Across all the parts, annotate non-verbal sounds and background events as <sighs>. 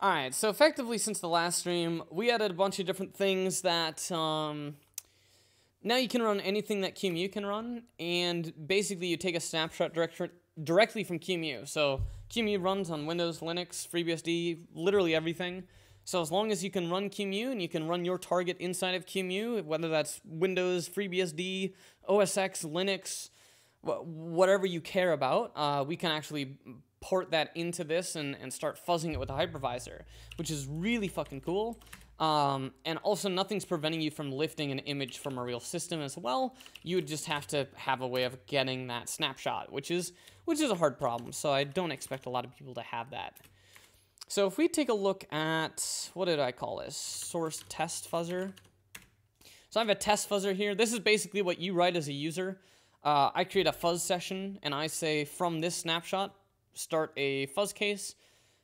All right, so effectively since the last stream, we added a bunch of different things that um, now you can run anything that QEMU can run, and basically you take a snapshot direct, directly from QEMU. So QEMU runs on Windows, Linux, FreeBSD, literally everything. So as long as you can run QEMU and you can run your target inside of QEMU, whether that's Windows, FreeBSD, OS X, Linux, whatever you care about, uh, we can actually port that into this and, and start fuzzing it with a hypervisor, which is really fucking cool. Um, and also, nothing's preventing you from lifting an image from a real system as well. You would just have to have a way of getting that snapshot, which is which is a hard problem. So I don't expect a lot of people to have that. So if we take a look at what did I call this source test fuzzer. So I have a test fuzzer here. This is basically what you write as a user. Uh, I create a fuzz session and I say from this snapshot, start a fuzz case.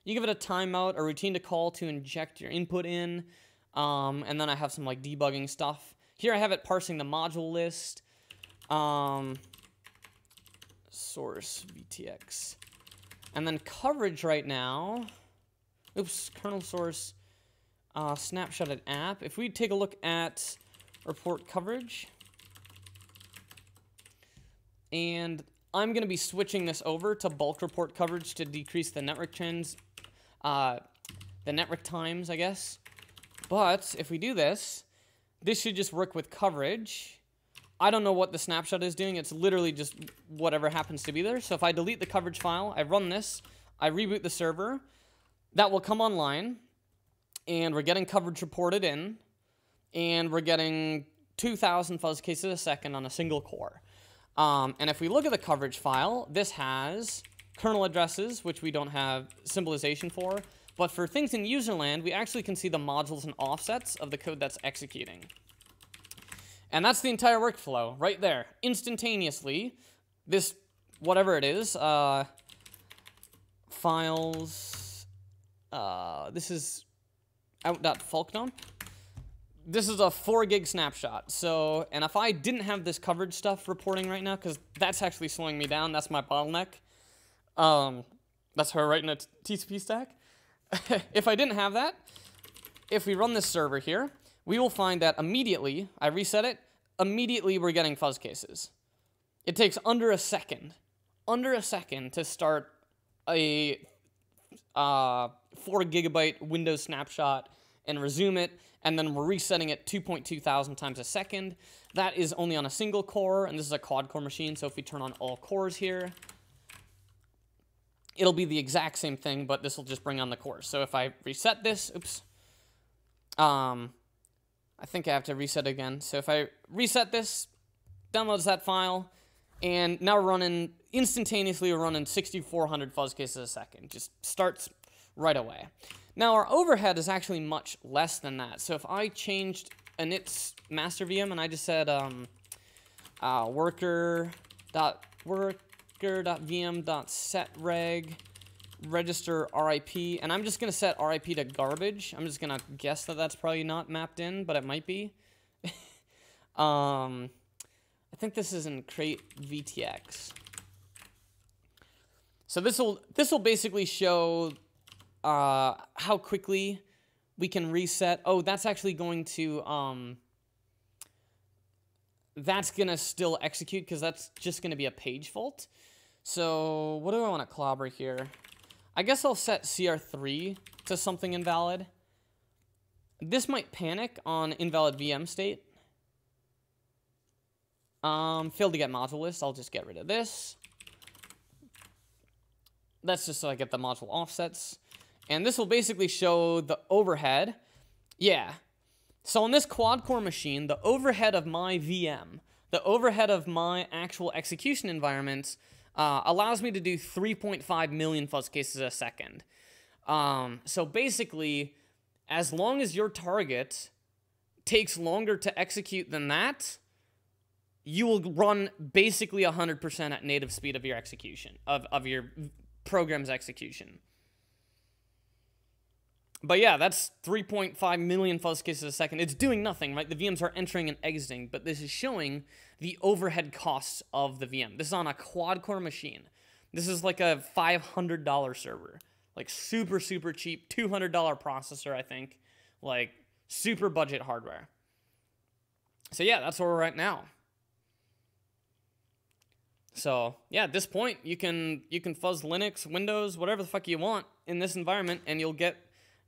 You give it a timeout, a routine to call to inject your input in, um, and then I have some like debugging stuff. Here I have it parsing the module list, um, source VTX, and then coverage right now. Oops, kernel source uh, snapshotted app. If we take a look at report coverage, and I'm going to be switching this over to bulk report coverage to decrease the network trends, uh, the network times, I guess. But if we do this, this should just work with coverage. I don't know what the snapshot is doing. It's literally just whatever happens to be there. So if I delete the coverage file, I run this, I reboot the server, that will come online, and we're getting coverage reported in, and we're getting 2,000 fuzz cases a second on a single core. Um, and if we look at the coverage file, this has kernel addresses, which we don't have symbolization for. But for things in userland, we actually can see the modules and offsets of the code that's executing. And that's the entire workflow right there. Instantaneously, this, whatever it is, uh, files, uh, this is out.fulkdump this is a 4 gig snapshot. So, and if I didn't have this coverage stuff reporting right now, because that's actually slowing me down, that's my bottleneck. Um, that's her writing a TCP stack. <laughs> if I didn't have that, if we run this server here, we will find that immediately, I reset it, immediately we're getting fuzz cases. It takes under a second, under a second to start a uh, 4 gigabyte Windows snapshot and resume it and then we're resetting it 2.2 thousand times a second. That is only on a single core, and this is a quad core machine, so if we turn on all cores here, it'll be the exact same thing, but this will just bring on the cores. So if I reset this, oops, um, I think I have to reset again. So if I reset this, downloads that file, and now we're running, instantaneously we're running 6,400 fuzz cases a second. Just starts right away. Now our overhead is actually much less than that. So if I changed init's master VM and I just said um, uh, worker dot worker dot VM dot set reg register RIP, and I'm just gonna set RIP to garbage. I'm just gonna guess that that's probably not mapped in, but it might be. <laughs> um, I think this is in create VTX. So this will this will basically show uh, how quickly we can reset. Oh, that's actually going to, um, that's going to still execute because that's just going to be a page fault. So what do I want to clobber here? I guess I'll set CR3 to something invalid. This might panic on invalid VM state. Um, failed to get module list. I'll just get rid of this. That's just so I get the module offsets. And this will basically show the overhead. Yeah. So on this quad-core machine, the overhead of my VM, the overhead of my actual execution environment, uh, allows me to do 3.5 million fuzz cases a second. Um, so basically, as long as your target takes longer to execute than that, you will run basically 100% at native speed of your execution, of, of your program's execution. But yeah, that's 3.5 million fuzz cases a second. It's doing nothing, right? The VMs are entering and exiting, but this is showing the overhead costs of the VM. This is on a quad core machine. This is like a $500 server. like super super cheap, two hundred dollar processor, I think, like super budget hardware. So yeah, that's where we're at now. So yeah, at this point, you can you can fuzz Linux, Windows, whatever the fuck you want in this environment, and you'll get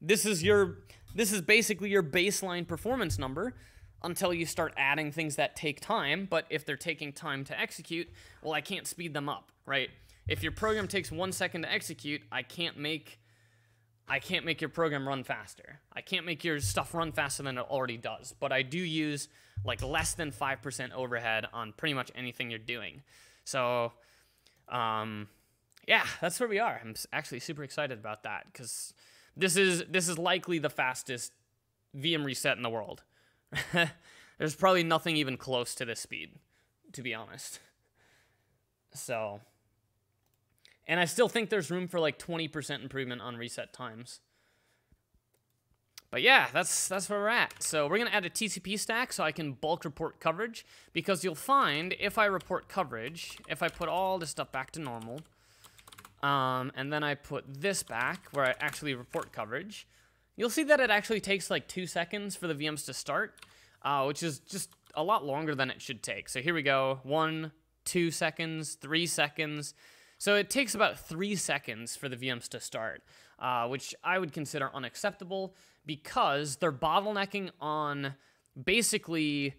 this is your this is basically your baseline performance number until you start adding things that take time. But if they're taking time to execute, well, I can't speed them up, right? If your program takes one second to execute, I can't make I can't make your program run faster. I can't make your stuff run faster than it already does. But I do use like less than 5% overhead on pretty much anything you're doing. So, um, yeah, that's where we are. I'm actually super excited about that because this is this is likely the fastest VM reset in the world. <laughs> There's probably nothing even close to this speed, to be honest. So, and I still think there's room for like 20% improvement on reset times. But yeah, that's that's where we're at. So we're gonna add a TCP stack so I can bulk report coverage because you'll find if I report coverage, if I put all this stuff back to normal, um, and then I put this back where I actually report coverage, you'll see that it actually takes like two seconds for the VMs to start, uh, which is just a lot longer than it should take. So here we go, one, two seconds, three seconds. So it takes about three seconds for the VMs to start, uh, which I would consider unacceptable because they're bottlenecking on basically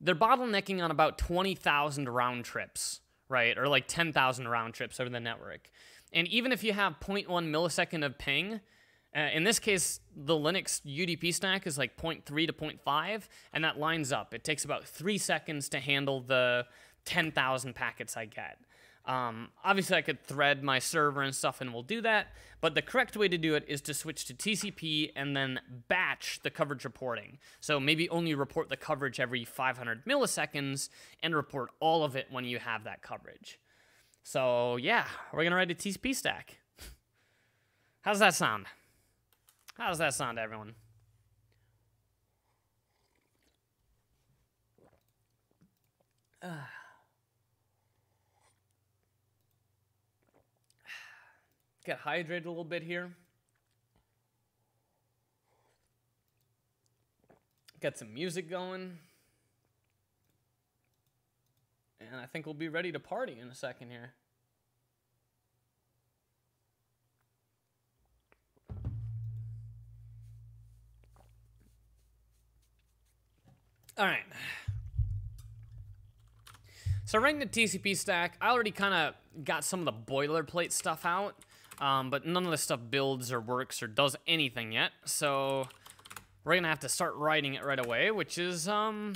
they're bottlenecking on about 20,000 round trips, right? Or like 10,000 round trips over the network. And even if you have 0.1 millisecond of ping, uh, in this case, the Linux UDP stack is like 0.3 to 0.5, and that lines up. It takes about three seconds to handle the 10,000 packets I get. Um, obviously, I could thread my server and stuff, and we'll do that. But the correct way to do it is to switch to TCP and then batch the coverage reporting. So maybe only report the coverage every 500 milliseconds and report all of it when you have that coverage. So yeah, we're gonna write a TCP stack. How's that sound? How does that sound, everyone? Get hydrated a little bit here. Get some music going. And I think we'll be ready to party in a second here. All right. So running the TCP stack, I already kind of got some of the boilerplate stuff out. Um, but none of this stuff builds or works or does anything yet. So we're going to have to start writing it right away, which is, um,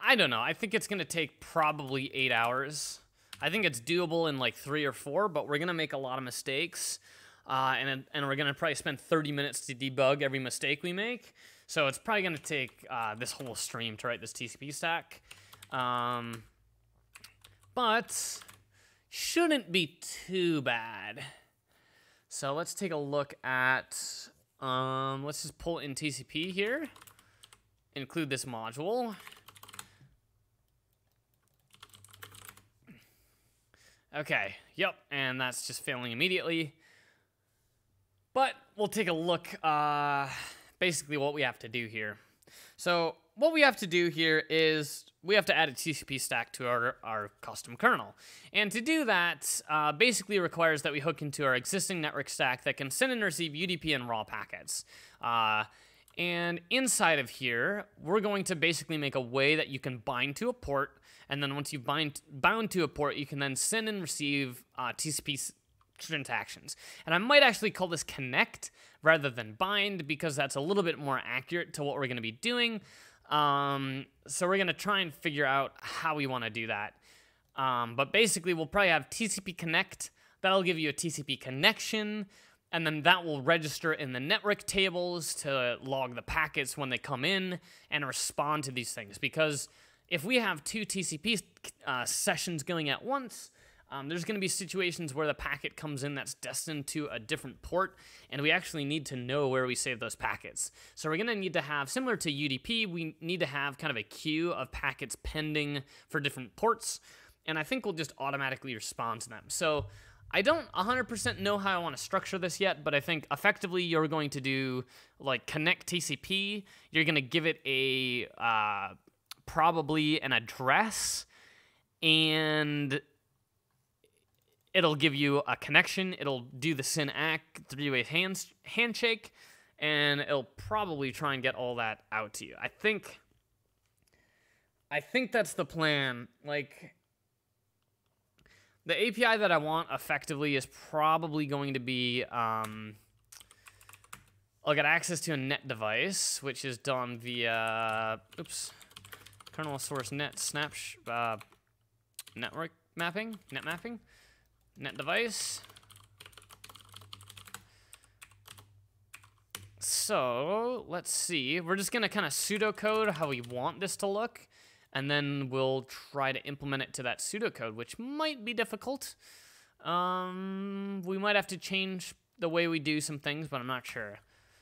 I don't know. I think it's going to take probably eight hours. I think it's doable in like three or four, but we're going to make a lot of mistakes. Uh, and, and we're going to probably spend 30 minutes to debug every mistake we make. So it's probably going to take uh, this whole stream to write this TCP stack. Um, but shouldn't be too bad. So let's take a look at, um, let's just pull in TCP here, include this module. Okay, yep, and that's just failing immediately. But we'll take a look, uh, basically what we have to do here. So what we have to do here is we have to add a TCP stack to our, our custom kernel. And to do that, uh, basically requires that we hook into our existing network stack that can send and receive UDP and raw packets. Uh, and inside of here, we're going to basically make a way that you can bind to a port, and then once you bind bound to a port, you can then send and receive uh, TCP transactions. And I might actually call this connect rather than bind because that's a little bit more accurate to what we're going to be doing. Um, so we're going to try and figure out how we want to do that. Um, but basically, we'll probably have TCP connect. That'll give you a TCP connection, and then that will register in the network tables to log the packets when they come in and respond to these things. Because if we have two TCP uh, sessions going at once, um, there's going to be situations where the packet comes in that's destined to a different port, and we actually need to know where we save those packets. So we're going to need to have, similar to UDP, we need to have kind of a queue of packets pending for different ports, and I think we'll just automatically respond to them. So I don't 100% know how I want to structure this yet, but I think effectively you're going to do like connect TCP. You're going to give it a uh, probably an address, and it'll give you a connection. It'll do the SYN ACK three-way hand, handshake, and it'll probably try and get all that out to you. I think. I think that's the plan. Like the API that I want effectively is probably going to be um, I'll get access to a net device, which is done via oops kernel source net snap uh, network mapping, net mapping, net device. So let's see. We're just gonna kind of pseudocode how we want this to look and then we'll try to implement it to that pseudocode, which might be difficult. Um, we might have to change the way we do some things, but I'm not sure.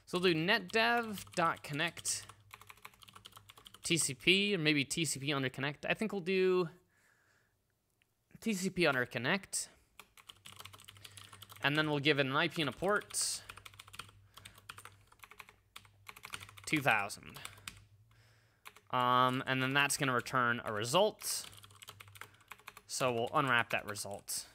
So we'll do netdev.connect TCP, or maybe TCP under connect. I think we'll do TCP under connect. And then we'll give it an IP and a port. 2000. Um, and then that's going to return a result. So we'll unwrap that result.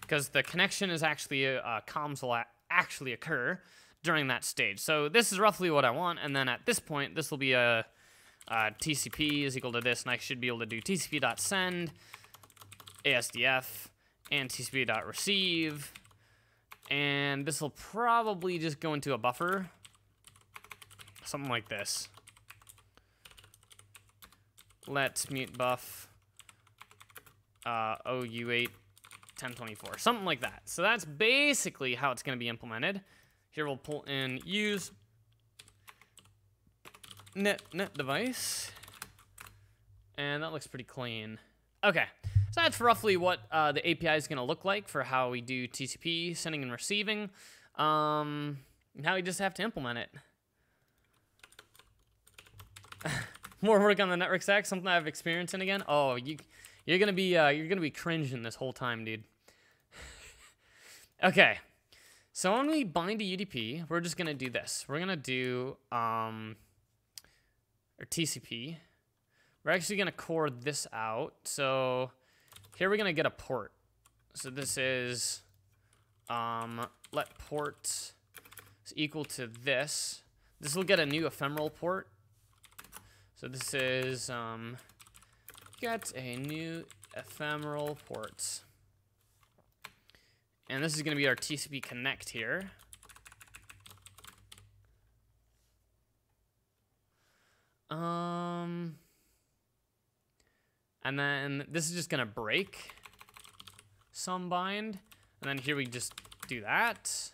Because the connection is actually, uh, comms will actually occur during that stage. So this is roughly what I want, and then at this point, this will be a, a TCP is equal to this, and I should be able to do TCP.send, ASDF, and TCP.receive, and this will probably just go into a buffer, something like this let's mute buff uh, OU8 1024, something like that. So that's basically how it's going to be implemented. Here we'll pull in use net net device, and that looks pretty clean. Okay, so that's roughly what uh, the API is going to look like for how we do TCP sending and receiving. Um, now we just have to implement it. <laughs> More work on the network stack, something I've experienced in again. Oh, you, you're gonna be, uh, you're gonna be cringing this whole time, dude. <laughs> okay, so when we bind to UDP, we're just gonna do this. We're gonna do, um, or TCP. We're actually gonna core this out. So here we're gonna get a port. So this is, um, let port is equal to this. This will get a new ephemeral port so this is um, get a new ephemeral port. And this is going to be our TCP connect here. Um, and then this is just to break some bind. And then here we just do that.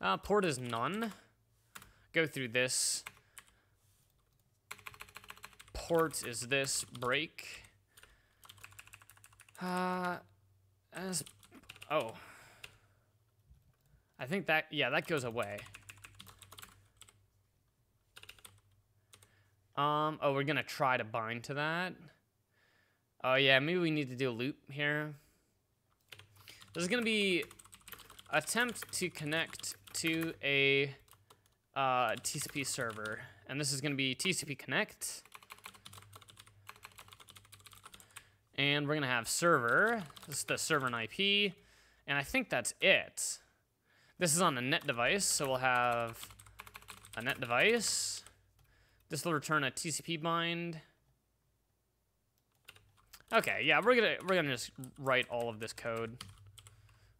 Uh, port is none go through this. Port is this break. Uh, as, oh. I think that, yeah, that goes away. Um, oh, we're gonna try to bind to that. Oh yeah, maybe we need to do a loop here. This is gonna be attempt to connect to a uh, TCP server. And this is to be TCP connect. And we're to have server. This is the server and IP. And I think that's it. This is on a net device, so we'll have a net device. This will return a TCP bind. Okay, yeah, we're gonna we're gonna just write all of this code.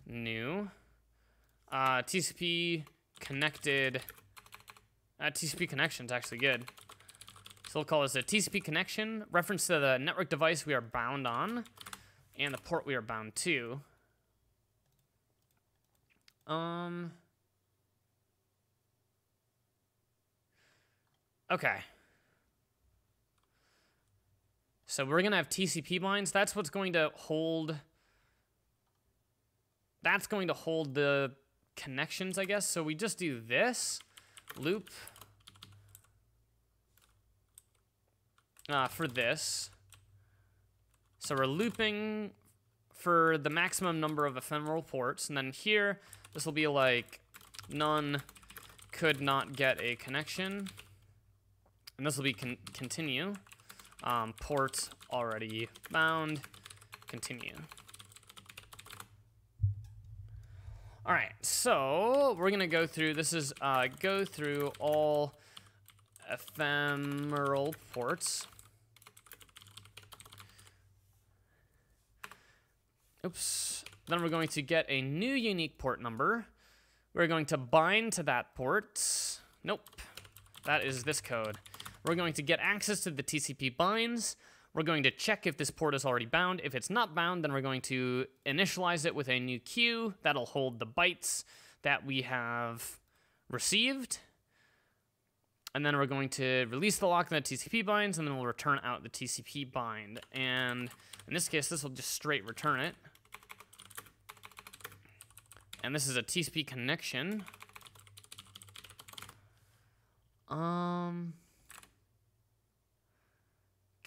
New. Uh, TCP connected uh, TCP connection is actually good. So we'll call this a TCP connection, reference to the network device we are bound on, and the port we are bound to. Um. Okay. So we're going to have TCP binds. That's what's going to hold... That's going to hold the connections, I guess. So we just do this loop uh, for this. So we're looping for the maximum number of ephemeral ports, and then here, this will be like none could not get a connection. And this will be con continue. Um, port already bound, continue. All right, so we're gonna go through, this is uh, go through all ephemeral ports. Oops. Then we're going to get a new unique port number. We're going to bind to that port. Nope. That is this code. We're going to get access to the TCP binds. We're going to check if this port is already bound. If it's not bound, then we're going to initialize it with a new queue. That'll hold the bytes that we have received. And then we're going to release the lock in the TCP binds, and then we'll return out the TCP bind. And in this case, this will just straight return it. And this is a TCP connection. Um.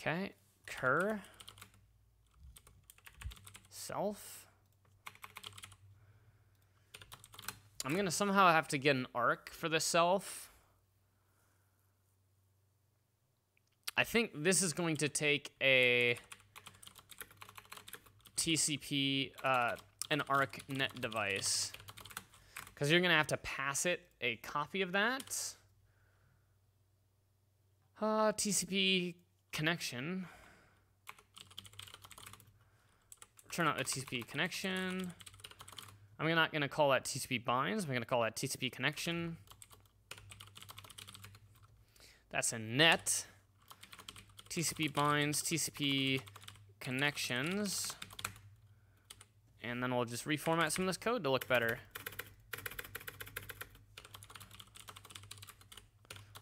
Okay, cur. Self. I'm gonna somehow have to get an arc for the self. I think this is going to take a TCP, uh, an ArcNet device. Because you're going to have to pass it a copy of that. Uh, TCP connection. Turn out the TCP connection. I'm not going to call that TCP binds. I'm going to call that TCP connection. That's a net. TCP binds, TCP connections. And then we'll just reformat some of this code to look better.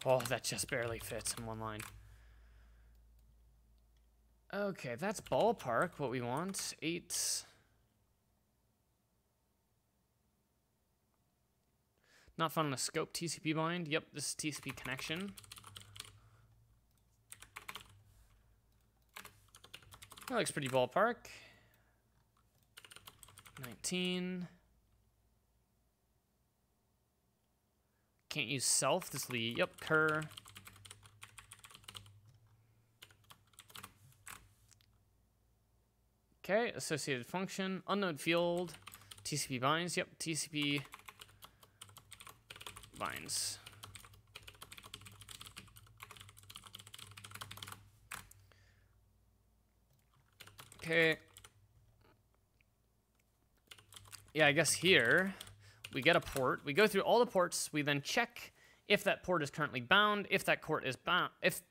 Oh, that just barely fits in one line. Okay, that's ballpark, what we want. Eight. Not found in the scope TCP bind. Yep, this is TCP connection. That looks pretty ballpark. 19. Can't use self. This will be, yep, cur. Okay, associated function, unknown field, TCP binds, yep, TCP binds. Okay. Yeah, I guess here we get a port. We go through all the ports. We then check if that port is currently bound. If that port is bound, if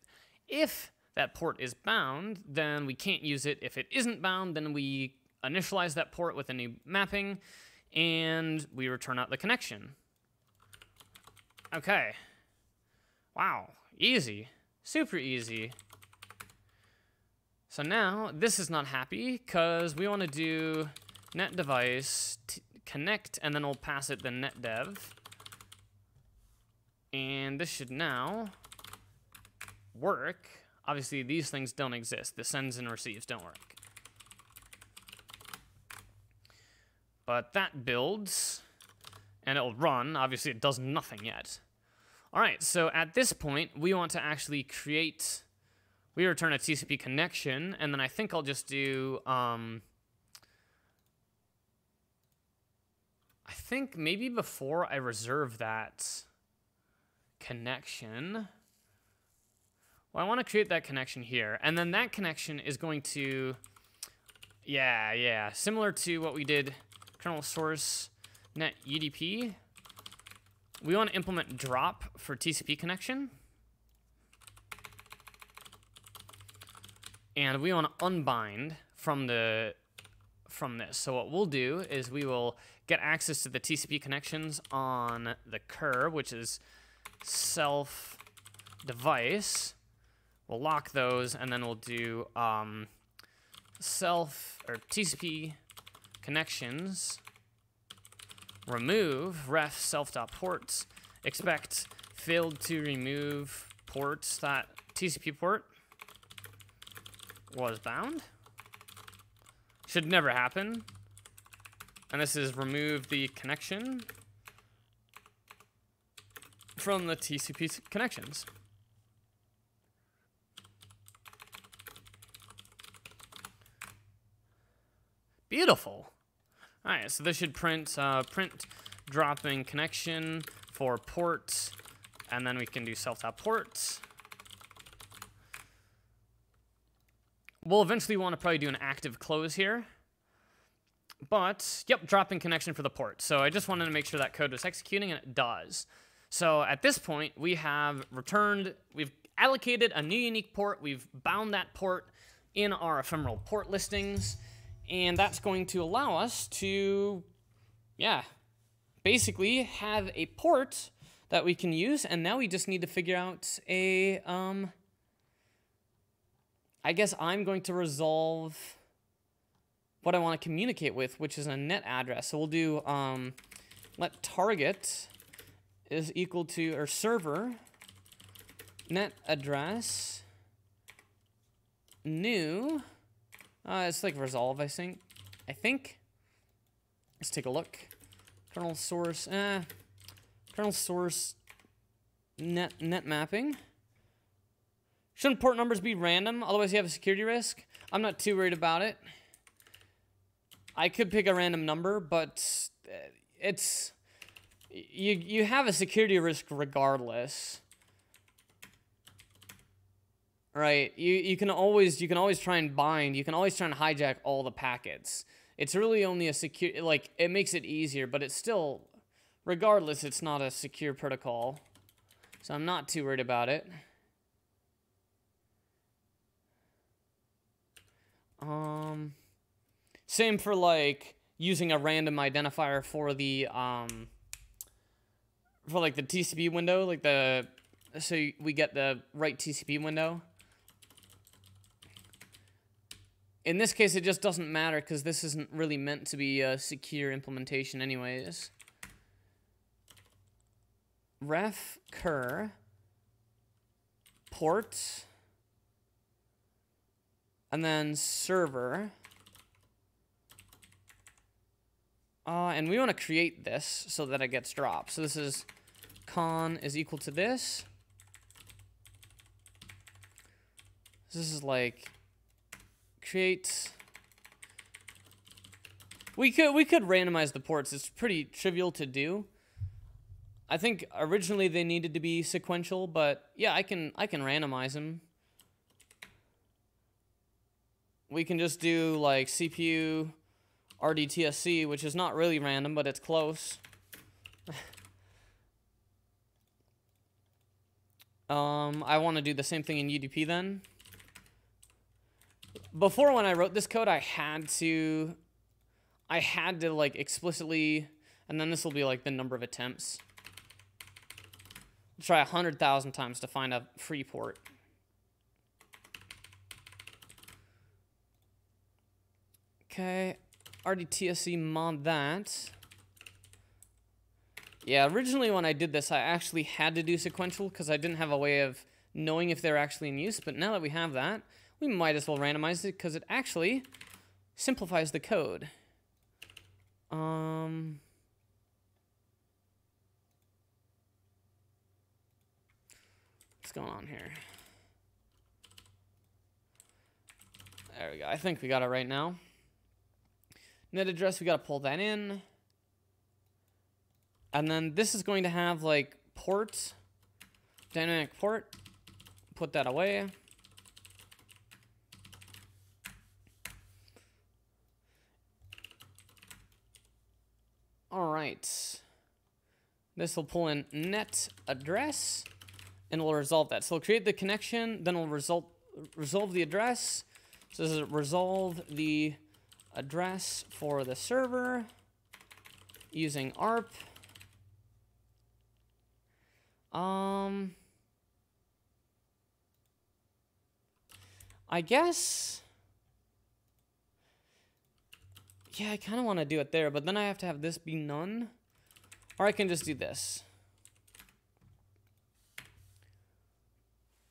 if that port is bound, then we can't use it. If it isn't bound, then we initialize that port with a new mapping, and we return out the connection. Okay. Wow, easy, super easy. So now this is not happy because we want to do net device connect and then we'll pass it the net dev. And this should now work. Obviously these things don't exist. The sends and receives don't work. But that builds and it'll run. Obviously it does nothing yet. All right, so at this point, we want to actually create we return a TCP connection, and then I think I'll just do, um, I think maybe before I reserve that connection, well, I want to create that connection here, and then that connection is going to, yeah, yeah, similar to what we did kernel source net UDP. We want to implement drop for TCP connection. and we want to unbind from the from this. So what we'll do is we will get access to the TCP connections on the curve, which is self device. We'll lock those, and then we'll do um, self or TCP connections. Remove ref self dot ports. Expect failed to remove ports that TCP port was bound. Should never happen. And this is remove the connection from the TCP connections. Beautiful. All right, so this should print uh, print dropping connection for port, and then we can do self-tap port. We'll eventually want to probably do an active close here. But, yep, dropping connection for the port. So I just wanted to make sure that code was executing, and it does. So at this point, we have returned, we've allocated a new unique port, we've bound that port in our ephemeral port listings, and that's going to allow us to, yeah, basically have a port that we can use, and now we just need to figure out a, um, I guess I'm going to resolve what I want to communicate with, which is a net address. So we'll do um, let target is equal to, or server, net address, new, uh, it's like resolve, I think. I think. Let's take a look. Kernel source, eh, kernel source net, net mapping. Shouldn't port numbers be random? Otherwise you have a security risk. I'm not too worried about it. I could pick a random number, but uh, it's you you have a security risk regardless. Right? You you can always you can always try and bind, you can always try and hijack all the packets. It's really only a secure like it makes it easier, but it's still regardless it's not a secure protocol. So I'm not too worried about it. Um same for like using a random identifier for the um for like the TCP window, like the so we get the right TCP window. In this case, it just doesn't matter because this isn't really meant to be a secure implementation anyways. Ref cur port and then server Uh, and we want to create this so that it gets dropped. So this is con is equal to this. This is like create. We could we could randomize the ports. It's pretty trivial to do. I think originally they needed to be sequential, but yeah, I can I can randomize them. We can just do like CPU RDTSC, which is not really random, but it's close. <laughs> um, I want to do the same thing in UDP then. Before when I wrote this code, I had to, I had to like explicitly, and then this will be like the number of attempts. Try a hundred thousand times to find a free port. Okay, RDTSC mod that. Yeah, originally when I did this, I actually had to do sequential because I didn't have a way of knowing if they're actually in use. But now that we have that, we might as well randomize it because it actually simplifies the code. Um... What's going on here? There we go. I think we got it right now. Net address, we got to pull that in. And then this is going to have like port, dynamic port. Put that away. All right. This will pull in net address and we'll resolve that. So we'll create the connection, then we'll result resolve the address. So this is resolve the address for the server using ARP. Um, I guess, yeah, I kind of want to do it there, but then I have to have this be none. Or I can just do this.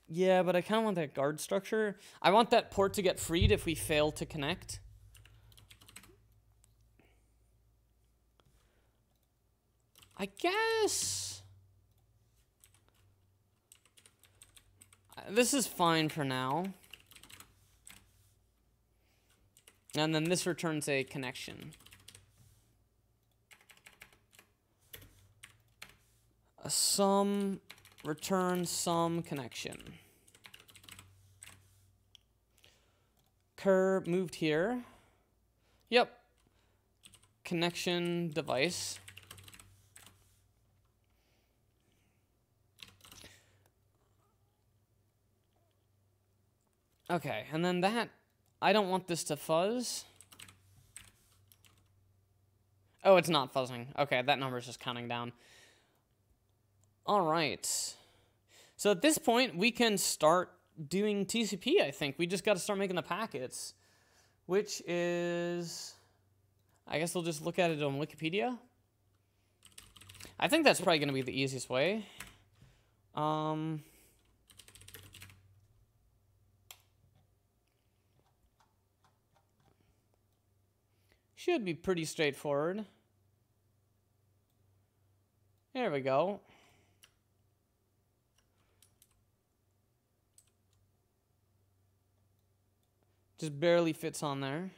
Yeah, but I kind of want that guard structure. I want that port to get freed if we fail to connect. I guess... Uh, this is fine for now. And then this returns a connection. A sum returns some connection. Cur moved here. Yep. Connection device. Okay, and then that, I don't want this to fuzz. Oh, it's not fuzzing. Okay, that number is just counting down. All right. So at this point, we can start doing TCP, I think. We just got to start making the packets, which is, I guess we'll just look at it on Wikipedia. I think that's probably going to be the easiest way. Um, Should be pretty straightforward. There we go. Just barely fits on there.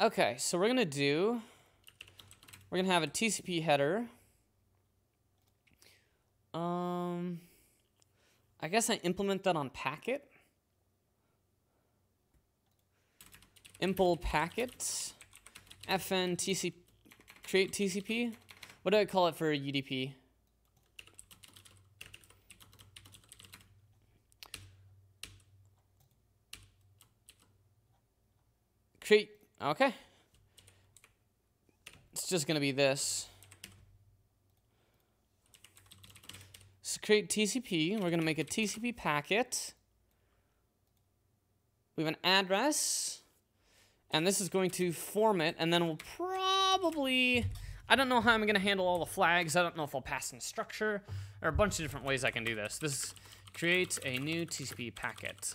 Okay, so we're going to do, we're going to have a TCP header. Um, I guess I implement that on packet. Impl packets. FN TCP, create TCP? What do I call it for UDP? Create, okay. It's just gonna be this. So create TCP, we're gonna make a TCP packet. We have an address. And this is going to form it, and then we'll probably... I don't know how I'm going to handle all the flags. I don't know if I'll pass in structure. There are a bunch of different ways I can do this. This creates a new TCP packet.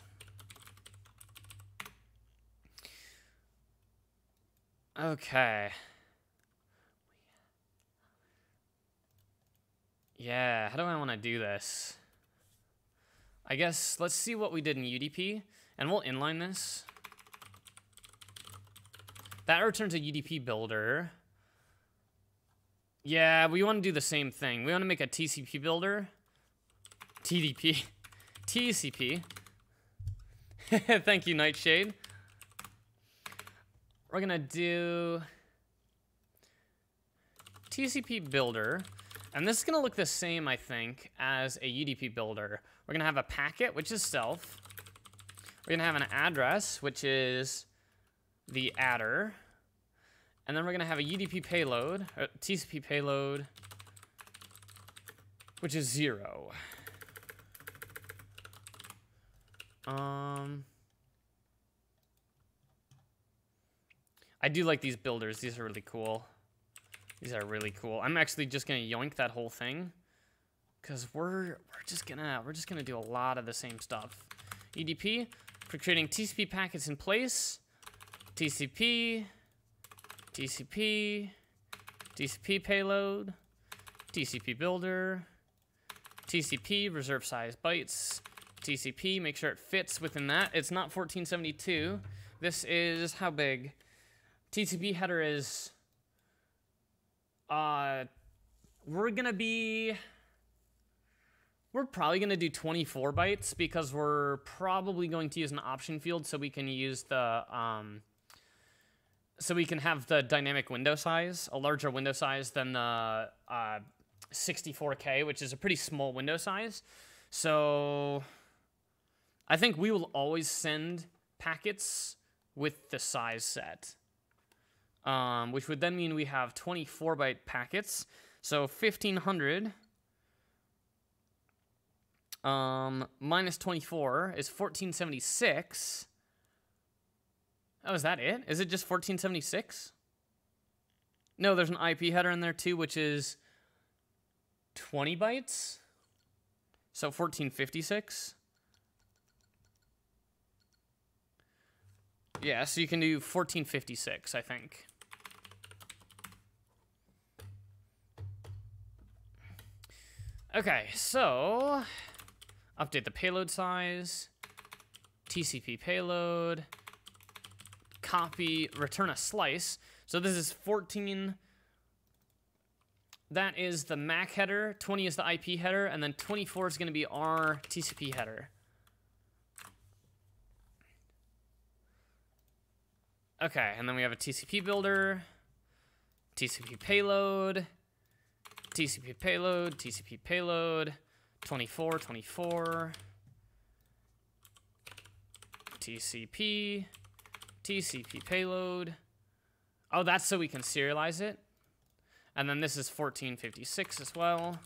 Okay. Yeah, how do I want to do this? I guess let's see what we did in UDP, and we'll inline this. That returns a UDP builder. Yeah, we want to do the same thing. We want to make a TCP builder. TDP. <laughs> TCP. <laughs> Thank you, Nightshade. We're going to do TCP builder. And this is going to look the same, I think, as a UDP builder. We're going to have a packet, which is self. We're going to have an address, which is the adder. And then we're going to have a UDP payload, a TCP payload, which is zero. Um, I do like these builders. These are really cool. These are really cool. I'm actually just gonna yoink that whole thing, cause we're we're just gonna we're just gonna do a lot of the same stuff. UDP for creating TCP packets in place. TCP TCP, TCP payload, TCP builder, TCP reserve size bytes, TCP, make sure it fits within that. It's not 1472. This is how big? TCP header is, uh, we're gonna be, we're probably gonna do 24 bytes because we're probably going to use an option field so we can use the, um, so we can have the dynamic window size, a larger window size than the uh, 64K, which is a pretty small window size. So I think we will always send packets with the size set, um, which would then mean we have 24 byte packets. So 1500 um, minus 24 is 1476. Oh, is that it? Is it just 1476? No, there's an IP header in there too, which is 20 bytes. So 1456. Yeah, so you can do 1456, I think. Okay, so update the payload size, TCP payload, copy, return a slice. So this is 14. That is the MAC header, 20 is the IP header, and then 24 is going to be our TCP header. Okay, and then we have a TCP builder, TCP payload, TCP payload, TCP payload, 24, 24, TCP, TCP payload. Oh, that's so we can serialize it. And then this is 1456 as well.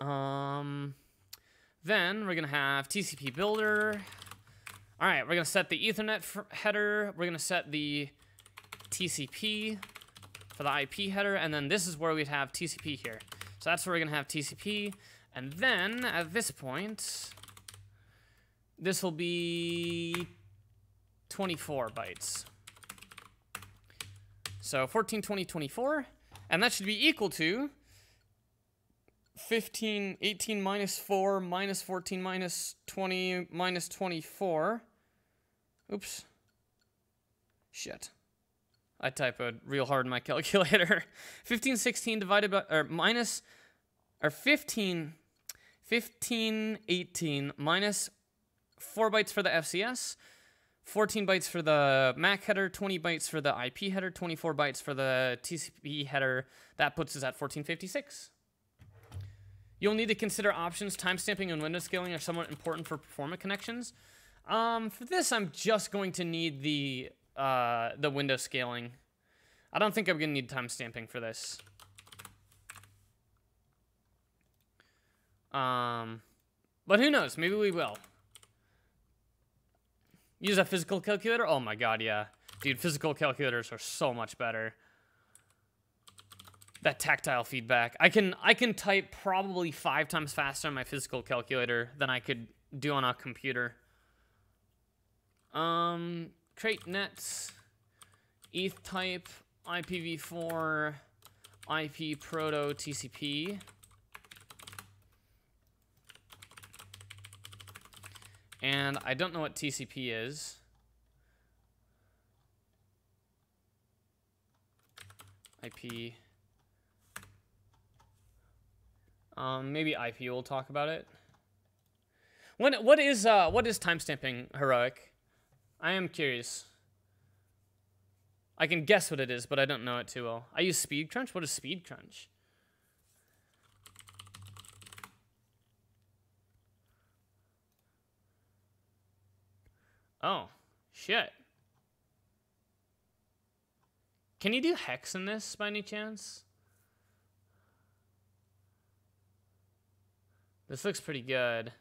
Um, then we're going to have TCP builder. All right, we're going to set the Ethernet header. We're going to set the TCP for the IP header, and then this is where we'd have TCP here. So that's where we're going to have TCP. And then, at this point, this will be 24 bytes. So 14, 20, 24. And that should be equal to 15, 18 minus 4 minus 14 minus 20 minus 24. Oops. Shit. I typoed real hard in my <laughs> calculator. 15, 16 divided by, or minus, or 15, 15, 18 minus 4 bytes for the FCS, 14 bytes for the MAC header, 20 bytes for the IP header, 24 bytes for the TCP header. That puts us at 1456. You'll need to consider options. Timestamping and window scaling are somewhat important for performant connections. Um, for this, I'm just going to need the uh, the window scaling. I don't think I'm going to need timestamping for this. Um, but who knows? Maybe we will. Use a physical calculator? Oh my god, yeah. Dude, physical calculators are so much better. That tactile feedback. I can I can type probably five times faster on my physical calculator than I could do on a computer. Um, create nets, ETH type, IPv4, IP proto TCP. And I don't know what TCP is. IP. Um, maybe IP will talk about it. When, what is uh, what is timestamping heroic? I am curious. I can guess what it is, but I don't know it too well. I use SpeedCrunch. What is SpeedCrunch? Oh, shit. Can you do hex in this by any chance? This looks pretty good.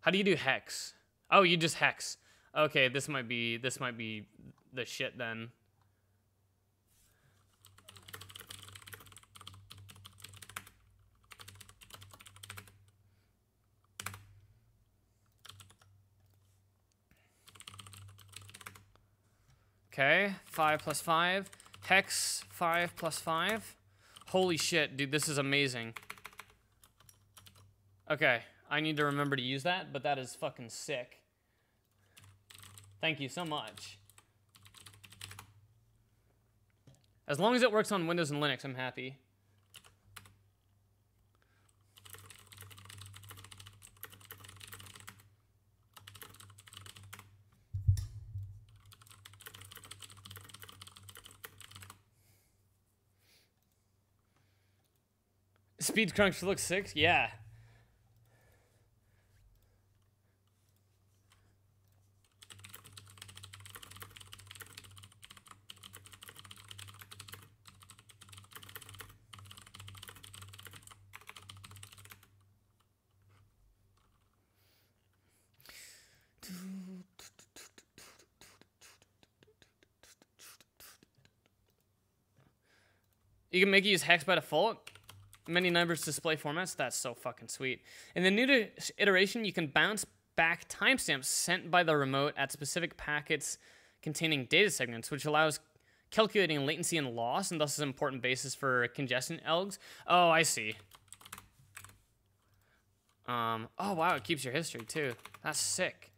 How do you do hex? Oh, you just hex. Okay, this might be this might be the shit then. Okay, 5 plus 5. Hex 5 plus 5. Holy shit, dude, this is amazing. Okay, I need to remember to use that, but that is fucking sick. Thank you so much. As long as it works on Windows and Linux, I'm happy. SpeedCrunch looks sick? Yeah. You can make it use hex by default many numbers display formats. That's so fucking sweet. In the new iteration, you can bounce back timestamps sent by the remote at specific packets containing data segments, which allows calculating latency and loss, and thus is an important basis for congestion elgs. Oh, I see. Um, oh, wow, it keeps your history, too. That's sick.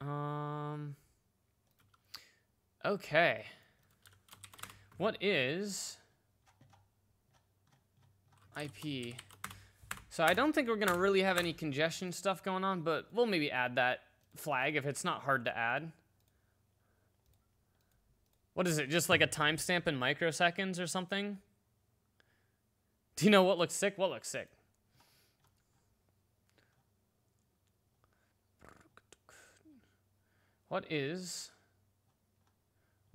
Um, okay. What is IP? So I don't think we're gonna really have any congestion stuff going on, but we'll maybe add that flag if it's not hard to add. What is it, just like a timestamp in microseconds or something? Do you know what looks sick? What looks sick? What is,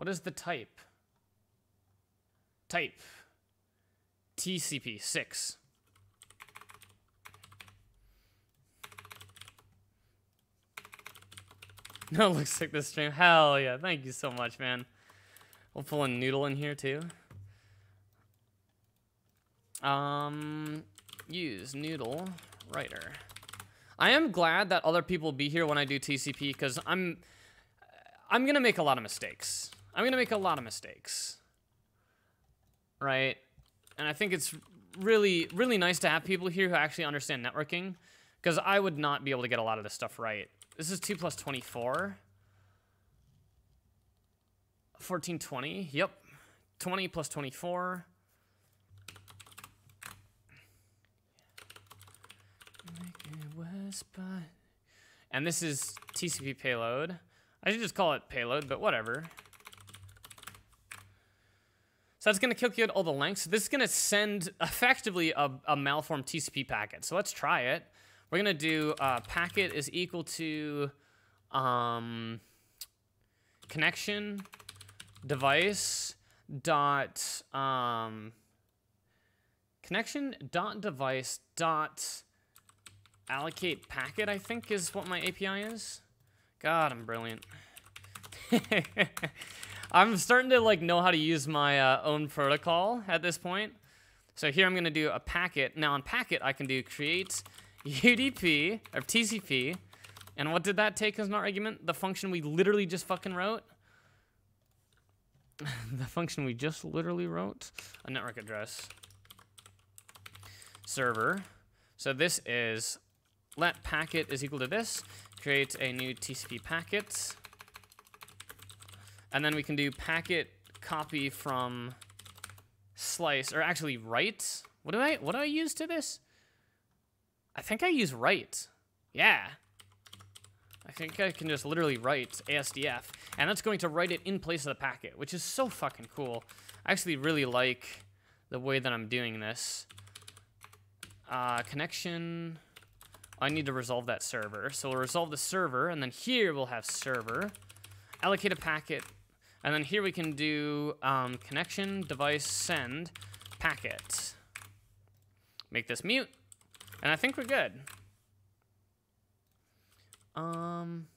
what is the type? Type, TCP 6. <laughs> No, it looks like this stream. Hell yeah, thank you so much, man. We'll pull a noodle in here too. Um, use noodle writer. I am glad that other people be here when I do TCP because I'm I'm gonna make a lot of mistakes. I'm gonna make a lot of mistakes. Right? And I think it's really, really nice to have people here who actually understand networking. Because I would not be able to get a lot of this stuff right. This is 2 plus 24. 1420, yep. 20 plus 24. And this is TCP payload. I should just call it payload, but whatever. So that's going to calculate all the lengths. This is going to send effectively a, a, malformed TCP packet. So let's try it. We're going to do uh, packet is equal to um, connection device dot um, connection dot device dot allocate packet, I think is what my API is. God, I'm brilliant. <laughs> I'm starting to like know how to use my uh, own protocol at this point. So here I'm gonna do a packet. Now on packet, I can do create UDP or TCP. And what did that take as an argument? The function we literally just fucking wrote. <laughs> the function we just literally wrote. A network address. Server. So this is let packet is equal to this create a new TCP packet. And then we can do packet copy from slice, or actually write. What do I, what do I use to this? I think I use write. Yeah. I think I can just literally write ASDF, and that's going to write it in place of the packet, which is so fucking cool. I actually really like the way that I'm doing this. Uh, connection, I need to resolve that server. So we'll resolve the server, and then here we'll have server, allocate a packet, and then here we can do um, connection, device, send, packet. Make this mute, and I think we're good. Um...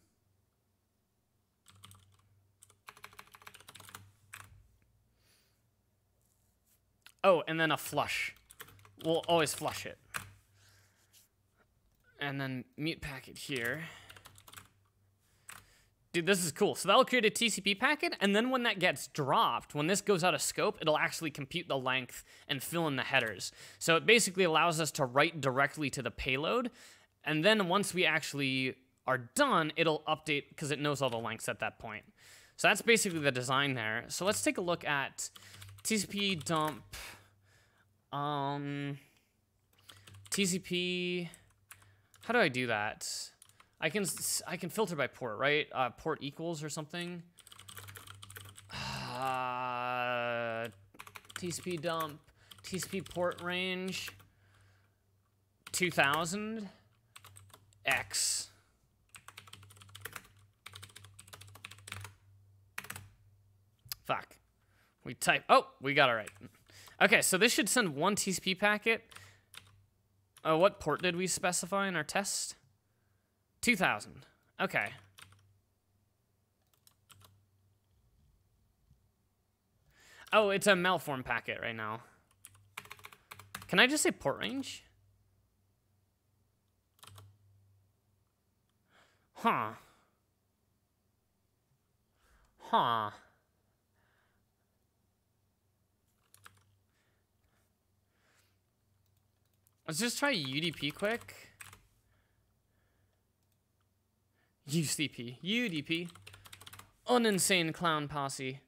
Oh, and then a flush. We'll always flush it and then mute packet here. Dude, this is cool. So that'll create a TCP packet, and then when that gets dropped, when this goes out of scope, it'll actually compute the length and fill in the headers. So it basically allows us to write directly to the payload, and then once we actually are done, it'll update because it knows all the lengths at that point. So that's basically the design there. So let's take a look at TCP dump, um, TCP how do I do that? I can I can filter by port, right? Uh, port equals or something. Uh, TCP dump, TCP port range, 2000, X. Fuck. We type, oh, we got it right. Okay, so this should send one TCP packet Oh, what port did we specify in our test? 2000. Okay. Oh, it's a malform packet right now. Can I just say port range? Huh. Huh. Let's just try UDP quick. UCP. UDP. Uninsane clown posse.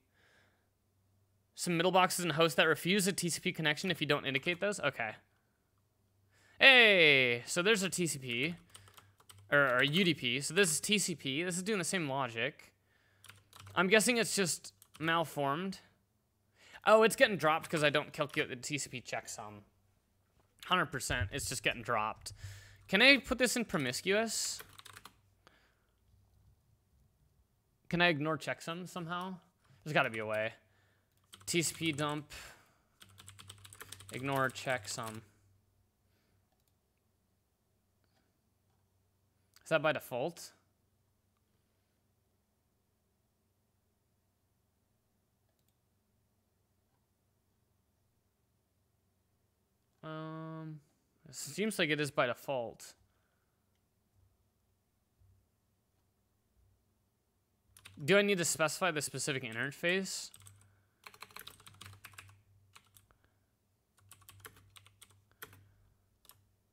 Some middle boxes and hosts that refuse a TCP connection if you don't indicate those? Okay. Hey, so there's a TCP. Or, or UDP. So this is TCP. This is doing the same logic. I'm guessing it's just malformed. Oh, it's getting dropped because I don't calculate the TCP checksum. 100%. It's just getting dropped. Can I put this in promiscuous? Can I ignore checksum somehow? There's got to be a way. TCP dump. Ignore checksum. Is that by default? Um, it seems like it is by default. Do I need to specify the specific interface?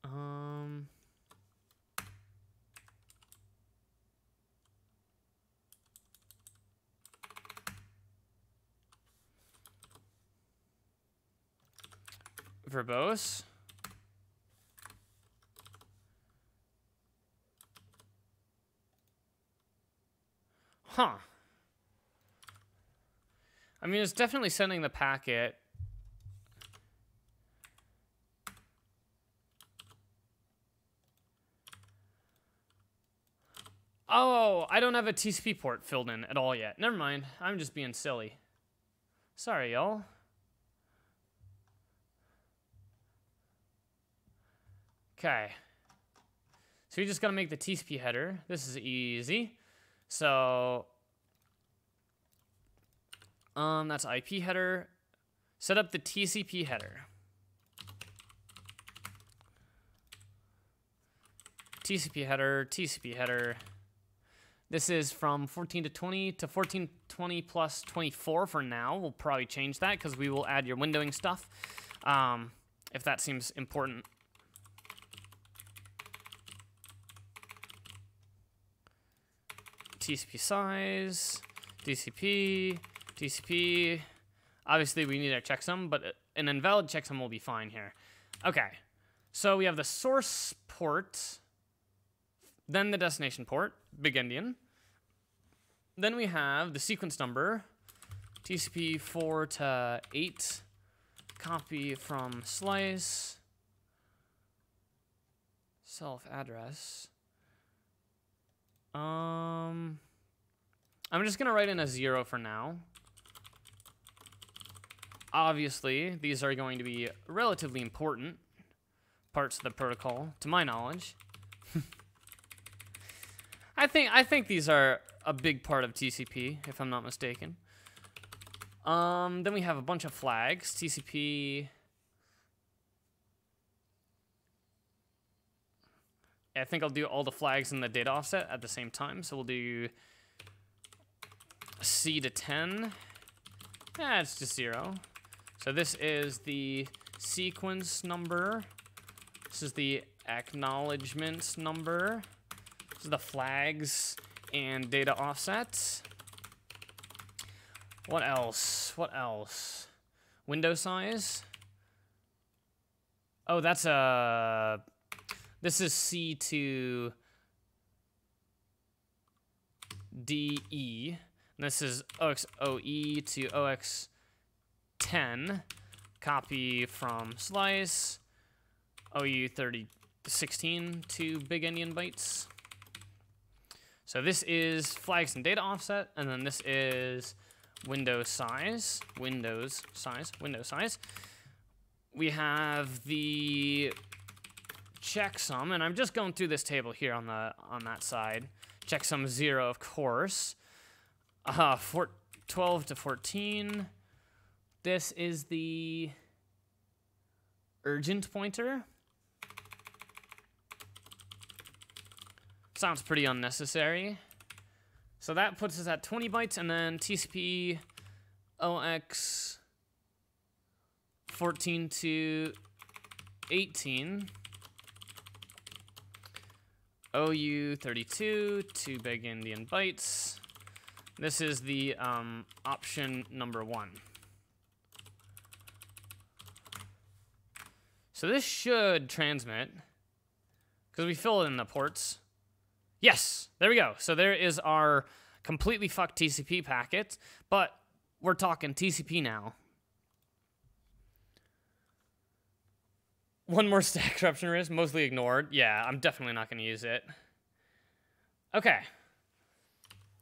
Um... verbose. Huh. I mean, it's definitely sending the packet. Oh, I don't have a TCP port filled in at all yet. Never mind. I'm just being silly. Sorry, y'all. Okay. So we just got to make the TCP header. This is easy. So, um, that's IP header. Set up the TCP header. TCP header, TCP header. This is from 14 to 20 to 1420 plus 24 for now. We'll probably change that because we will add your windowing stuff um, if that seems important. TCP size, DCP, TCP. Obviously, we need a checksum, but an invalid checksum will be fine here. Okay, so we have the source port, then the destination port, big endian. Then we have the sequence number, TCP 4 to 8, copy from slice, self address. Um, I'm just going to write in a zero for now. Obviously, these are going to be relatively important parts of the protocol, to my knowledge. <laughs> I think I think these are a big part of TCP, if I'm not mistaken. Um, then we have a bunch of flags. TCP I think I'll do all the flags in the data offset at the same time. So we'll do C to 10. Yeah, it's just zero. So this is the sequence number. This is the acknowledgement number. This is the flags and data offset. What else? What else? Window size. Oh, that's a this is C to DE. And this is OXOE to OX10. Copy from slice. OU 3016 to big endian bytes. So this is flags and data offset, and then this is window size, Windows size, window size. We have the checksum, and I'm just going through this table here on the on that side. Check Checksum zero, of course. Uh, four, 12 to 14. This is the urgent pointer. Sounds pretty unnecessary. So that puts us at 20 bytes, and then TCP OX 14 to 18. OU 32, 2 big endian bytes. This is the um, option number one. So this should transmit, because we fill in the ports. Yes, there we go. So there is our completely fucked TCP packet, but we're talking TCP now. One more <laughs> stack corruption risk, mostly ignored. Yeah, I'm definitely not going to use it. Okay.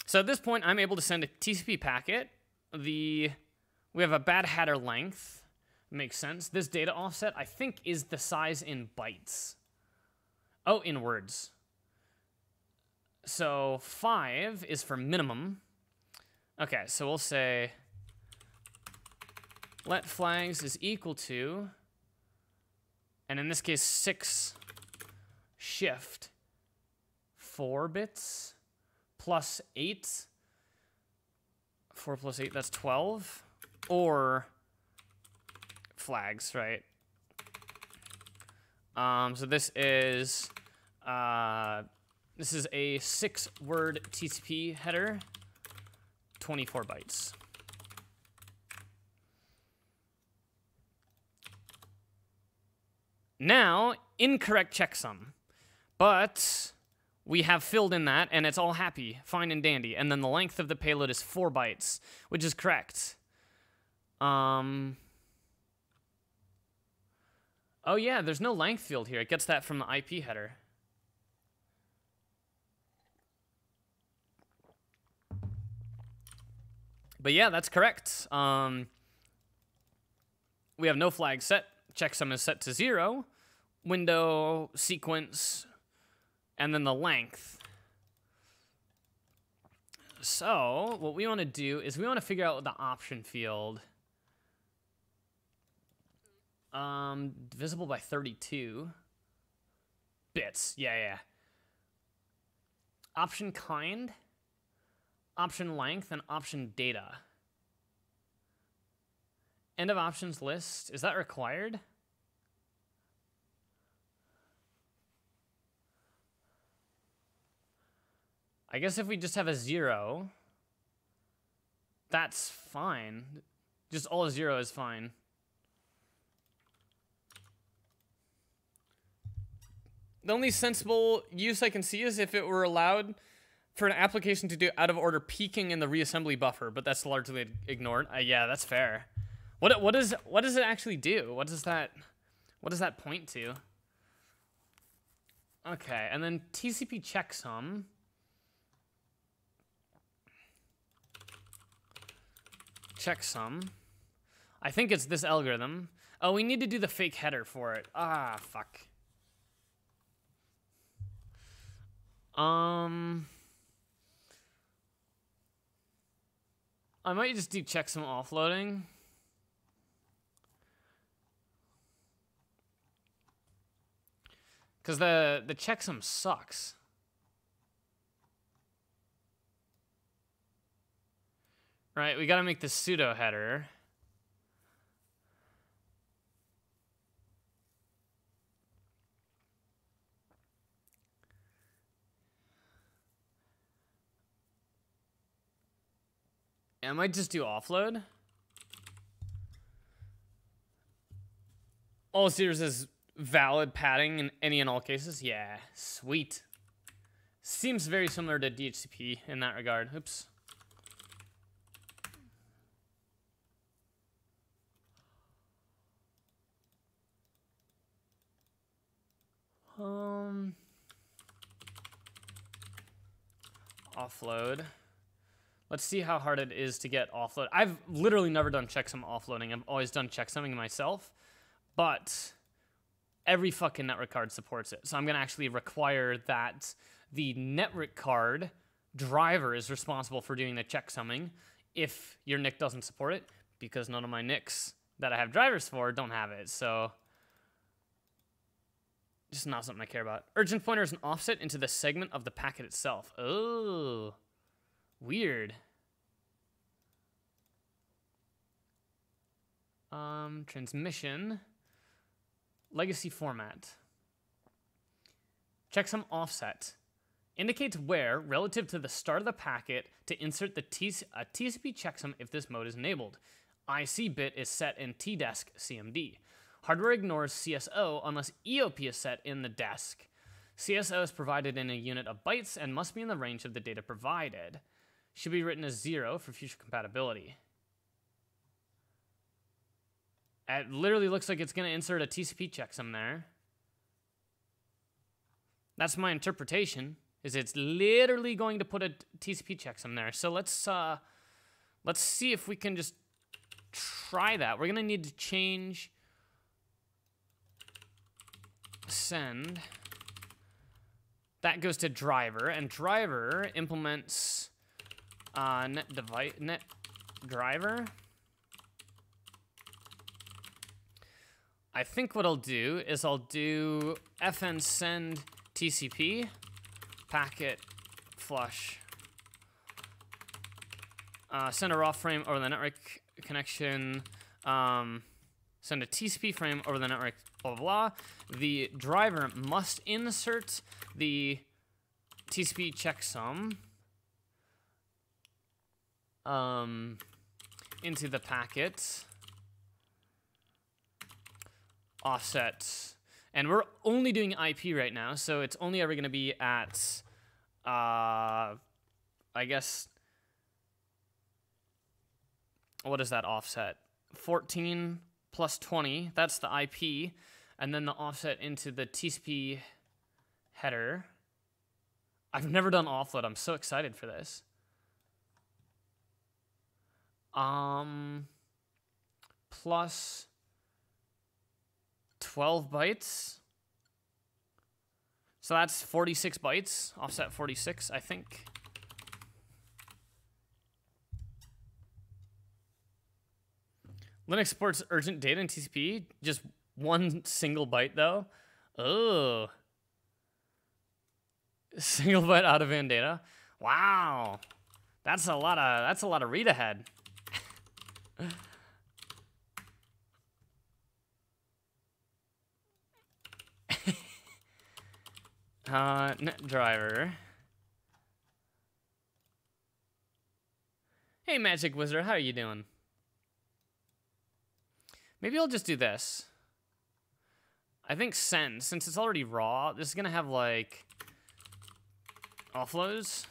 So at this point, I'm able to send a TCP packet. The we have a bad header length. Makes sense. This data offset, I think, is the size in bytes. Oh, in words. So 5 is for minimum. Okay, so we'll say let flags is equal to, and in this case 6 shift 4 bits plus 8. 4 plus 8, that's 12. Or flags, right? Um, so this is uh, this is a six word TCP header, 24 bytes. Now, incorrect checksum. But we have filled in that, and it's all happy, fine and dandy. And then the length of the payload is 4 bytes, which is correct. Um... Oh yeah, there's no length field here. It gets that from the IP header. But yeah, that's correct. Um, we have no flag set. Checksum is set to zero. Window, sequence, and then the length. So what we want to do is we want to figure out the option field. Um, divisible by 32 bits. Yeah, yeah. Option kind option length, and option data. End of options list, is that required? I guess if we just have a zero, that's fine. Just all zero is fine. The only sensible use I can see is if it were allowed for an application to do out of order peeking in the reassembly buffer, but that's largely ignored. Uh, yeah, that's fair. What what does what does it actually do? What does that what does that point to? Okay, and then TCP checksum. Checksum. I think it's this algorithm. Oh, we need to do the fake header for it. Ah, fuck. Um. I might just do checksum offloading. Because the, the checksum sucks. Right, we gotta make the pseudo header. And I might just do offload. All series is valid padding in any and all cases. Yeah, sweet. Seems very similar to DHCP in that regard. Oops. Um, offload. Let's see how hard it is to get offload. I've literally never done checksum offloading. I've always done checksumming myself, but every fucking network card supports it. So I'm gonna actually require that the network card driver is responsible for doing the checksumming if your NIC doesn't support it, because none of my NICs that I have drivers for don't have it. So just not something I care about. Urgent pointer is an offset into the segment of the packet itself. Oh, weird. Um, transmission, legacy format. Checksum offset indicates where, relative to the start of the packet, to insert the TC a TCP checksum if this mode is enabled. IC bit is set in TDESC CMD. Hardware ignores CSO unless EOP is set in the desk. CSO is provided in a unit of bytes and must be in the range of the data provided. Should be written as zero for future compatibility. It literally looks like it's going to insert a TCP checksum there. That's my interpretation. Is it's literally going to put a TCP checksum there. So let's uh, let's see if we can just try that. We're gonna need to change send. That goes to driver, and driver implements uh, net device net driver. I think what I'll do is I'll do fn send TCP packet flush uh, send a raw frame over the network connection um, send a TCP frame over the network blah blah blah the driver must insert the TCP checksum um, into the packet offset. And we're only doing IP right now, so it's only ever going to be at, uh, I guess, what is that offset? 14 plus 20, that's the IP, and then the offset into the TCP header. I've never done offload. I'm so excited for this. Um, plus 12 bytes. So that's 46 bytes, offset 46, I think. Linux supports urgent data in TCP, just one single byte though. Oh. <laughs> Single byte out of band. Wow. That's a lot of that's a lot of read ahead. <laughs> Uh, net driver. Hey, Magic Wizard, how are you doing? Maybe I'll just do this. I think send, since it's already raw, this is gonna have like offloads.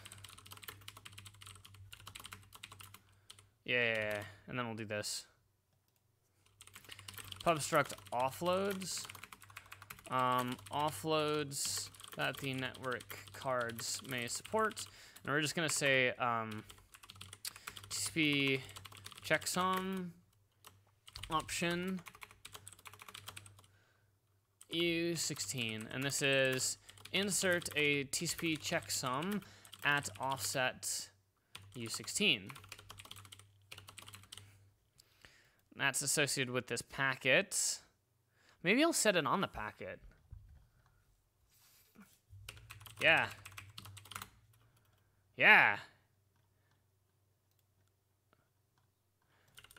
Yeah, and then we'll do this. Pubstruct offloads. Um, offloads that the network cards may support. And we're just going to say um, TCP checksum option U16. And this is insert a TCP checksum at offset U16. That's associated with this packet. Maybe I'll set it on the packet. Yeah. Yeah.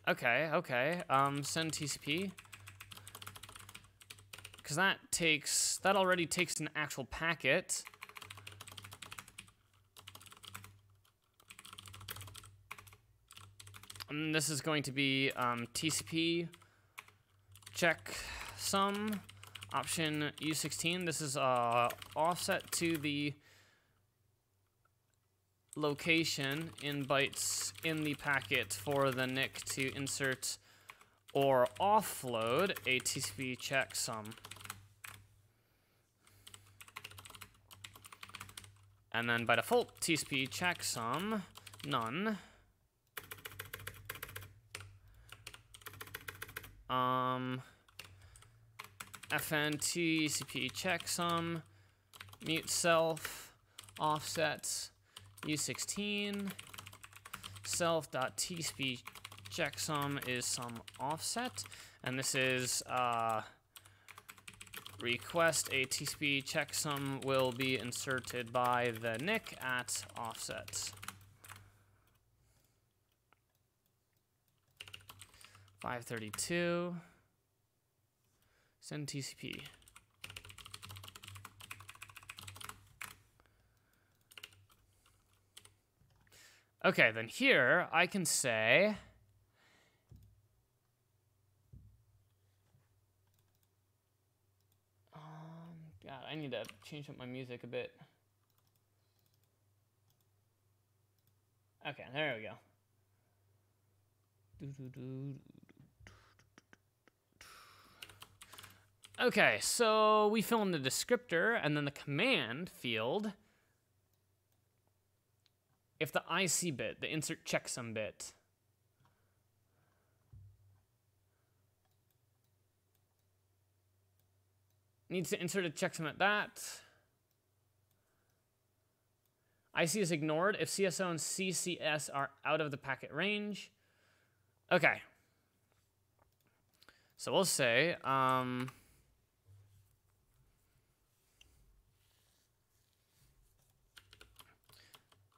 Okay, okay. Um, send TCP. Because that takes, that already takes an actual packet. And this is going to be um, TCP check some Option U16, this is uh, offset to the location in bytes in the packet for the NIC to insert or offload a TCP checksum. And then by default, TCP checksum, none. Um, fn tcp checksum, mute self, offset u16, self.tcp checksum is some offset, and this is uh, request a TCP checksum will be inserted by the NIC at offset. 532. Send TCP. Okay, then here I can say I need to change up my music a bit. Okay, there we go. Okay, so we fill in the descriptor and then the command field. If the IC bit, the insert checksum bit, needs to insert a checksum at that. IC is ignored if CSO and CCS are out of the packet range. Okay. So we'll say, um,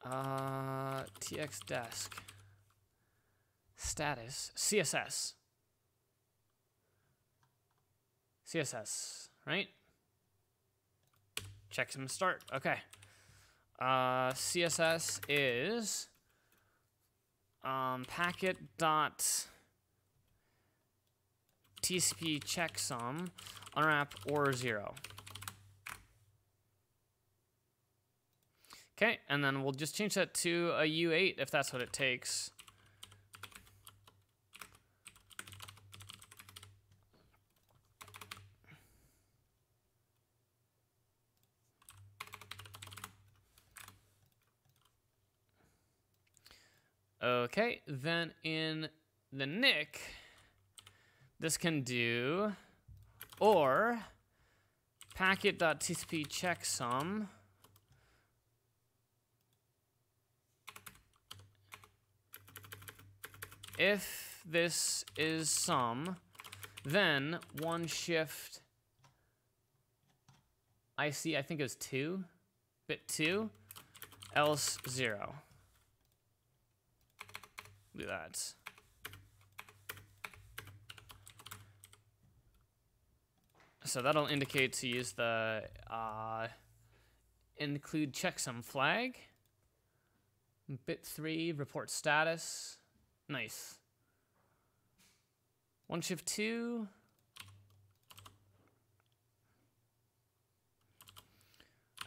Uh, TX desk. Status. CSS. CSS, right? Checksum start. Okay. Uh, CSS is um, packet dot TCP checksum unwrap or zero. Okay, and then we'll just change that to a U8 if that's what it takes. Okay, then in the NIC, this can do or packet.tcp checksum if this is sum, then one shift IC, I think it was two, bit two, else zero. Do that. So that'll indicate to use the uh, include checksum flag. Bit three, report status. Nice. One shift two.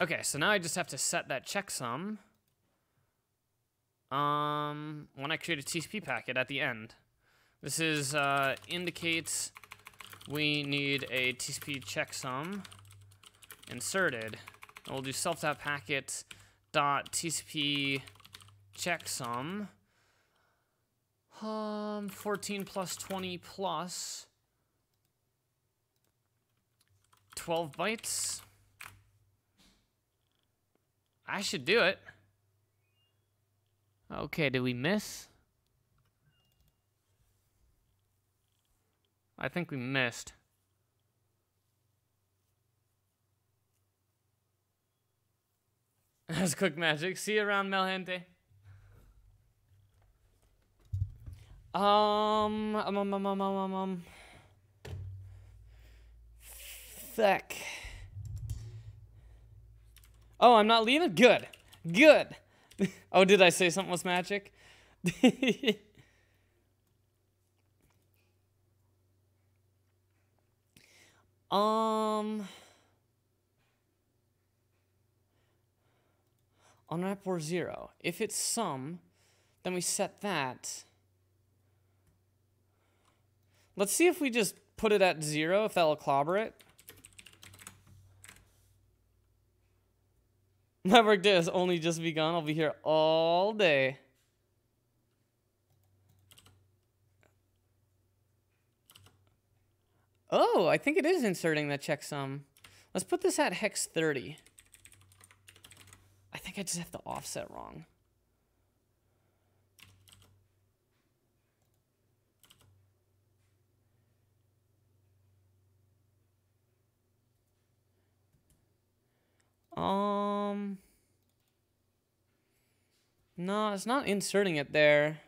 Okay, so now I just have to set that checksum. Um, when I create a TCP packet at the end. This is, uh, indicates we need a TCP checksum inserted. And we'll do self.packet dot TCP checksum um, 14 plus 20 plus 12 bytes. I should do it. Okay, did we miss? I think we missed. <laughs> That's quick magic. See you around, Melhente. Um, um, um, um, um, um, um, Fuck. Oh, I'm not leaving? Good. Good. <laughs> oh, did I say something was magic? <laughs> um. On or zero. If it's sum, then we set that. Let's see if we just put it at zero, if that'll clobber it. My workday only just begun. I'll be here all day. Oh, I think it is inserting the checksum. Let's put this at hex 30. I think I just have the offset wrong. Um. No, it's not inserting it there.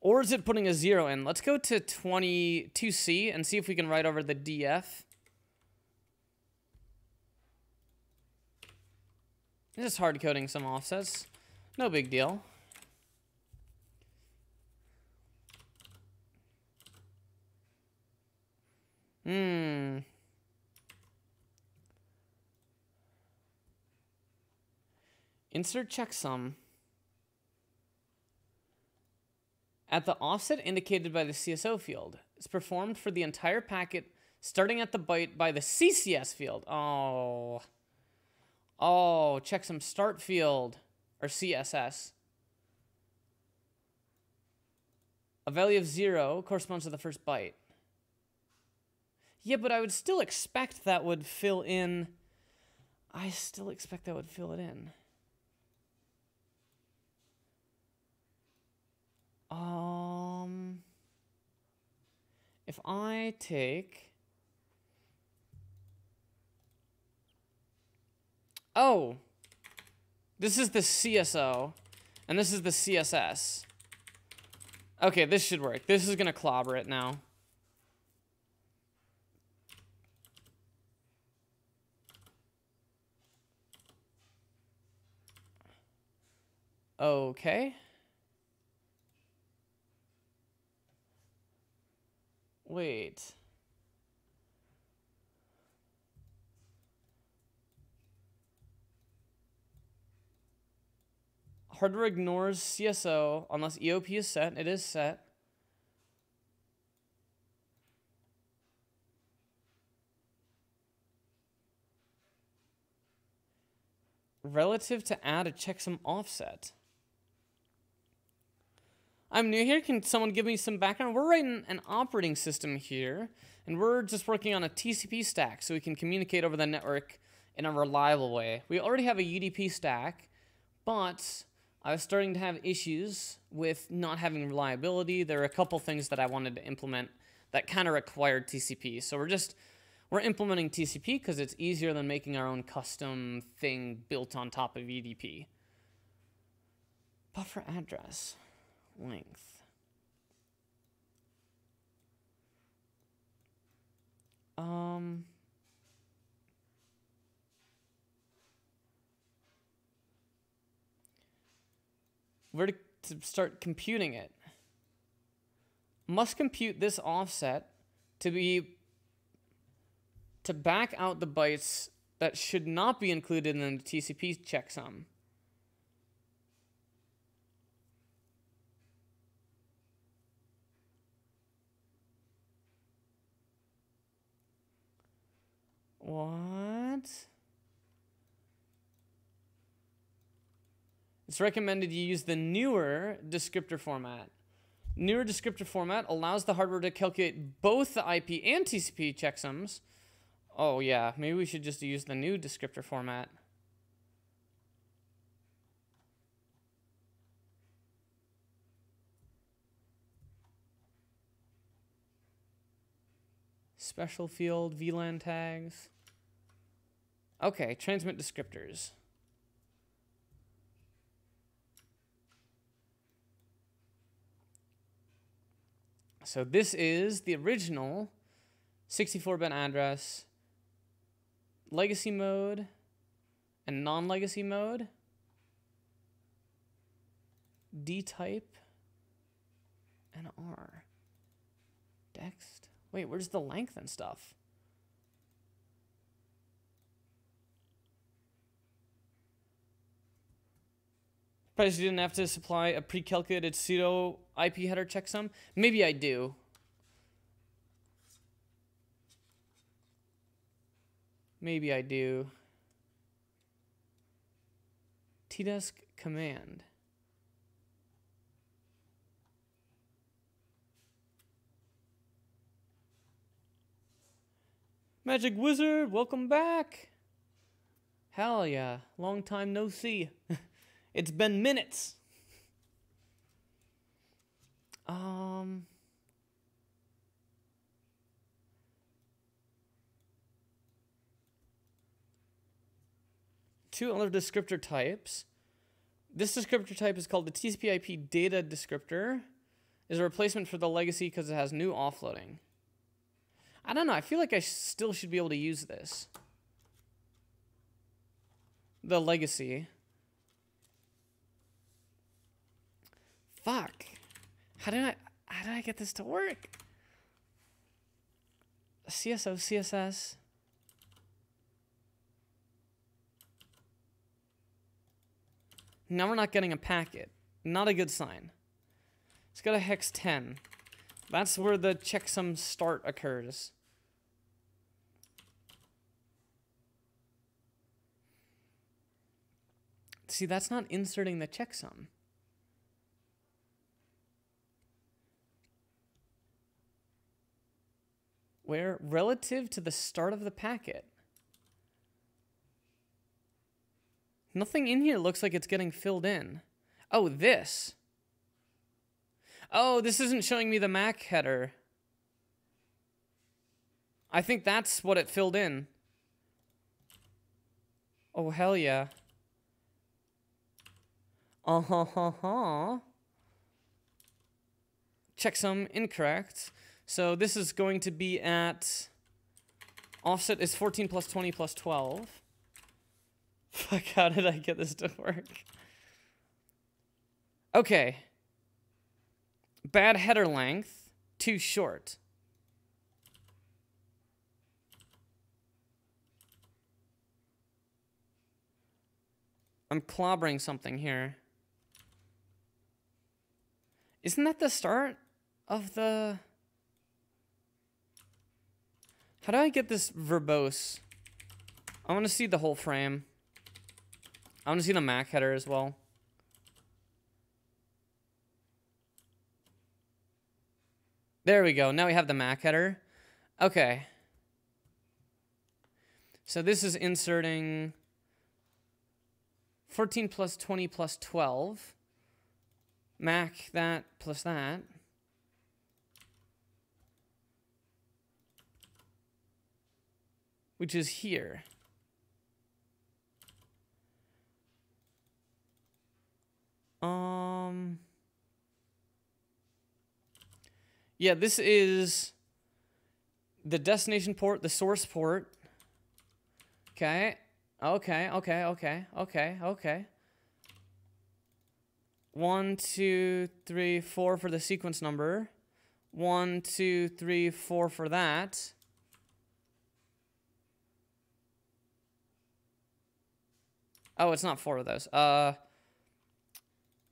Or is it putting a zero in? Let's go to 22C and see if we can write over the DF. Just hard coding some offsets. No big deal. Hmm. Insert checksum. At the offset indicated by the CSO field, it's performed for the entire packet starting at the byte by the CCS field. Oh. Oh, checksum start field or CSS. A value of zero corresponds to the first byte. Yeah, but I would still expect that would fill in. I still expect that would fill it in. Um, if I take, oh, this is the CSO, and this is the CSS. Okay, this should work. This is gonna clobber it now. Okay. Wait. Hardware ignores CSO unless EOP is set. It is set. Relative to add a checksum offset. I'm new here. Can someone give me some background? We're writing an operating system here, and we're just working on a TCP stack so we can communicate over the network in a reliable way. We already have a UDP stack, but I was starting to have issues with not having reliability. There are a couple things that I wanted to implement that kind of required TCP. So we're just we're implementing TCP because it's easier than making our own custom thing built on top of UDP. Buffer address length. Um, where to, to start computing it? Must compute this offset to be to back out the bytes that should not be included in the TCP checksum. What? It's recommended you use the newer descriptor format. Newer descriptor format allows the hardware to calculate both the IP and TCP checksums. Oh yeah, maybe we should just use the new descriptor format. Special field, VLAN tags. Okay, transmit descriptors. So this is the original 64-bit address, legacy mode, and non-legacy mode, D-type, and R. Dext. Wait, where's the length and stuff? Probably didn't have to supply a pre-calculated pseudo IP header checksum. Maybe I do. Maybe I do. tdesk command. Magic Wizard, welcome back. Hell yeah, long time no see. <laughs> It's been minutes. Um. Two other descriptor types. This descriptor type is called the TCP/IP data descriptor. Is a replacement for the legacy because it has new offloading. I don't know. I feel like I still should be able to use this. The legacy. Fuck. How did I how did I get this to work? CSO CSS. Now we're not getting a packet. Not a good sign. Let's go to hex 10. That's where the checksum start occurs. See, that's not inserting the checksum. Where relative to the start of the packet. Nothing in here looks like it's getting filled in. Oh, this. Oh, this isn't showing me the MAC header. I think that's what it filled in. Oh, hell yeah. Uh-huh-huh-huh. Checksum incorrect. So this is going to be at... Offset is 14 plus 20 plus 12. <laughs> Fuck, how did I get this to work? Okay. Bad header length, too short. I'm clobbering something here. Isn't that the start of the... How do I get this verbose? I want to see the whole frame. I want to see the MAC header as well. There we go. Now we have the MAC header. Okay. So this is inserting 14 plus 20 plus 12. Mac that plus that. Which is here. Um. Yeah, this is the destination port, the source port. Okay. Okay, okay, okay, okay, okay. One, two, three, four for the sequence number. One, two, three, four for that. Oh, it's not four of those. Uh,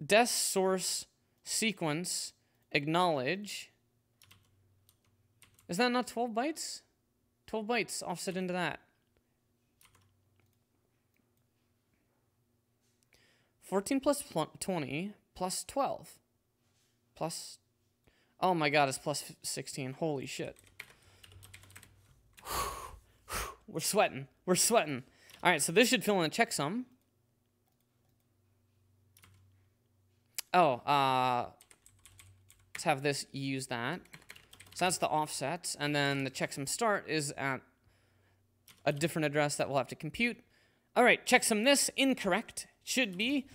des source sequence acknowledge. Is that not 12 bytes? 12 bytes offset into that. 14 plus 20 plus 12 plus oh my god it's plus 16 holy shit <sighs> we're sweating we're sweating all right so this should fill in a checksum oh uh let's have this use that so that's the offset and then the checksum start is at a different address that we'll have to compute all right checksum this incorrect should be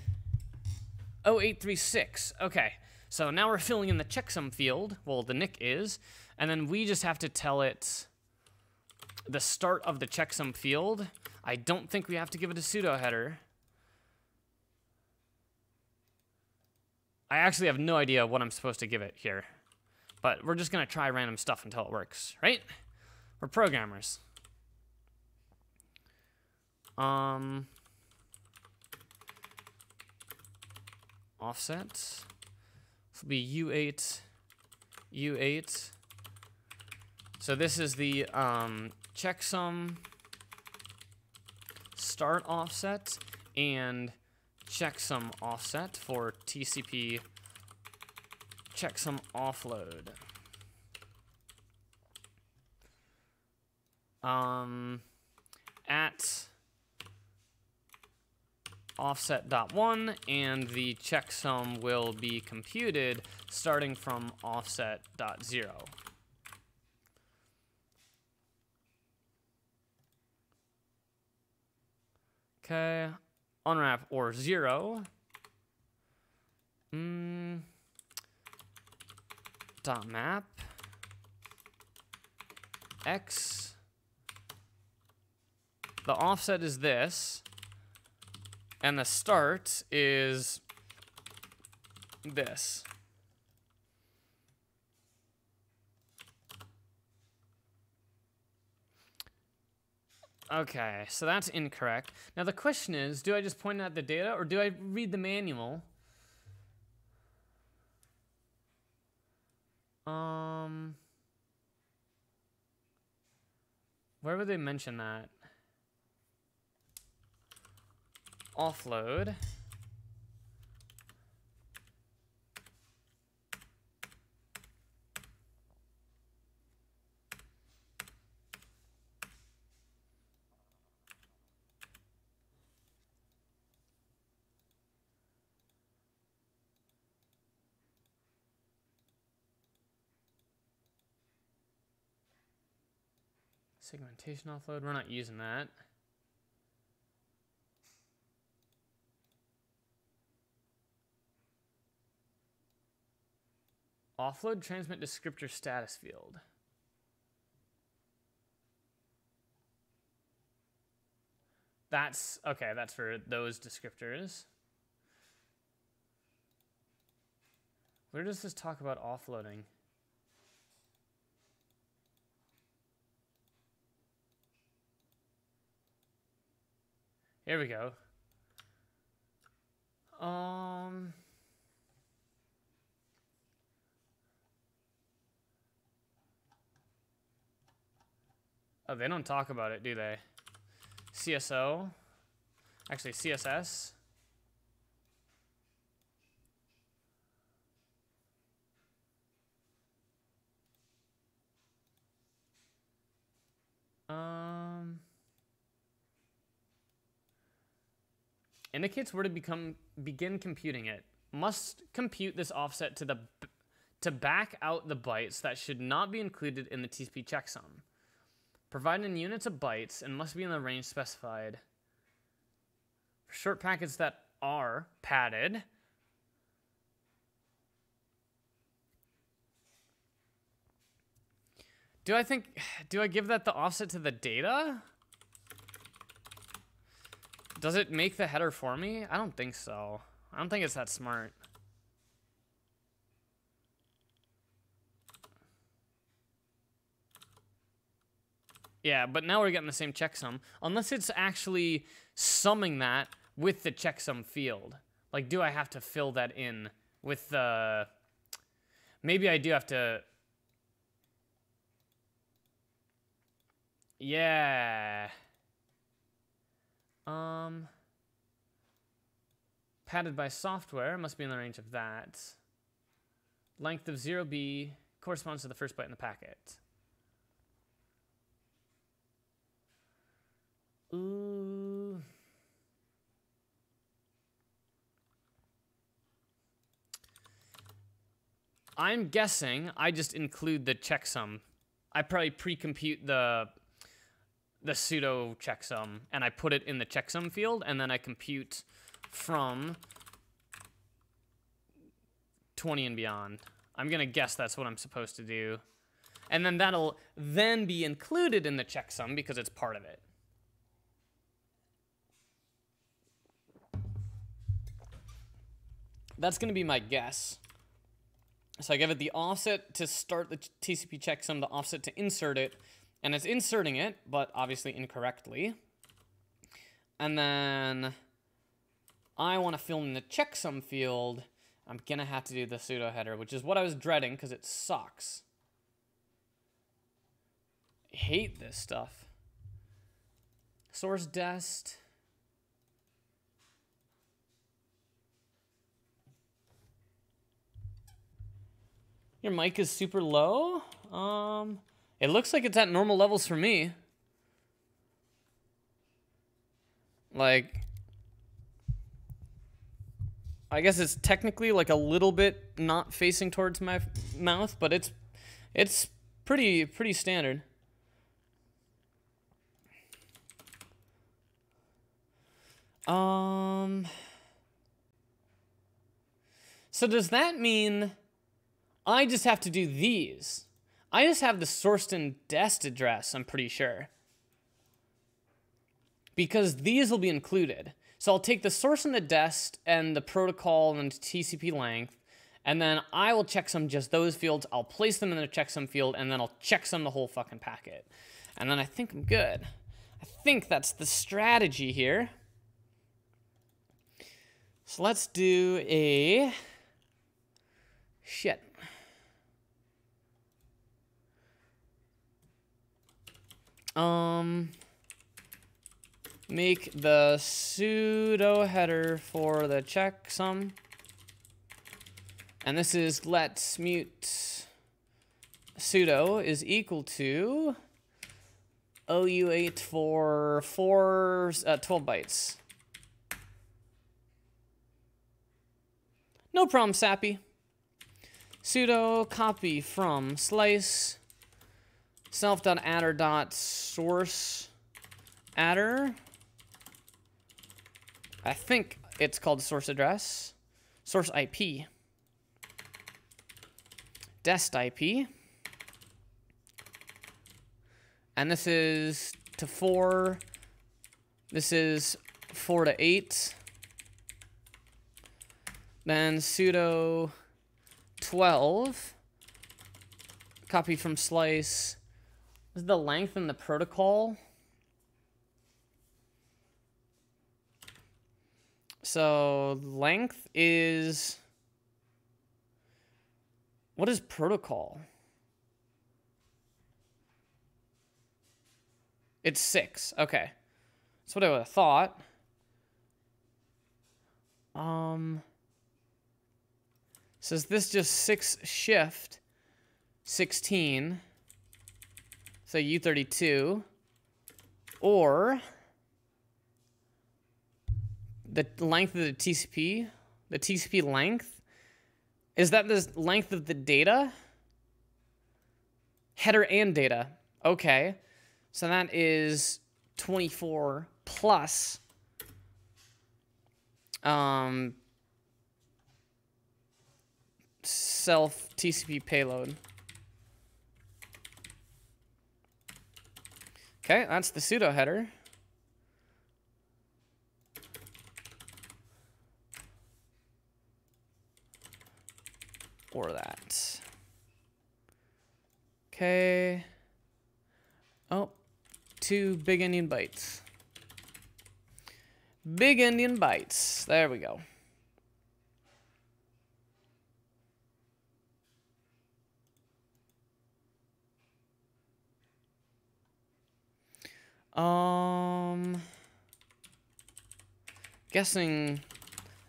0836. Okay, so now we're filling in the checksum field. Well, the NIC is. And then we just have to tell it the start of the checksum field. I don't think we have to give it a pseudo header. I actually have no idea what I'm supposed to give it here. But we're just going to try random stuff until it works, right? We're programmers. Um, offset. This will be U8, U8. So this is the um, checksum start offset and checksum offset for TCP checksum offload. Um, at offset dot one, and the checksum will be computed starting from offset dot zero. Okay. Unwrap or zero. Mm. Dot map. X. The offset is this. And the start is this. Okay, so that's incorrect. Now the question is, do I just point at the data or do I read the manual? Um, where would they mention that? Offload. Segmentation offload, we're not using that. Offload transmit descriptor status field. That's, okay, that's for those descriptors. Where does this talk about offloading? Here we go. Um. Oh, they don't talk about it, do they? CSO. Actually, CSS. Um. Indicates where to become begin computing it. Must compute this offset to the to back out the bytes that should not be included in the TCP checksum. Provide in units of bytes and must be in the range specified. For short packets that are padded, do I think <sighs> do I give that the offset to the data? Does it make the header for me? I don't think so. I don't think it's that smart. Yeah, but now we're getting the same checksum. Unless it's actually summing that with the checksum field. Like, do I have to fill that in with the... Maybe I do have to... Yeah... Um, padded by software must be in the range of that. Length of 0b corresponds to the first byte in the packet. Ooh. I'm guessing I just include the checksum. I probably pre-compute the the pseudo checksum and I put it in the checksum field and then I compute from 20 and beyond. I'm going to guess that's what I'm supposed to do. And then that'll then be included in the checksum because it's part of it. That's going to be my guess. So I give it the offset to start the TCP checksum, the offset to insert it, and it's inserting it, but obviously incorrectly. And then I want to fill in the checksum field. I'm going to have to do the pseudo header, which is what I was dreading because it sucks. Hate this stuff. Source dest. Your mic is super low? Um, it looks like it's at normal levels for me. Like, I guess it's technically like a little bit not facing towards my mouth, but it's it's pretty pretty standard. Um. So does that mean I just have to do these? I just have the and dest address, I'm pretty sure. Because these will be included. So I'll take the source and the dest and the protocol and TCP length, and then I will checksum just those fields. I'll place them in the checksum field, and then I'll checksum the whole fucking packet. And then I think I'm good. I think that's the strategy here. So let's do a shit. Um, make the pseudo header for the checksum. And this is let's mute. pseudo is equal to OU8 for four, uh, 12 bytes. No problem, Sappy. Pseudo copy from slice self.adder.source adder. Dot source adder. I think it's called source address. Source IP. Dest IP. And this is to 4. This is 4 to 8. Then pseudo 12. Copy from slice is the length in the protocol? So length is what is protocol? It's six. Okay. That's what I would have thought. Um says this just six shift 16 so U32, or the length of the TCP, the TCP length, is that the length of the data? Header and data. Okay. So that is 24 plus um, self TCP payload. Okay, that's the pseudo header. Or that. Okay. Oh, two big endian bytes. Big endian bytes. There we go. Um, guessing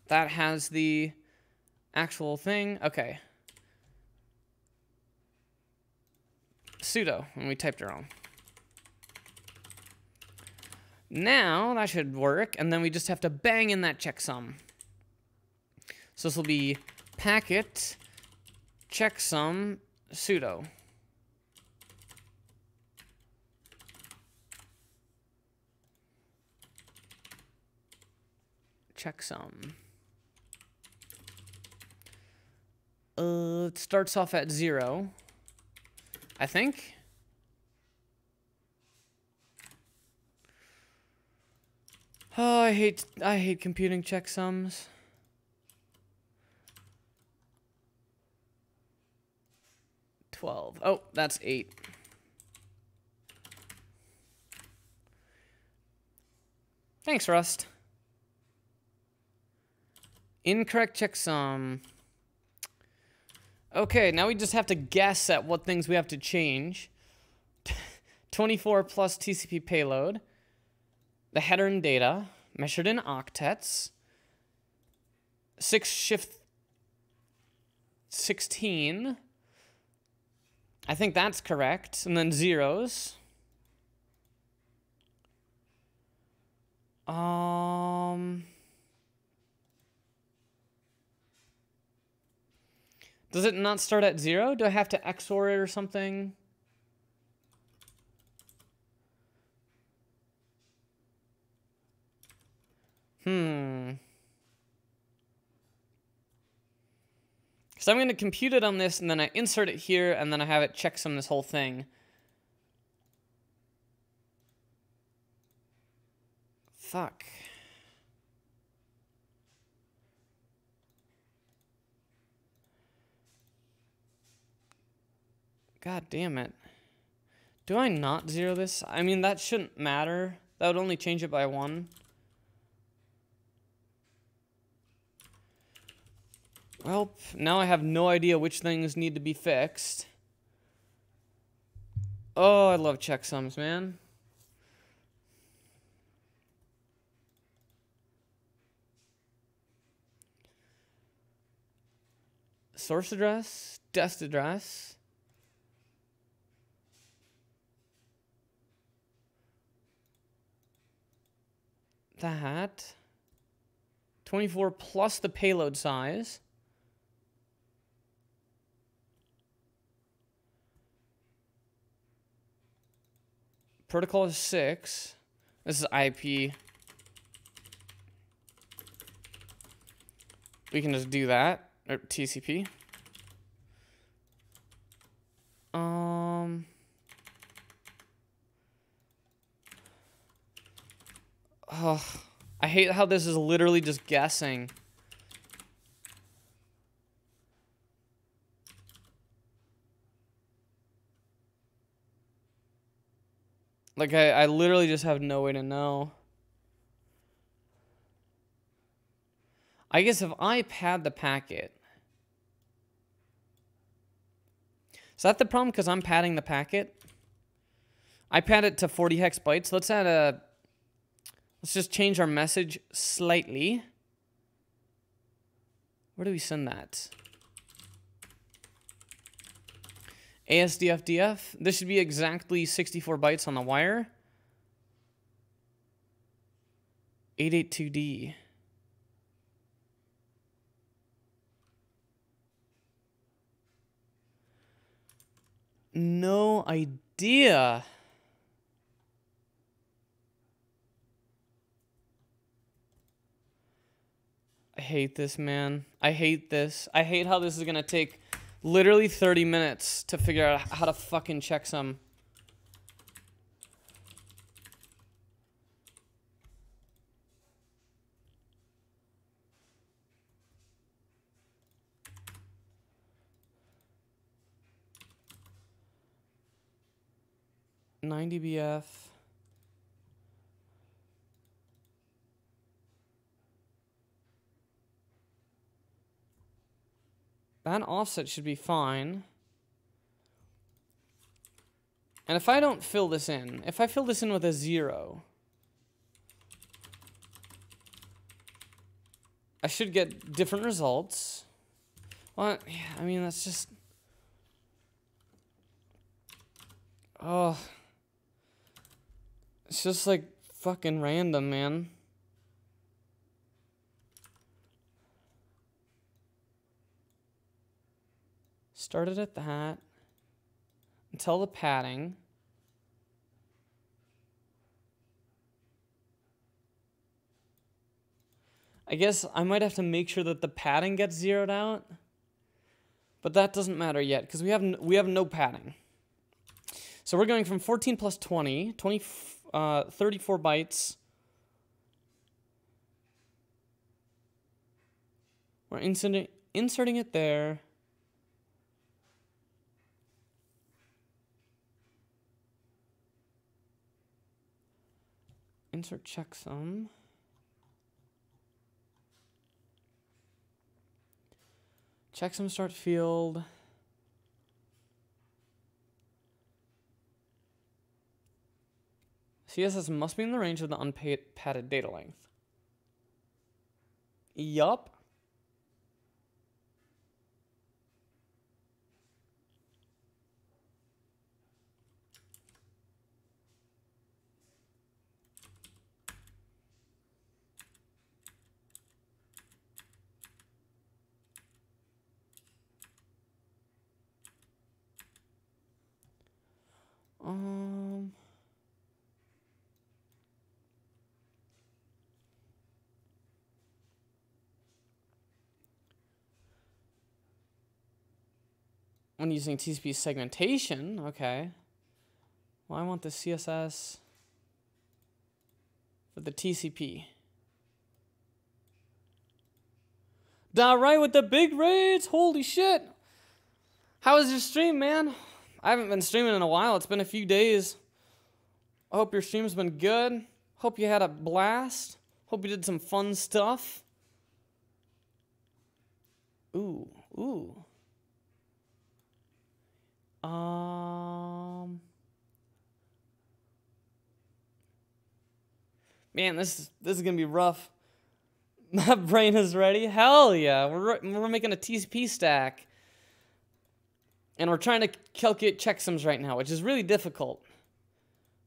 that has the actual thing. Okay. Pseudo, and we typed it wrong. Now, that should work, and then we just have to bang in that checksum. So this will be packet checksum pseudo. Checksum. Uh, it starts off at zero, I think. Oh, I hate I hate computing checksums. Twelve. Oh, that's eight. Thanks, Rust. Incorrect checksum. Okay, now we just have to guess at what things we have to change. <laughs> 24 plus TCP payload. The header and data, measured in octets. 6 shift 16. I think that's correct. And then zeros. Um... Does it not start at zero? Do I have to XOR it or something? Hmm. So I'm going to compute it on this, and then I insert it here, and then I have it checksum this whole thing. Fuck. God damn it. Do I not zero this? I mean, that shouldn't matter. That would only change it by one. Well, now I have no idea which things need to be fixed. Oh, I love checksums, man. Source address, dest address. That. 24 plus the payload size. Protocol is 6. This is IP. We can just do that. Or TCP. Oh, I hate how this is literally just guessing. Like, I, I literally just have no way to know. I guess if I pad the packet... Is that the problem because I'm padding the packet? I pad it to 40 hex bytes. Let's add a... Let's just change our message slightly. Where do we send that? ASDFDF. This should be exactly 64 bytes on the wire. 882D. No idea. Hate this, man. I hate this. I hate how this is to take literally 30 minutes to figure out how to fucking checksum. Ninety BF. That offset should be fine. And if I don't fill this in, if I fill this in with a zero, I should get different results. Well, yeah, I mean, that's just... Oh. It's just like fucking random, man. Started at that. Until the padding. I guess I might have to make sure that the padding gets zeroed out. But that doesn't matter yet because we have we have no padding. So we're going from 14 plus 20, 20 uh, 34 bytes. We're inserting inserting it there. Insert checksum. Checksum start field. CSS must be in the range of the unpadded data length. Yup. When using TCP segmentation. Okay. Well, I want the CSS for the TCP. Da right with the big raids. Holy shit. How was your stream, man? I haven't been streaming in a while. It's been a few days. I hope your stream's been good. Hope you had a blast. Hope you did some fun stuff. Ooh, ooh. Um. Man, this is, this is gonna be rough. <laughs> My brain is ready. Hell yeah, we're we're making a TCP stack, and we're trying to calculate checksums right now, which is really difficult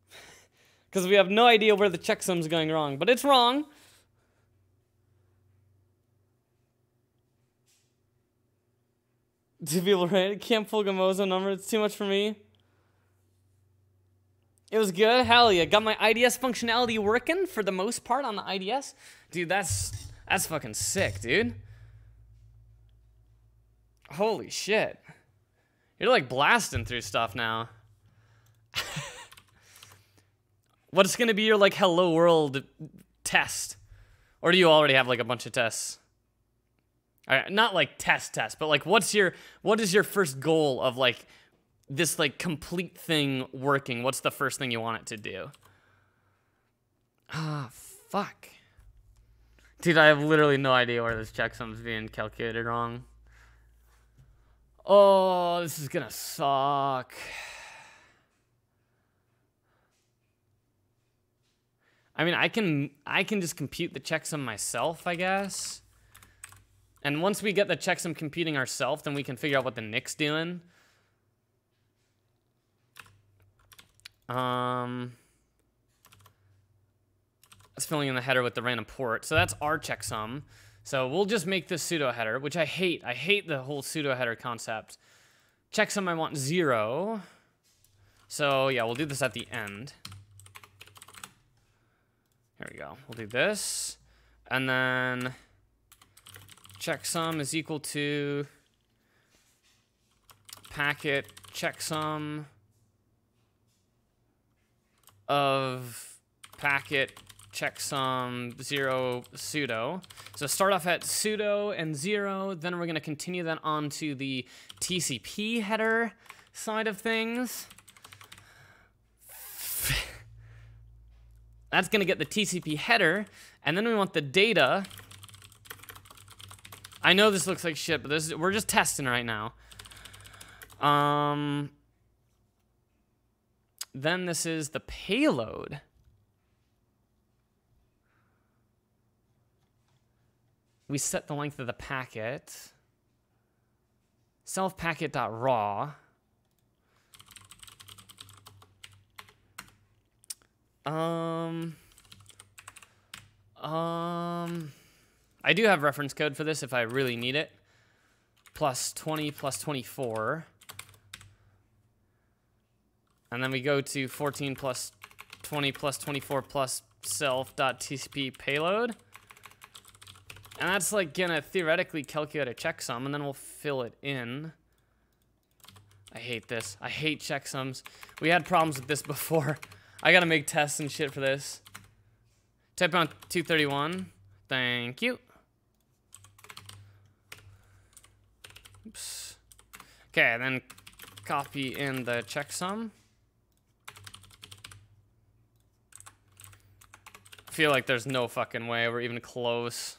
<laughs> because we have no idea where the checksum's going wrong, but it's wrong. Two people right? Can't pull Gamozo number. It's too much for me. It was good. Hell yeah. Got my IDS functionality working for the most part on the IDS. Dude, that's that's fucking sick, dude. Holy shit. You're like blasting through stuff now. <laughs> What's gonna be your like hello world test? Or do you already have like a bunch of tests? Not like test test, but like what's your what is your first goal of like this like complete thing working? What's the first thing you want it to do? Ah, fuck. Dude, I have literally no idea where this checksum's being calculated wrong. Oh, this is gonna suck. I mean, I can I can just compute the checksum myself, I guess. And once we get the checksum computing ourselves, then we can figure out what the NIC's doing. Um, it's filling in the header with the random port. So that's our checksum. So we'll just make this pseudo header, which I hate. I hate the whole pseudo header concept. Checksum I want zero. So yeah, we'll do this at the end. Here we go. We'll do this. And then checksum is equal to packet checksum of packet checksum zero pseudo. So start off at pseudo and zero, then we're gonna continue that on to the TCP header side of things. <laughs> That's gonna get the TCP header, and then we want the data I know this looks like shit, but this is, we're just testing right now. Um, then this is the payload. We set the length of the packet. Self packet.raw. Um. Um. I do have reference code for this if I really need it. Plus 20 plus 24. And then we go to 14 plus 20 plus 24 plus self.tcp payload. And that's like gonna theoretically calculate a checksum and then we'll fill it in. I hate this. I hate checksums. We had problems with this <laughs> before. I gotta make tests and shit for this. Type on 231. Thank you. Oops. Okay, then copy in the checksum. I feel like there's no fucking way we're even close.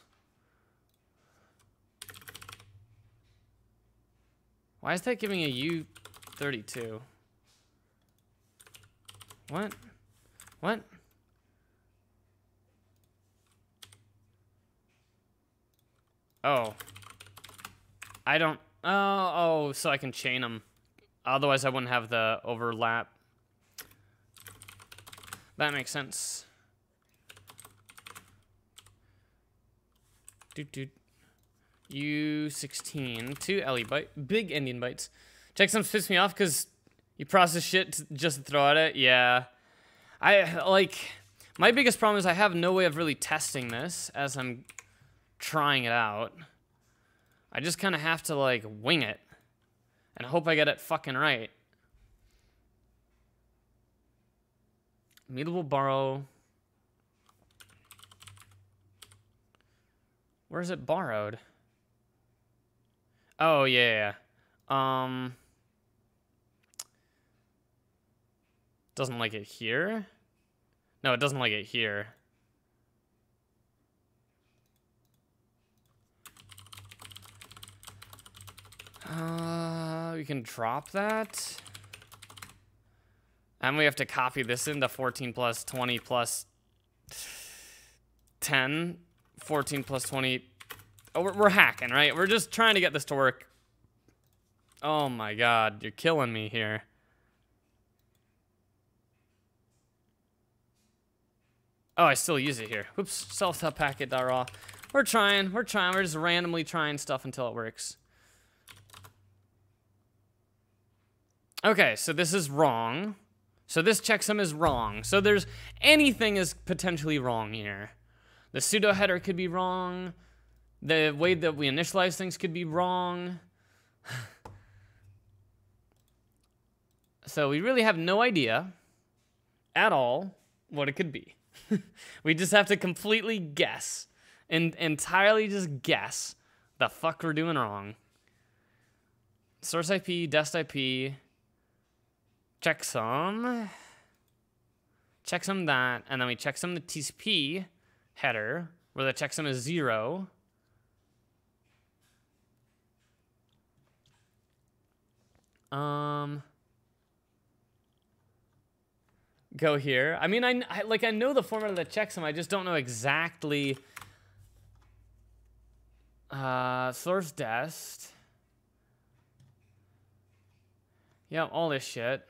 Why is that giving a U32? What? What? Oh. I don't... Oh, oh, so I can chain them. Otherwise, I wouldn't have the overlap. That makes sense. Dude, dude. U16, two LE byte, big endian bytes. Checksums piss me off because you process shit just to throw at it. Yeah. I, like, my biggest problem is I have no way of really testing this as I'm trying it out. I just kind of have to like wing it. and hope I get it fucking right. Mutable borrow. Where is it borrowed? Oh, yeah. Um... Doesn't like it here? No, it doesn't like it here. Uh, we can drop that. And we have to copy this into 14 plus 20 plus 10. 14 plus 20. Oh, we're, we're hacking, right? We're just trying to get this to work. Oh my god, you're killing me here. Oh, I still use it here. Oops, self-tap packet.raw. We're trying, we're trying, we're just randomly trying stuff until it works. Okay, so this is wrong. So this checksum is wrong. So there's anything is potentially wrong here. The pseudo header could be wrong. The way that we initialize things could be wrong. <sighs> so we really have no idea at all what it could be. <laughs> we just have to completely guess and entirely just guess the fuck we're doing wrong. Source IP, dest IP, checksum, checksum that, and then we checksum the TCP header where the checksum is zero. Um, go here. I mean, I, I, like I know the format of the checksum. I just don't know exactly. Uh, source dest. Yeah, all this shit.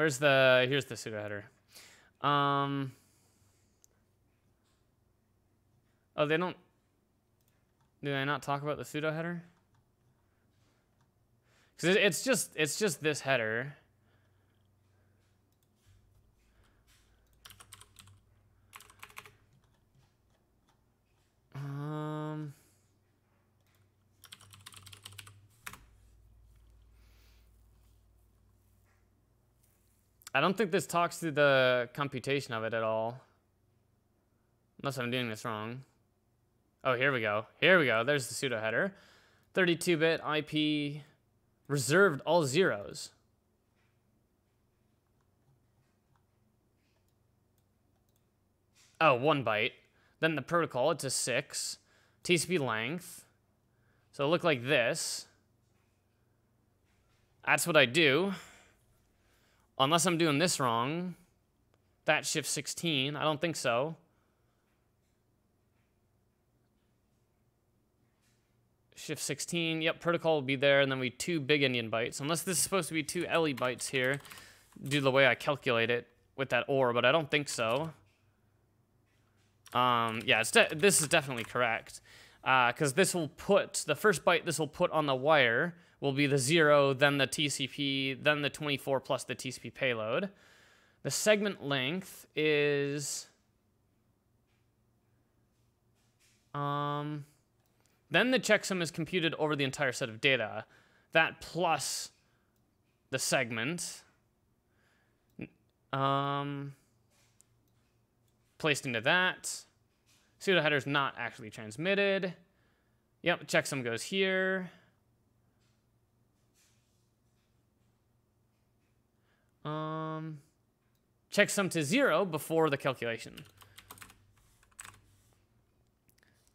Where's the? Here's the pseudo header. Um. Oh, they don't. Do they not talk about the pseudo header? Because it's just it's just this header. I don't think this talks to the computation of it at all. Unless I'm doing this wrong. Oh, here we go. Here we go. There's the pseudo header. 32-bit IP reserved all zeros. Oh, one byte. Then the protocol, it's a six. TCP length. So it look like this. That's what I do. Unless I'm doing this wrong. That shift 16. I don't think so. Shift 16. Yep, protocol will be there. And then we two big endian bytes. Unless this is supposed to be two LE bytes here. Do the way I calculate it with that OR, but I don't think so. Um, yeah, this is definitely correct. Because uh, this will put, the first byte this will put on the wire will be the 0, then the TCP, then the 24 plus the TCP payload. The segment length is... Um, then the checksum is computed over the entire set of data. That plus the segment. Um, placed into that. Pseudo header is not actually transmitted. Yep, checksum goes here. Um, checksum to zero before the calculation.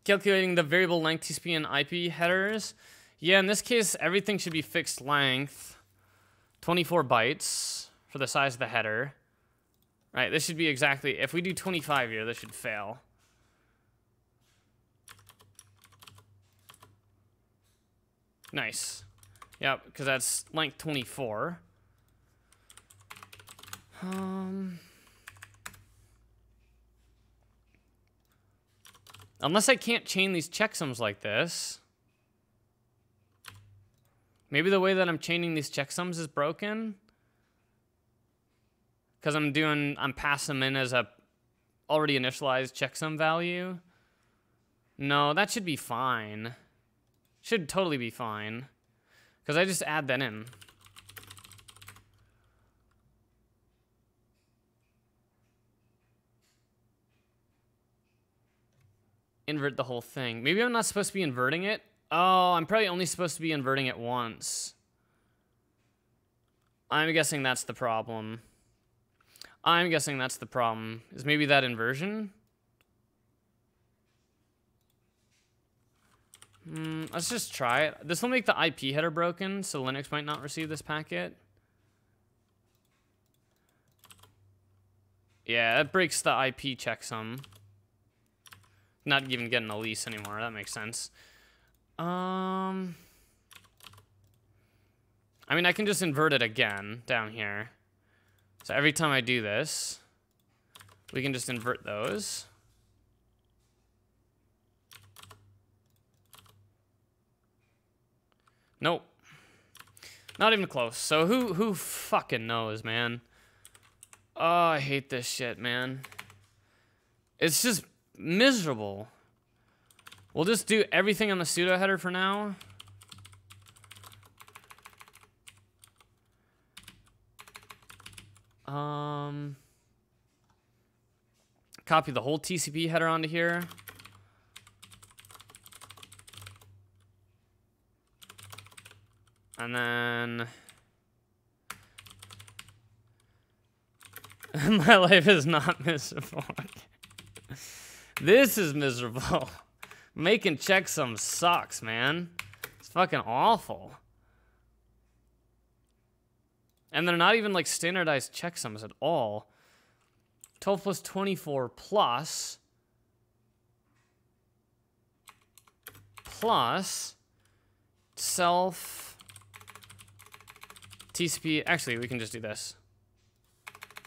Calculating the variable length TCP and IP headers. Yeah, in this case, everything should be fixed length. 24 bytes for the size of the header. Right, this should be exactly, if we do 25 here, this should fail. Nice. Yep, because that's length 24. Um... Unless I can't chain these checksums like this. Maybe the way that I'm chaining these checksums is broken. Because I'm doing, I'm passing them in as a already initialized checksum value. No, that should be fine. Should totally be fine. Because I just add that in. Invert the whole thing. Maybe I'm not supposed to be inverting it. Oh, I'm probably only supposed to be inverting it once. I'm guessing that's the problem. I'm guessing that's the problem. Is maybe that inversion? Mm, let's just try it. This will make the IP header broken, so Linux might not receive this packet. Yeah, that breaks the IP checksum. Not even getting a lease anymore. That makes sense. Um, I mean, I can just invert it again down here. So every time I do this, we can just invert those. Nope. Not even close. So who who fucking knows, man? Oh, I hate this shit, man. It's just miserable. We'll just do everything on the pseudo header for now. Um, copy the whole TCP header onto here. And then <laughs> my life is not <laughs> miserable. This is miserable. <laughs> Making checksum sucks, man. It's fucking awful. And they're not even like standardized checksums at all. 12 plus 24 plus plus self TCP. Actually, we can just do this.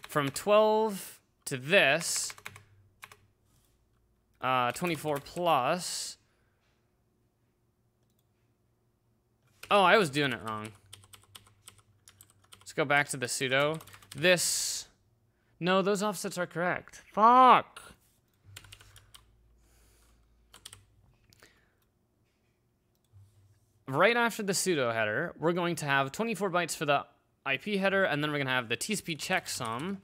From 12 to this, uh, 24 plus. Oh, I was doing it wrong. Let's go back to the pseudo. This. No, those offsets are correct. Fuck. Right after the pseudo header, we're going to have 24 bytes for the IP header, and then we're going to have the TCP checksum.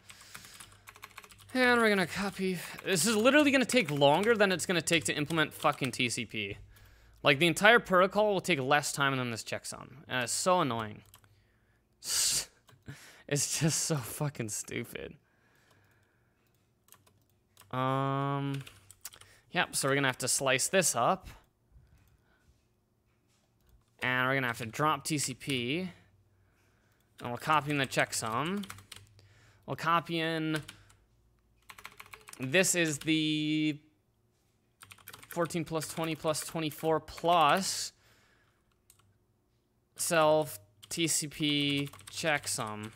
And we're gonna copy. This is literally gonna take longer than it's gonna take to implement fucking TCP. Like the entire protocol will take less time than this checksum. And it's so annoying. <laughs> it's just so fucking stupid. Um, yep, so we're gonna have to slice this up. And we're gonna have to drop TCP. And we'll copy in the checksum. We'll copy in this is the 14 plus 20 plus 24 plus self TCP checksum,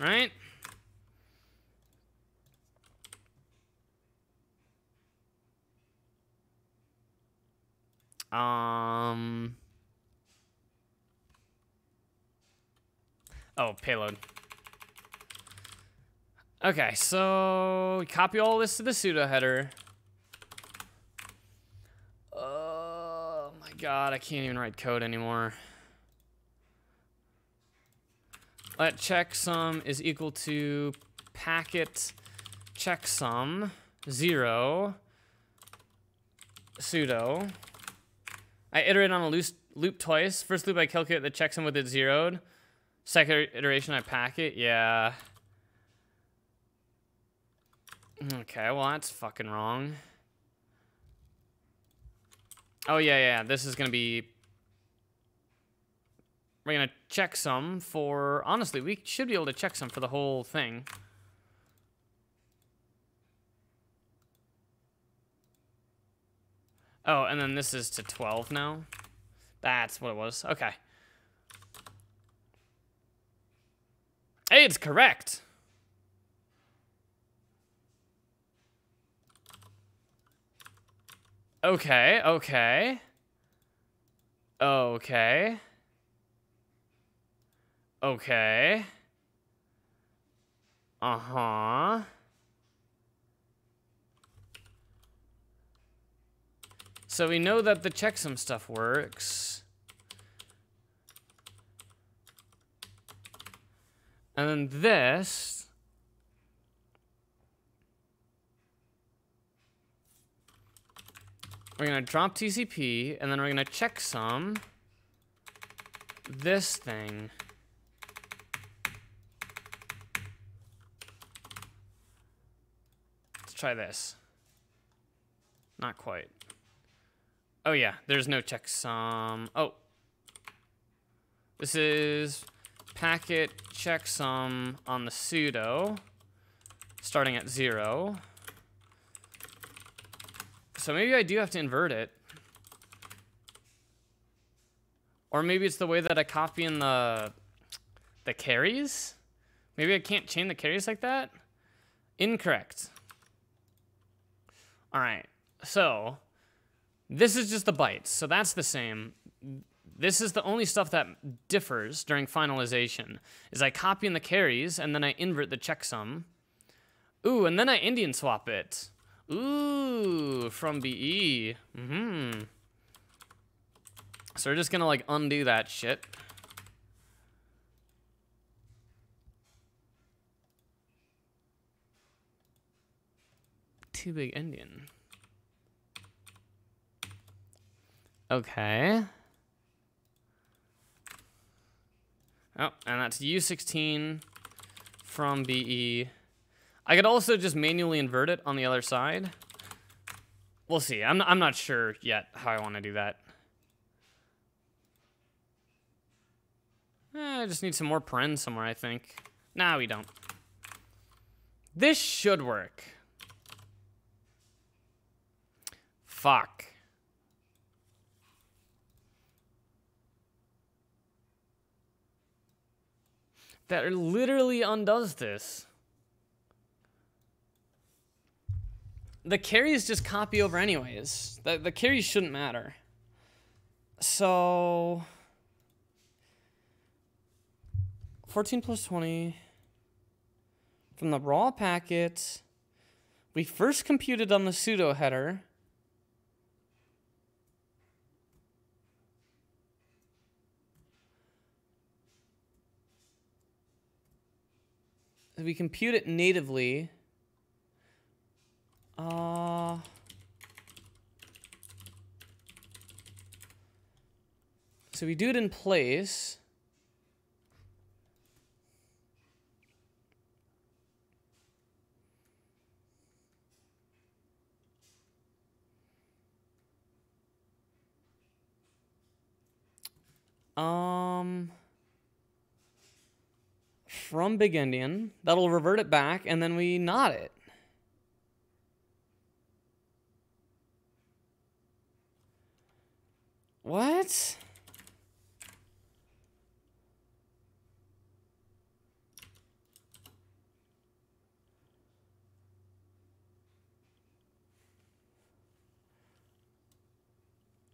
right? Um. Oh, payload. Okay, so copy all this to the pseudo header. Oh my god, I can't even write code anymore. Let checksum is equal to packet checksum zero pseudo. I iterate on a loop, loop twice. First loop I calculate the checksum with it zeroed. Second iteration I pack it. Yeah. Okay, well that's fucking wrong. Oh yeah, yeah, this is gonna be... We're gonna checksum for... Honestly, we should be able to checksum for the whole thing. Oh, and then this is to 12 now? That's what it was. Okay. Hey, it's correct! Okay, okay. Okay. Okay. Uh-huh. So we know that the checksum stuff works. And then this We're to drop TCP, and then we're to checksum this thing. Let's try this. Not quite. Oh yeah, there's no checksum. Oh. This is packet checksum on the pseudo, starting at zero. So maybe I do have to invert it. Or maybe it's the way that I copy in the the carries. Maybe I can't chain the carries like that. Incorrect. All right. So this is just the bytes. So that's the same. This is the only stuff that differs during finalization. Is I copy in the carries and then I invert the checksum. Ooh, and then I endian swap it. Ooh, from BE. Mm-hmm. So we're just gonna like undo that shit. Too big endian. Okay. Oh, and that's U16 from BE. I could also just manually invert it on the other side. We'll see. I'm I'm not sure yet how I want to do that. Eh, I just need some more parens somewhere, I think. Nah, we don't. This should work. Fuck. That literally undoes this. The carries just copy over anyways. The, the carries shouldn't matter. So 14 plus 20 from the raw packet. We first computed on the pseudo header. We compute it natively. Uh, so we do it in place. Um, from big endian. that'll revert it back, and then we not it. What?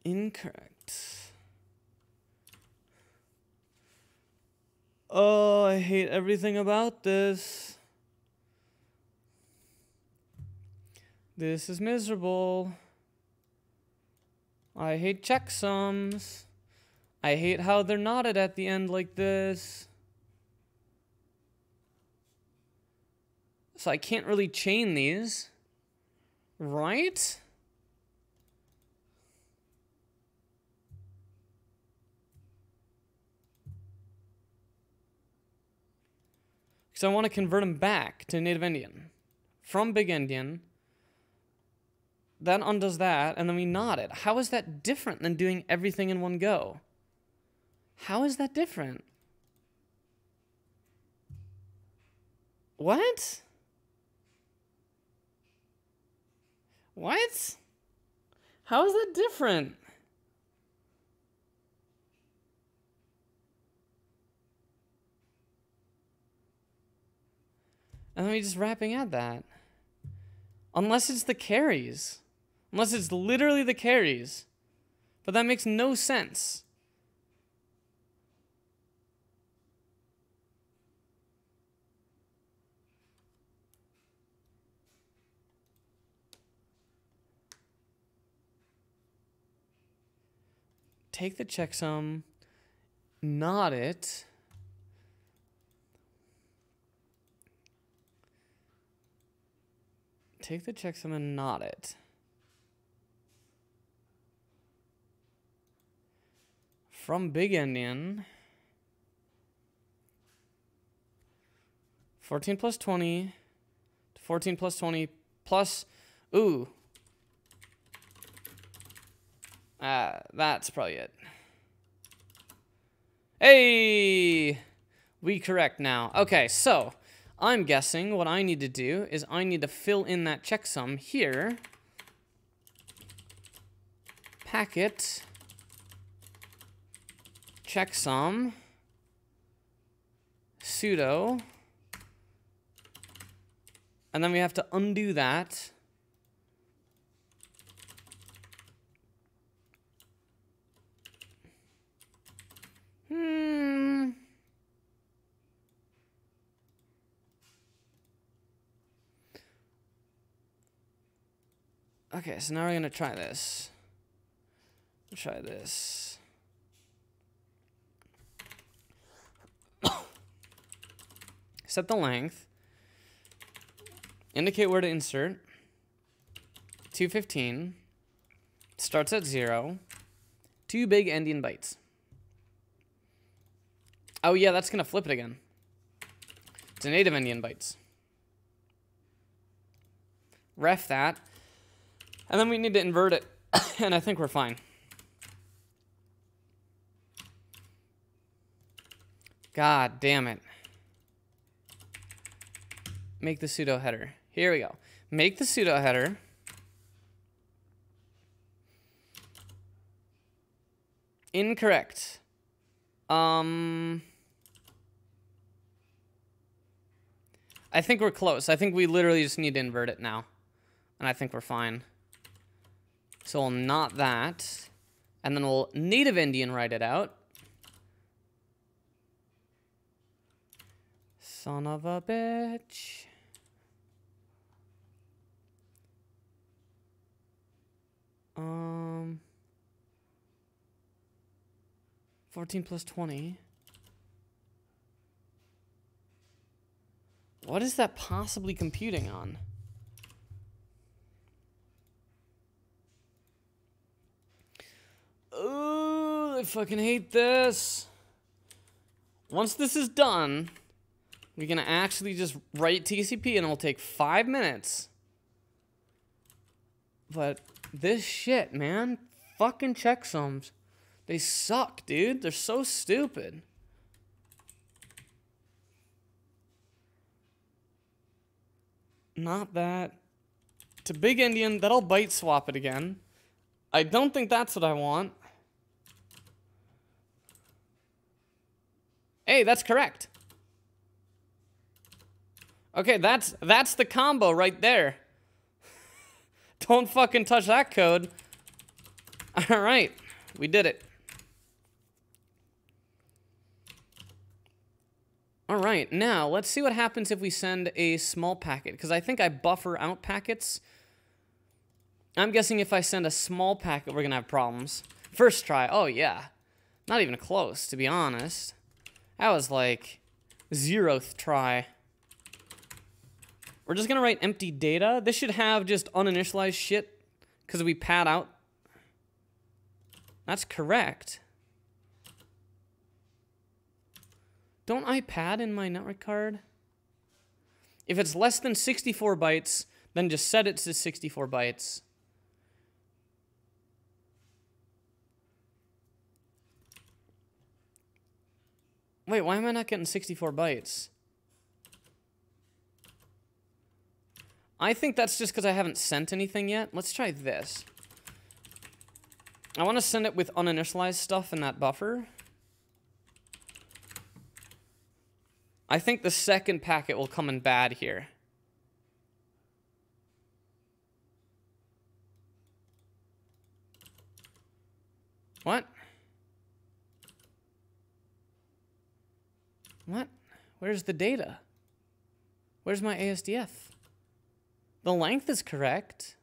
Incorrect. Oh, I hate everything about this. This is miserable. I hate checksums. I hate how they're knotted at the end like this. So I can't really chain these. Right? Because I want to convert them back to native endian. From big endian that undoes that, and then we not it. How is that different than doing everything in one go? How is that different? What? What? How is that different? And then we just wrapping at that. Unless it's the carries. Unless it's literally the carries. But that makes no sense. Take the checksum, not it. Take the checksum and not it. From big endian. 14 plus 20. 14 plus 20 plus. Ooh. Uh, that's probably it. Hey! We correct now. Okay, so I'm guessing what I need to do is I need to fill in that checksum here. Packet. Checksum. Pseudo. And then we have to undo that. Hmm. Okay, so now we're going to try this. Try this. Set the length. Indicate where to insert. 215. Starts at 0. Two big endian bytes. Oh yeah, that's to flip it again. It's a native endian bytes. Ref that. And then we need to invert it. <coughs> and I think we're fine. God damn it. Make the pseudo header. Here we go. Make the pseudo header. Incorrect. Um... I think we're close. I think we literally just need to invert it now. And I think we're fine. So we'll not that. And then we'll native endian write it out. Son of a bitch. Um, 14 plus 20. What is that possibly computing on? Oh, I fucking hate this. Once this is done, we're gonna actually just write TCP and it'll take five minutes. But this shit, man, fucking checksums. They suck, dude. They're so stupid. Not that. To big endian, that'll byte swap it again. I don't think that's what I want. Hey, that's correct. Okay, that's that's the combo right there. Don't fucking touch that code. <laughs> All right, we did it. All right, now let's see what happens if we send a small packet, because I think I buffer out packets. I'm guessing if I send a small packet, we're going to have problems. First try, oh yeah. Not even close, to be honest. That was like zeroth try. We're just to write empty data. This should have just uninitialized shit because we pad out. That's correct. Don't I pad in my network card? If it's less than 64 bytes, then just set it to 64 bytes. Wait, why am I not getting 64 bytes? I think that's just because I haven't sent anything yet. Let's try this. I want to send it with uninitialized stuff in that buffer. I think the second packet will come in bad here. What? What? Where's the data? Where's my ASDF? The length is correct.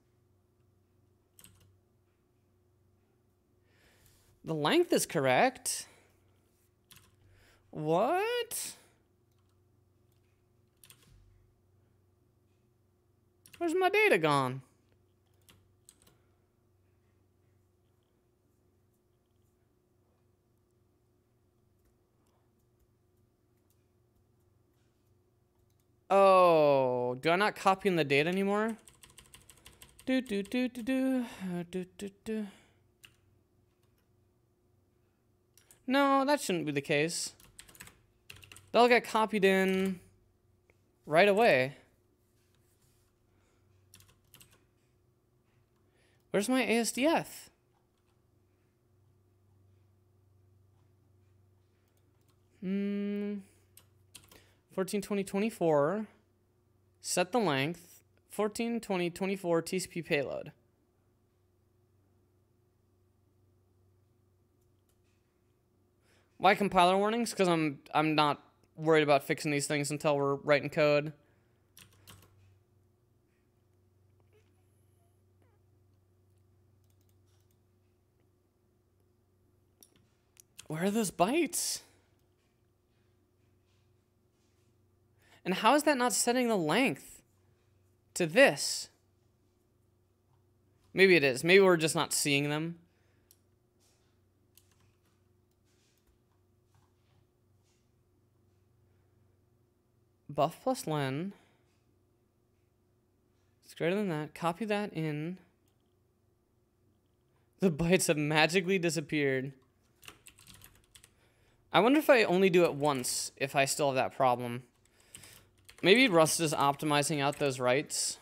The length is correct. What? Where's my data gone? Oh, do I not copy in the data anymore? Do do do do do uh, do do do. No, that shouldn't be the case. They'll get copied in right away. Where's my ASDF? Hmm. 14, 20, 24. Set the length. 14, 20, 24 TCP payload. Why compiler warnings? Because I'm I'm not worried about fixing these things until we're writing code. Where are those bytes? And how is that not setting the length to this? Maybe it is. Maybe we're just not seeing them. Buff plus len. It's greater than that. Copy that in. The bytes have magically disappeared. I wonder if I only do it once, if I still have that problem. Maybe Rust is optimizing out those writes.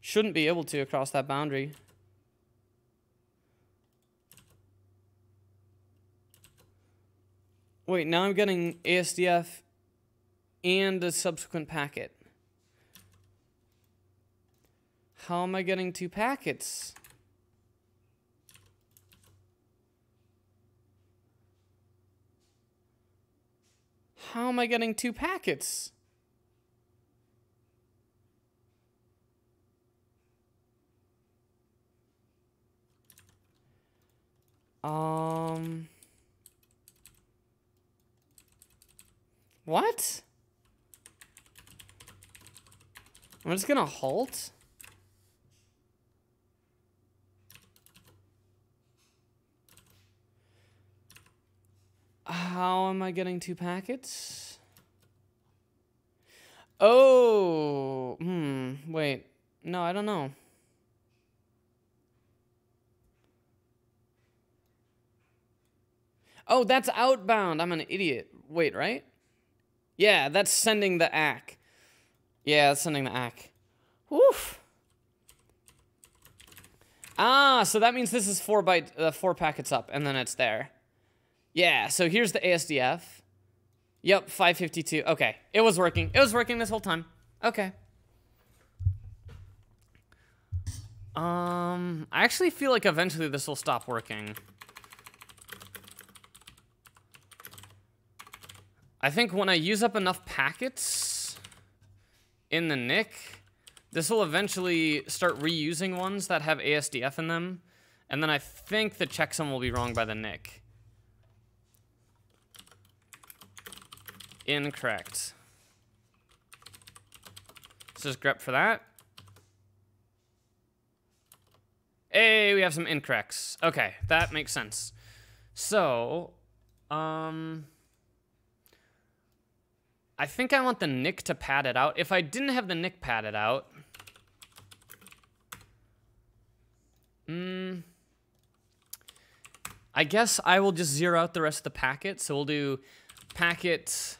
Shouldn't be able to across that boundary. Wait, now I'm getting ASDF and a subsequent packet. How am I getting two packets? How am I getting two packets? Um. What? I'm just gonna halt. How am I getting two packets? Oh, hmm, wait. No, I don't know. Oh, that's outbound. I'm an idiot. Wait, right? Yeah, that's sending the ACK. Yeah, that's sending the ACK. Woof. Ah, so that means this is four byte, uh, four packets up, and then it's there. Yeah, so here's the ASDF. Yep, 552. Okay, it was working. It was working this whole time. Okay. Um, I actually feel like eventually this will stop working. I think when I use up enough packets in the NIC, this will eventually start reusing ones that have ASDF in them. And then I think the checksum will be wrong by the NIC. Incorrect. Let's just grep for that. Hey, we have some incorrects. Okay, that makes sense. So, um... I think I want the NIC to pad it out. If I didn't have the NIC padded out... Hmm... I guess I will just zero out the rest of the packet. So we'll do packet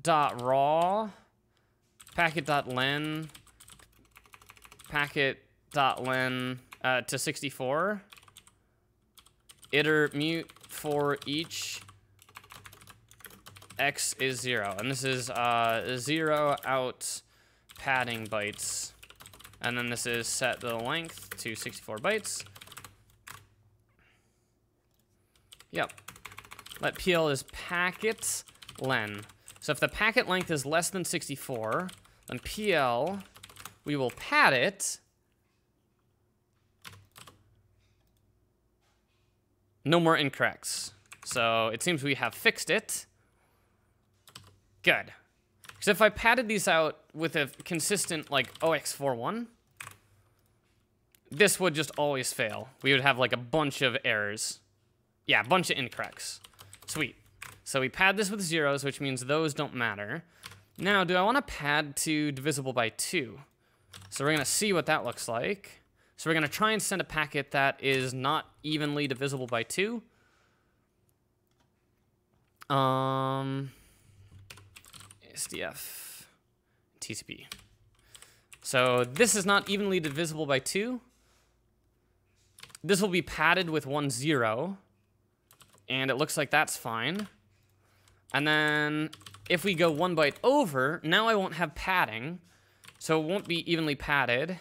dot raw, packet dot len, packet dot len uh, to 64. Iter mute for each x is zero. And this is uh, zero out padding bytes. And then this is set the length to 64 bytes. Yep. Let PL is packet len. So if the packet length is less than 64, then PL, we will pad it. No more incorrects. So it seems we have fixed it. Good. Because if I padded these out with a consistent, like, OX41, this would just always fail. We would have, like, a bunch of errors. Yeah, a bunch of incorrects. Sweet. So we pad this with zeros, which means those don't matter. Now, do I want to pad to divisible by 2? So we're going to see what that looks like. So we're going to try and send a packet that is not evenly divisible by 2. Um, SDF, TCP. So this is not evenly divisible by 2. This will be padded with one zero, and it looks like that's fine. And then if we go one byte over, now I won't have padding, so it won't be evenly padded.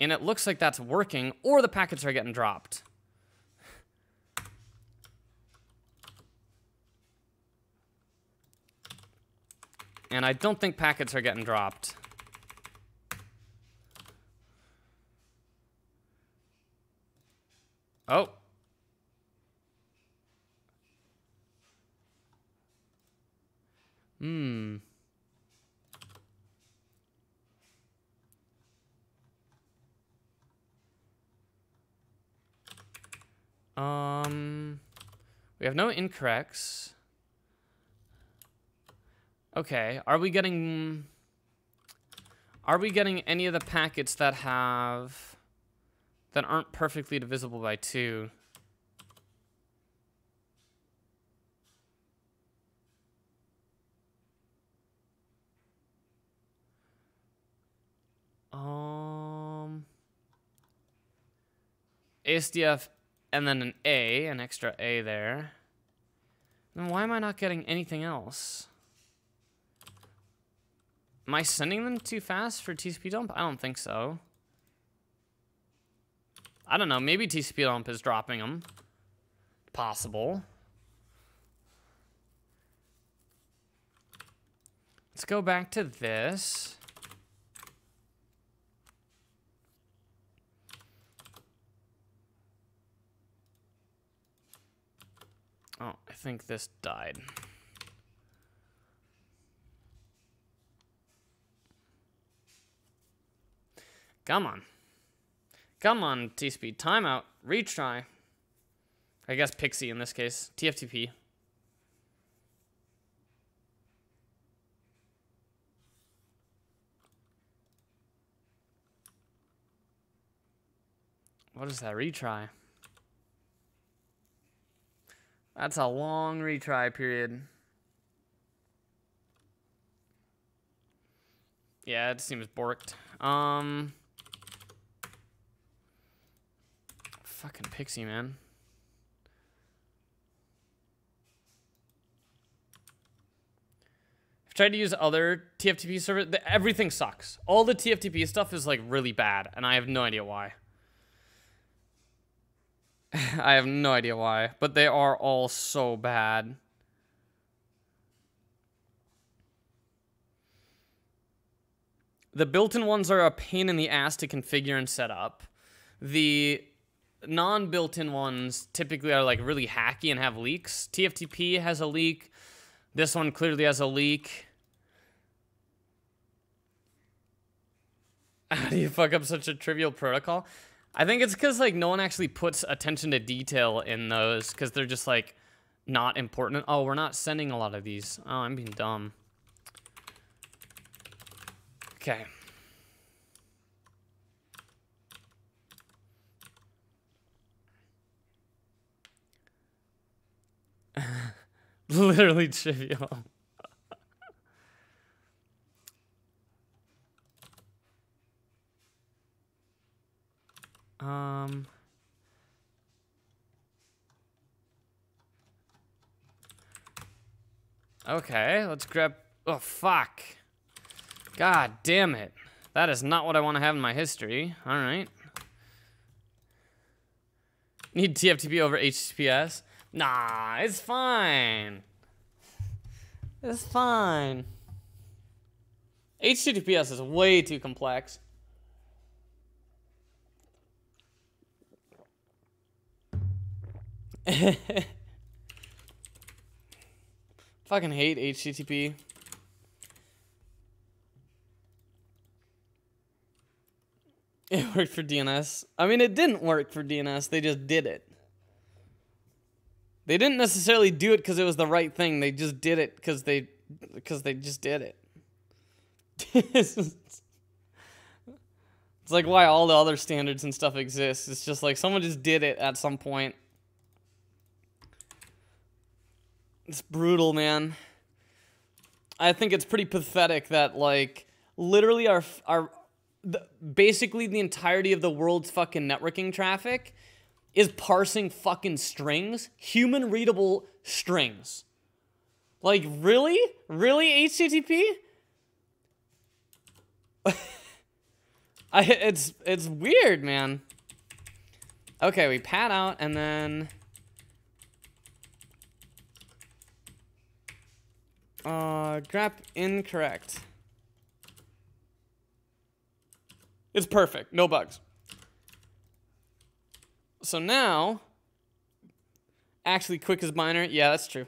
And it looks like that's working, or the packets are getting dropped. And I don't think packets are getting dropped. Oh. Hmm. Um, we have no incorrects. Okay, are we getting... Are we getting any of the packets that have... that aren't perfectly divisible by 2? Um... ASDF and then an A, an extra A there. Then why am I not getting anything else? Am I sending them too fast for TCP dump? I don't think so. I don't know. Maybe TCP dump is dropping them. Possible. Let's go back to this. Oh, I think this died. Come on. Come on, T-Speed. Timeout. Retry. I guess PXE in this case. TFTP. What is that? Retry. That's a long retry period. Yeah, it seems borked. Um, fucking PXE, man. I've tried to use other TFTP servers. Everything sucks. All the TFTP stuff is like really bad, and I have no idea why. <laughs> I have no idea why, but they are all so bad. The built-in ones are a pain in the ass to configure and set up. The non-built-in ones typically are like really hacky and have leaks. TFTP has a leak. This one clearly has a leak. <laughs> How do you fuck up such a trivial protocol? I think it's because like no one actually puts attention to detail in those because they're just like not important. Oh, we're not sending a lot of these. Oh, I'm being dumb. Okay. <laughs> Literally trivial. Um. Okay, let's grab. Oh, fuck. God damn it. That is not what I want to have in my history. Alright. Need TFTP over HTTPS? Nah, it's fine. It's fine. HTTPS is way too complex. <laughs> Fucking hate HTTP. It worked for DNS. I mean, it didn't work for DNS. They just did it. They didn't necessarily do it because it was the right thing. They just did it because they because they just did it. <laughs> it's like why all the other standards and stuff exist. It's just like someone just did it at some point. It's brutal, man. I think it's pretty pathetic that like literally our our the, basically the entirety of the world's fucking networking traffic is parsing fucking strings, human readable strings. Like really? Really HTTP? <laughs> I it's it's weird, man. Okay, we pad out and then uh grep incorrect. It's perfect, no bugs. So now, actually quick as minor, yeah, that's true.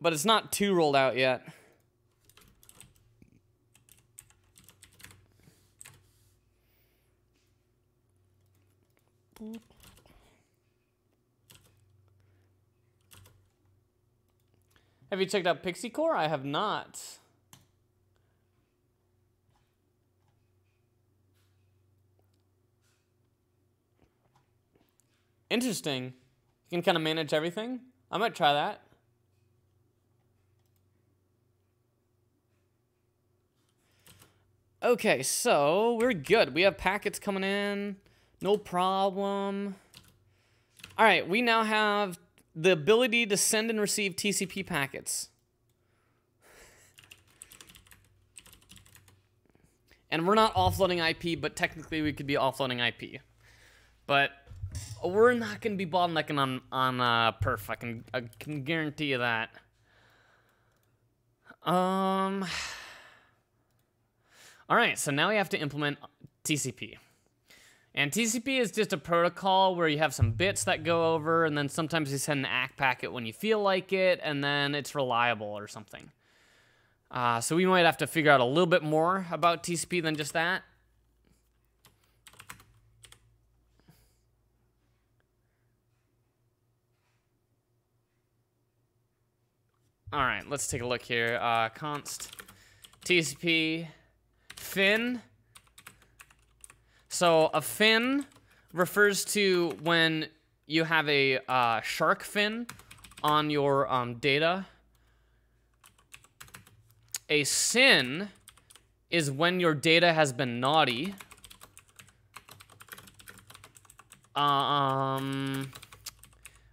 But it's not too rolled out yet. Have you checked out Pixiecore? I have not. Interesting. You can kind of manage everything. I might try that. Okay, so we're good. We have packets coming in. No problem. All right, we now have the ability to send and receive TCP packets. And we're not offloading IP, but technically we could be offloading IP. But we're not to be bottlenecking on, on uh, perf. I can, I can guarantee you that. Um... <sighs> All right, so now we have to implement TCP. And TCP is just a protocol where you have some bits that go over, and then sometimes you send an ACK packet when you feel like it, and then it's reliable or something. Uh, so we might have to figure out a little bit more about TCP than just that. All right, let's take a look here. Uh, const TCP fin. So a fin refers to when you have a uh, shark fin on your um, data. A sin is when your data has been naughty. Um,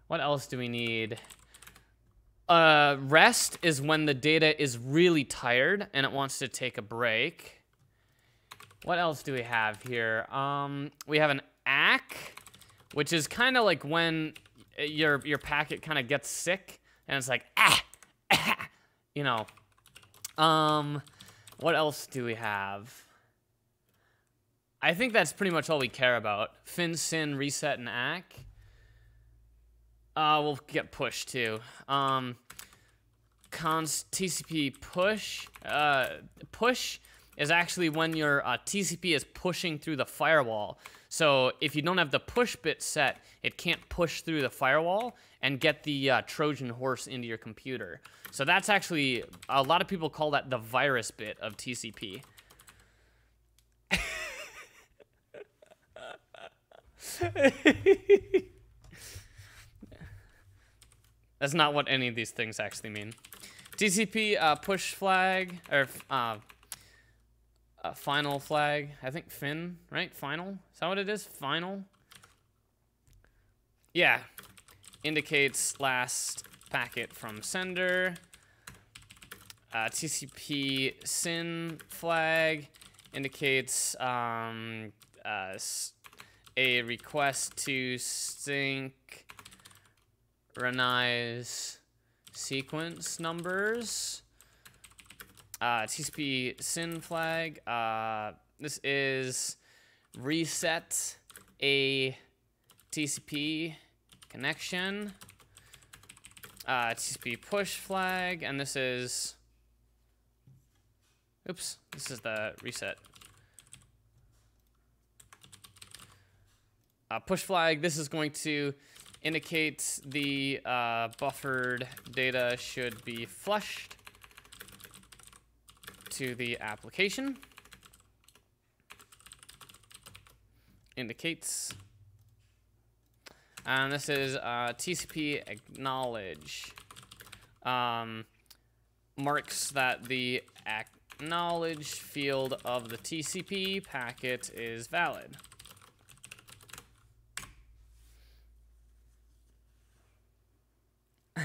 what else do we need? Uh, rest is when the data is really tired and it wants to take a break. What else do we have here? Um, we have an ACK, which is kind of like when your your packet kind of gets sick and it's like ah, ah, you know. Um, what else do we have? I think that's pretty much all we care about. Fin, SYN, reset, and ACK. Uh, we'll get push too. Um, TCP push. Uh, push is actually when your uh, TCP is pushing through the firewall. So if you don't have the push bit set, it can't push through the firewall and get the uh, Trojan horse into your computer. So that's actually, a lot of people call that the virus bit of TCP. <laughs> That's not what any of these things actually mean. TCP uh, push flag, or uh, uh, final flag. I think fin, right? Final? Is that what it is? Final? Yeah. Indicates last packet from sender. Uh, TCP SYN flag indicates um, uh, a request to synchronize sequence numbers uh, TCP SYN flag. Uh, this is reset a TCP connection. Uh, TCP push flag, and this is, oops, this is the reset. uh, push flag. This is going to indicate the uh, buffered data should be flushed to the application. Indicates. And this is uh, TCP acknowledge. Um, marks that the acknowledge field of the TCP packet is valid.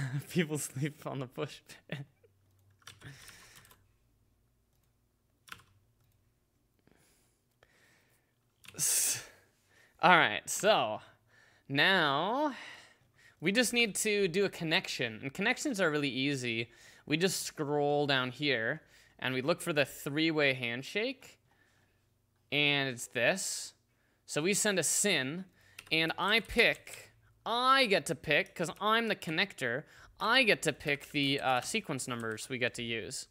<laughs> People sleep on the push pin. All right, so now we just need to do a connection. And connections are really easy. We just scroll down here and we look for the three-way handshake. And it's this. So we send a SYN and I pick, I get to pick, because I'm the connector, I get to pick the uh, sequence numbers we get to use.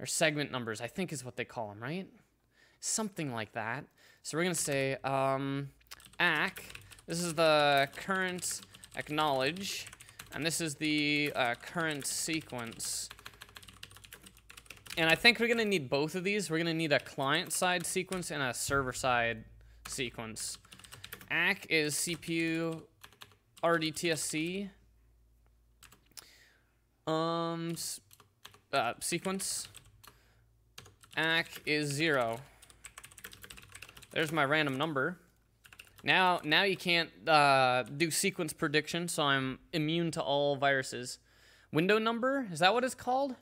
Or segment numbers, I think is what they call them, right? Something like that. So we're going to say um, ACK. This is the current acknowledge. And this is the uh, current sequence. And I think we're going to need both of these. We're going to need a client-side sequence and a server-side sequence. ACK is CPU RDTSC. Um, uh, sequence. ACK is zero. There's my random number. Now, now you can't uh, do sequence prediction, so I'm immune to all viruses. Window number, is that what it's called?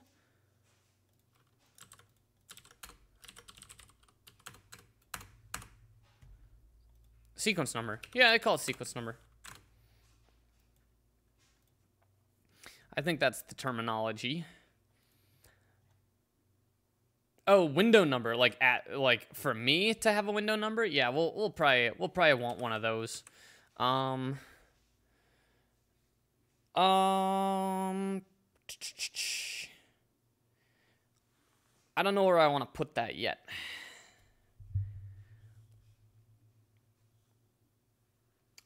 Sequence number. Yeah, they call it sequence number. I think that's the terminology. Oh, window number, like at like for me to have a window number? Yeah, we'll we'll probably we'll probably want one of those. Um Um I don't know where I want to put that yet.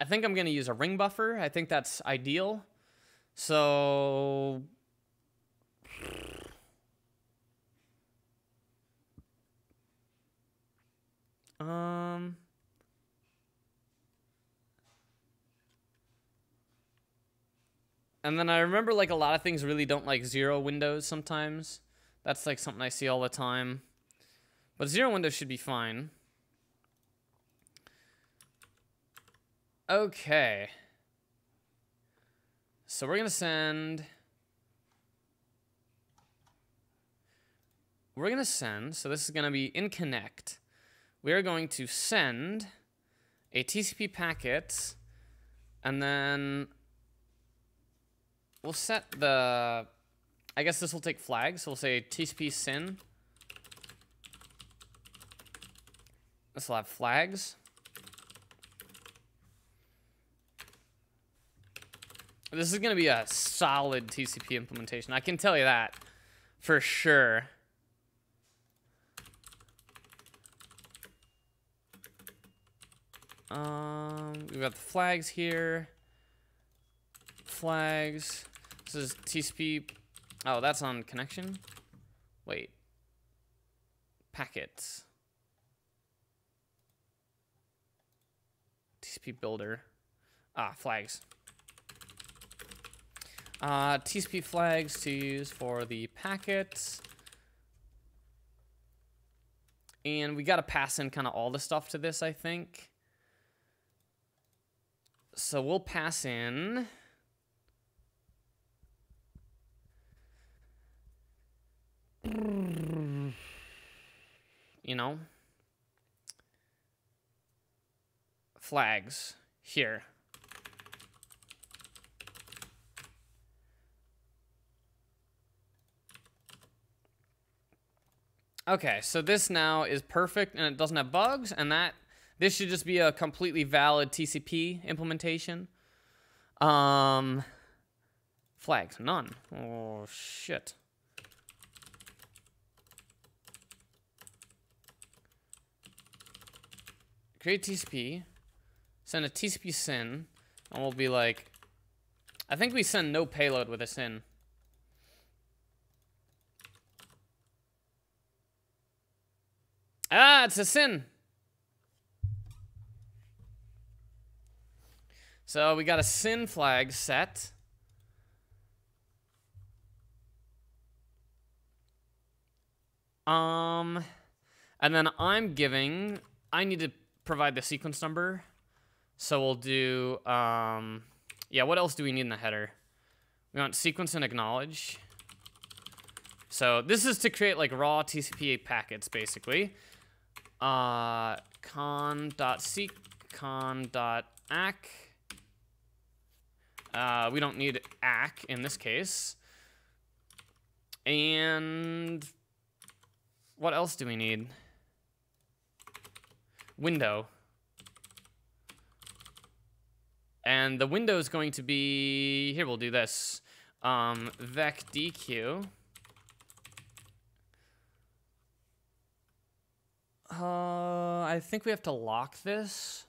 I think I'm going to use a ring buffer. I think that's ideal. So Um. And then I remember like a lot of things really don't like zero windows sometimes. That's like something I see all the time. But zero windows should be fine. Okay. So we're going to send... We're to send, so this is going to be in connect we are going to send a TCP packet and then we'll set the, I guess this will take flags. So we'll say TCP SYN. This will have flags. This is going to be a solid TCP implementation. I can tell you that for sure. Um, we've got the flags here. Flags. This is TCP. Oh, that's on connection. Wait. Packets. TCP builder. Ah, flags. Uh, TCP flags to use for the packets. And we got to pass in kind of all the stuff to this, I think. So we'll pass in. You know, flags here. Okay, so this now is perfect and it doesn't have bugs, and that this should just be a completely valid TCP implementation. Um, flags, none. Oh, shit. Create TCP. Send a TCP SYN, and we'll be like, I think we send no payload with a SYN. Ah, it's a sin. So we got a SYN flag set. Um, and then I'm giving, I need to provide the sequence number. So we'll do, um, yeah, what else do we need in the header? We want sequence and acknowledge. So this is to create like raw TCP packets, basically. Uh, con.seq, con.ack. Uh, we don't need ack in this case. And what else do we need? Window. And the window is going to be, here we'll do this. Um, vec dequeue. Uh, I think we have to lock this.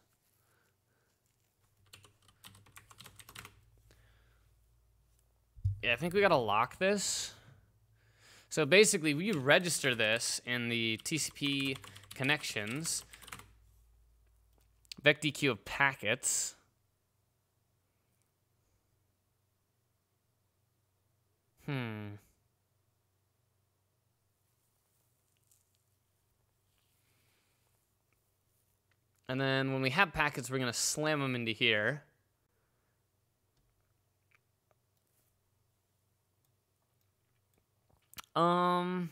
Yeah, I think we gotta lock this. So basically, we register this in the TCP connections, vecdq of packets. Hmm. And then when we have packets, we're going to slam them into here. Um,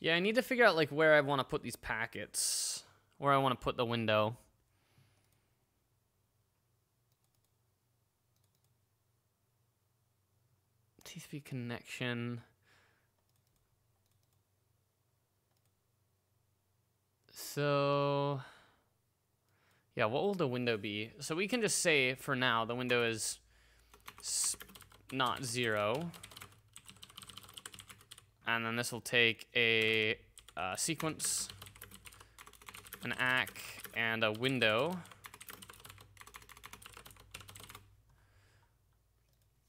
yeah, I need to figure out like where I want to put these packets, where I want to put the window. TCP connection. So, yeah, what will the window be? So we can just say for now the window is not zero. And then this will take a uh, sequence, an ACK, and a window.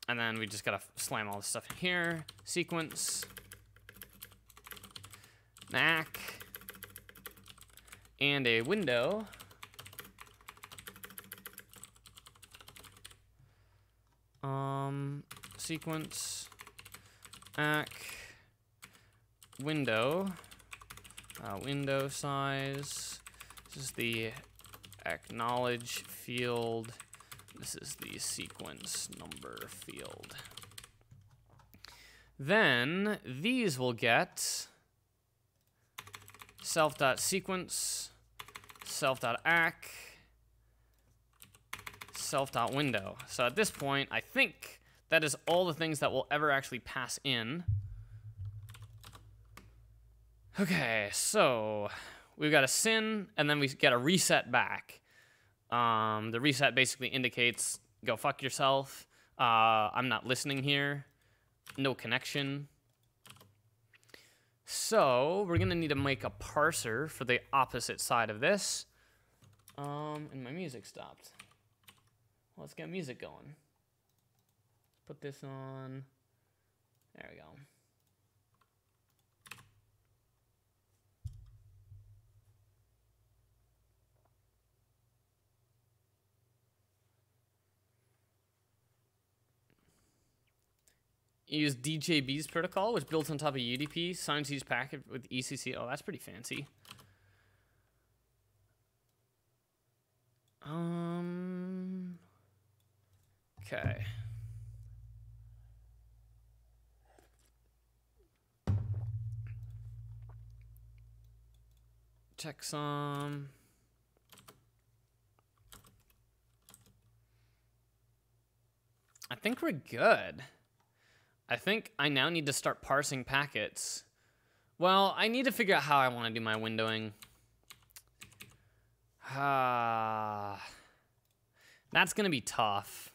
And then we just gotta slam all this stuff in here. Sequence, an ACK, and a window. Um, sequence, ACK, window, uh, window size. This is the acknowledge field. This is the sequence number field. Then these will get self.sequence, self.ack, self.window. So at this point, I think that is all the things that will ever actually pass in. Okay, so we've got a SYN, and then we get a reset back. Um, the reset basically indicates go fuck yourself. Uh, I'm not listening here. No connection. So we're gonna need to make a parser for the opposite side of this. Um, and my music stopped. Let's get music going. Put this on. There we go. Use DJB's protocol, which builds on top of UDP, signs each packet with ECC. Oh, that's pretty fancy. Um. Okay. Checksum. I think we're good. I think I now need to start parsing packets. Well, I need to figure out how I want to do my windowing. Ah, that's going to be tough.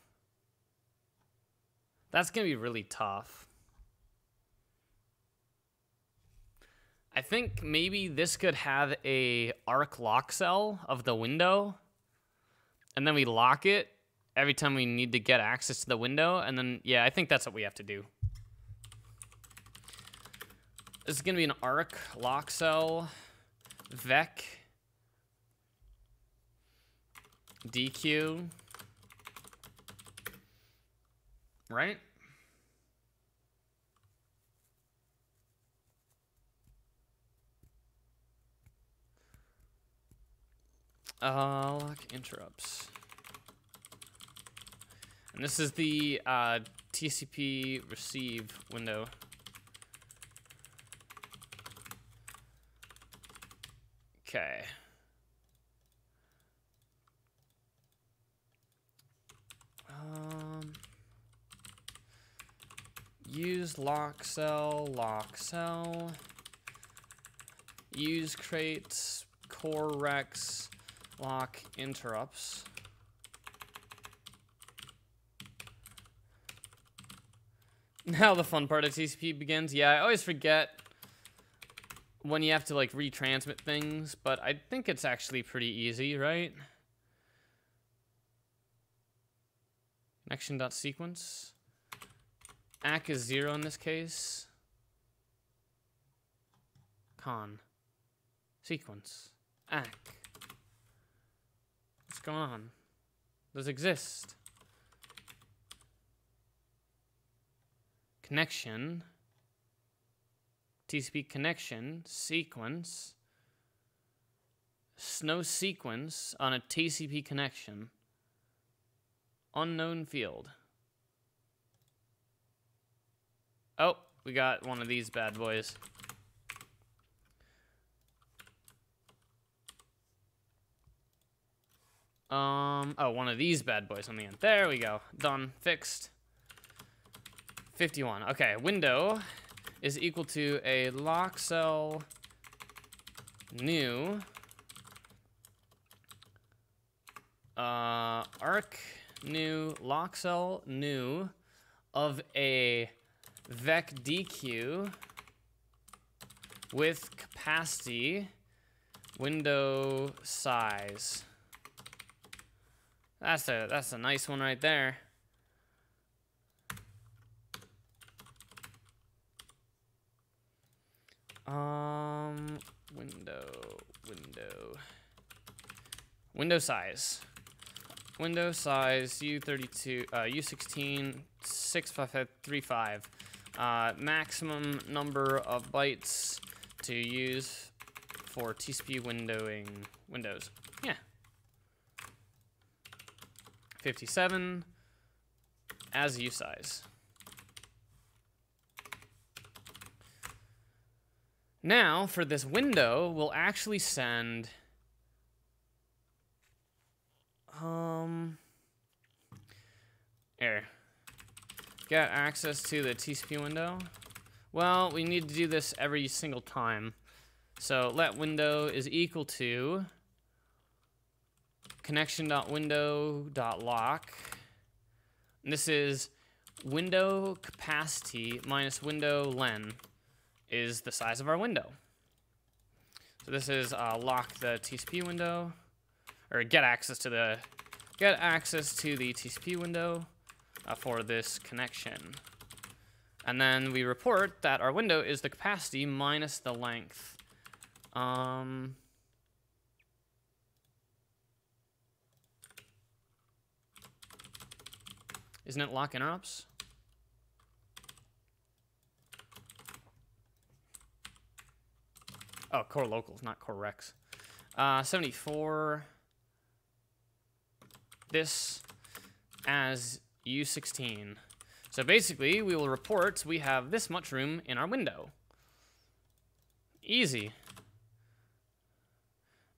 That's going to be really tough. I think maybe this could have a arc lock cell of the window. and then we lock it every time we need to get access to the window. And then, yeah, I think that's what we have to do. This is going to be an arc lock cell vec DQ, right? Uh lock interrupts. And this is the uh, TCP receive window Okay. Um, use lock cell, lock cell. Use crates, core_reqs, lock interrupts. Now the fun part of TCP begins. Yeah, I always forget when you have to like retransmit things, but I think it's actually pretty easy, right? Connection dot sequence. ACK is zero in this case. Con. Sequence. ACK. What's going on? Does exist. Connection. TCP connection sequence, snow sequence on a TCP connection, unknown field. Oh, we got one of these bad boys. Um, oh, one of these bad boys on the end. There we go. Done. Fixed. 51. Okay, window is equal to a lock cell new uh, arc new lock cell new of a vec dq with capacity window size. That's a that's a nice one right there. Um, window, window, window size. Window size U32, uh, U16, 65535. Uh, maximum number of bytes to use for TCP windowing windows. Yeah. 57 as usize. Now, for this window, we'll actually send... Um... Here. Get access to the TCP window. Well, we need to do this every single time. So let window is equal to connection.window.lock. This is window capacity minus window len is the size of our window. So this is uh, lock the TCP window, or get access to the get access to the TCP window uh, for this connection. And then we report that our window is the capacity minus the length. Um, isn't it lock interrupts? Oh, core locals, not core_reqs. Uh, 74. This as U16. So basically, we will report we have this much room in our window. Easy.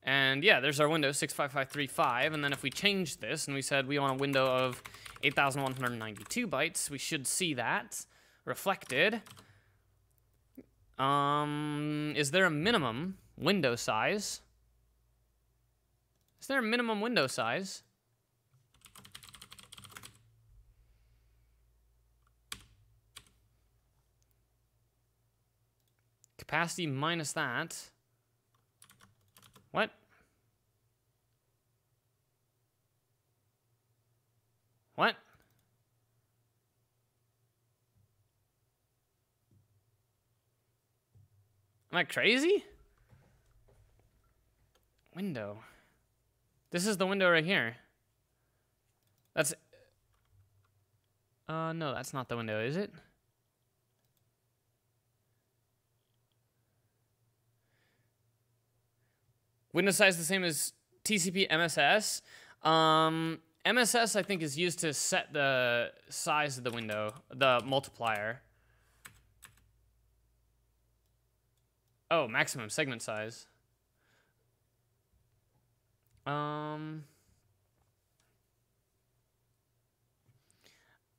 And yeah, there's our window, 65535. And then if we change this and we said we want a window of 8,192 bytes, we should see that reflected um, is there a minimum window size? Is there a minimum window size? Capacity minus that. What? What? Am I crazy? Window. This is the window right here. That's... Uh, no, that's not the window, is it? Window size the same as TCP MSS. Um, MSS, I think, is used to set the size of the window, the multiplier. Oh, maximum segment size. Um.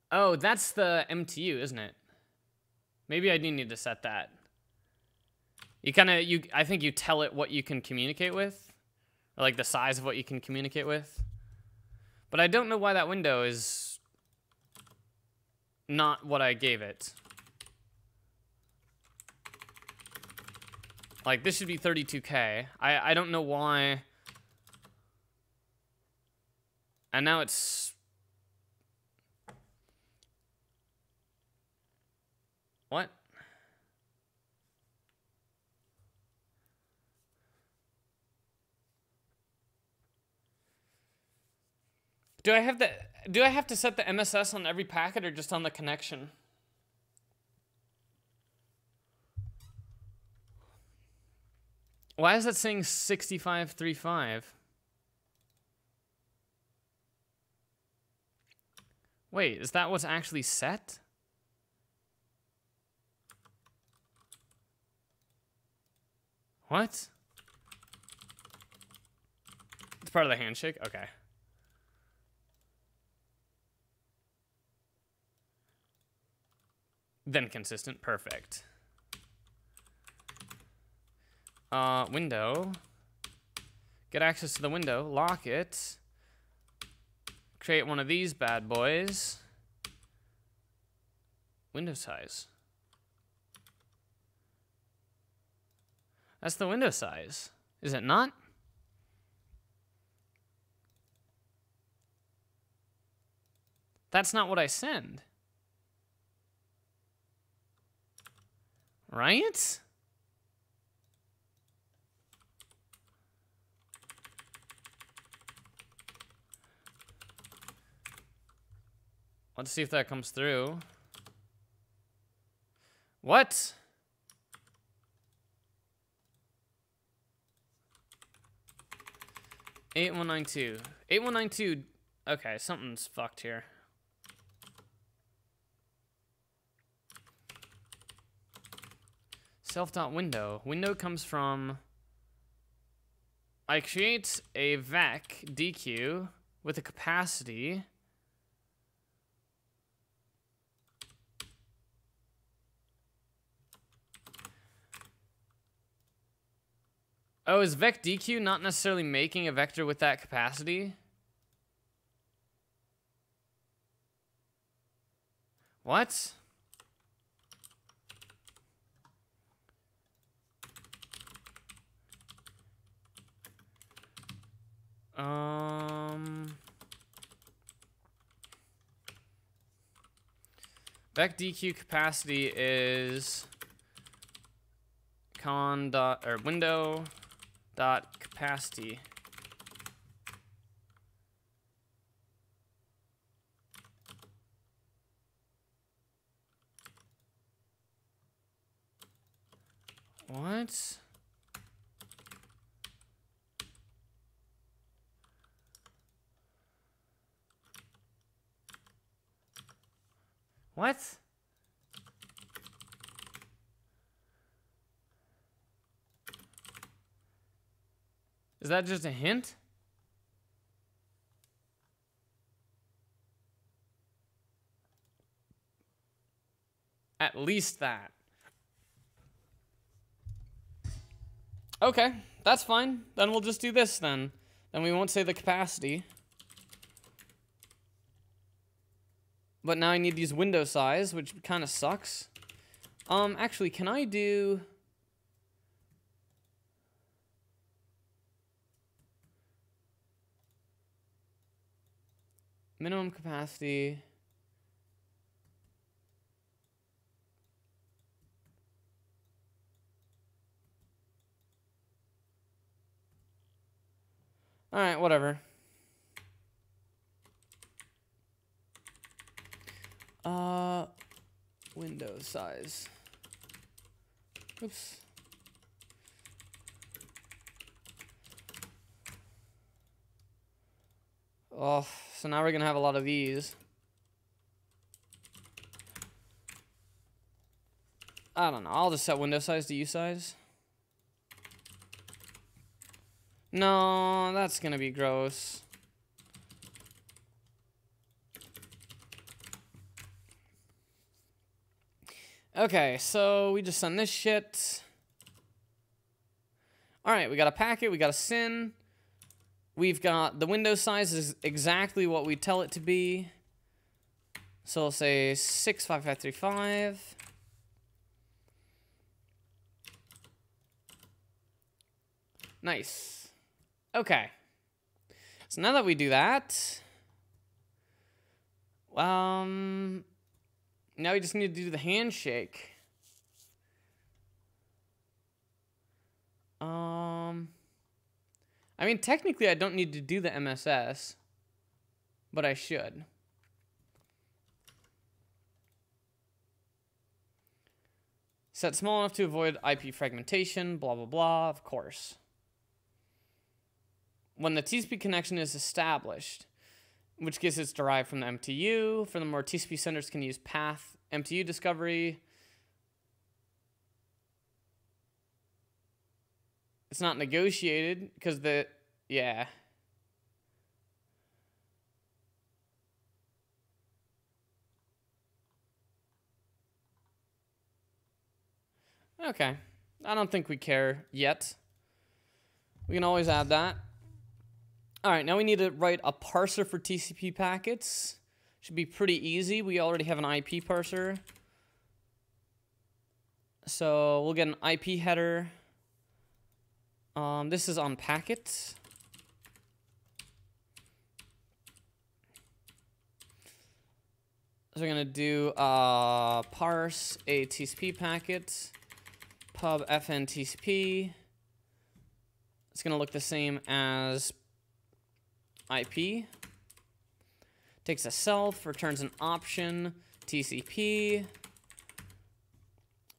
Oh, that's the MTU, isn't it? Maybe I do need to set that. You kind of you I think you tell it what you can communicate with, or like the size of what you can communicate with. But I don't know why that window is not what I gave it. Like this should be 32k. I I don't know why. And now it's What? Do I have the do I have to set the MSS on every packet or just on the connection? Why is that saying 6535? Wait, is that what's actually set? What? It's part of the handshake? Okay. Then consistent. Perfect. Uh, window. Get access to the window. Lock it. Create one of these bad boys. Window size. That's the window size. Is it not? That's not what I send. Right? Let's see if that comes through. What? Eight one nine two. Eight one nine two. Okay, something's fucked here. Self dot window. Window comes from. I create a vec deque with a capacity. Oh, is vec deque not necessarily making a vector with that capacity? What? Um... Vec deque capacity is con dot or window dot capacity. What? What? Is that just a hint? At least that. Okay, that's fine. Then we'll just do this then. Then we won't say the capacity. But now I need these window size, which kind of sucks. Um, actually, can I do... minimum capacity. All right, whatever. Uh, window size. Oops. Oh, so now we're gonna have a lot of these. I don't know. I'll just set window size to usize. No, that's gonna be gross. Okay, so we just send this shit. Alright, we got a packet, we got a SYN. We've got the window size is exactly what we tell it to be. So we'll say 65535. Nice. Okay. So now that we do that, um, now we just need to do the handshake. Um, I mean, technically, I don't need to do the MSS, but I should. Set small enough to avoid IP fragmentation, blah, blah, blah, of course. When the TCP connection is established, which case it's derived from the MTU. Furthermore, TCP senders can use path MTU discovery. It's not negotiated because the, yeah. Okay. I don't think we care yet. We can always add that. All right, now we need to write a parser for TCP packets. Should be pretty easy. We already have an IP parser. So we'll get an IP header. Um, this is on packets. So we're gonna do uh, parse a TCP packet, pub fn TCP. It's gonna look the same as IP. Takes a self, returns an option, TCP,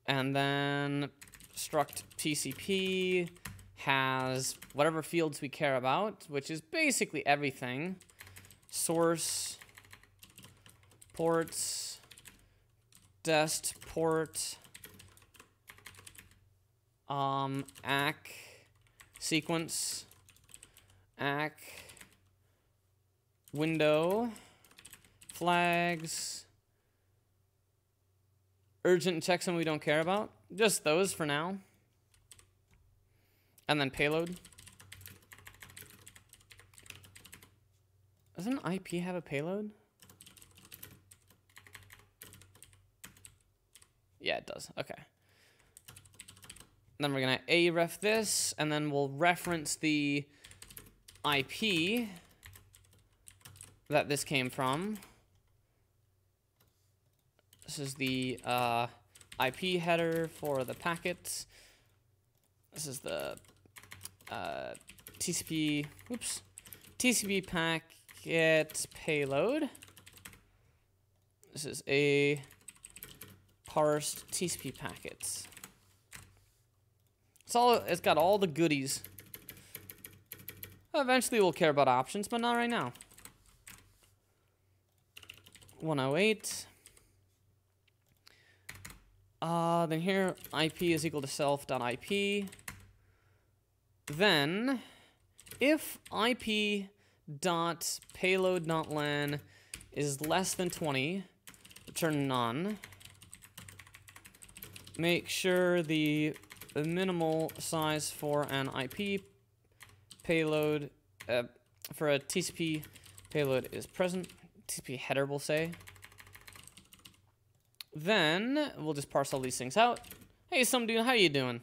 and then struct TCP has whatever fields we care about, which is basically everything. Source, ports, dest port, um, ACK, sequence, ACK, window, flags, urgent checksum we don't care about. Just those for now. And then payload. Doesn't IP have a payload? Yeah, it does. Okay. Then we're going to aref this, and then we'll reference the IP that this came from. This is the uh, IP header for the packet. This is the TCP, oops, TCP packet payload. This is a parsed TCP packet. It's all, it's got all the goodies. Eventually we'll care about options, but not right now. 108. Uh, then here, IP is equal to self.ip. Then, if IP dot payload dot lan is less than 20, return none. Make sure the minimal size for an IP payload, uh, for a TCP payload is present. TCP header will say. Then we'll just parse all these things out. Hey, some dude, how you doing?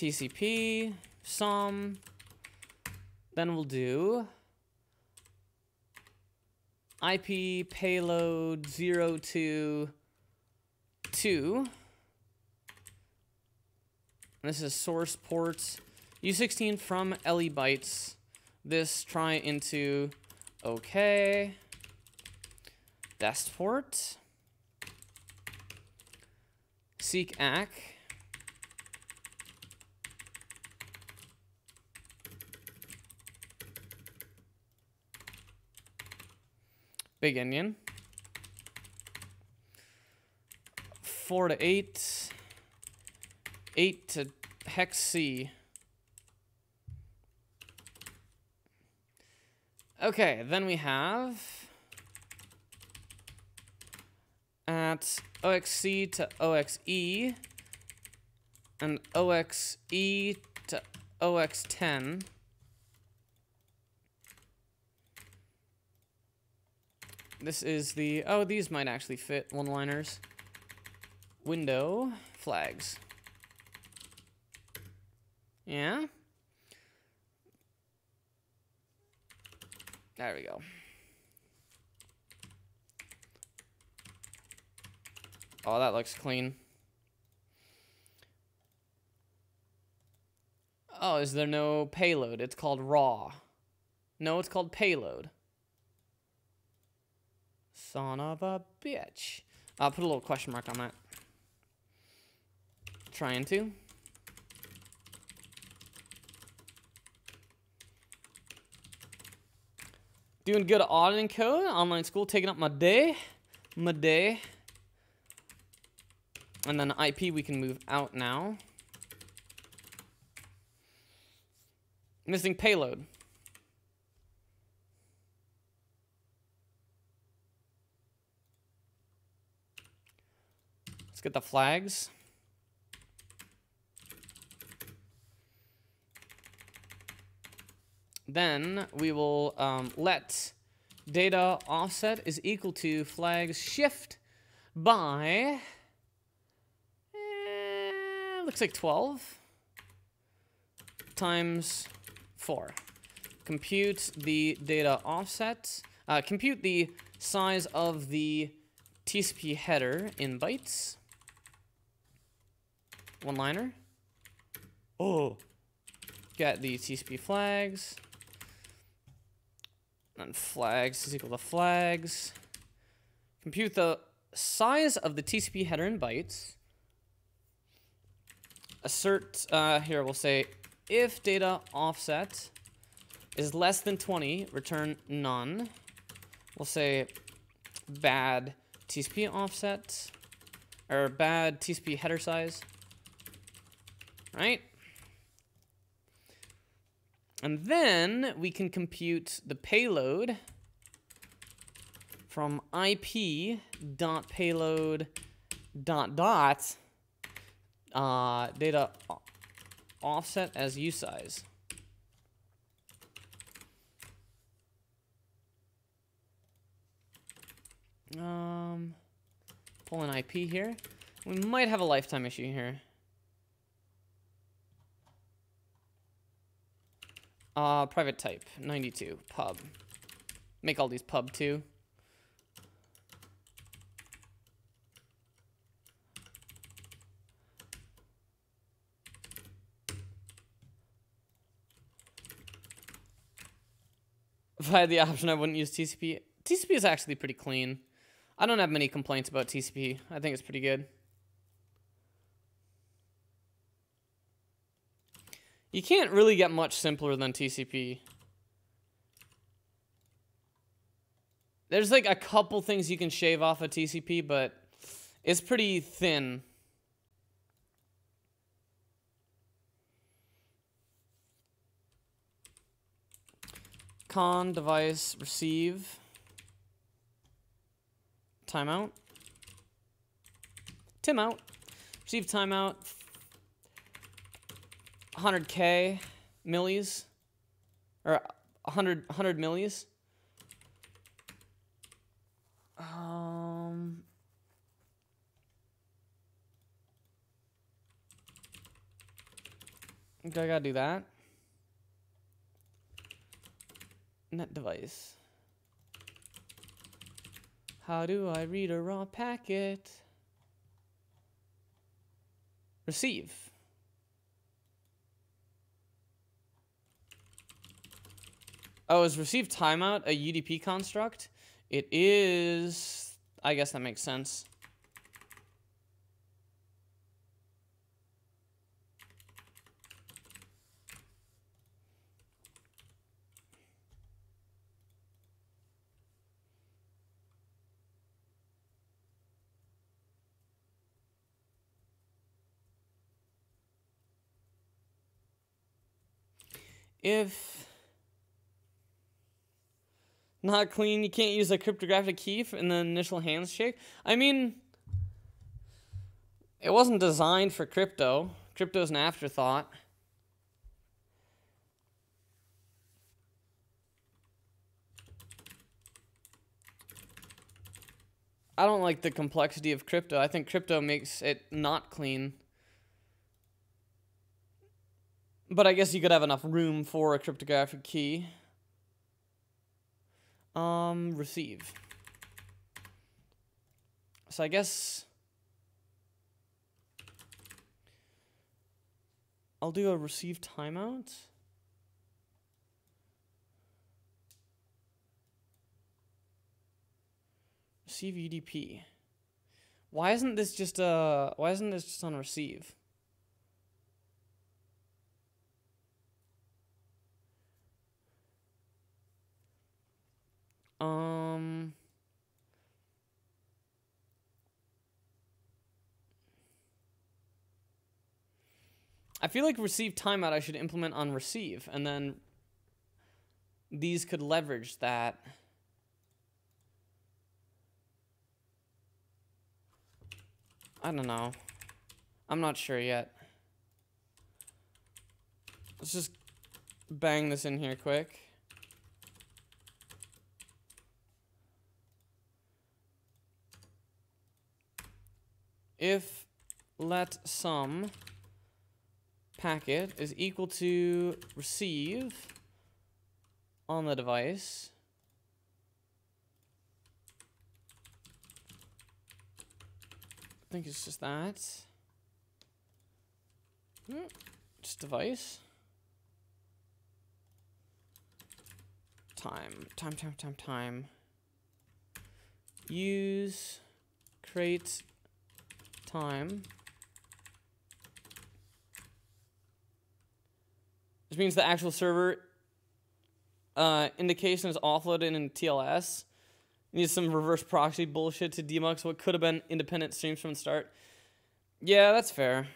TCP, some. Then we'll do IP payload 022. This is source ports U16 from LE bytes. This try into OK. Dest port. Seek ACK. Big endian. Four to eight. Eight to hex C. Okay, then we have at OXC to OXE and OXE to OX10. This is the, oh, these might actually fit one-liners. Window, flags. Yeah? There we go. Oh, that looks clean. Oh, is there no payload? It's called raw. No, it's called payload. Son of a bitch. I'll put a little question mark on that. Trying to. Doing good auditing code. Online school taking up my day. My day. And then IP we can move out now. Missing payload. Let's get the flags. Then we will um, let data offset is equal to flags shift by, eh, looks like 12 times 4. Compute the data offset, uh, compute the size of the TCP header in bytes one liner. Oh. Get the TCP flags. And flags is equal to flags. Compute the size of the TCP header in bytes. Assert, uh, here we'll say, if data offset is less than 20, return none. We'll say bad TCP offset, or bad TCP header size right? And then we can compute the payload from IP dot payload dot dot uh, data offset as usize. Um, pull an IP here. We might have a lifetime issue here. Uh, private type, 92, pub. Make all these pub too. <laughs> If I had the option, I wouldn't use TCP. TCP is actually pretty clean. I don't have many complaints about TCP. I think it's pretty good. You can't really get much simpler than TCP. There's like a couple things you can shave off of TCP, but it's pretty thin. Con device receive timeout. Timeout. Receive timeout 100k millis or 100 100 millis. Um I gotta do that. Net device. How do I read a raw packet? Receive. Oh, is receive timeout a UDP construct? It is. I guess that makes sense. If not clean, you can't use a cryptographic key in the initial handshake. I mean, it wasn't designed for crypto. Crypto's an afterthought. I don't like the complexity of crypto. I think crypto makes it not clean. But I guess you could have enough room for a cryptographic key. Um, receive. So I guess I'll do a receive timeout. Receive UDP. Why isn't this just uh why isn't this just on receive? Um. I feel like receive timeout I should implement on receive, and then these could leverage that. I don't know. I'm not sure yet. Let's just bang this in here quick. If let some packet is equal to receive on the device I think it's just that. Hmm, just device. Time time time time time. Use crate time. Which means the actual server uh, indication is offloaded in TLS. Needs some reverse proxy bullshit to demux what could have been independent streams from the start. Yeah, that's fair.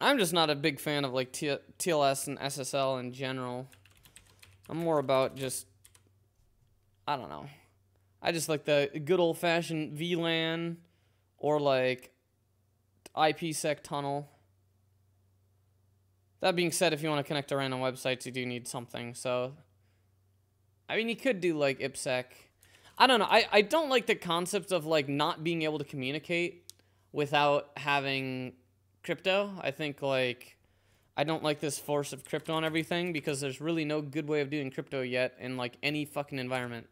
I'm just not a big fan of like T TLS and SSL in general. I'm more about just, I don't know. I just like the good old fashioned VLAN or like IPsec tunnel. That being said, if you want to connect to random websites, you do need something. So, I mean, you could do like IPsec. I don't know. I, I don't like the concept of like not being able to communicate without having crypto. I think like I don't like this force of crypto on everything because there's really no good way of doing crypto yet in like any fucking environment.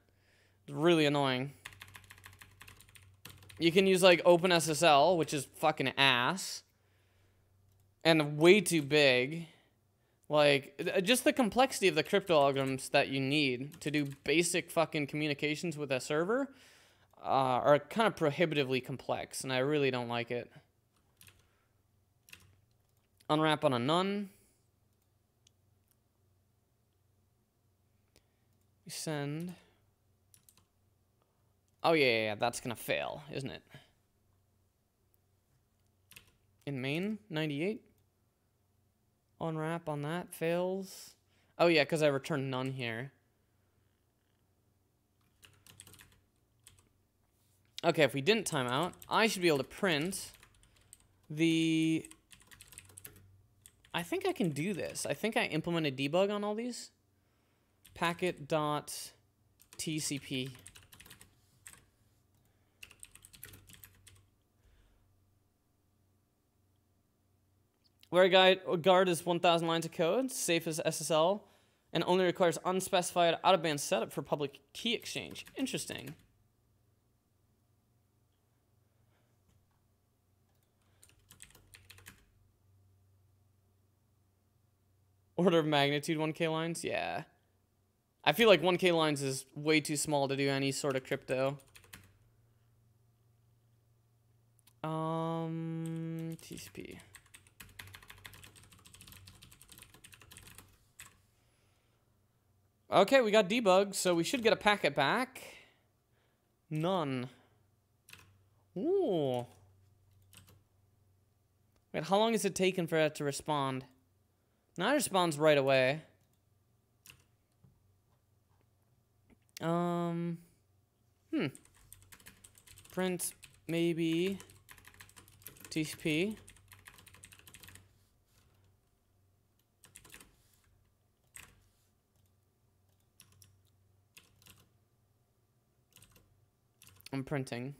It's really annoying. You can use like OpenSSL, which is fucking ass. And way too big. Like, just the complexity of the crypto algorithms that you need to do basic fucking communications with a server uh, are kind of prohibitively complex, and I really don't like it. Unwrap on a none. We send. Oh, yeah, yeah, yeah, that's to fail, isn't it? In main, 98. Unwrap on that, fails. Oh, yeah, because I returned none here. Okay, if we didn't time out, I should be able to print the I think I can do this. I think I implemented debug on all these. Packet dot TCP. WireGuard is 1,000 lines of code, safe as SSL, and only requires unspecified out-of-band setup for public key exchange. Interesting. Order of magnitude 1k lines? Yeah. I feel like 1k lines is way too small to do any sort of crypto. Um, TCP. Okay, we got debug, so we should get a packet back. None. Ooh. Wait, how long has it taken for it to respond? It responds right away. Um, hmm. Print maybe TCP. I'm printing.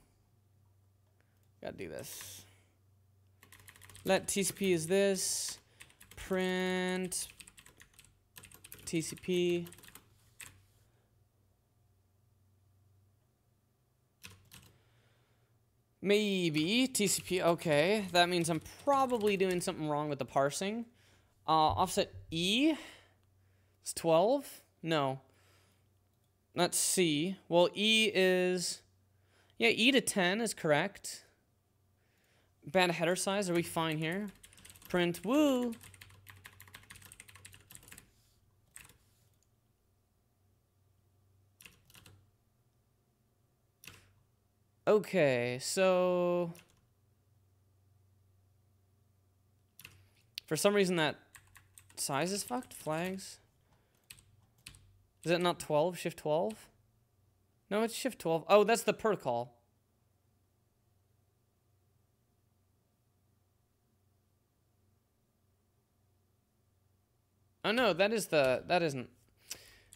Gotta do this. Let TCP is this. Print TCP. Maybe TCP. Okay, that means I'm probably doing something wrong with the parsing. Uh, offset E is 12. No, that's C. Well, E is yeah, E to 10 is correct. Band header size, are we fine here? Print woo. Okay, so for some reason that size is fucked. Flags. Is it not 12? Shift 12? No, it's shift 12. Oh, that's the protocol. Oh no, that is the, that isn't.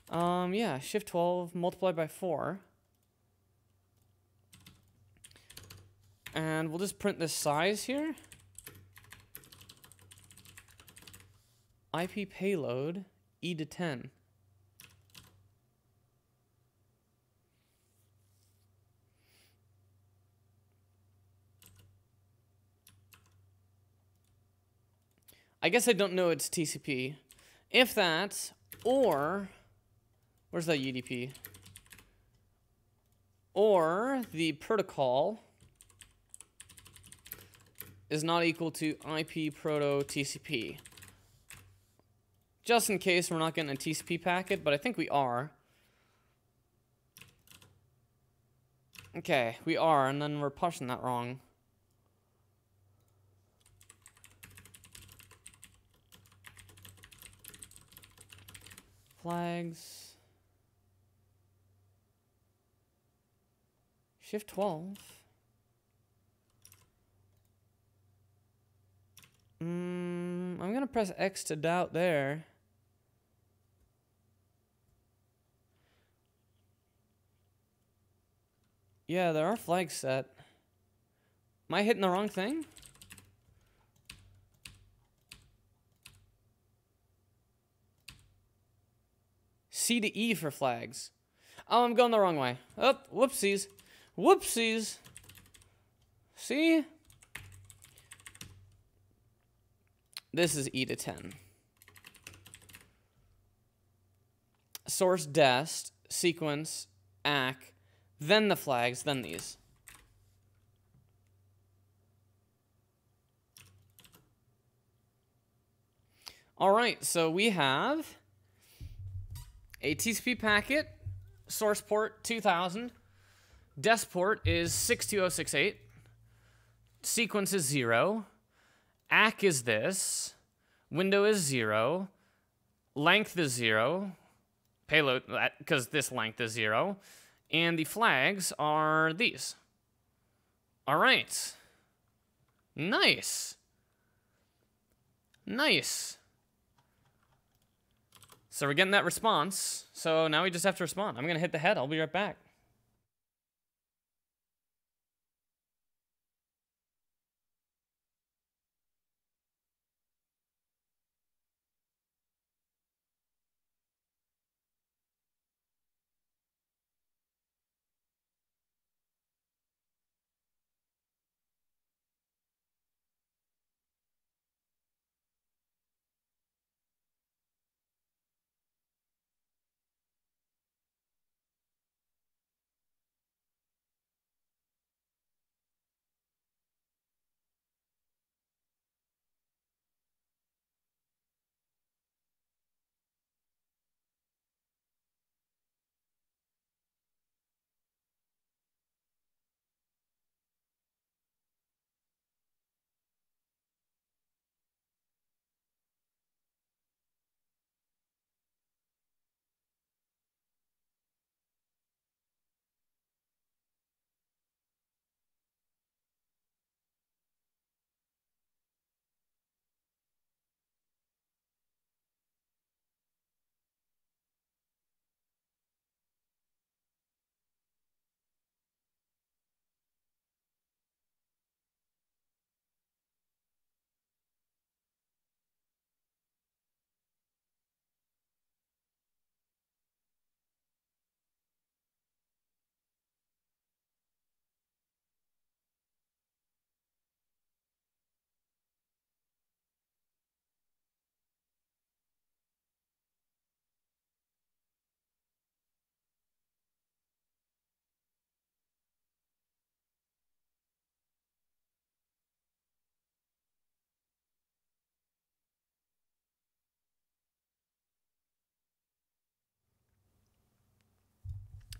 Um, yeah, shift 12 multiplied by 4. And we'll just print this size here. IP payload E to 10. I guess I don't know it's TCP. If that, or, where's that UDP? Or the protocol is not equal to IP proto TCP. Just in case we're not getting a TCP packet, but I think we are. Okay, we are, and then we're pushing that wrong. Flags. Shift 12. Mm, I'm going to press X to doubt there. Yeah, there are flags set. Am I hitting the wrong thing? C to E for flags. Oh, I'm going the wrong way. Oh, whoopsies. Whoopsies. See? This is E to 10. Source dest, sequence, ACK, then the flags, then these. All right, so we have a TCP packet, source port 2000, dest port is 62068, sequence is 0, ACK is this, window is 0, length is 0, payload, uh, because this length is 0, and the flags are these. All right. Nice. Nice. So we're getting that response. So now we just have to respond. I'm going to hit the head. I'll be right back.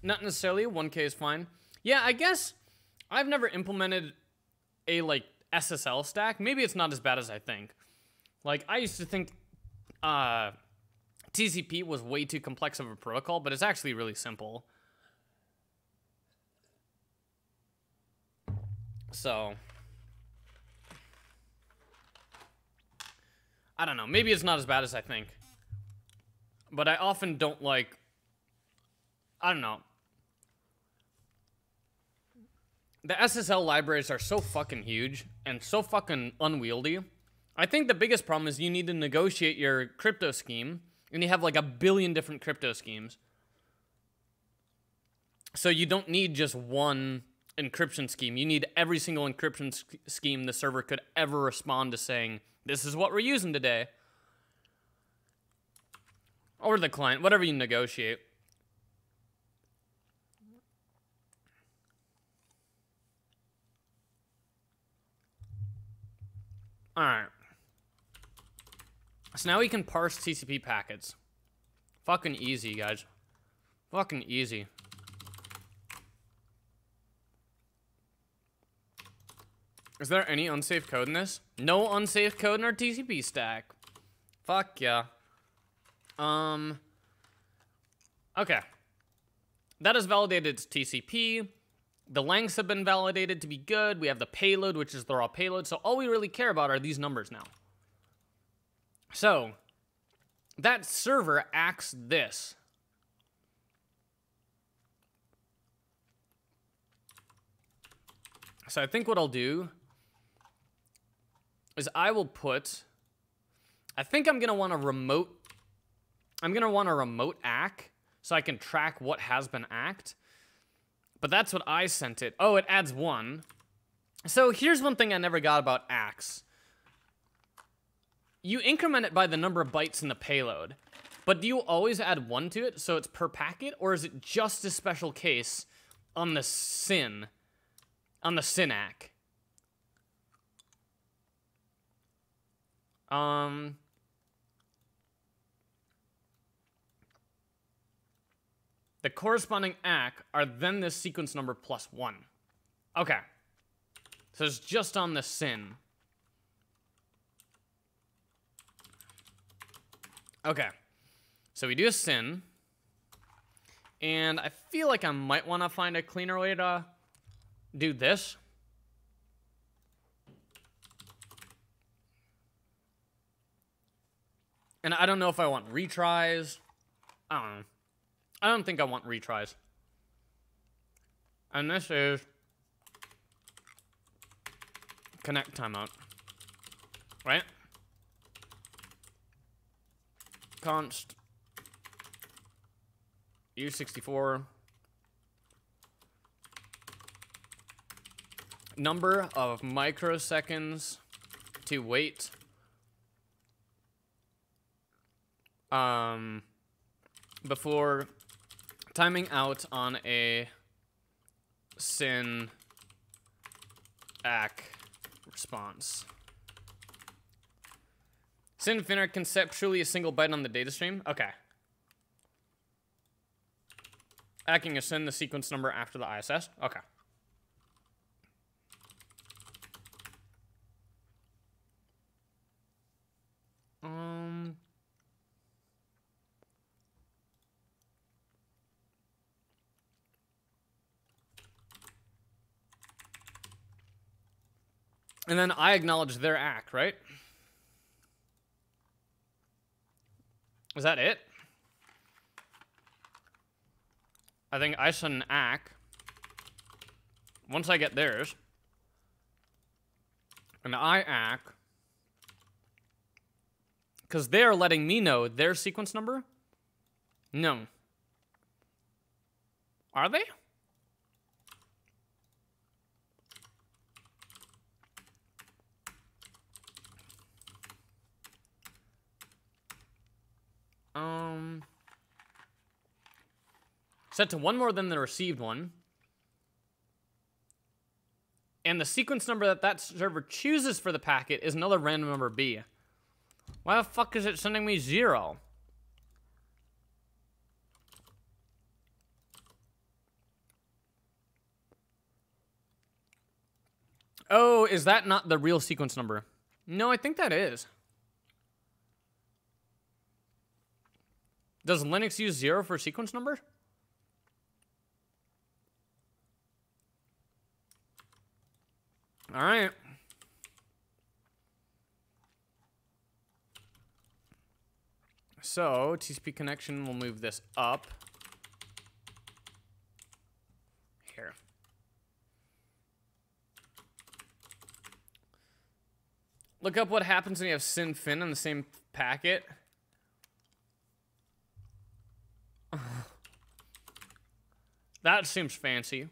Not necessarily. 1K is fine. Yeah, I guess I've never implemented a like SSL stack. Maybe it's not as bad as I think. Like I used to think uh, TCP was way too complex of a protocol, but it's actually really simple. So I don't know. Maybe it's not as bad as I think. But I often don't like I don't know. The SSL libraries are so fucking huge and so fucking unwieldy. I think the biggest problem is you need to negotiate your crypto scheme, and you have like a billion different crypto schemes. So you don't need just one encryption scheme. You need every single encryption scheme the server could ever respond to saying, this is what we're using today. Or the client, whatever you negotiate. Alright. So now we can parse TCP packets. Fucking easy, guys. Fucking easy. Is there any unsafe code in this? No unsafe code in our TCP stack. Fuck yeah. Um. Okay. That is validated TCP. The lengths have been validated to be good. We have the payload, which is the raw payload. So all we really care about are these numbers now. So that server acts this. So I think what I'll do is I will put, I think I'm going to want a remote, I'm going to want a remote ACK so I can track what has been ACKed. But that's what I sent it. Oh, it adds one. So here's one thing I never got about ACKs. You increment it by the number of bytes in the payload. But do you always add one to it so it's per packet? Or is it just a special case on the SYN? On the SYN ACK? Um... The corresponding ACK are then this sequence number plus one. Okay. So it's just on the SYN. Okay. So we do a SYN. And I feel like I might want to find a cleaner way to do this. And I don't know if I want retries. I don't know. I don't think I want retries. And this is connect timeout. Right? Const U64 number of microseconds to wait um before timing out on a SYN ACK response. SYN fin are conceptually a single byte on the data stream? Okay. ACKing a SYN the sequence number after the ISS? Okay. And then I acknowledge their ACK, right? Is that it? I think I send an ACK. Once I get theirs. And I ACK. Because they're letting me know their sequence number? No. Are they? Um, set to one more than the received one. And the sequence number that that server chooses for the packet is another random number B. Why the fuck is it sending me zero? Oh, is that not the real sequence number? No, I think that is. Does Linux use zero for sequence number? All right. So TCP connection will move this up. Here. Look up what happens when you have syn fin in the same packet. That seems fancy.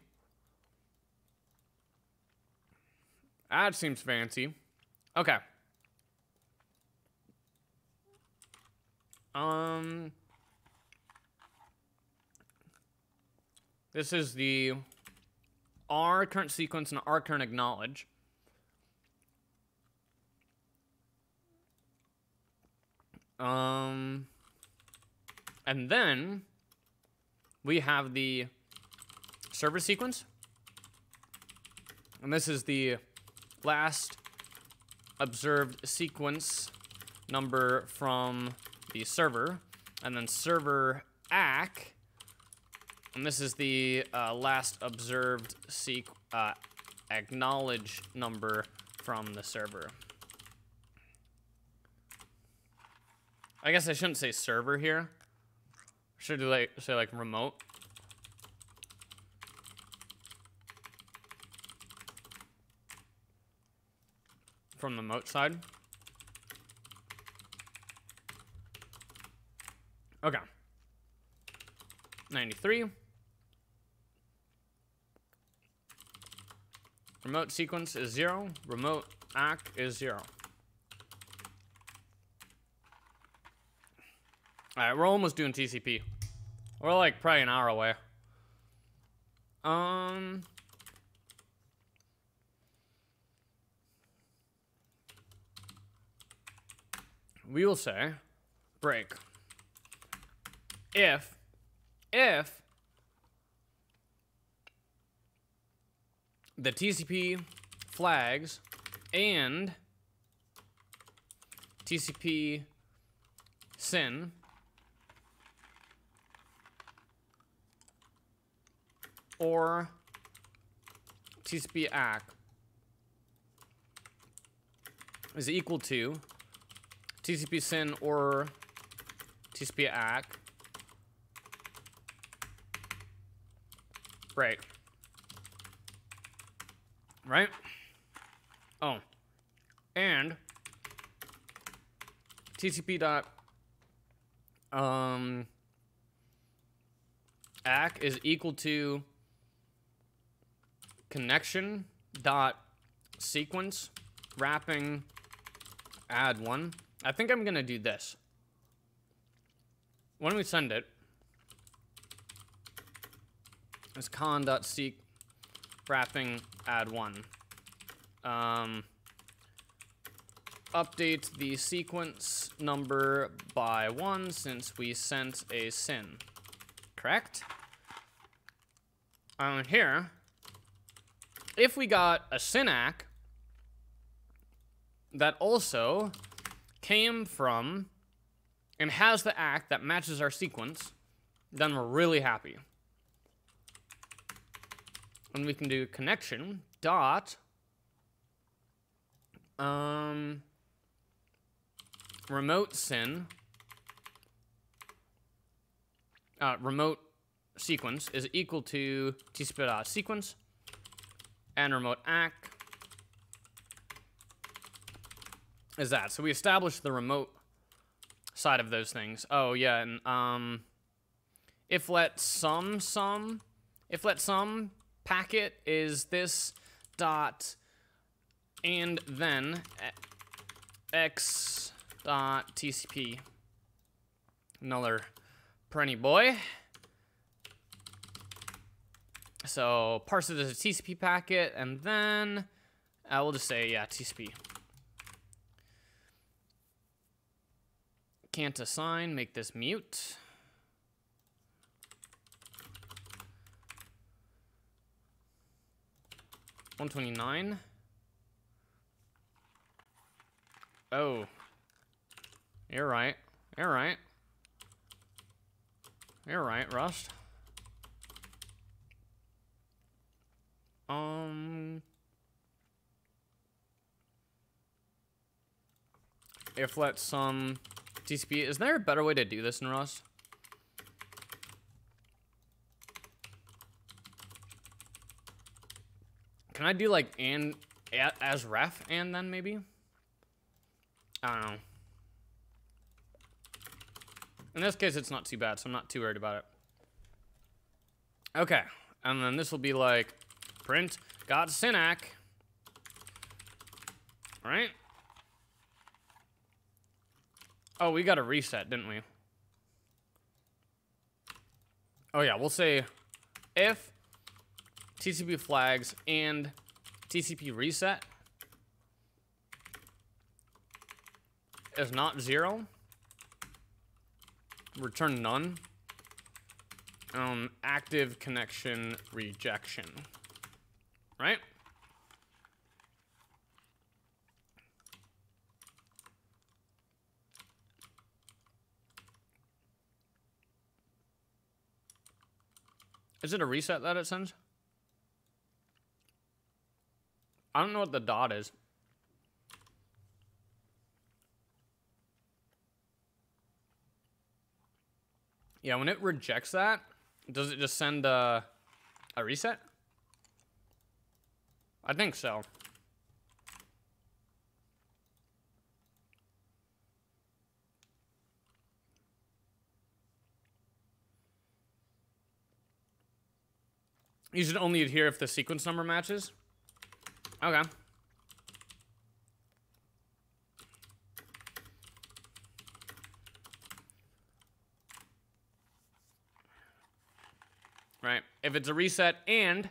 That seems fancy. Okay. Um, this is the R current sequence and R current acknowledge. Um, and then we have the server sequence. And this is the last observed sequence number from the server, and then server ACK, and this is the uh, last observed seq uh, acknowledge number from the server. I guess I shouldn't say server here. Should like say like remote. From the moat side. Okay. 93. Remote sequence is 0. Remote ACK is 0. Alright, we're almost doing TCP. We're like probably an hour away. Um... We will say break. If, if the TCP flags and TCP SYN or TCP ACK is equal to TCP SYN or TCP ACK Right. Right? Oh. And TCP dot um ACK is equal to connection dot sequence wrapping add one. I think I'm gonna do this. When we send it, it, is con.seek wrapping add one. Um, update the sequence number by one since we sent a SYN. Correct? Um, here, if we got a SYN-ACK that also came from and has the act that matches our sequence, then we're really happy. And we can do connection dot um remote syn uh, remote sequence is equal to tcp dot sequence and remote ACK is that. So we established the remote side of those things. Oh yeah, and um, if let some some, if let some packet is this dot and then x dot TCP. Another prenny boy. So parse it as a TCP packet, and then I will just say, yeah, TCP. Can't assign, make this mut. 129. Oh. You're right. You're right. You're right, Rust. Um... If let some TCP... Is there a better way to do this in Rust? Can I do like and as ref and then maybe? I don't know. In this case, it's not too bad, so I'm not too worried about it. Okay, and then this will be like print got SYN-ACK. Right. Oh, we got a reset, didn't we? Oh yeah, we'll say if TCP flags and TCP reset is not zero, return none. Um, active connection rejection, right? Is it a reset that it sends? I don't know what the dot is. Yeah, when it rejects that, does it just send a, a reset? I think so. You should only adhere if the sequence number matches. Okay. Right. If it's a reset and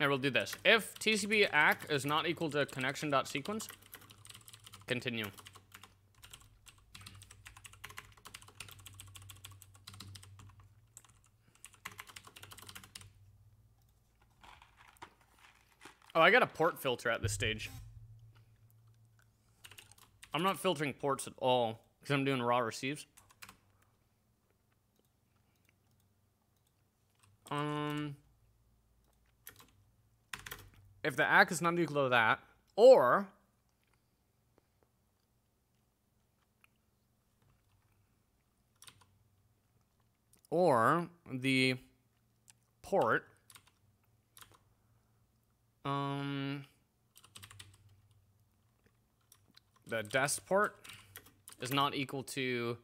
I will do this. If TCP ACK is not equal to connection.sequence, continue. Oh, I got a port filter at this stage. I'm not filtering ports at all because I'm doing raw receives. Um, if the ACK is not equal to that, or or the port um, the dest port is not equal to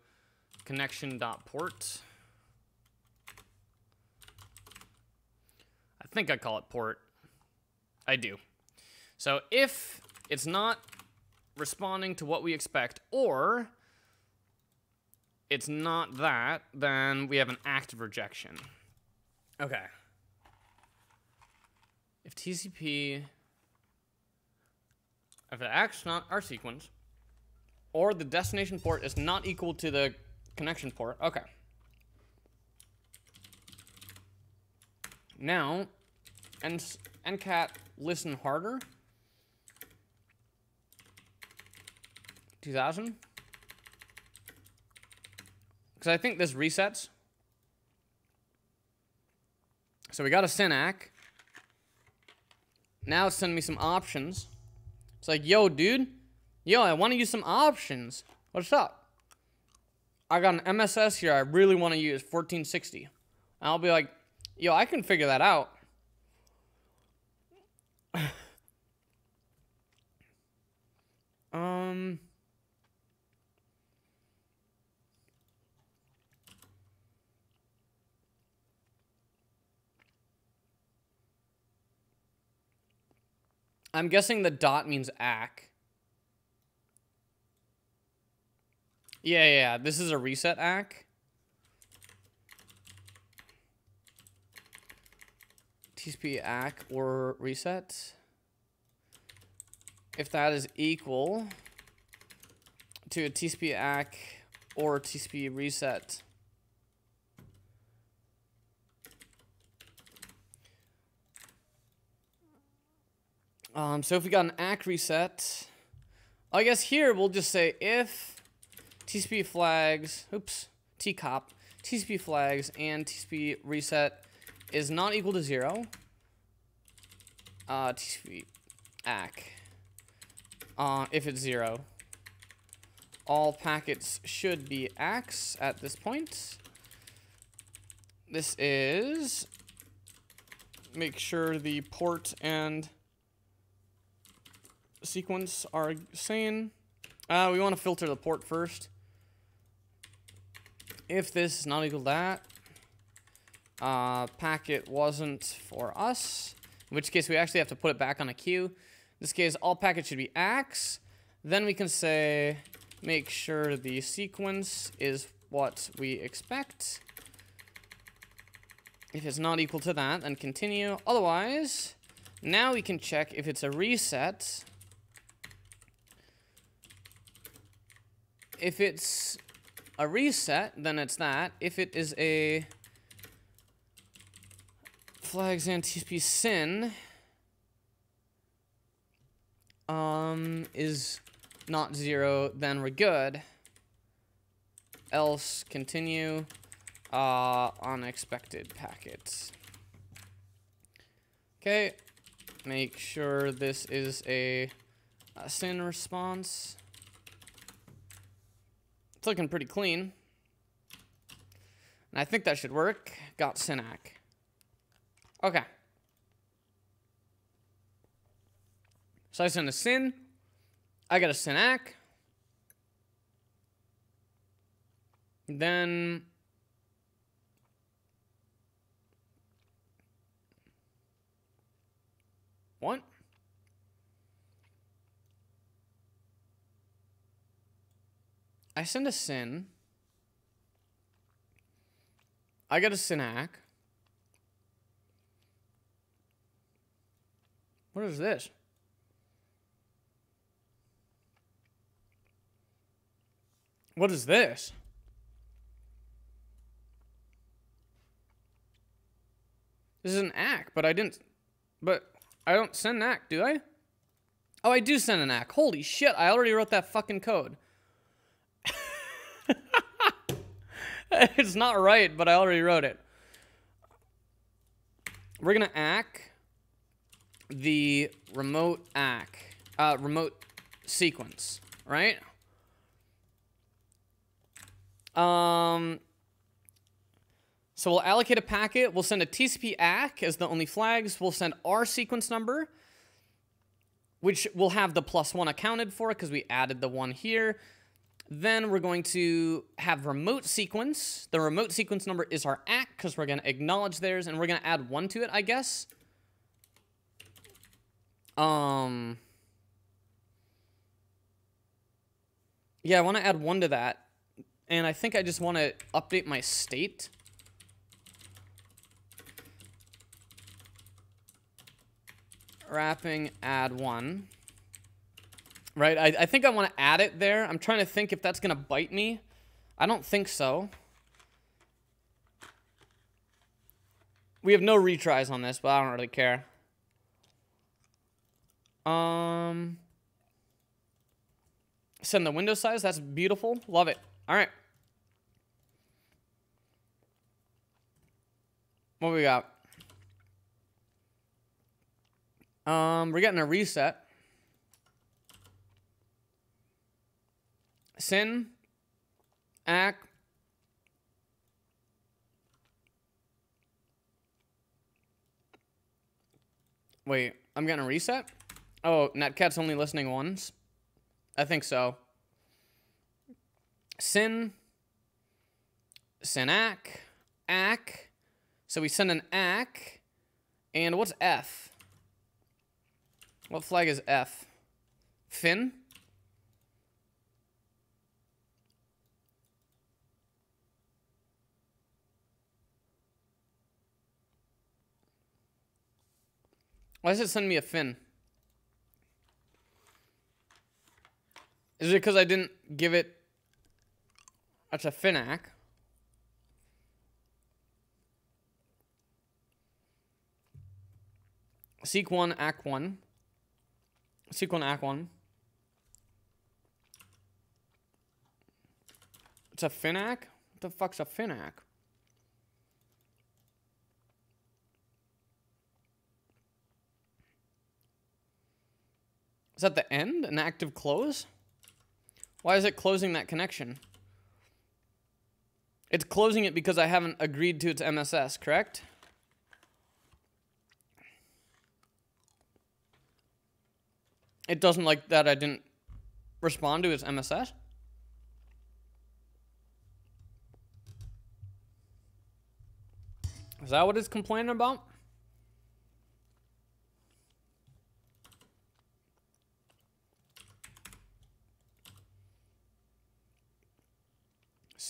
connection dot port. I think I call it port. I do. So if it's not responding to what we expect, or it's not that, then we have an active rejection. Okay. If TCP, if it acts not our sequence, or the destination port is not equal to the connection port, okay. Now, ncat listen harder. 2000. Because I think this resets. So we got a SYN-ACK. Now it's sending me some options. It's like, yo, dude. Yo, I want to use some options. What's up? I got an MSS here I really want to use, 1460. I'll be like, yo, I can figure that out. <sighs> um... I'm guessing the dot means ack. Yeah, yeah, this is a reset ack. TCP ack or reset. If that is equal to a TCP ack or TCP reset. Um, so if we got an ACK reset, I guess here we'll just say if TCP flags, oops, TCOP, TCP flags and TCP reset is not equal to zero, uh, TCP ACK, uh, if it's zero, all packets should be ACKs at this point. This is make sure the port and sequence are saying. Uh, we want to filter the port first. If this is not equal to that, uh, packet wasn't for us, in which case we actually have to put it back on a queue. In this case, all packets should be ACKs. Then we can say, make sure the sequence is what we expect. If it's not equal to that, then continue. Otherwise, now we can check if it's a reset. If it's a reset, then it's that. If it is a flags and TCP SYN, um, is not zero, then we're good. Else, continue. Uh, unexpected packets. Okay, make sure this is a, a SYN response. It's looking pretty clean. And I think that should work. Got SYN-ACK. Okay. So I send a SYN. I got a SYN-ACK. Then What? I send a SYN. I get a SYN-ACK. What is this? What is this? This is an ACK, but I didn't. But I don't send an ACK, do I? Oh, I do send an ACK. Holy shit, I already wrote that fucking code. <laughs> it's not right, but I already wrote it. We're gonna ACK the remote ACK, uh, remote sequence, right? Um, so we'll allocate a packet. We'll send a TCP ACK as the only flags. We'll send our sequence number, which will have the plus one accounted for because we added the one here. Then we're going to have remote sequence. The remote sequence number is our ACK because we're going to acknowledge theirs and we're going to add one to it, I guess. Um, yeah, I want to add one to that. And I think I just want to update my state. wrapping add one. Right, I, I think I want to add it there. I'm trying to think if that's going to bite me. I don't think so. We have no retries on this, but I don't really care. Um, send the window size. That's beautiful. Love it. All right. What we got? Um, we're getting a reset. SYN, ACK, Wait, I'm getting a reset? Oh, Netcat's only listening once? I think so. SYN, SYN-ACK, ACK. So we send an ACK. And what's F? What flag is F? Fin? Why does it send me a fin? Is it because I didn't give it... That's a FIN-ACK. Seek 1, Act 1. SQL ACK1. It's a FIN-ACK? What the fuck's a FIN-ACK? Is that the end? An active close? Why is it closing that connection? It's closing it because I haven't agreed to its MSS, correct? It doesn't like that I didn't respond to its MSS? Is that what it's complaining about?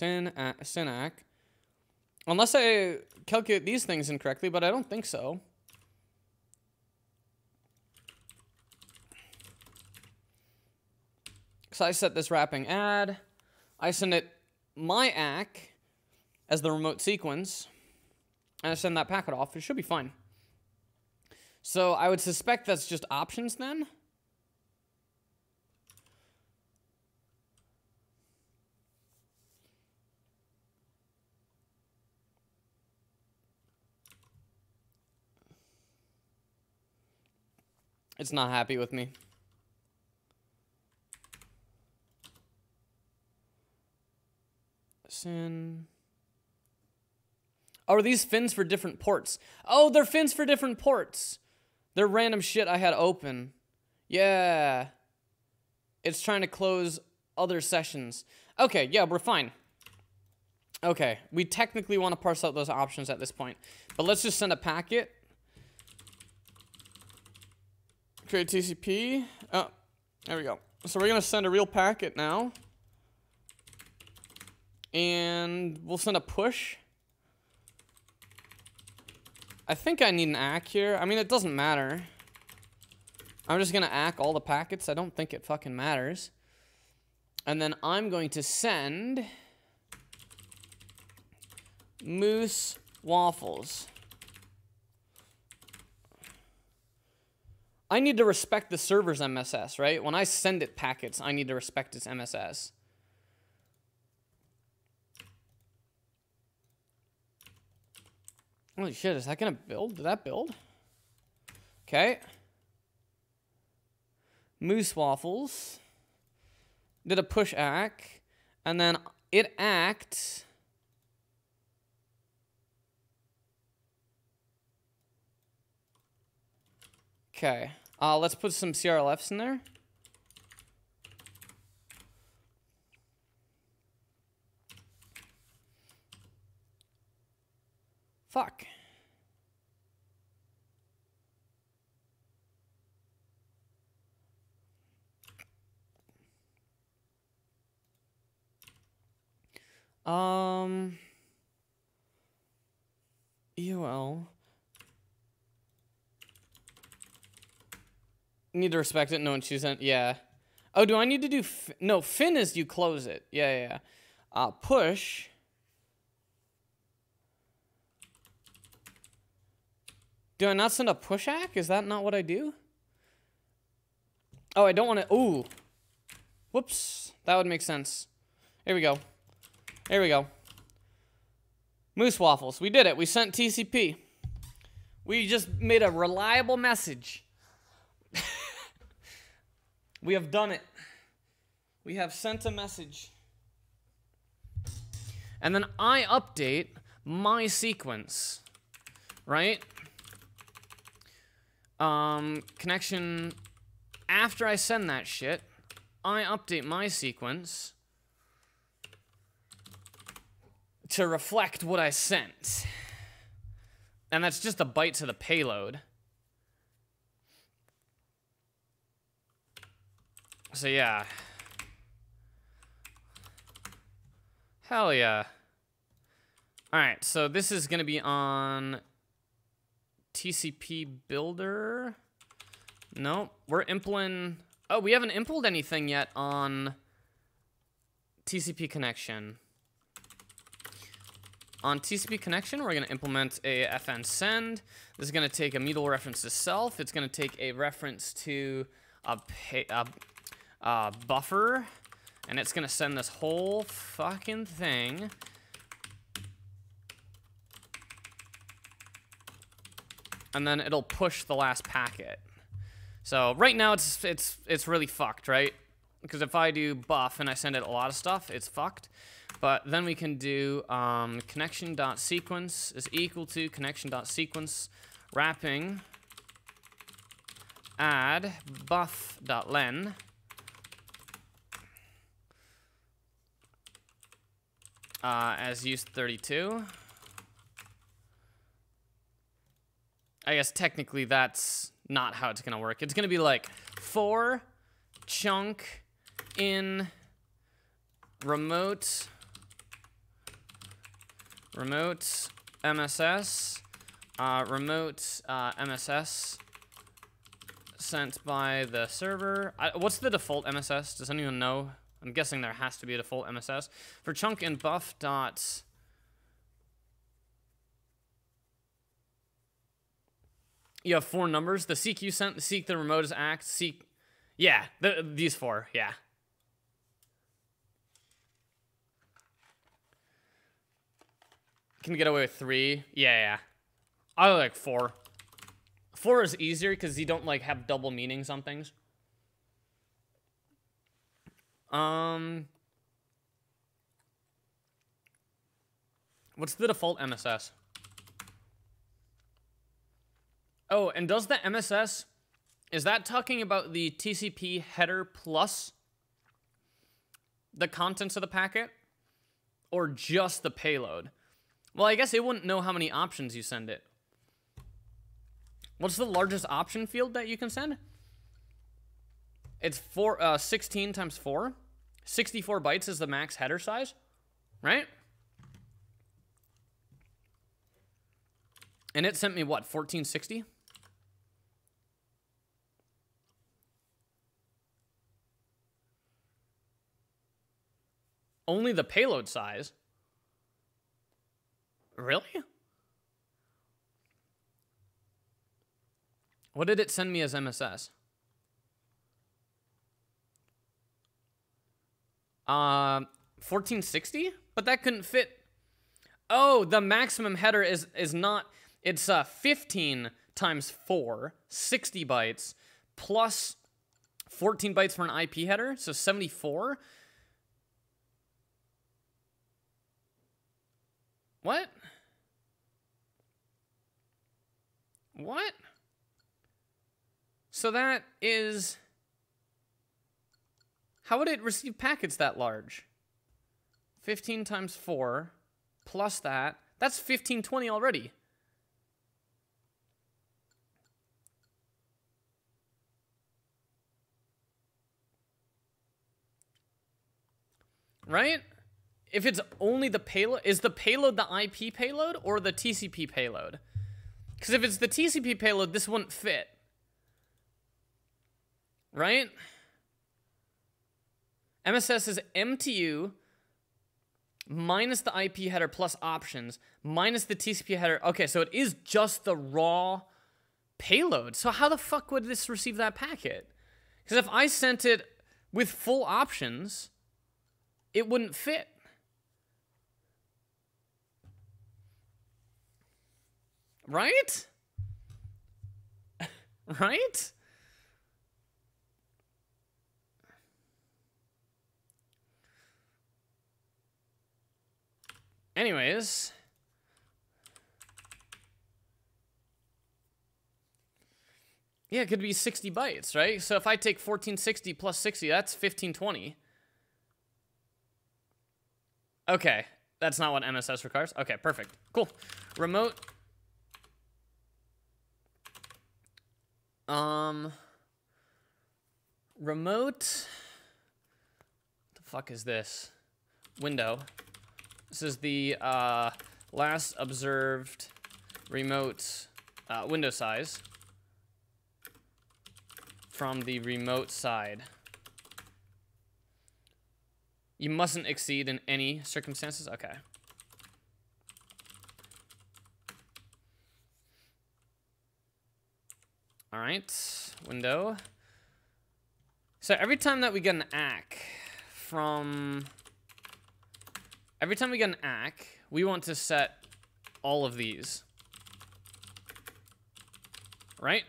SYN SYN-ACK. Unless I calculate these things incorrectly, but I don't think so. So I set this wrapping add. I send it my ACK as the remote sequence. And I send that packet off. It should be fine. So I would suspect that's just options then. It's not happy with me. SYN. Oh, are these fins for different ports? Oh, they're fins for different ports. They're random shit I had open. Yeah. It's trying to close other sessions. Okay, yeah, we're fine. Okay, we technically want to parse out those options at this point. But let's just send a packet Create TCP. Oh, there we go. So we're going to send a real packet now. And we'll send a push. I think I need an ACK here. I mean, it doesn't matter. I'm just going to ACK all the packets. I don't think it fucking matters. And then I'm going to send moose waffles. I need to respect the server's MSS, right? When I send it packets, I need to respect its MSS. Holy shit, is that gonna build? Did that build? Okay. Moose Waffles did a push ACK, and then it ACKed. Okay. Uh, let's put some CRLFs in there. Fuck. Um, EOL. Need to respect it. No one choose it. Yeah. Oh, do I need to do... no, fin is you close it. Yeah, yeah, yeah. Uh, push. Do I not send a push ACK? Is that not what I do? Oh, I don't want to... Ooh. Whoops. That would make sense. Here we go. Here we go. Moose Waffles. We did it. We sent TCP. We just made a reliable message. We have done it. We have sent a message. And then I update my sequence, right? Um, connection, after I send that shit, I update my sequence to reflect what I sent. And that's just a byte to the payload. So yeah. Hell yeah. Alright, so this is going to be on TCP Builder. No, we're impling. Oh, we haven't implemented anything yet on TCP connection. On TCP connection, we're going to implement a FN send. This is going to take a mutable reference to self. It's going to take a reference to a, a, a buffer, and it's gonna send this whole fucking thing. And then it'll push the last packet. So right now it's it's it's really fucked, right? Because if I do buff and I send it a lot of stuff, it's fucked. But then we can do um, connection.sequence is equal to connection.sequence wrapping add buff.len uh, as u32. I guess technically that's not how it's going to work. It's going to be like for chunk in remote remote MSS uh, remote uh, MSS sent by the server. I, what's the default MSS? Does anyone know? I'm guessing there has to be a default MSS. For chunk and buff dot... You have four numbers. The CQ sent, the seek, the remote is act, seek... Yeah, the, these four, yeah. Can get away with three? Yeah, yeah. I like four. Four is easier because you don't like have double meanings on things. Um, what's the default MSS? Oh, and does the MSS, is that talking about the TCP header plus the contents of the packet? Or just the payload? Well, I guess it wouldn't know how many options you send it. What's the largest option field that you can send? It's four, uh, 16 times 4. 64 bytes is the max header size, right? And it sent me what, 1460? Only the payload size? Really? What did it send me as MSS? Uh, 1460? But that couldn't fit. Oh, the maximum header is is not. It's uh 15 times 4, 60 bytes, plus 14 bytes for an IP header, so 74. What? What? So that is... How would it receive packets that large? 15 times 4 plus that. That's 1520 already. Right? If it's only the payload, is the payload the IP payload or the TCP payload? Because if it's the TCP payload, this wouldn't fit right? MSS is MTU minus the IP header plus options minus the TCP header. Okay, so it is just the raw payload. So how the fuck would this receive that packet? Because if I sent it with full options, it wouldn't fit. Right? <laughs> right? Anyways. Yeah, it could be 60 bytes, right? So if I take 1460 plus 60, that's 1520. Okay, that's not what MSS requires. Okay, perfect. Cool. Remote. Um. Remote. What the fuck is this? Window. This is the uh, last observed remote uh, window size from the remote side. You mustn't exceed in any circumstances? Okay. All right, window. So every time that we get an ACK from... Every time we get an ACK, we want to set all of these. Right?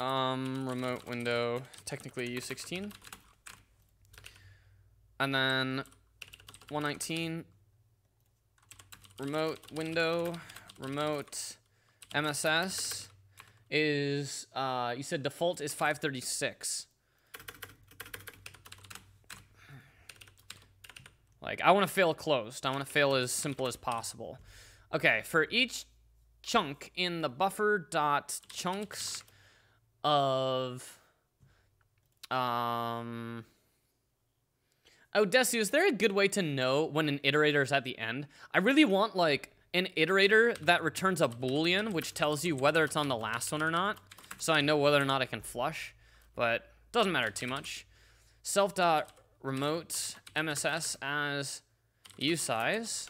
Um, remote window, technically U16. And then 119, remote window, remote MSS is, uh, you said default is 536. Like, I want to fail closed. I want to fail as simple as possible. Okay, for each chunk in the buffer dot chunks of um Oh, Desi, is there a good way to know when an iterator is at the end? I really want like an iterator that returns a boolean which tells you whether it's on the last one or not, so I know whether or not I can flush, but doesn't matter too much. Self dot remote MSS as usize.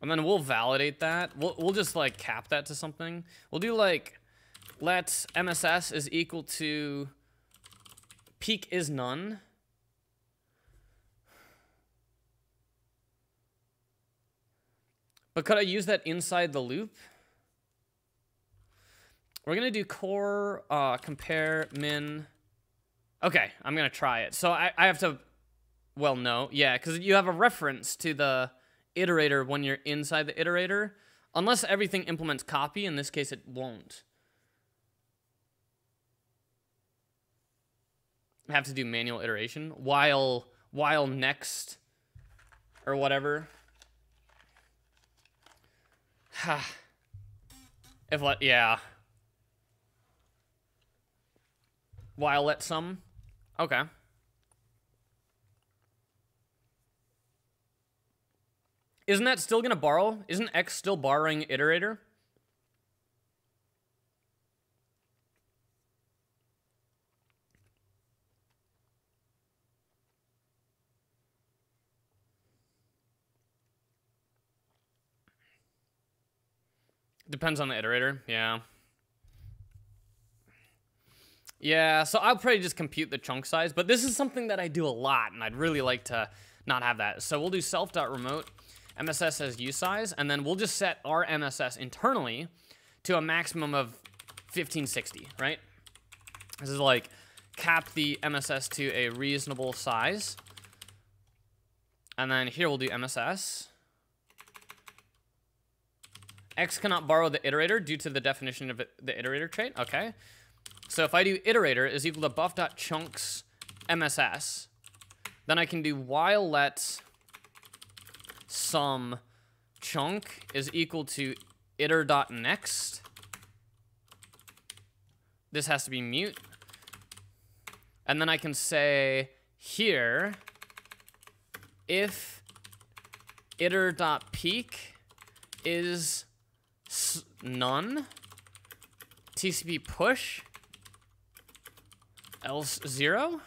And then we'll validate that. We'll, we'll just like cap that to something. We'll do like let MSS is equal to peek is none. But could I use that inside the loop? We're gonna do core uh, compare min. Okay, I'm gonna try it. So I, I have to, well, no, yeah, because you have a reference to the iterator when you're inside the iterator. Unless everything implements copy, in this case it won't. I have to do manual iteration while while next or whatever. <sighs> if let yeah. While let some. Okay. Isn't that still to borrow? Isn't X still borrowing iterator? Depends on the iterator, yeah. Yeah, so I'll probably just compute the chunk size, but this is something that I do a lot, and I'd really like to not have that. So we'll do self.remote MSS as usize, and then we'll just set our MSS internally to a maximum of 1560, right? This is like cap the MSS to a reasonable size. And then here we'll do MSS. X cannot borrow the iterator due to the definition of the iterator trait. Okay. So if I do iterator is equal to buff.chunks MSS, then I can do while let some chunk is equal to iter.next. This has to be mut. And then I can say here, if iter.peek is none, TCP push, else zero.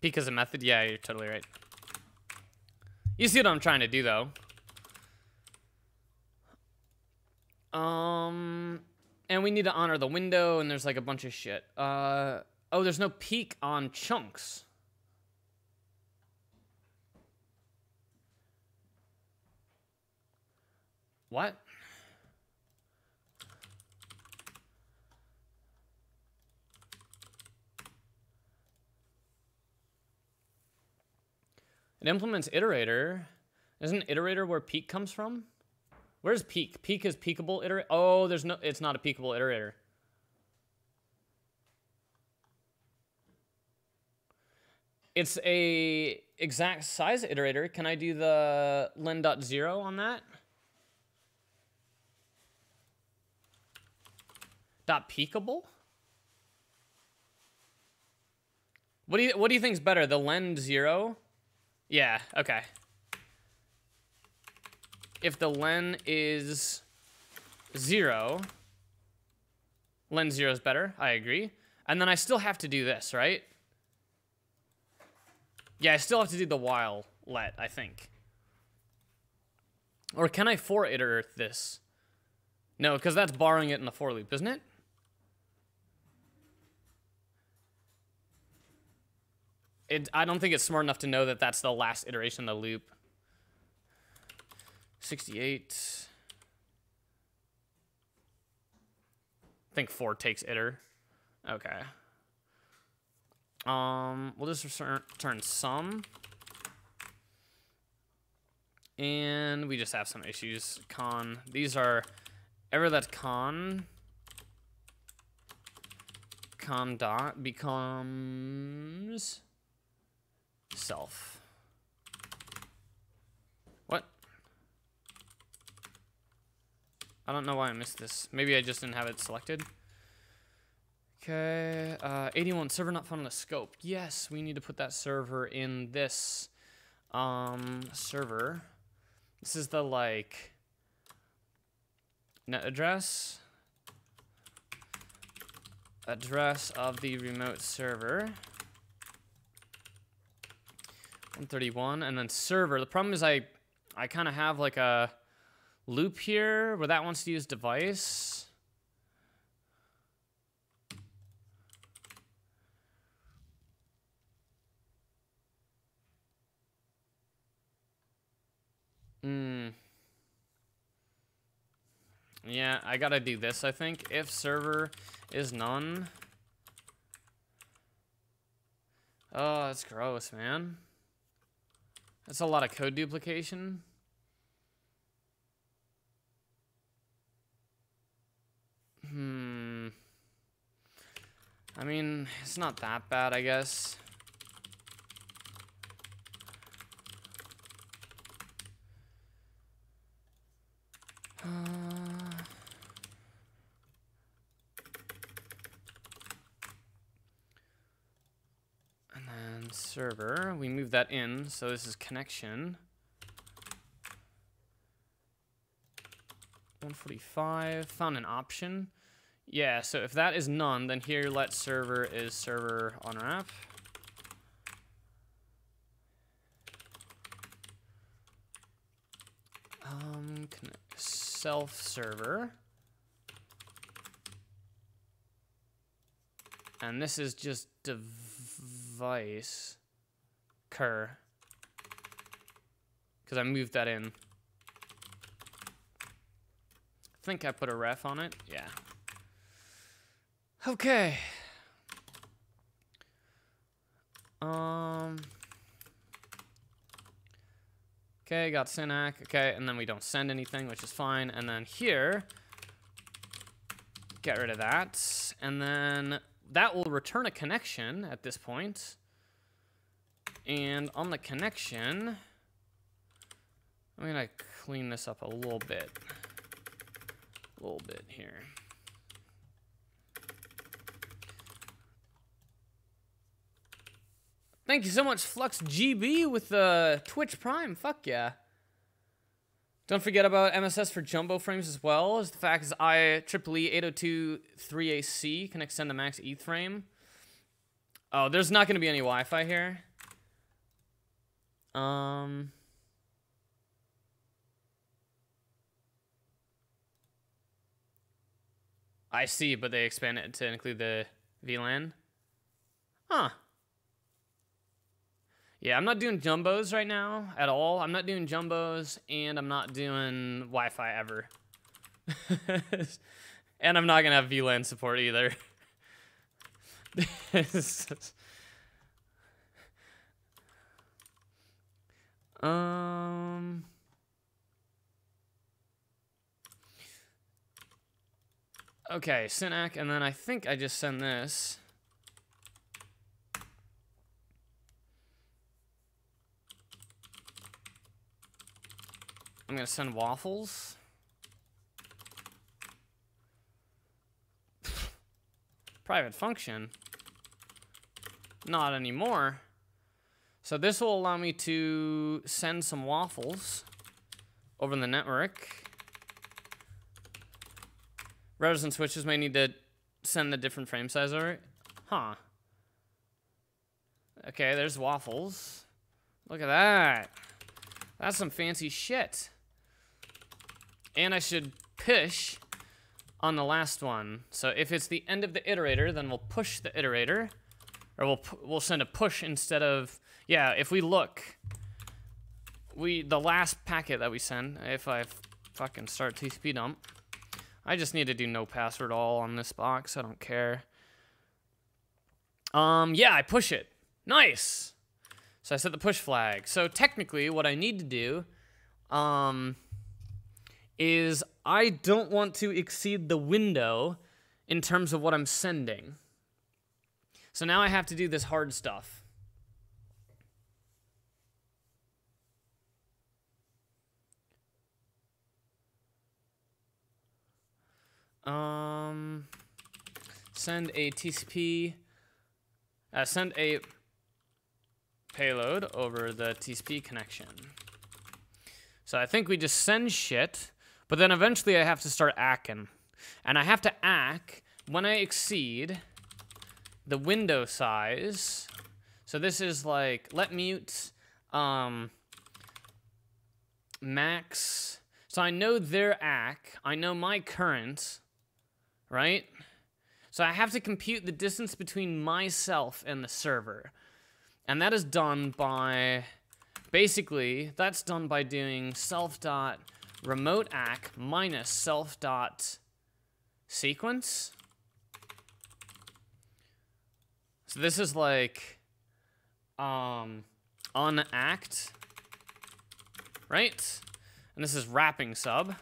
Peek as a method? Yeah, you're totally right. You see what I'm trying to do, though. Um, and we need to honor the window, and there's like a bunch of shit. Uh, oh, there's no peek on chunks. What? It implements iterator. Isn't iterator where peek comes from? Where's peek? Peek is peekable iterator. Oh, there's no. It's not a peekable iterator. It's a exact size iterator. Can I do the len.0 on that? Dot peekable? What do you what do you think is better, the len zero yeah, okay. If the len is zero, len zero is better, I agree. And then I still have to do this, right? Yeah, I still have to do the while let, I think. Or can I for iter this? No, because that's borrowing it in the for loop, isn't it? It, I don't think it's smart enough to know that that's the last iteration of the loop. 68. I think 4 takes iter. Okay. Um, we'll just return, return some. And we just have some issues. Con. These are ever that con con dot becomes self. What? I don't know why I missed this. Maybe I just didn't have it selected. Okay, uh, 81, server not found in the scope. Yes, we need to put that server in this um, server. This is the, like, net address. Address of the remote server. 131, and then server. The problem is I, I kind of have, like, a loop here where that wants to use device. Hmm. Yeah, I gotta do this, I think. If server is none. Oh, that's gross, man. That's a lot of code duplication. Hmm. I mean, it's not that bad, I guess. Uh, server, we move that in, so this is connection. 145, found an option. Yeah, so if that is none, then here let server is server unwrap. Um, self server. And this is just device cur. Because I moved that in. I think I put a ref on it. Yeah. Okay. Um. Okay, got Synack. Okay, and then we don't send anything, which is fine. And then here, get rid of that. And then that will return a connection at this point. And on the connection, I'm going to clean this up a little bit. A little bit here. Thank you so much, Flux GB, with the uh, Twitch Prime. Fuck yeah. Don't forget about MSS for jumbo frames as well, as the fact is I IEEE 802.3ac can extend the max ETH frame. Oh, there's not going to be any Wi-Fi here. Um... I see, but they expand it to include the VLAN. Huh. Yeah, I'm not doing jumbos right now at all. I'm not doing jumbos, and I'm not doing Wi-Fi ever. <laughs> and I'm not gonna have VLAN support either. <laughs> um. Okay, Synack, and then I think I just send this. I'm gonna send waffles. Private function. Not anymore. So this will allow me to send some waffles over the network. Routers and switches may need to send the different frame size over. Huh. Okay, there's waffles. Look at that. That's some fancy shit. And I should push on the last one. So if it's the end of the iterator, then we'll push the iterator. Or we'll, we'll send a push instead of... Yeah, if we look, we the last packet that we send, if I fucking start TCP dump, I just need to do no password all on this box. I don't care. Um, yeah, I push it. Nice. So I set the push flag. So technically, what I need to do, um, is I don't want to exceed the window in terms of what I'm sending. So now I have to do this hard stuff. Um, send a TCP, uh, send a payload over the TCP connection. So I think we just send shit, but then eventually I have to start acking. And I have to ack when I exceed the window size. So this is like, let mut, um, max. So I know their ack, I know my current, right? So I have to compute the distance between myself and the server. And that is done by, basically, that's done by doing self dot remote ack minus self dot sequence. So this is like um, unact, right? And this is wrapping sub.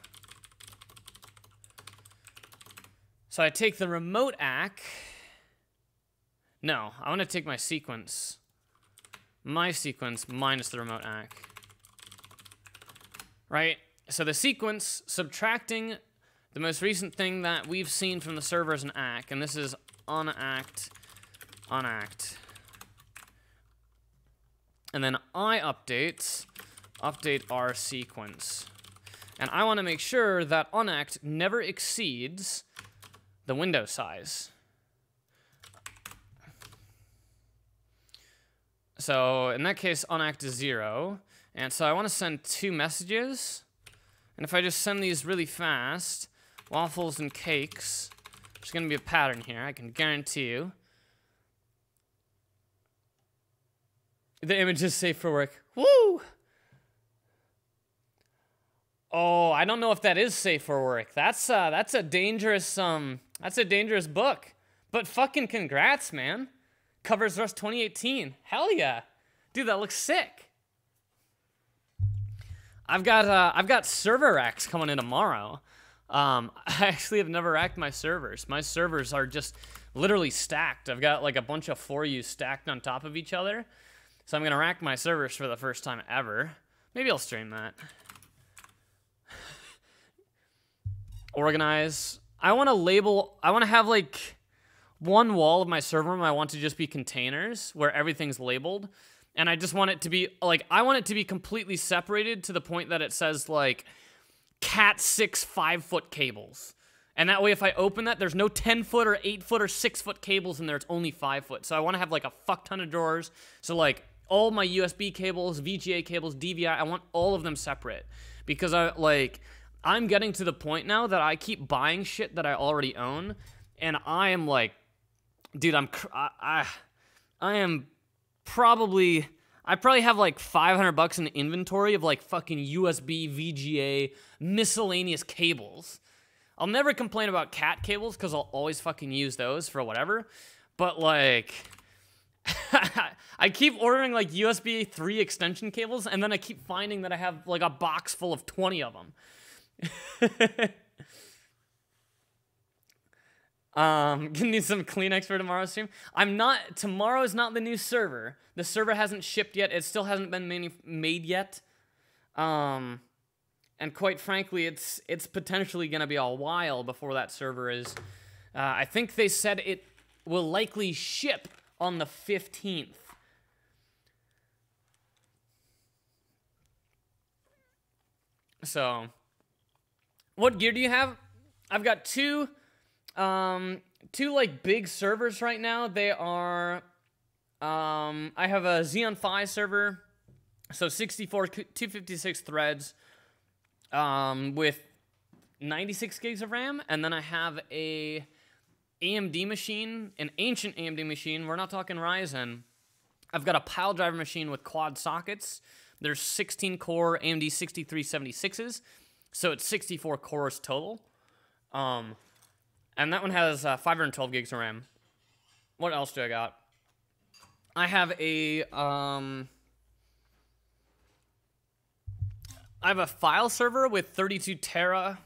So I take the remote ack. No, I want to take my sequence. My sequence minus the remote ack. Right? So the sequence, subtracting the most recent thing that we've seen from the server is an act, and this is unact, unact. And then I update, update our sequence. And I want to make sure that unact never exceeds the window size. So in that case, unact is zero. And so I want to send two messages. And if I just send these really fast, waffles and cakes, there's going to be a pattern here, I can guarantee you. The image is safe for work. Woo! Oh, I don't know if that is safe for work. That's uh, that's a dangerous um, that's a dangerous book. But fucking congrats, man. Covers Rust 2018. Hell yeah, dude, that looks sick. I've got uh, I've got server racks coming in tomorrow. Um, <laughs> I actually have never racked my servers. My servers are just literally stacked. I've got like a bunch of 4U stacked on top of each other. So I'm gonna rack my servers for the first time ever. Maybe I'll stream that. <sighs> organize. I want to label, I want to have like one wall of my server room I want to just be containers where everything's labeled. And I just want it to be like, I want it to be completely separated to the point that it says like cat six five foot cables. And that way, if I open that, there's no 10 foot or 8 foot or 6 foot cables in there. It's only 5 foot. So I want to have like a fuck ton of drawers. So, like, all my USB cables, VGA cables, DVI, I want all of them separate. Because I, like, I'm getting to the point now that I keep buying shit that I already own, and I am like, dude, I'm I I, I am probably I probably have like 500 bucks in inventory of like fucking USB, VGA, miscellaneous cables. I'll never complain about cat cables because I'll always fucking use those for whatever. But like, <laughs> I keep ordering like USB 3 extension cables and then I keep finding that I have like a box full of 20 of them. <laughs> um, <laughs> gonna need some Kleenex for tomorrow's stream. I'm not. Tomorrow is not the new server. The server hasn't shipped yet. It still hasn't been made yet. Um, and quite frankly, it's it's potentially gonna be a while before that server is. Uh, I think they said it will likely ship on the 15th. So what gear do you have? I've got two, um, two like big servers right now. They are, um, I have a Xeon Phi server, So 64, 256 threads um, with 96 gigs of RAM, and then I have a AMD machine, an ancient AMD machine. We're not talking Ryzen. I've got a Piledriver machine with quad sockets. There's 16 core AMD 6376s, so it's 64 cores total. Um, and that one has uh, 512 gigs of RAM. What else do I got? I have a um, I have a file server with 32 tera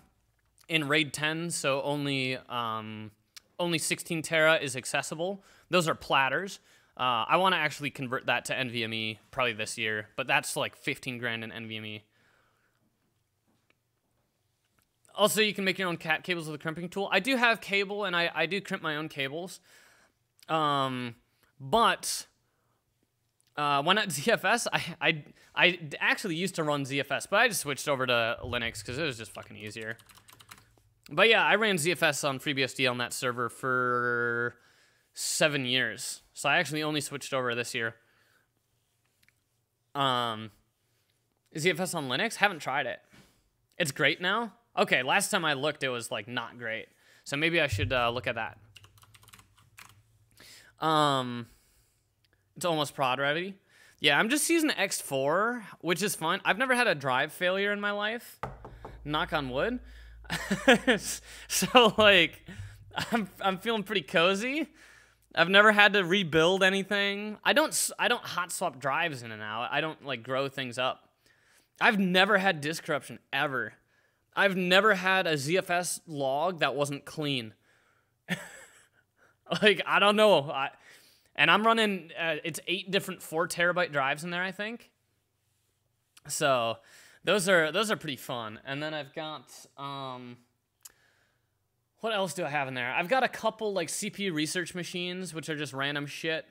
in RAID 10, so only um, only 16 tera is accessible. Those are platters. Uh, I want to actually convert that to NVMe probably this year, but that's like 15 grand in NVMe. Also, you can make your own cat cables with a crimping tool. I do have cable, and I, I do crimp my own cables. Um, but uh, when at <laughs> ZFS, I, I, I actually used to run ZFS, but I just switched over to Linux because it was just fucking easier. But yeah, I ran ZFS on FreeBSD on that server for seven years. So I actually only switched over this year. Um, ZFS on Linux? Haven't tried it. It's great now. Okay, last time I looked, it was like not great. So maybe I should uh, look at that. Um, it's almost prod ready. Yeah, I'm just using ext4, which is fine. I've never had a drive failure in my life. Knock on wood. <laughs> so like, I'm I'm feeling pretty cozy. I've never had to rebuild anything. I don't I don't hot swap drives in and out. I don't like grow things up. I've never had disk corruption ever. I've never had a ZFS log that wasn't clean. <laughs> like I don't know. I, and I'm running uh, it's eight different four terabyte drives in there, I think. So those are those are pretty fun. And then I've got um, what else do I have in there? I've got a couple like CPU research machines, which are just random shit.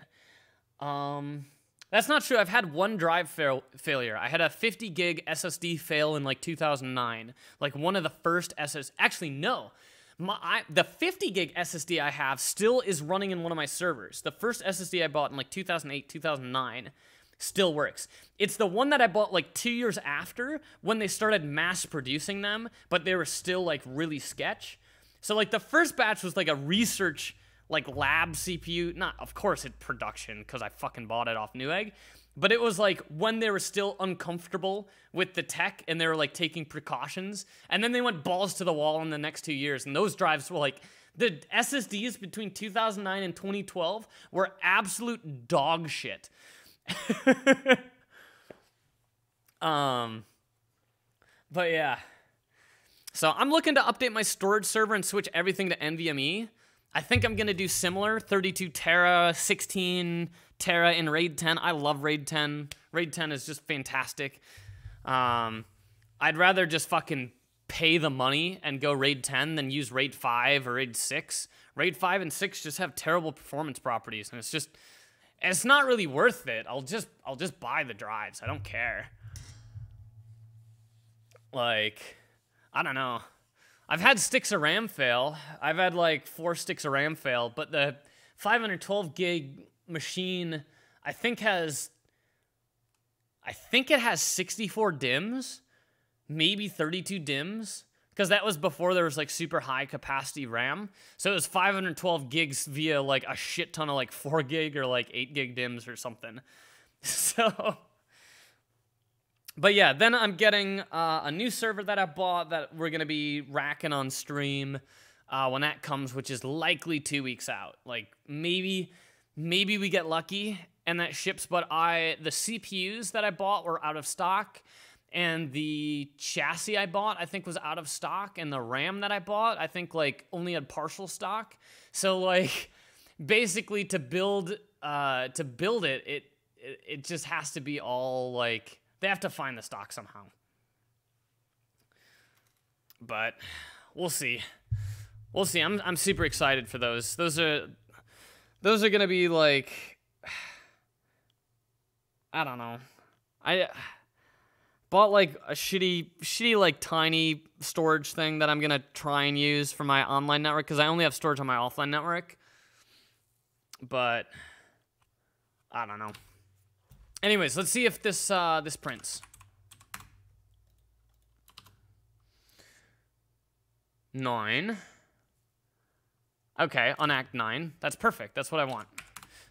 Um, that's not true. I've had one drive fail- failure. I had a 50 gig SSD fail in like 2009. Like one of the first SS. Actually, no. My, I, the 50 gig SSD I have still is running in one of my servers. The first SSD I bought in like 2008, 2009 still works. It's the one that I bought like two years after when they started mass producing them, but they were still like really sketch. So like the first batch was like a research like lab CPU. Not of course it production because I fucking bought it off Newegg. But it was like when they were still uncomfortable with the tech and they were like taking precautions. And then they went balls to the wall in the next two years. And those drives were like the SSDs between 2009 and 2012 were absolute dog shit. <laughs> um, but yeah. So I'm looking to update my storage server and switch everything to NVMe. I think I'm gonna do similar, 32 tera, 16 tera in RAID 10. I love RAID 10. RAID 10 is just fantastic. Um, I'd rather just fucking pay the money and go RAID 10 than use RAID 5 or RAID 6. RAID 5 and 6 just have terrible performance properties, and it's just it's not really worth it. I'll just I'll just buy the drives. I don't care. Like, I don't know. I've had sticks of RAM fail. I've had like four sticks of RAM fail, but the 512 gig machine I think has I think it has 64 DIMMs, maybe 32 DIMMs because that was before there was like super high capacity RAM. So it was 512 gigs via like a shit ton of like 4 gig or like 8 gig DIMMs or something. <laughs> So, but yeah, then I'm getting uh, a new server that I bought that we're gonna be racking on stream uh, when that comes, which is likely two weeks out. Like maybe, maybe we get lucky and that ships. But I the CPUs that I bought were out of stock and the chassis I bought I think was out of stock and the RAM that I bought I think like only had partial stock. So like <laughs> basically to build uh to build it it it, it just has to be all like they have to find the stock somehow. But we'll see. We'll see. I'm I'm super excited for those. Those are those are to be like <sighs> I don't know. I <sighs> bought like a shitty, shitty like tiny storage thing that I'm gonna try and use for my online network because I only have storage on my offline network. But I don't know. Anyways, let's see if this uh, this prints. Nine. Okay, on act nine. That's perfect. That's what I want.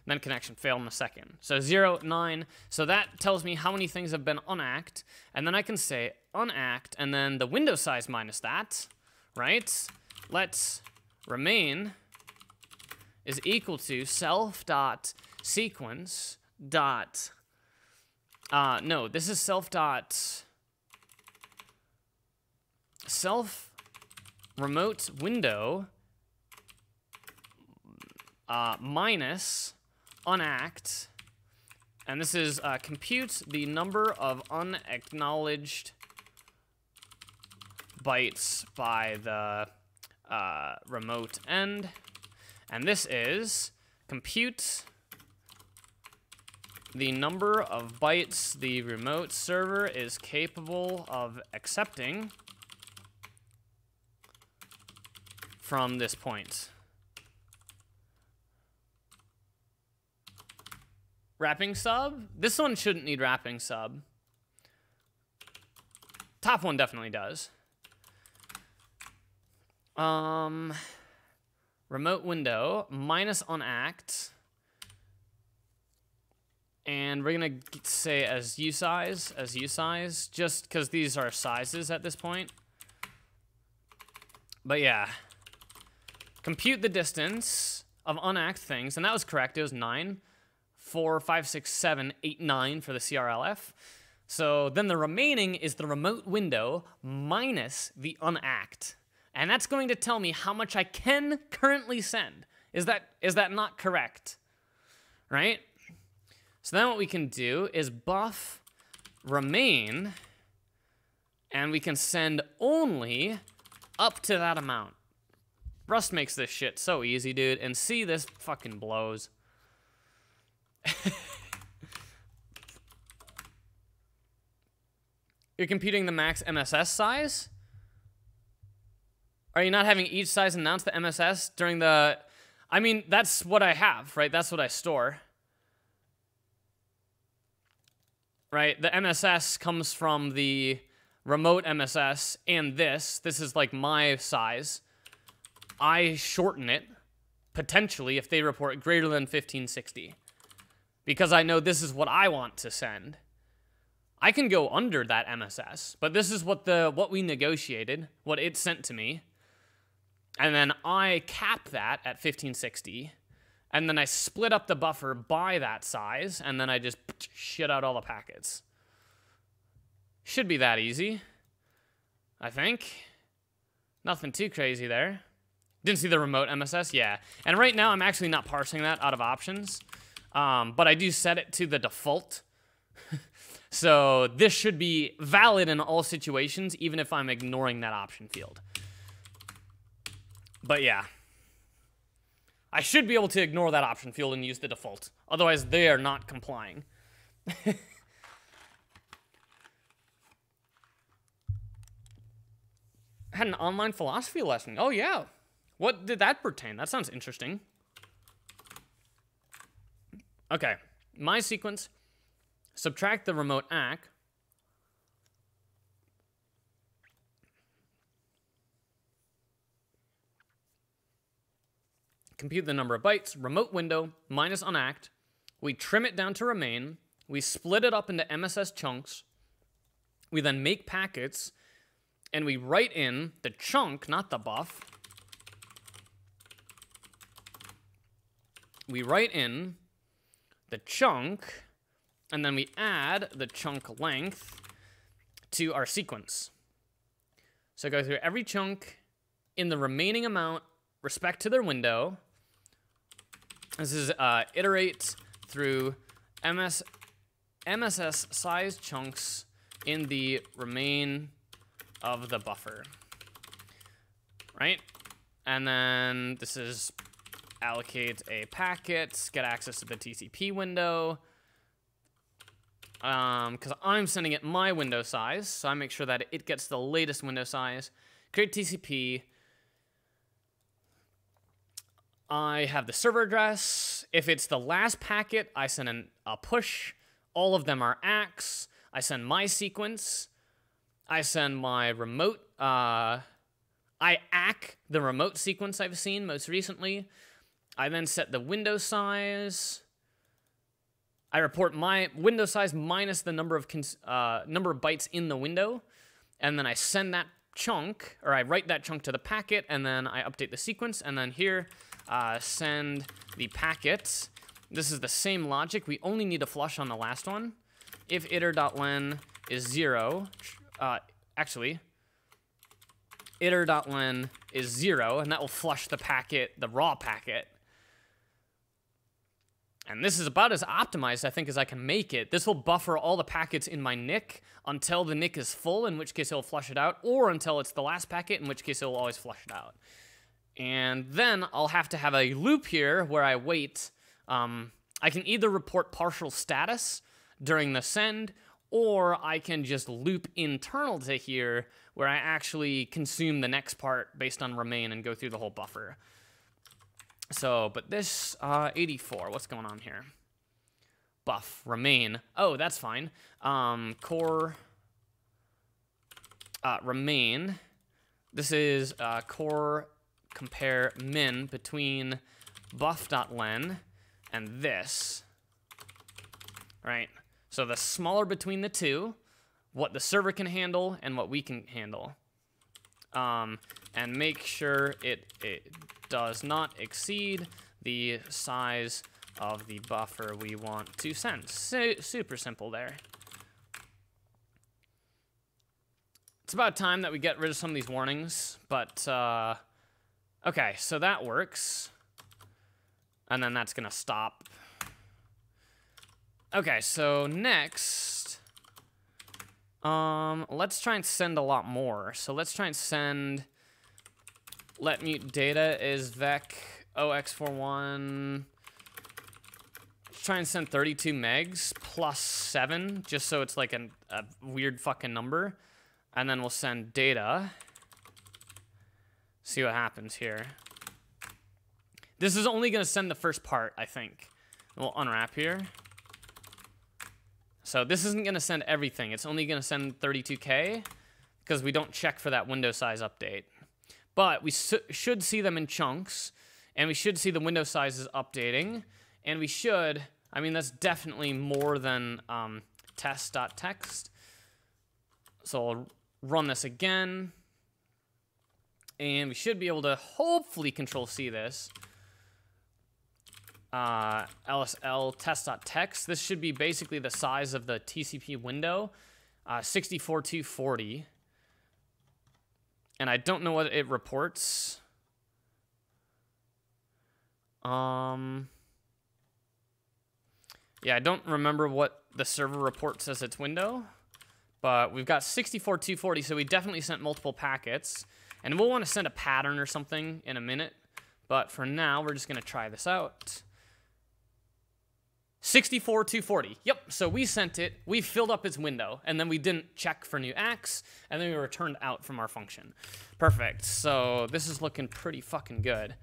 Then connection failed in a second. So zero, nine. So that tells me how many things have been unact. And then I can say unact, and then the window size minus that, right? Let's remain is equal to self dot sequence dot uh no this is self dot self remote window uh, minus unact and this is uh, compute the number of unacknowledged bytes by the uh, remote end. And this is compute the number of bytes the remote server is capable of accepting from this point. Wrapping sub? This one shouldn't need wrapping sub. Top one definitely does. Um, remote window minus unact. And we're gonna say as usize, as usize, just because these are sizes at this point. But yeah. Compute the distance of unact things, and that was correct. It was 9, 4, 5, 6, 7, 8, 9 for the CRLF. So then the remaining is the remote window minus the unact. And that's going to tell me how much I can currently send. Is that is that not correct? Right? So then what we can do is buff remain and we can send only up to that amount. Rust makes this shit so easy, dude. And see, this fucking blows. <laughs> You're computing the max MSS size? Are you not having each size announce the MSS during the... I mean, that's what I have, right? That's what I store. Right? The MSS comes from the remote MSS and this. This is like my size. I shorten it, potentially, if they report greater than 1560. Because I know this is what I want to send. I can go under that MSS, but this is what the what we negotiated, what it sent to me. And then I cap that at 1560. And then I split up the buffer by that size, and then I just shit out all the packets. Should be that easy. I think. Nothing too crazy there. Didn't see the remote MSS? Yeah. And right now, I'm actually not parsing that out of options. Um, but I do set it to the default. <laughs> so this should be valid in all situations, even if I'm ignoring that option field. But yeah. I should be able to ignore that option field and use the default. Otherwise, they are not complying. <laughs> had an online philosophy lesson. Oh, yeah. What did that pertain? That sounds interesting. Okay, my sequence, subtract the remote ACK. Compute the number of bytes, remote window, minus unact. We trim it down to remain. We split it up into MSS chunks. We then make packets, and we write in the chunk, not the buff, we write in the chunk, and then we add the chunk length to our sequence. So go through every chunk in the remaining amount respect to their window. This is uh, iterate through MS, MSS size chunks in the remain of the buffer. Right? And then this is allocate a packet, get access to the TCP window. Because um, I'm sending it my window size, so I make sure that it gets the latest window size. Create TCP. I have the server address. If it's the last packet, I send an, a push all of them are ACKs. I send my sequence. I send my remote. Uh, I ACK the remote sequence I've seen most recently. I then set the window size. I report my window size minus the number of uh, number of bytes in the window, and then I send that chunk, or I write that chunk to the packet, and then I update the sequence, and then here, uh, send the packets. This is the same logic. We only need to flush on the last one. If iter.len is zero, uh, actually, iter.len is zero, and that will flush the packet, the raw packet. And this is about as optimized, I think, as I can make it. This will buffer all the packets in my NIC until the NIC is full, in which case it'll flush it out, or until it's the last packet, in which case it'll always flush it out. And then I'll have to have a loop here where I wait. Um, I can either report partial status during the send, or I can just loop internal to here where I actually consume the next part based on remain and go through the whole buffer. So, but this uh, 84, what's going on here? Buff, remain. Oh, that's fine. Um, core, uh, remain. This is uh, core compare min between buff.len and this, right? So the smaller between the two, what the server can handle and what we can handle. Um, and make sure it, it does not exceed the size of the buffer we want to send. Su super simple there. It's about time that we get rid of some of these warnings, but, uh, okay, so that works. And then that's gonna stop. Okay, so next, um, let's try and send a lot more. So let's try and send let mut data is vec 0x41 try and send 32 megs plus 7 just so it's like an, a weird fucking number and then we'll send data see what happens here. This is only going to send the first part I think. We'll unwrap here. So this isn't going to send everything. It's only going to send 32k because we don't check for that window size update. But we should see them in chunks, and we should see the window sizes updating, and we should, I mean, that's definitely more than um, test.txt. So I'll run this again, and we should be able to hopefully control C this. Uh, LSL test.txt. This should be basically the size of the TCP window, uh, 64240 and I don't know what it reports. Um, yeah, I don't remember what the server reports as its window, but we've got 64240, so we definitely sent multiple packets, and we'll want to send a pattern or something in a minute, but for now, we're just going to try this out. 64 240. Yep, so we sent it, we filled up its window, and then we didn't check for new ACKs, and then we returned out from our function. Perfect, so this is looking pretty fucking good.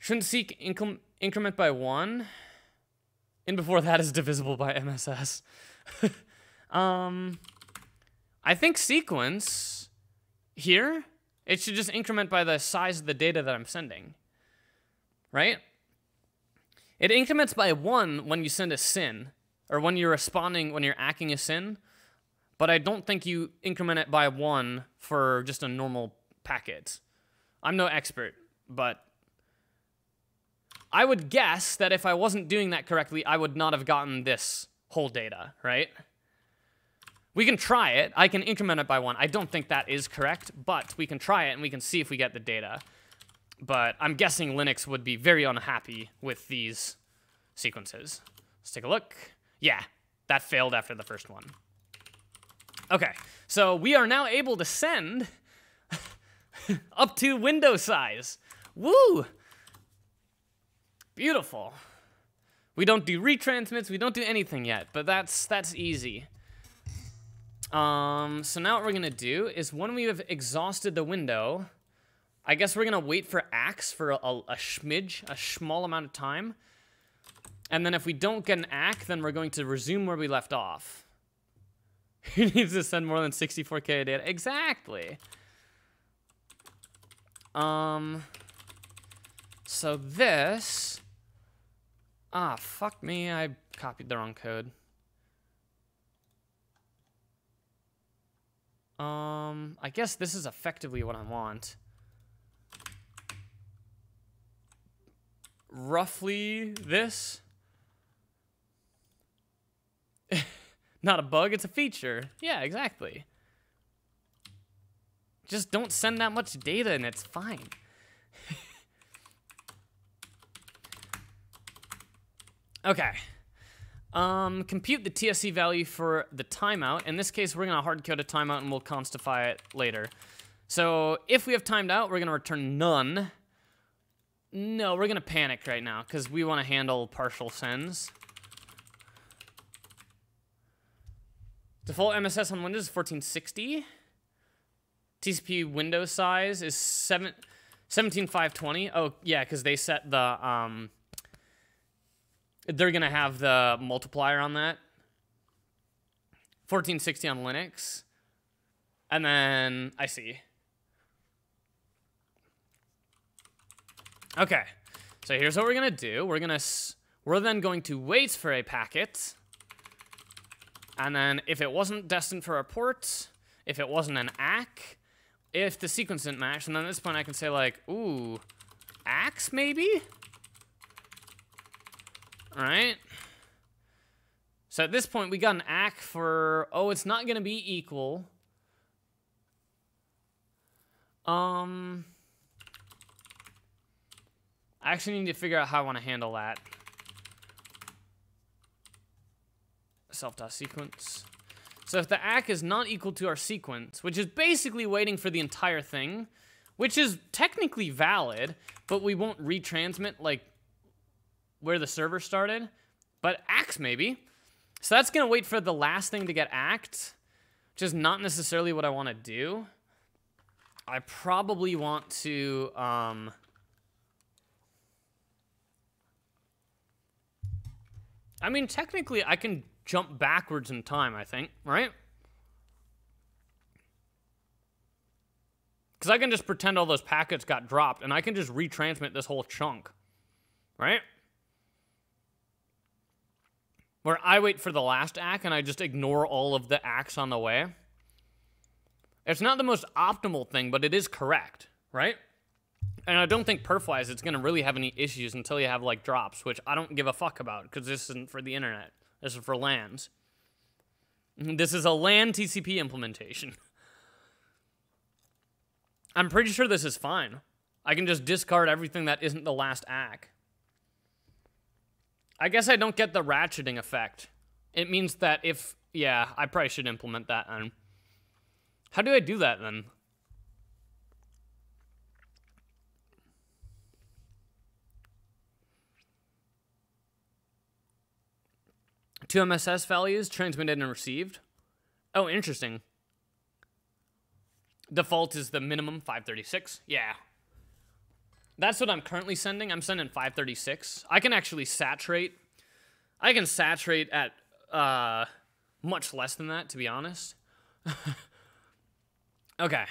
Shouldn't seek incre increment by one, and before that is divisible by MSS. <laughs> um, I think sequence here, it should just increment by the size of the data that I'm sending, right? It increments by one when you send a SYN, or when you're responding, when you're ACKing a SYN, but I don't think you increment it by one for just a normal packet. I'm no expert, but I would guess that if I wasn't doing that correctly, I would not have gotten this whole data, right? We can try it. I can increment it by one. I don't think that is correct, but we can try it and we can see if we get the data but I'm guessing Linux would be very unhappy with these sequences. Let's take a look. Yeah, that failed after the first one. Okay, so we are now able to send <laughs> up to window size. Woo! Beautiful. We don't do retransmits, we don't do anything yet, but that's that's easy. Um, so now what we're gonna do is when we have exhausted the window, I guess we're gonna wait for ACKs for a, a, a smidge, a small amount of time. And then if we don't get an ACK, then we're going to resume where we left off. <laughs> Who needs to send more than 64k data? Exactly. Um, so this, ah, fuck me, I copied the wrong code. Um, I guess this is effectively what I want. Roughly this. <laughs> Not a bug, it's a feature. Yeah, exactly. Just don't send that much data and it's fine. <laughs> okay. Um, compute the TSC value for the timeout. In this case, we're going to hardcode a timeout and we'll constify it later. So if we have timed out, we're going to return none. No, we're going to panic right now because we want to handle partial sends. Default MSS on Windows is 1460. TCP window size is 7, 17520. Oh, yeah, because they set the, um, they're going to have the multiplier on that. 1460 on Linux. And then, I see. Okay, so here's what we're going to do. We're going to, we're then going to wait for a packet. And then if it wasn't destined for a port, if it wasn't an ACK, if the sequence didn't match, and then at this point I can say like, ooh, ACKs maybe? Alright. So at this point we got an ACK for, oh, it's not gonna be equal. Um, I actually need to figure out how I want to handle that. Self.sequence. So if the ACK is not equal to our sequence, which is basically waiting for the entire thing, which is technically valid, but we won't retransmit like where the server started, but ACKs maybe. So that's gonna wait for the last thing to get ACKed, which is not necessarily what I wanna do. I probably want to, um, I mean, technically I can jump backwards in time, I think, right? Because I can just pretend all those packets got dropped and I can just retransmit this whole chunk, right? Where I wait for the last ACK and I just ignore all of the ACKs on the way. It's not the most optimal thing, but it is correct, right? And I don't think perfwise it's going to really have any issues until you have like drops, which I don't give a fuck about because this isn't for the internet. This is for LANs. This is a LAN TCP implementation. I'm pretty sure this is fine. I can just discard everything that isn't the last ACK. I guess I don't get the ratcheting effect. It means that if, yeah, I probably should implement that then. How do I do that then? 2 MSS values transmitted and received. Oh, interesting. Default is the minimum 536. Yeah. That's what I'm currently sending. I'm sending 536. I can actually saturate. I can saturate at uh, much less than that, to be honest. <laughs> okay.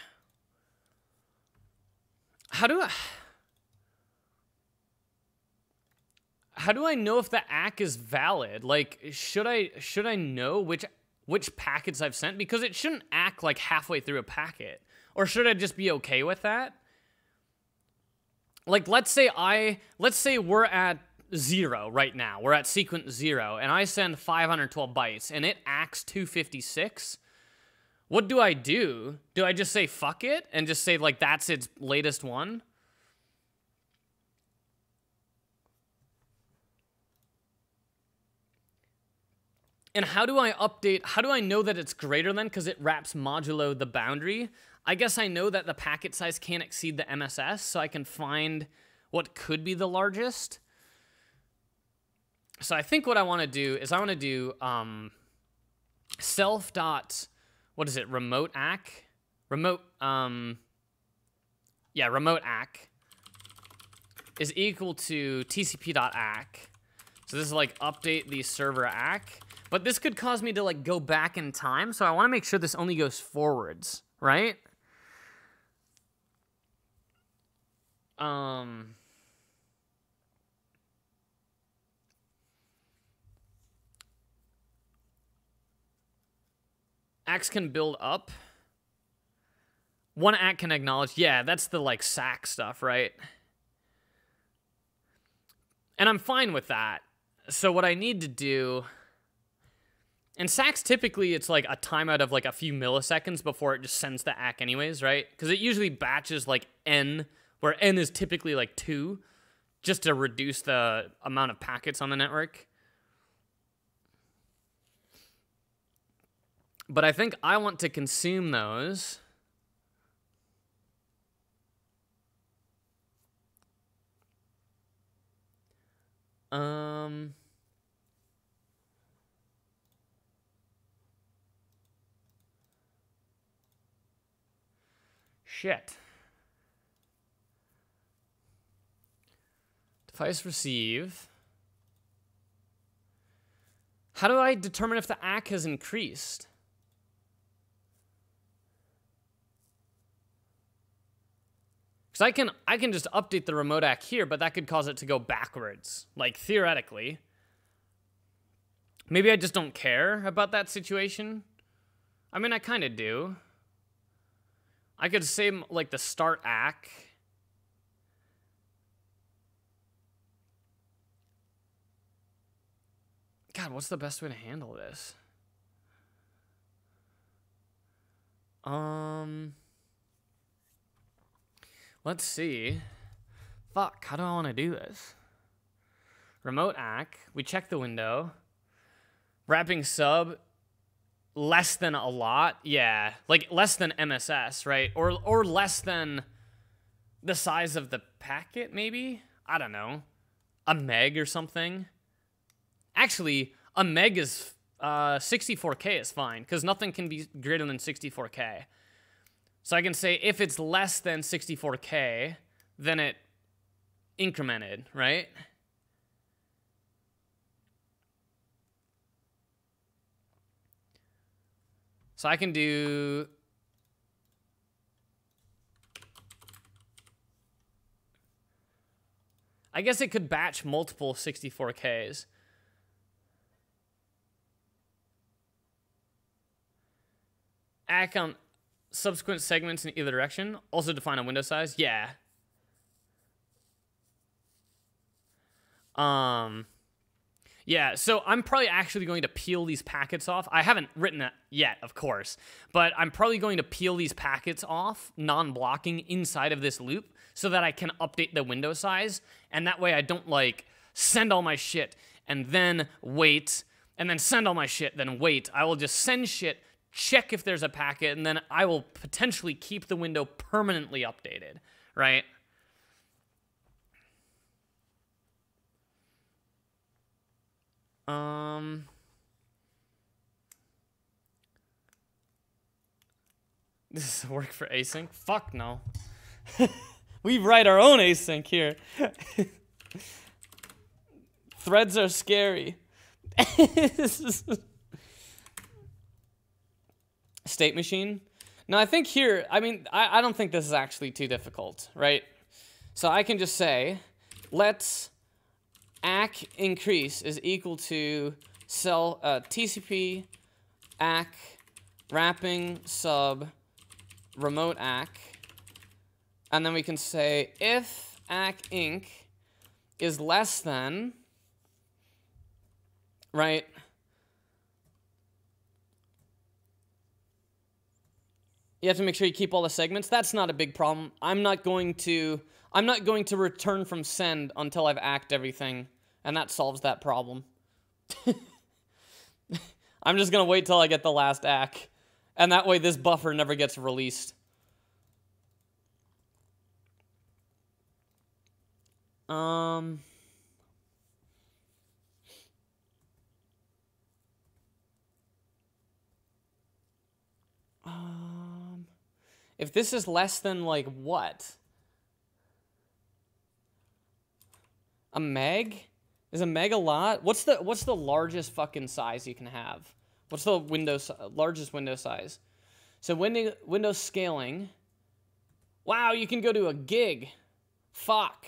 How do I how do I know if the ACK is valid? Like, should I should I know which which packets I've sent? Because it shouldn't ACK like halfway through a packet. Or should I just be okay with that? Like, let's say I let's say we're at zero right now. We're at sequence zero, and I send 512 bytes, and it ACKs 256. What do I do? Do I just say fuck it and just say like that's its latest one? And how do I update, how do I know that it's greater than, because it wraps modulo the boundary? I guess I know that the packet size can't exceed the MSS, so I can find what could be the largest. So I think what I want to do is I want to do um, self dot, what is it, remote ACK? Remote, um, yeah, remote ACK is equal to tcp dot tcp.ack So this is like update the server ACK. But this could cause me to like go back in time, so I want to make sure this only goes forwards, right? Um ACKs can build up. One ACK can acknowledge. Yeah, that's the like SACK stuff, right? And I'm fine with that. So what I need to do and sacks typically it's like a timeout of like a few milliseconds before it just sends the ACK anyways, right? Because it usually batches like n, where n is typically like two, just to reduce the amount of packets on the network. But I think I want to consume those. Um... Shit. Device receive. How do I determine if the ACK has increased? Because I can I can just update the remote ACK here, but that could cause it to go backwards. Like theoretically. Maybe I just don't care about that situation. I mean, I kind of do. I could say like the start ACK. God, what's the best way to handle this? Um, let's see. Fuck, how do I want to do this? Remote ACK. We check the window. Wrapping sub less than a lot yeah like less than mss right or or less than the size of the packet maybe i don't know a meg or something actually a meg is uh 64k is fine because nothing can be greater than 64k so i can say if it's less than 64k then it incremented right So I can do I guess it could batch multiple 64Ks. Act on subsequent segments in either direction. Also define a window size. Yeah. Um yeah, so I'm probably actually going to peel these packets off. I haven't written that yet, of course, but I'm probably going to peel these packets off, non-blocking inside of this loop so that I can update the window size, and that way I don't like send all my shit and then wait, and then send all my shit, then wait. I will just send shit, check if there's a packet, and then I will potentially keep the window permanently updated, right? Um. This is work for async? Fuck no. <laughs> we write our own async here. <laughs> Threads are scary. <laughs> State machine? Now I think here, I mean, I, I don't think this is actually too difficult, right? So I can just say, let's ACK increase is equal to cell uh, TCP ACK wrapping sub remote ACK. And then we can say if ACK inc is less than, right? You have to make sure you keep all the segments. That's not a big problem. I'm not going to I'm not going to return from send until I've ACKed everything, and that solves that problem. <laughs> I'm just going to wait till I get the last ACK, and that way this buffer never gets released. Um, if this is less than like what? A meg? Is a meg a lot? What's the what's the largest fucking size you can have? What's the window largest window size? So window window scaling. Wow, you can go to a gig. Fuck.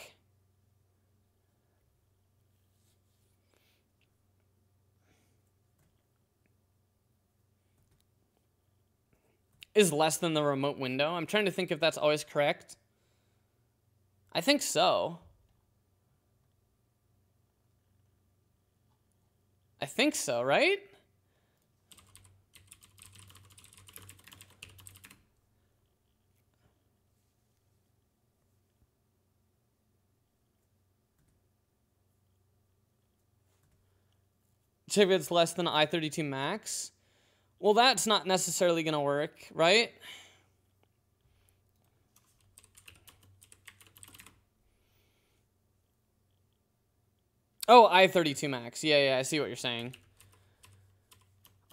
Is less than the remote window. I'm trying to think if that's always correct. I think so. I think so, right? if it's less than i32 max, well, that's not necessarily going to work, right? Oh, i32 max. Yeah, yeah, I see what you're saying.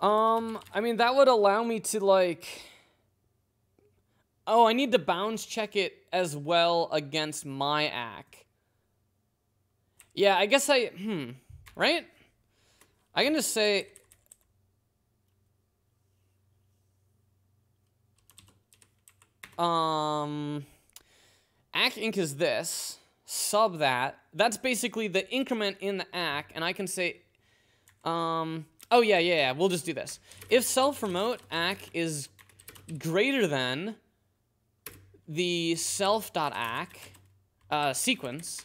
Um, I mean, that would allow me to, like... Oh, I need to bounds check it as well against my ACK. Yeah, I guess I... Hmm. Right? I can just say um ACK inc is this, sub that. That's basically the increment in the ACK, and I can say um oh yeah, yeah, yeah, we'll just do this. If self remote ACK is greater than the self.ack uh, sequence,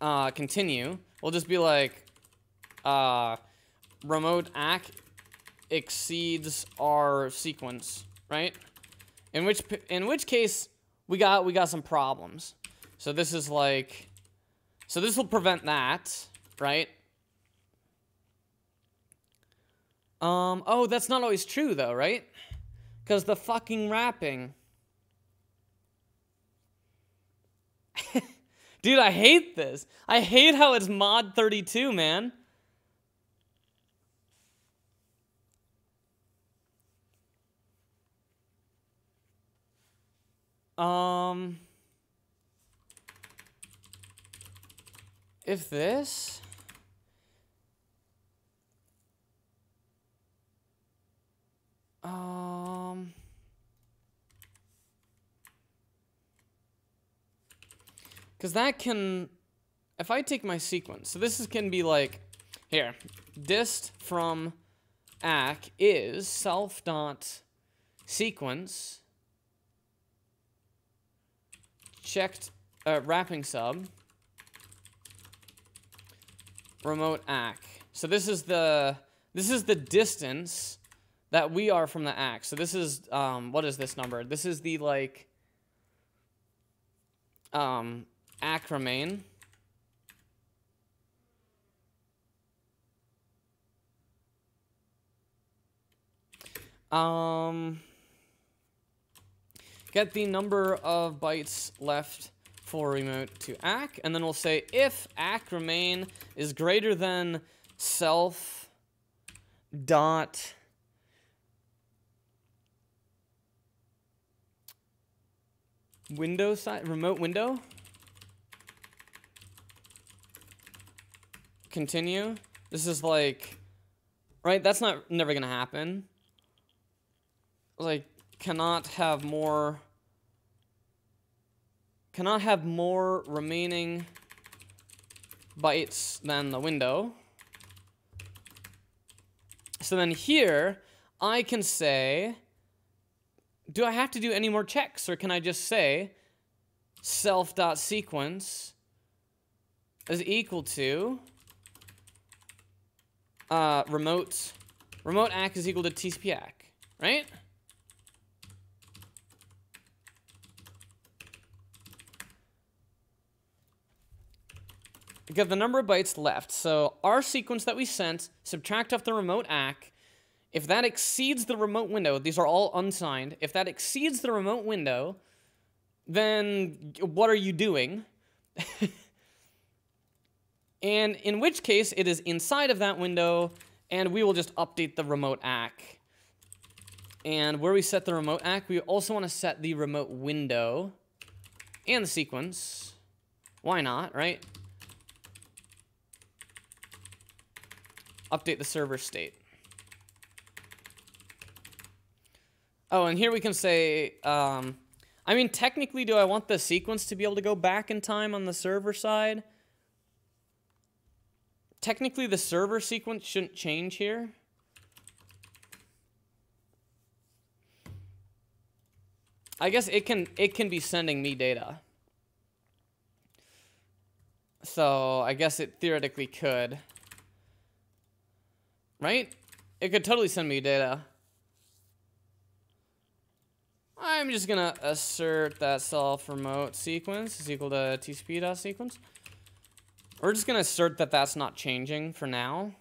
uh, continue, we'll just be like, uh, remote ACK exceeds our sequence, right? In which in which case we got we got some problems. So this is like so this will prevent that, right? Um oh, that's not always true though, right? Cuz the fucking wrapping <laughs> Dude, I hate this. I hate how it's mod 32, man. Um, if this um because that can if I take my sequence so this is can be like here dist from ack is self dot sequence checked uh, wrapping sub remote ACK. So this is the this is the distance that we are from the ACK. So this is um, what is this number? This is the like um, ACK remain. Um, get the number of bytes left for remote to ACK, and then we'll say if ACK remain is greater than self dot window side remote window continue. This is like right that's not never gonna happen. Like cannot have more cannot have more remaining bytes than the window. So then here, I can say, do I have to do any more checks, or can I just say self.sequence is equal to uh, remote, remote ACK is equal to TCP ACK, right? Get the number of bytes left. So our sequence that we sent, subtract off the remote ACK. If that exceeds the remote window, these are all unsigned. If that exceeds the remote window, then what are you doing? <laughs> and in which case, it is inside of that window, and we will just update the remote ACK. And where we set the remote ACK, we also want to set the remote window and the sequence. Why not, right? Update the server state. Oh, and here we can say, um, I mean, technically, do I want the sequence to be able to go back in time on the server side? Technically, the server sequence shouldn't change here. I guess it can it can be sending me data. So I guess it theoretically could. Right? It could totally send me data. I'm just gonna assert that self remote sequence is equal to tcp.sequence. We're just gonna assert that that's not changing for now.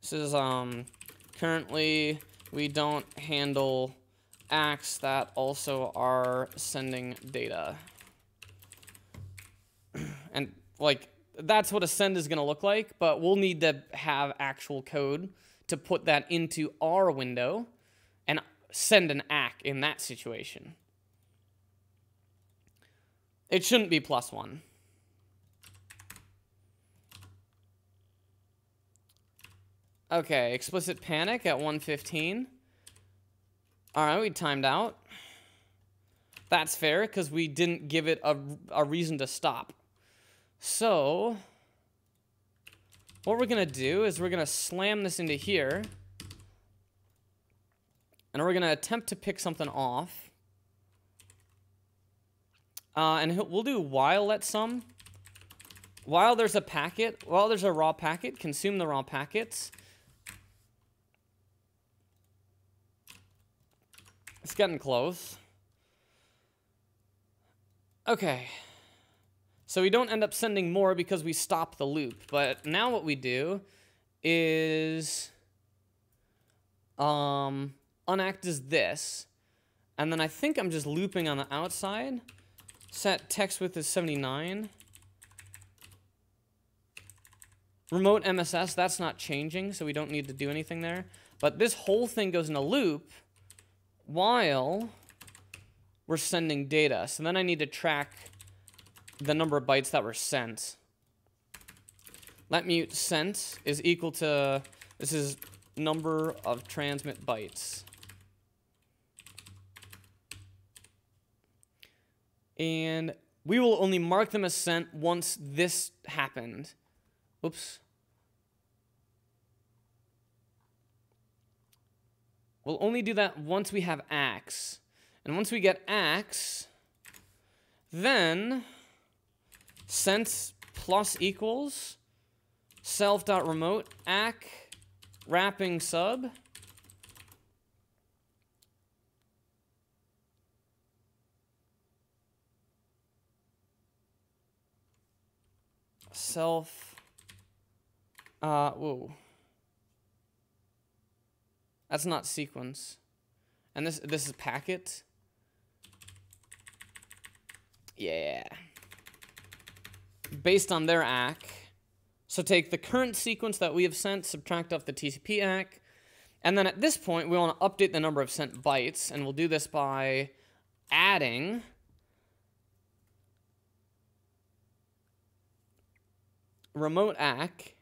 This is um currently we don't handle ACKs that also are sending data. <clears throat> and like that's what a send is going to look like, but we'll need to have actual code to put that into our window and send an ACK in that situation. It shouldn't be plus one. Okay, explicit panic at 115. Alright, we timed out. That's fair, because we didn't give it a, a reason to stop. So, what we're going to do is we're going to slam this into here. And we're going to attempt to pick something off. Uh, and we'll do while let some. While there's a packet, while there's a raw packet, consume the raw packets. It's getting close. Okay. So we don't end up sending more because we stop the loop. But now what we do is um, unact is this. And then I think I'm just looping on the outside. Set text width is 79. Remote MSS, that's not changing, so we don't need to do anything there. But this whole thing goes in a loop while we're sending data. So then I need to track the number of bytes that were sent. Let mut sent is equal to, this is number of transmit bytes. And we will only mark them as sent once this happened. Oops. We'll only do that once we have ACKs. And once we get ACKs, then sent plus equals self dot remote ack wrapping sub self uh whoa that's not sequence. And this this is packet. Yeah. Based on their ACK. So take the current sequence that we have sent, subtract off the TCP ACK, and then at this point we want to update the number of sent bytes, and we'll do this by adding remote ACK,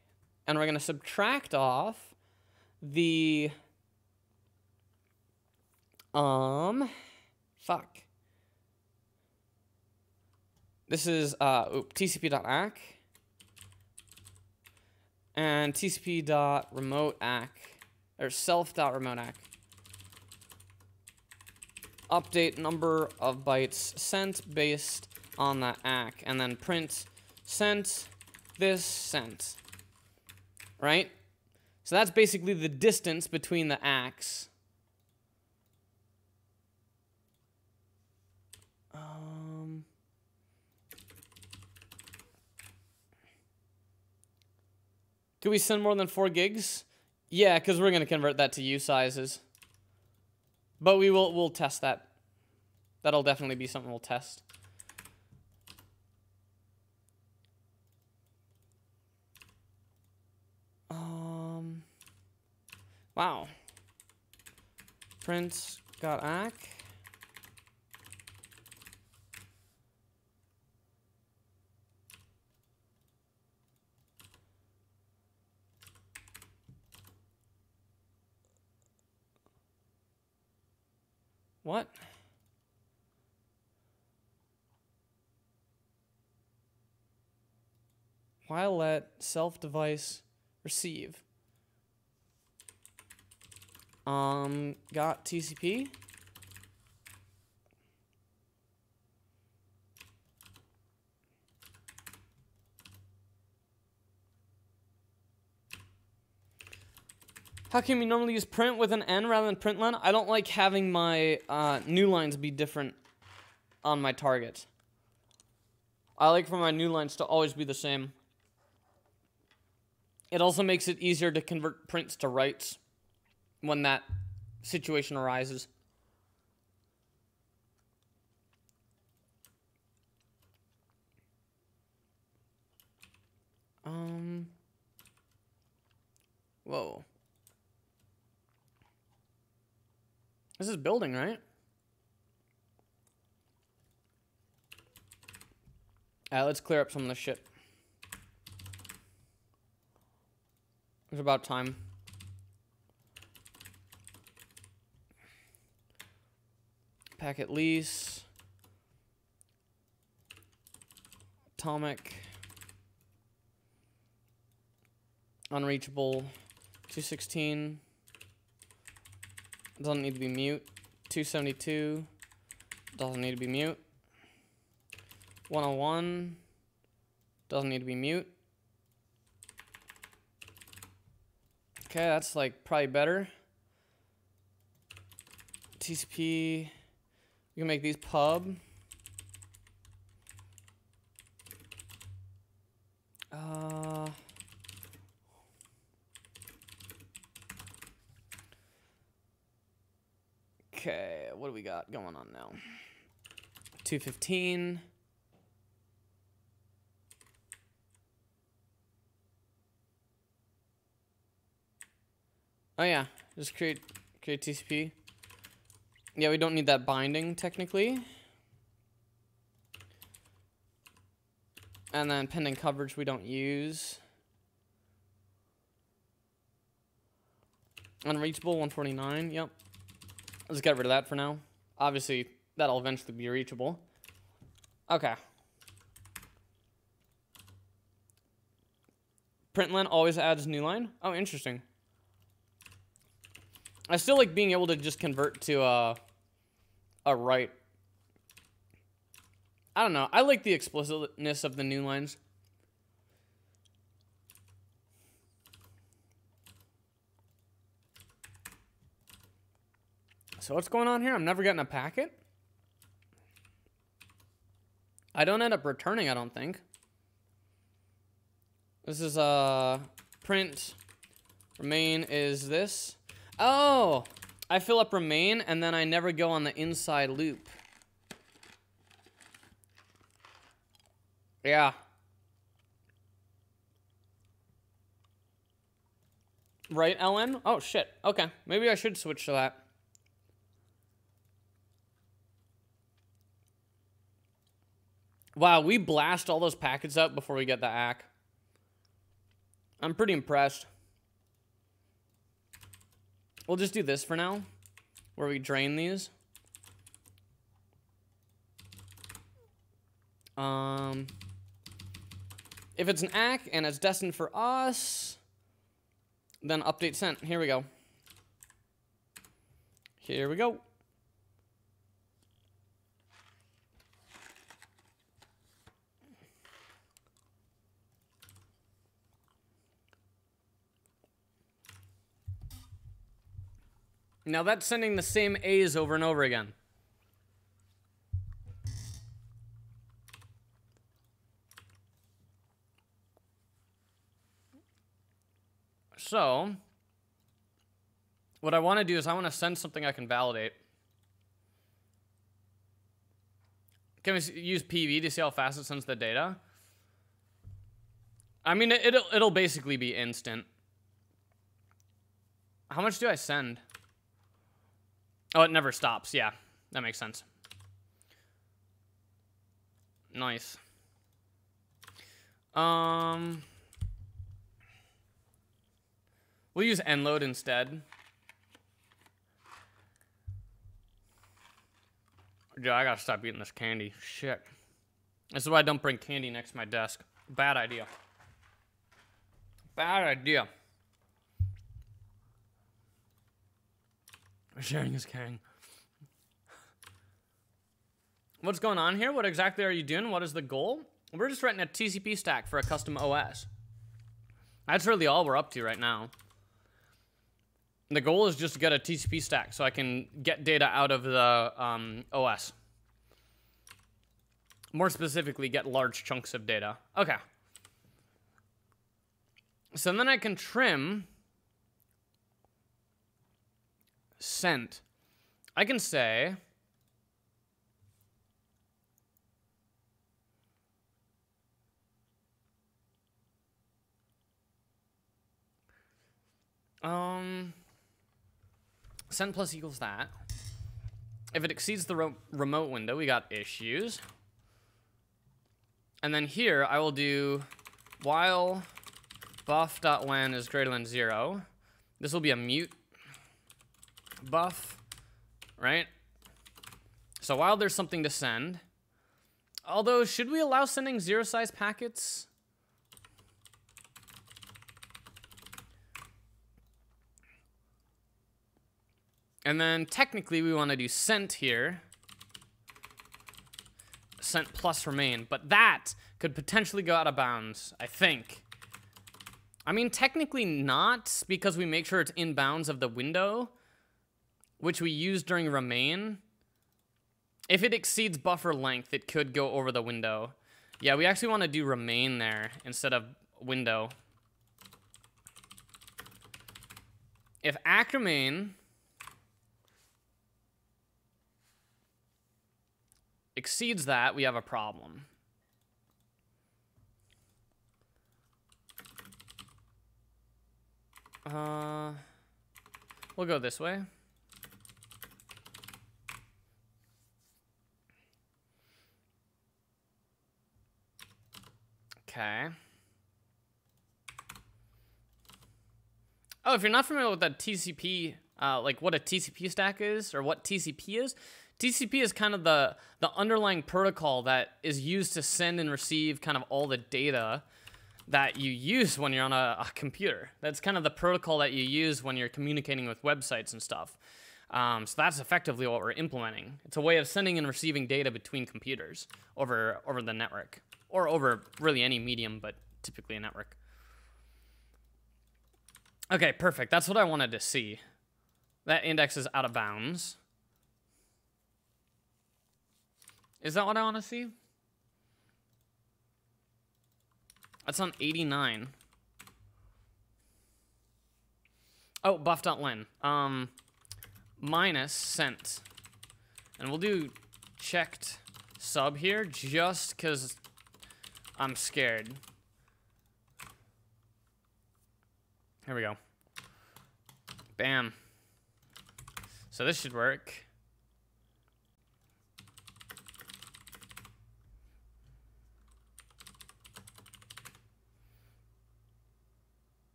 and we're going to subtract off the um, fuck. This is uh, tcp.ack and tcp.remoteack or self.remoteack. Update number of bytes sent based on that ACK and then print sent this sent. Right? So that's basically the distance between the ACKs. Could we send more than four gigs? Yeah, because we're gonna convert that to usizes. But we will we'll test that. That'll definitely be something we'll test. Um. Wow. Prince got ack. What? While let self device receive. Um, got TCP. How can we normally use print with an N rather than println? I don't like having my uh, new lines be different on my targets. I like for my new lines to always be the same. It also makes it easier to convert prints to writes when that situation arises. Um. Whoa. This is building, right? Alright, let's clear up some of the shit. It's about time. Packet lease. Atomic. Unreachable. 216. Doesn't need to be mut. 272. Doesn't need to be mut. 101. Doesn't need to be mut. Okay, that's like probably better. TCP. You can make these pub. Uh, okay, what do we got going on now? 215. Oh yeah, just create create TCP. Yeah, we don't need that binding technically. And then pending coverage we don't use. Unreachable 149, yep. Let's get rid of that for now. Obviously, that'll eventually be reachable. Okay. Println always adds new line. Oh, interesting. I still like being able to just convert to a, a write. I don't know. I like the explicitness of the new lines. So what's going on here? I'm never getting a packet? I don't end up returning, I don't think. This is a uh, print remain is this. Oh, I fill up remain and then I never go on the inside loop. Yeah. writeln? Oh, shit. Okay. Maybe I should switch to that. Wow, we blast all those packets up before we get the ACK. I'm pretty impressed. We'll just do this for now, where we drain these. Um, if it's an ACK and it's destined for us, then update sent. Here we go. Here we go. Now that's sending the same A's over and over again. So, what I want to do is I want to send something I can validate. Can we use PV to see how fast it sends the data? I mean, it'll, it'll basically be instant. How much do I send? Oh, it never stops. Yeah, that makes sense. Nice. Um, we'll use nload instead. Dude, I gotta stop eating this candy. Shit. This is why I don't bring candy next to my desk. Bad idea. Bad idea. Sharing is caring. What's going on here? What exactly are you doing? What is the goal? We're just writing a TCP stack for a custom OS. That's really all we're up to right now. The goal is just to get a TCP stack so I can get data out of the um, OS. More specifically, get large chunks of data. Okay. So then I can trim sent. I can say um send plus equals that. If it exceeds the remote window, we got issues. And then here, I will do while buff.when is greater than zero. This will be a mut buff, right? So while there's something to send, although should we allow sending zero size packets? And then technically we want to do sent here. Sent plus remain, but that could potentially go out of bounds, I think. I mean, technically not, because we make sure it's in bounds of the window, which we use during remain. If it exceeds buffer length, it could go over the window. Yeah, we actually want to do remain there instead of window. If acremain exceeds that, we have a problem. Uh, we'll go this way. Okay. Oh, if you're not familiar with that TCP, uh, like what a TCP stack is or what TCP is, TCP is kind of the the underlying protocol that is used to send and receive kind of all the data that you use when you're on a, a computer. That's kind of the protocol that you use when you're communicating with websites and stuff. Um, so that's effectively what we're implementing. It's a way of sending and receiving data between computers over over the network or over really any medium, but typically a network. Okay, perfect. That's what I wanted to see. That index is out of bounds. Is that what I want to see? That's on 89. Oh, buff.len. Um, minus sent. And we'll do checked sub here just because I'm scared. Here we go. Bam. So this should work.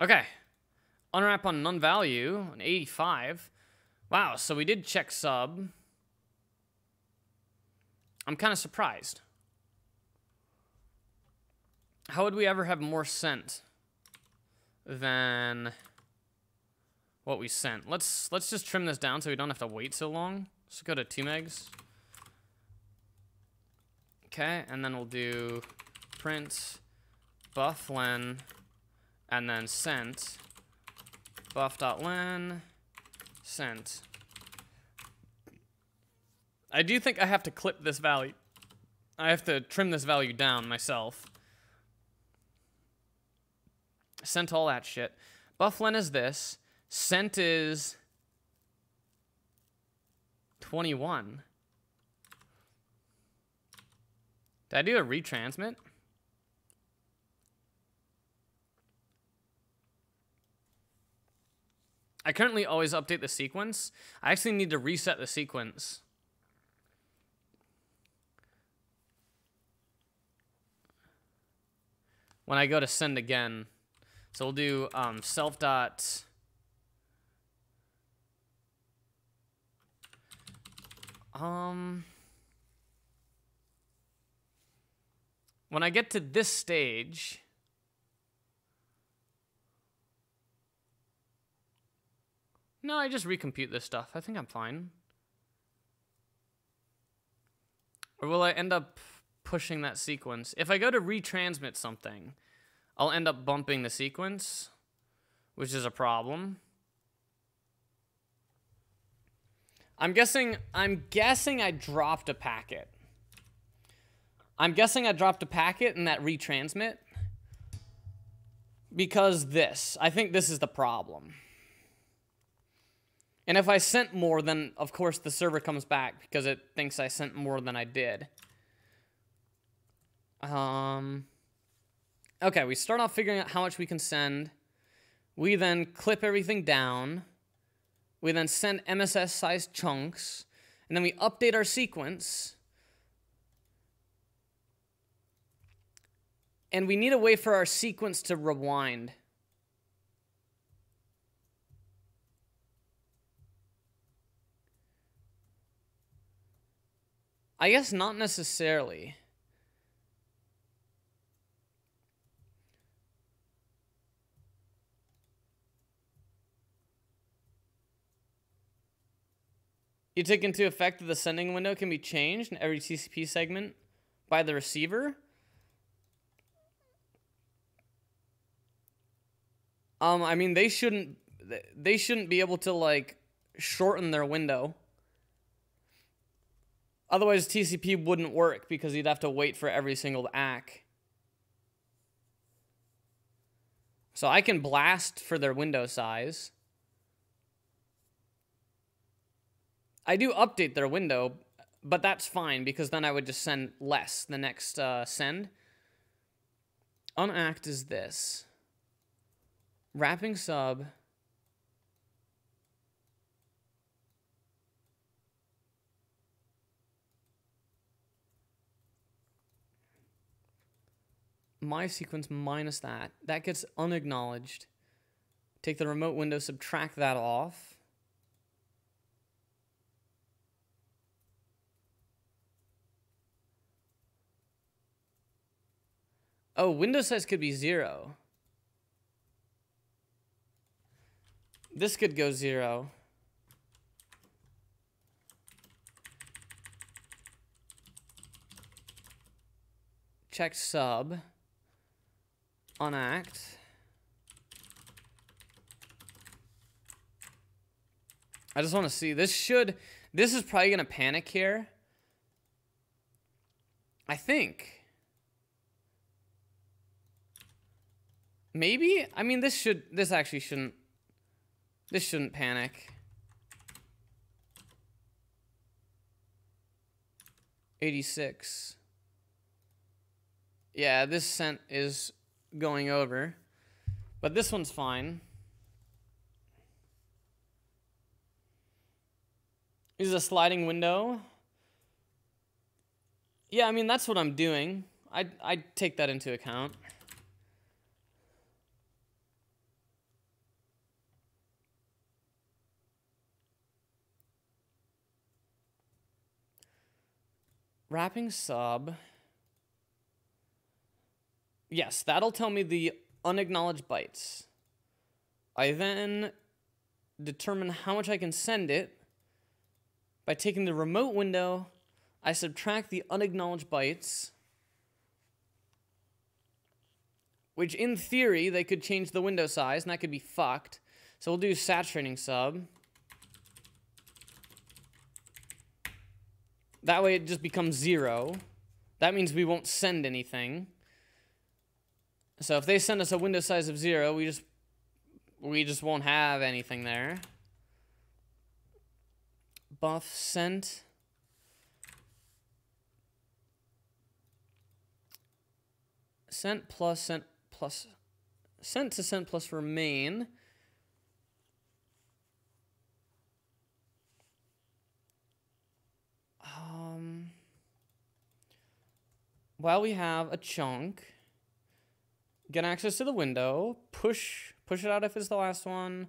Okay. Unwrap on none value, an 85. Wow, so we did check sub. I'm kind of surprised. How would we ever have more sent than what we sent? Let's let's just trim this down so we don't have to wait so long. Let's go to 2 megs. Okay, and then we'll do print buff len and then sent buff.len sent. I do think I have to clip this value. I have to trim this value down myself. Sent all that shit. Bufflen is this. Sent is 21. Did I do a retransmit? I currently always update the sequence. I actually need to reset the sequence. When I go to send again. So we'll do um, self dot Um, when I get to this stage, no, I just recompute this stuff. I think I'm fine. Or will I end up pushing that sequence? If I go to retransmit something, I'll end up bumping the sequence, which is a problem. I'm guessing I'm guessing I dropped a packet. I'm guessing I dropped a packet in that retransmit because this. I think this is the problem. And if I sent more, then of course the server comes back because it thinks I sent more than I did. Um, okay, we start off figuring out how much we can send. We then clip everything down. We then send MSS sized chunks. And then we update our sequence. And we need a way for our sequence to rewind. I guess not necessarily. You take into effect that the sending window can be changed in every TCP segment by the receiver. Um, I mean, they shouldn't they shouldn't be able to like shorten their window. Otherwise, TCP wouldn't work because you'd have to wait for every single ACK. So I can blast for their window size. I do update their window, but that's fine because then I would just send less the next uh, send. Unact is this. Wrapping sub. my sequence minus that. That gets unacknowledged. Take the remote window, subtract that off. Oh, window size could be zero. This could go zero. Check sub unact. I just want to see. This should, this is probably going to panic here. I think. Maybe? I mean, this should, this actually shouldn't, this shouldn't panic. 86. Yeah, this sent is going over. But this one's fine. This Is a sliding window. Yeah, I mean, that's what I'm doing. I I take that into account. Wrapping sub. Yes, that'll tell me the unacknowledged bytes. I then determine how much I can send it by taking the remote window, I subtract the unacknowledged bytes, which in theory they could change the window size and that could be fucked. So we'll do saturating sub. That way it just becomes zero. That means we won't send anything. So if they send us a window size of zero, we just we just won't have anything there. Buff sent. Sent plus sent plus sent to sent plus remain. While we have a chunk get access to the window, push push it out if it's the last one,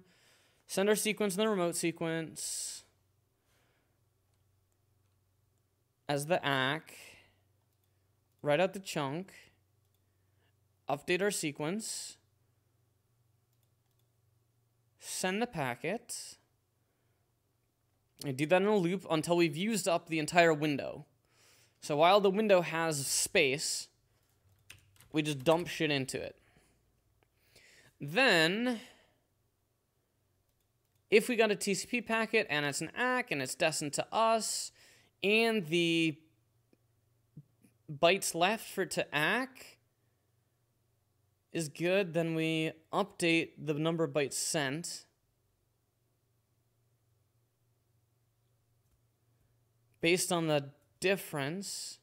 send our sequence in the remote sequence. as the ACK, write out the chunk, update our sequence, send the packet, and do that in a loop until we've used up the entire window. So while the window has space, we just dump shit into it. Then, if we got a TCP packet and it's an ACK and it's destined to us, and the bytes left for it to ACK is good, then we update the number of bytes sent. Based on the difference.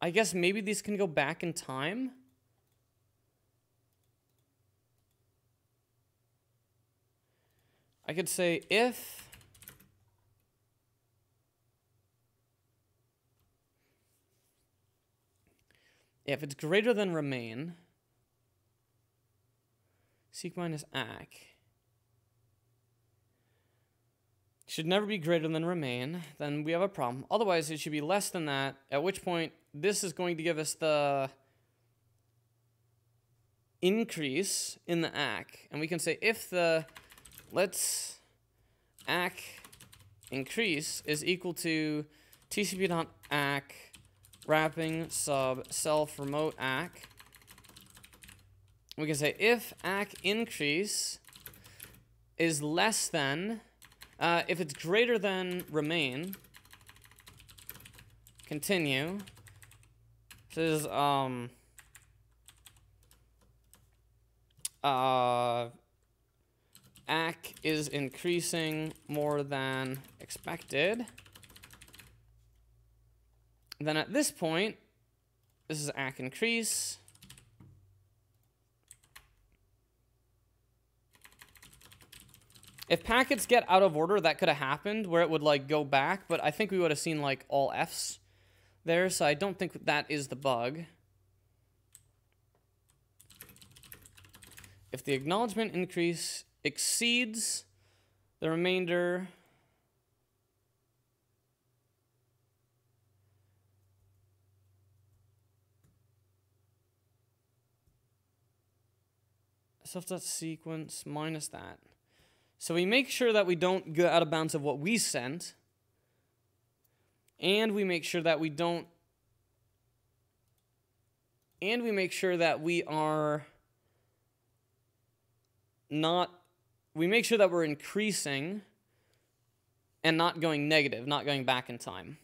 I guess maybe these can go back in time. I could say if if it's greater than remain seek minus ack should never be greater than remain, then we have a problem. Otherwise, it should be less than that, at which point this is going to give us the increase in the ACK. And we can say if the let's ACK increase is equal to tcp.ack wrapping sub self remote ACK. We can say if ACK increase is less than uh, if it's greater than remain, continue. This is, um, uh, ACK is increasing more than expected. Then at this point, this is ACK increase. If packets get out of order, that could have happened where it would like go back, but I think we would have seen like all Fs there, so I don't think that is the bug. If the acknowledgement increase exceeds the remainder self.sequence minus that. So we make sure that we don't go out of bounds of what we sent. And we make sure that we don't. And we make sure that we are not. We make sure that we're increasing and not going negative, not going back in time.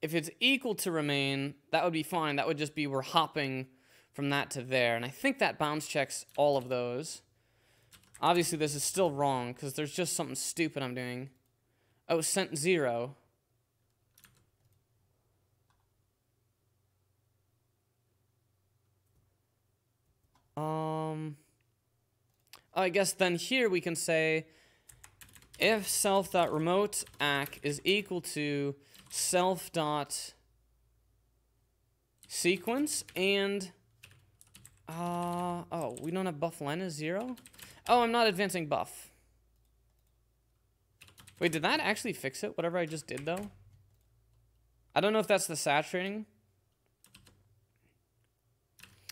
If it's equal to remain, that would be fine. That would just be we're hopping from that to there. And I think that bounds checks all of those. Obviously, this is still wrong because there's just something stupid I'm doing. Oh, sent zero. Um, I guess then here we can say if self.remote ack is equal to self dot sequence and uh, oh, we don't have buff len is zero? Oh, I'm not advancing buff. Wait, did that actually fix it, whatever I just did, though? I don't know if that's the saturating.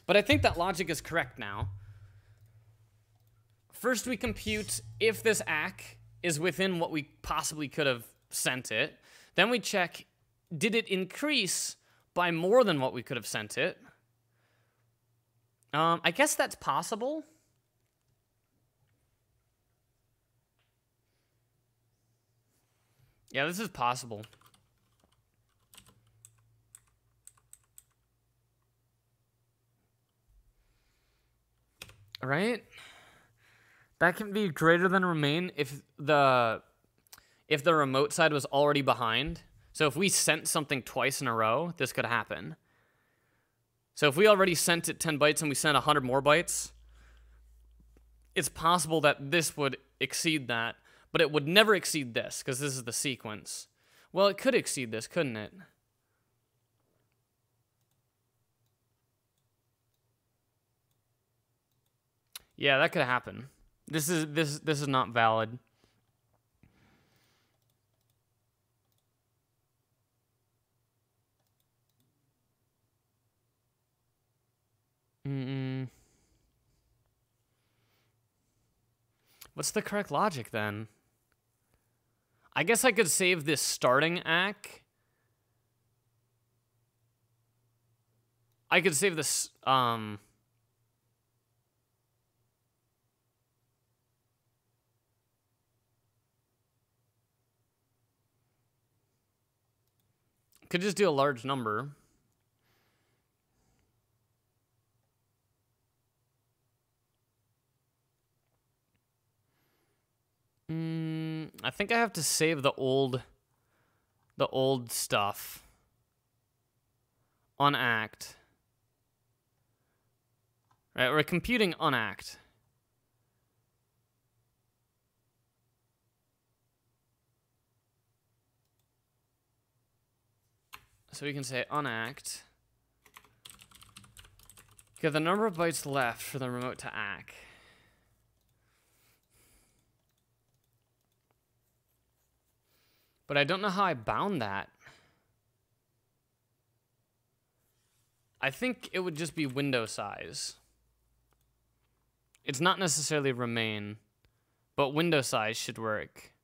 But I think that logic is correct now. First, we compute if this ACK is within what we possibly could have sent it. Then we check, did it increase by more than what we could have sent it? Um, I guess that's possible. Yeah, this is possible. Right? That can be greater than remain if the if the remote side was already behind. So if we sent something twice in a row, this could happen. So if we already sent it 10 bytes and we sent 100 more bytes, it's possible that this would exceed that, but it would never exceed this because this is the sequence. Well, it could exceed this, couldn't it? Yeah, that could happen. This is this this is not valid. Mm-mm. What's the correct logic then? I guess I could save this starting ACK. I could save this um Could just do a large number. Mm, I think I have to save the old the old stuff on ACK. Right, we're computing on act. So we can say unact. Get the number of bytes left for the remote to act. But I don't know how I bound that. I think it would just be window size. It's not necessarily remain, but window size should work.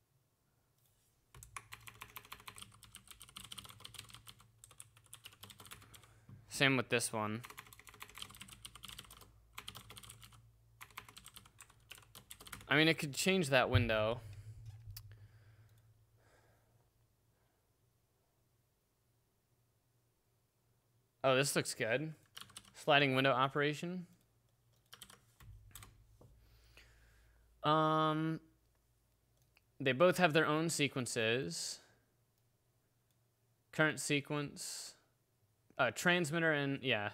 Same with this one. I mean, it could change that window. Oh, this looks good. Sliding window operation. Um, they both have their own sequences. Current sequence uh, transmitter and, yeah,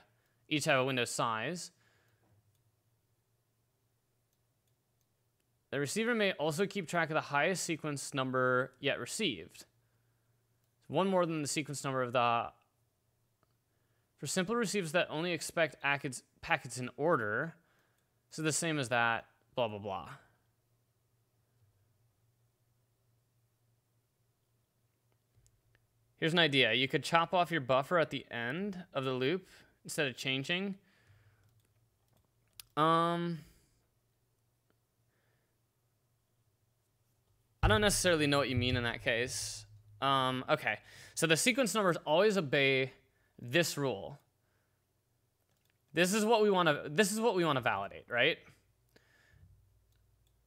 each have a window size. The receiver may also keep track of the highest sequence number yet received. One more than the sequence number of the... For simple receivers that only expect packets in order, so the same as that, blah, blah, blah. Here's an idea. You could chop off your buffer at the end of the loop instead of changing. Um, I don't necessarily know what you mean in that case. Um, okay, so the sequence numbers always obey this rule. This is what we want to. This is what we want to validate, right?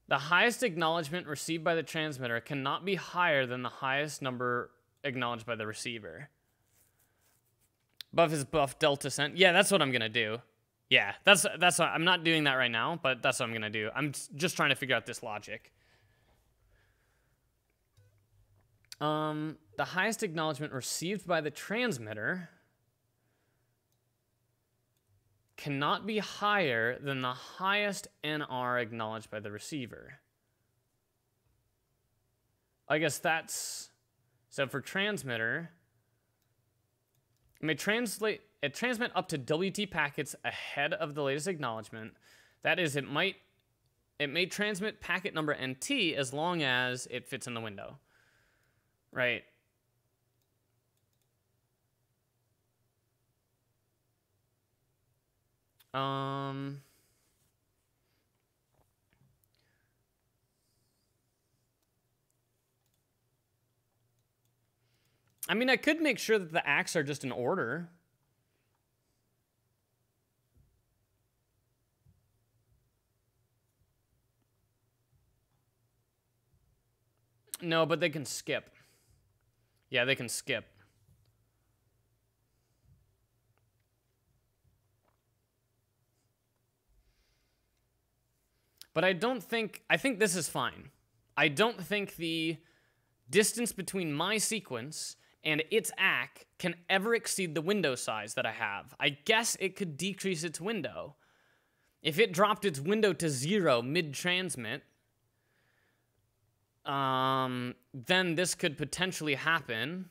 The highest acknowledgement received by the transmitter cannot be higher than the highest number acknowledged by the receiver. Buff is buff delta sent. Yeah, that's what I'm gonna do. Yeah, that's that's what, I'm not doing that right now, but that's what I'm gonna do. I'm just trying to figure out this logic. Um, the highest acknowledgement received by the transmitter cannot be higher than the highest NR acknowledged by the receiver. I guess that's so for transmitter, it may translate it transmit up to WT packets ahead of the latest acknowledgement. That is, it might it may transmit packet number NT as long as it fits in the window. Right. Um I mean, I could make sure that the ACKs are just in order. No, but they can skip. Yeah, they can skip. But I don't think, I think this is fine. I don't think the distance between my sequence and its ACK can ever exceed the window size that I have. I guess it could decrease its window. If it dropped its window to zero mid-transmit, um, then this could potentially happen.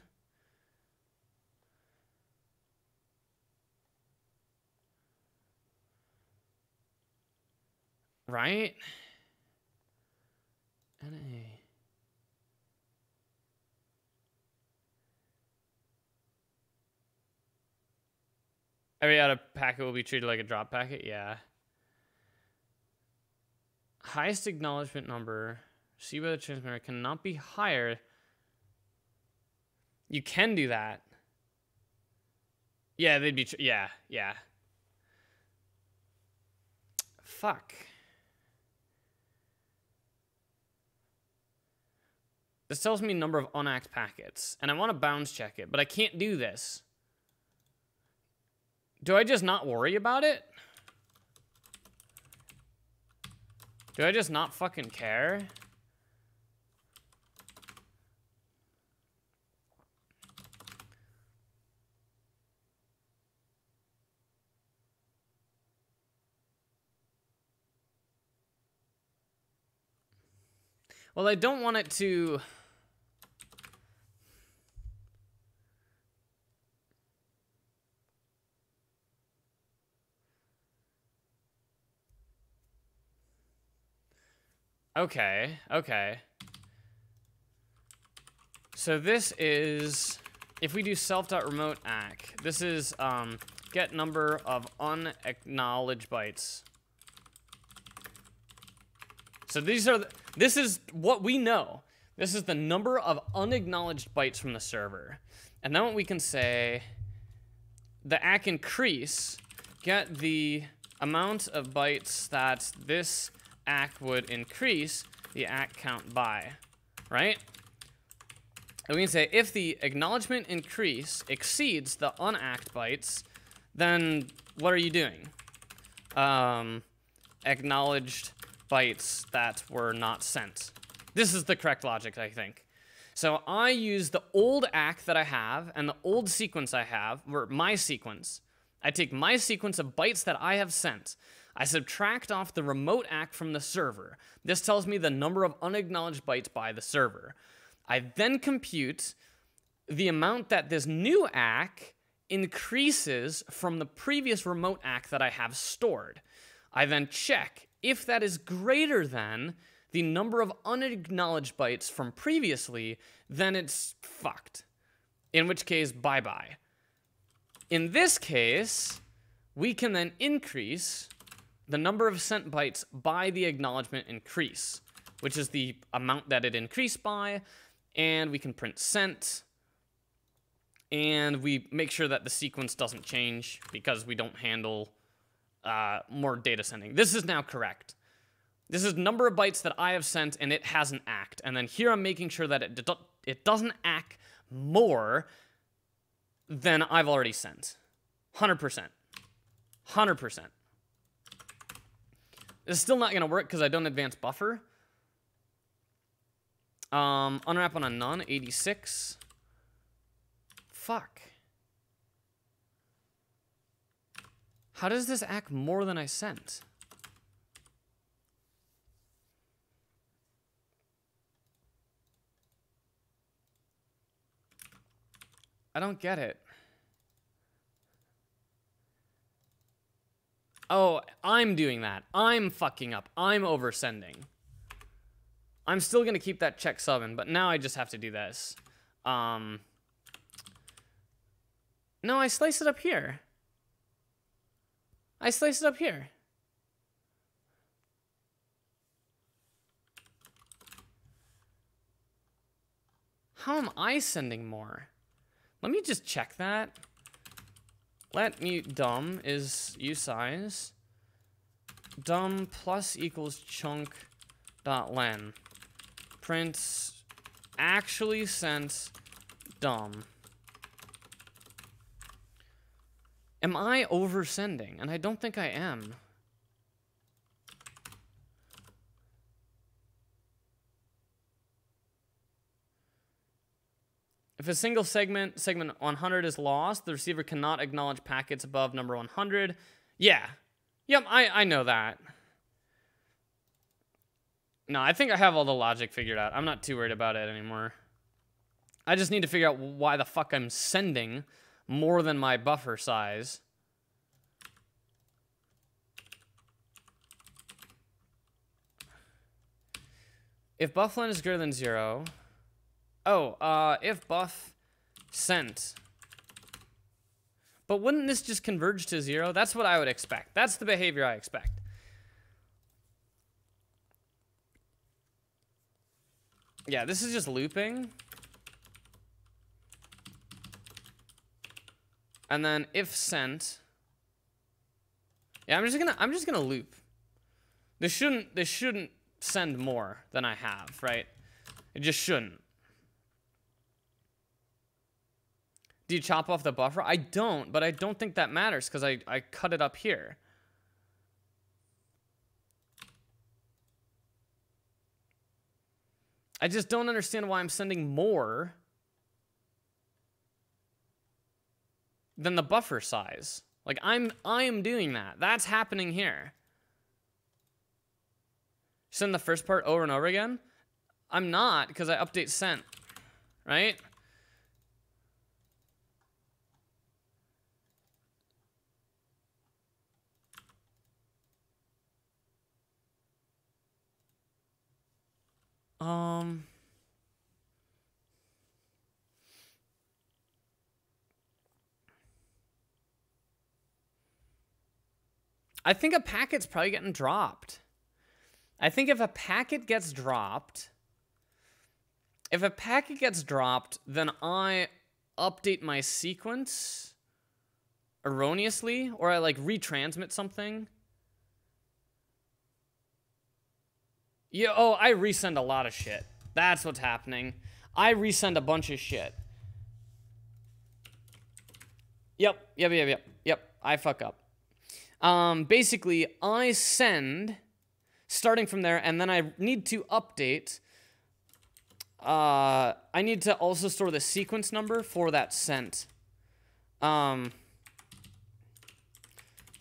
Right? NA. Every other packet will be treated like a drop packet? Yeah. Highest acknowledgement number received by the transmitter cannot be higher. You can do that. Yeah, they'd be. yeah, yeah. Fuck. This tells me number of unacked packets, and I want to bounds check it, but I can't do this. Do I just not worry about it? Do I just not fucking care? Well, I don't want it to... Okay, okay. So this is, if we do self.remote ack, this is um, get number of unacknowledged bytes. So these are, the, this is what we know. This is the number of unacknowledged bytes from the server. And then what we can say, the ack increase, get the amount of bytes that this ack would increase the ack count by, right? And we can say if the acknowledgement increase exceeds the unacked bytes, then what are you doing? Um, acknowledged bytes that were not sent. This is the correct logic, I think. So I use the old ack that I have and the old sequence I have, or my sequence. I take my sequence of bytes that I have sent, I subtract off the remote ack from the server. This tells me the number of unacknowledged bytes by the server. I then compute the amount that this new ack increases from the previous remote ack that I have stored. I then check if that is greater than the number of unacknowledged bytes from previously, then it's fucked. In which case, bye bye. In this case, we can then increase the number of sent bytes by the acknowledgement increase, which is the amount that it increased by, and we can print sent, and we make sure that the sequence doesn't change because we don't handle uh, more data sending. This is now correct. This is number of bytes that I have sent, and it hasn't ACKed. And then here I'm making sure that it, it doesn't ACK more than I've already sent. 100%. 100%. It's still not going to work because I don't advance buffer. Um, unwrap on a none, 86. Fuck. How does this ACK more than I sent? I don't get it. Oh, I'm doing that. I'm fucking up. I'm oversending. I'm still going to keep that check subbing, but now I just have to do this. Um, no, I slice it up here. I slice it up here. How am I sending more? Let me just check that let mut dumb is usize. Dumb plus equals chunk dot len print actually sent dumb. am I oversending and I don't think I am If a single segment, segment 100 is lost, the receiver cannot acknowledge packets above number 100. Yeah. Yep, I, I know that. No, I think I have all the logic figured out. I'm not too worried about it anymore. I just need to figure out why the fuck I'm sending more than my buffer size. if buff len is greater than zero, oh, uh, if buff sent. But wouldn't this just converge to zero? That's what I would expect. That's the behavior I expect. Yeah, this is just looping. And then if sent. Yeah, I'm just gonna I'm just gonna loop. This shouldn't this shouldn't send more than I have, right? It just shouldn't. Do you chop off the buffer? I don't, but I don't think that matters because I, I cut it up here. I just don't understand why I'm sending more than the buffer size. Like I'm I am doing that. That's happening here. Send the first part over and over again? I'm not because I update sent, right? Um I think a packet's probably getting dropped. I think if a packet gets dropped, if a packet gets dropped, then I update my sequence erroneously or I like retransmit something. Yeah, oh, I resend a lot of shit. That's what's happening. I resend a bunch of shit. Yep, yep, yep, yep, yep. I fuck up. Um, basically, I send starting from there, and then I need to update. Uh, I need to also store the sequence number for that sent. Um,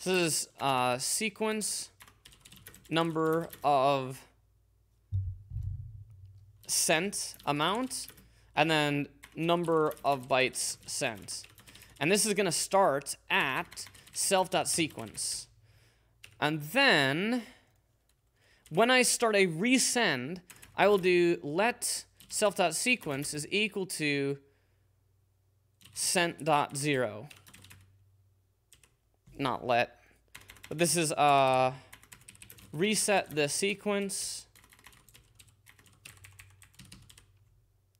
this is uh, sequence number of sent amount, and then number of bytes sent. And this is going to start at self.sequence. And then, when I start a resend, I will do let self.sequence is equal to sent.0. Not let. But this is uh, reset the sequence.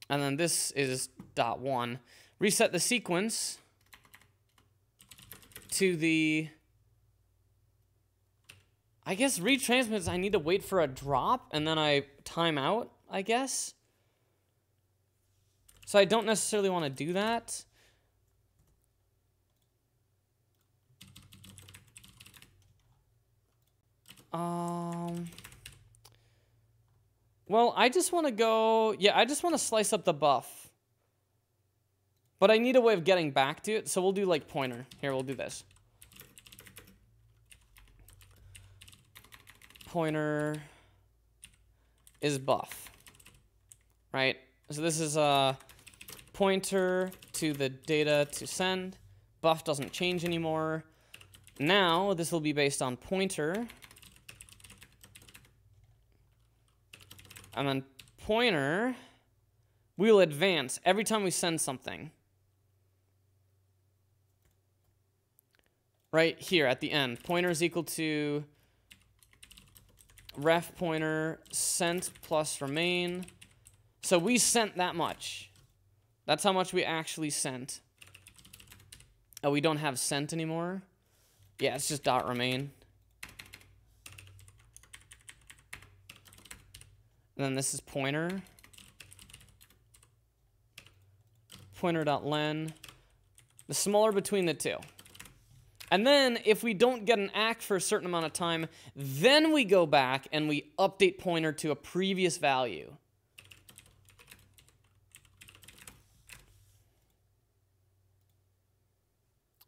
And then this is dot one. Reset the sequence to the... I guess retransmits, I need to wait for a drop, and then I time out, I guess? So I don't necessarily want to do that. Um... Well, I just want to go... Yeah, I just want to slice up the buff. But I need a way of getting back to it, so we'll do, like, pointer. Here, we'll do this. Pointer is buff. Right? So this is a pointer to the data to send. Buff doesn't change anymore. Now, this will be based on pointer And then pointer, we will advance every time we send something. Right here at the end. Pointer is equal to ref pointer sent plus remain. So we sent that much. That's how much we actually sent. Oh, we don't have sent anymore? Yeah, it's just dot remain. And then this is pointer. Pointer.len. The smaller between the two. And then if we don't get an ACK for a certain amount of time, then we go back and we update pointer to a previous value.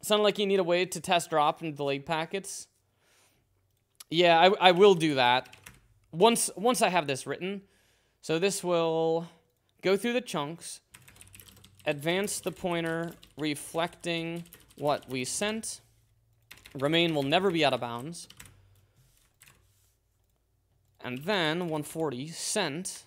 Sound like you need a way to test drop and delay packets? Yeah, I, I will do that once once I have this written, so this will go through the chunks, advance the pointer reflecting what we sent. Remain will never be out of bounds. And then 140 sent.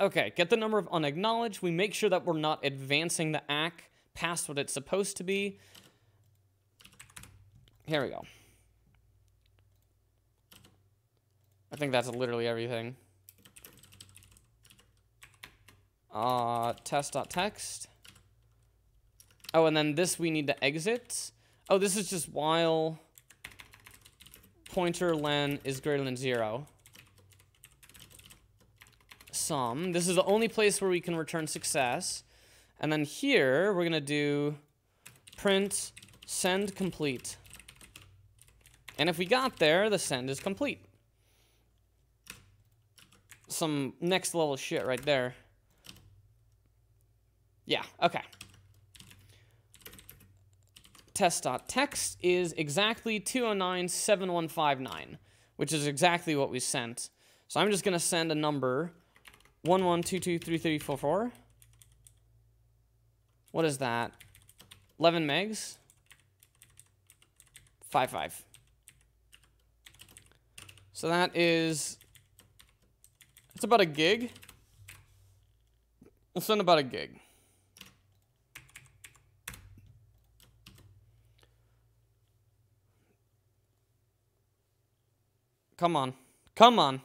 Okay, get the number of unacknowledged. We make sure that we're not advancing the ACK past what it's supposed to be. Here we go. I think that's literally everything. Uh, test.text. Oh, and then this we need to exit. Oh, this is just while pointer len is greater than zero. Some. This is the only place where we can return success. And then here, we're going to do print send complete. And if we got there, the send is complete. Some next level shit right there. Yeah, okay. Test.text is exactly 2097159, which is exactly what we sent. So I'm just going to send a number 11223344. What is that? 11 megs? 5, 5. So that is, it's about a gig. We'll send about a gig. Come on. Come on.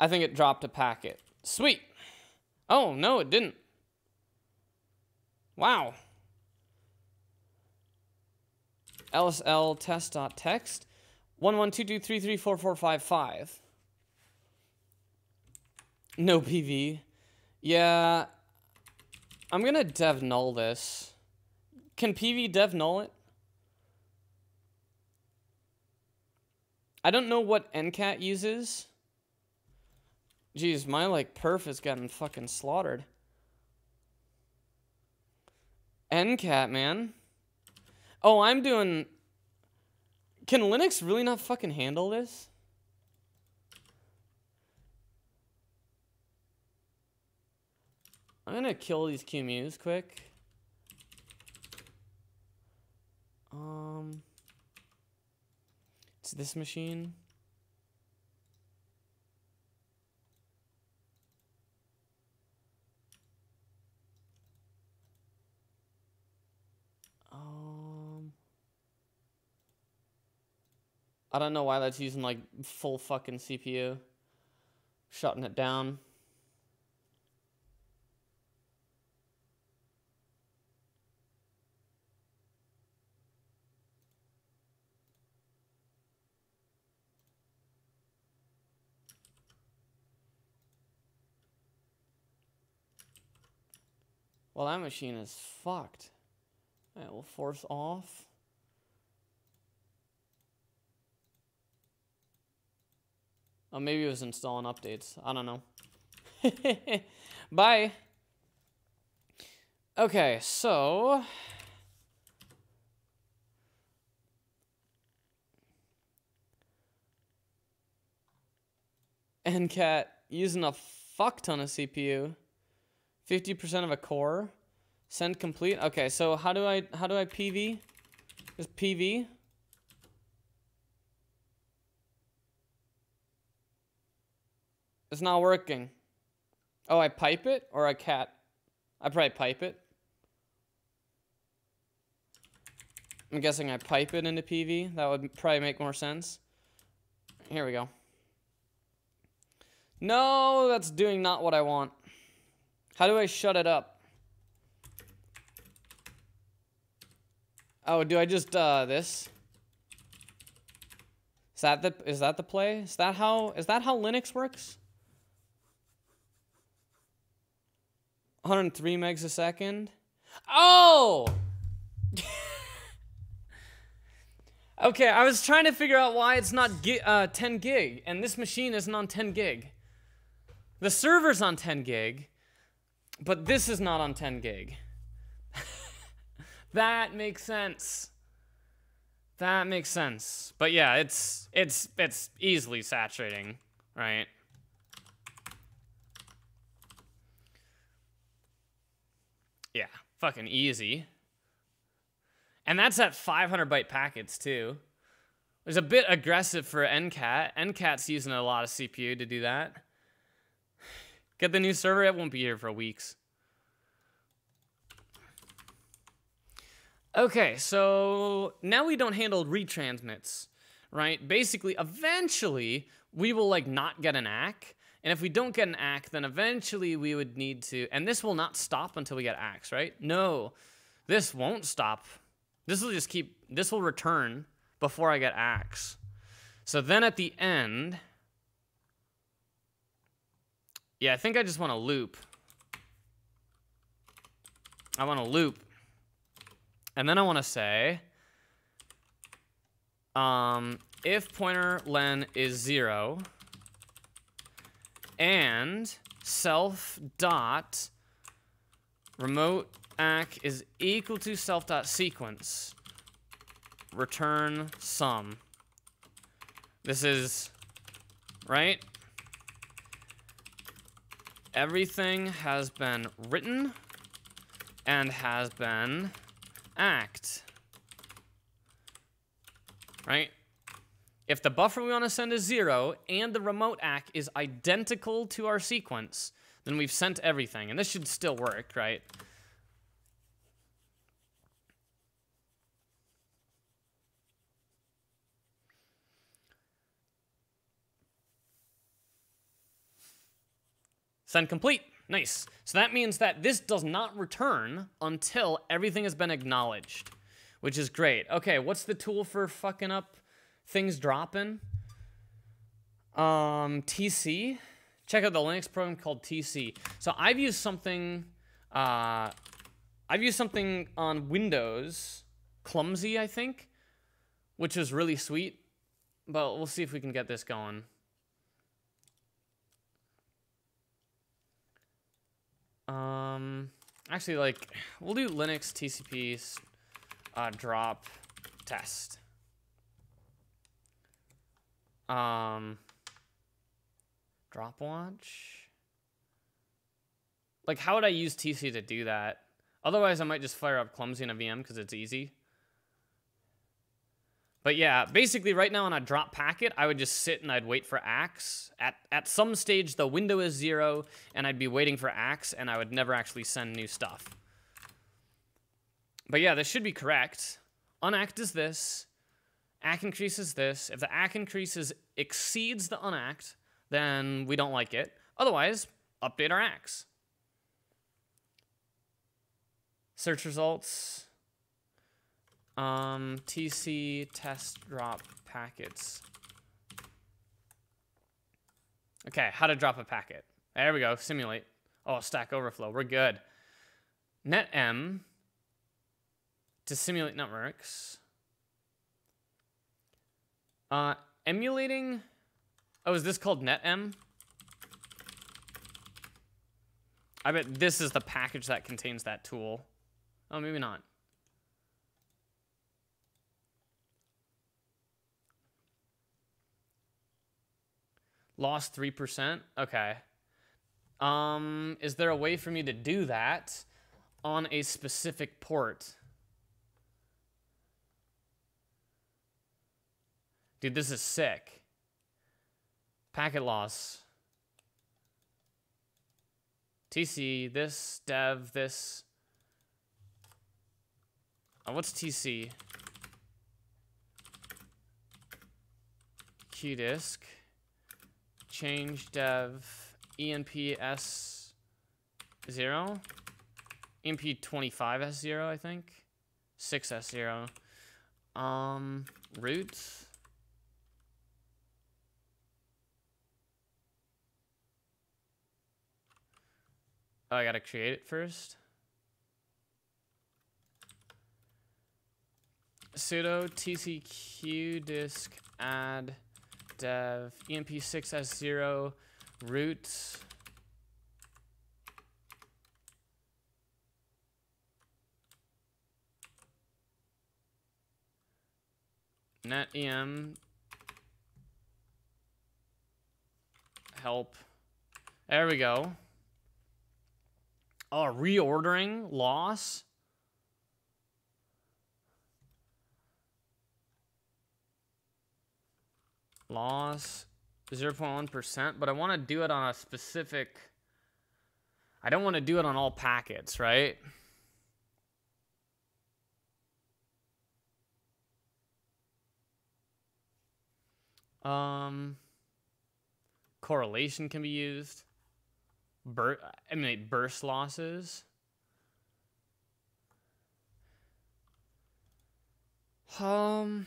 I think it dropped a packet. Sweet. Oh, no, it didn't. Wow. LSL test.text. 1122334455. No PV. Yeah. I'm gonna dev null this. Can PV dev null it? I don't know what NCAT uses. Jeez, my like perf has gotten fucking slaughtered. NCAT, man. Oh, I'm doing... Can Linux really not fucking handle this? I'm gonna kill these QEMUs quick. Um... It's this machine. I don't know why that's using like full fucking CPU. Shutting it down. Well, that machine is fucked. It will force off. Oh, maybe it was installing updates. I don't know. <laughs> Bye. Okay, so... NCAT using a fuck ton of CPU. 50% of a core. Send complete. Okay, so how do I how do I PV? Is PV? It's not working. Oh, I pipe it or I cat? I probably pipe it. I'm guessing I pipe it into PV. That would probably make more sense. Here we go. No, that's doing not what I want. How do I shut it up? Oh, do I just, uh, this? Is that the, is that the play? Is that how, is that how Linux works? 103 megs a second. Oh! <laughs> okay, I was trying to figure out why it's not gi uh, 10 gig, and this machine isn't on 10 gig. The server's on 10 gig, but this is not on 10 gig. <laughs> that makes sense. That makes sense. But yeah, it's it's it's easily saturating, right? Yeah, fucking easy. And that's at 500 byte packets too. It's a bit aggressive for NCAT. NCAT's using a lot of CPU to do that. Get the new server, it won't be here for weeks. Okay, so now we don't handle retransmits, right? Basically, eventually, we will like not get an ACK. And if we don't get an ACK, then eventually we would need to, and this will not stop until we get ACKs, right? No, this won't stop. This will just keep, this will return before I get ACKs. So then at the end, yeah, I think I just want to loop. I want to loop. And then I want to say, um, if pointer len is zero, and self dot remote ack is equal to self dot sequence, return Some. This is, right? Everything has been written and has been ACKed. Right? If the buffer we want to send is zero and the remote ACK is identical to our sequence, then we've sent everything. And this should still work, right? Send complete. Nice. So that means that this does not return until everything has been acknowledged, which is great. Okay, what's the tool for fucking up things dropping? Um, TC. Check out the Linux program called TC. So I've used something, uh, I've used something on Windows, Clumsy, I think, which is really sweet. But we'll see if we can get this going. Um, actually, like, we'll do Linux TCP uh, drop test. Um, drop watch. Like, how would I use TC to do that? Otherwise, I might just fire up Clumsy in a VM because it's easy. But yeah, basically right now on a drop packet, I would just sit and I'd wait for ACKs. At, at some stage, the window is zero, and I'd be waiting for ACKs, and I would never actually send new stuff. But yeah, this should be correct. Unacked is this. ACK increases this. If the ACK increases exceeds the unacked, then we don't like it. Otherwise, update our ACKs. Search results. Um, TC test drop packets. Okay, how to drop a packet. There we go, simulate. Oh, Stack Overflow, we're good. netem to simulate networks. Uh, emulating, oh, is this called netem? I bet this is the package that contains that tool. Oh, maybe not. Lost 3%? Okay. Um, is there a way for me to do that on a specific port? Dude, this is sick. Packet loss. TC, this, dev, this. Oh, what's TC? qdisc change dev enps 0 enp25s 0 i think 6s 0 um root oh, i gotta create it first sudo tc qdisc add dev enp6s0 root netem help. There we go. Oh, reordering loss. loss 0.1%, but I want to do it on a specific. I don't want to do it on all packets, right? Um, correlation can be used. Bur- I mean, burst losses. Um.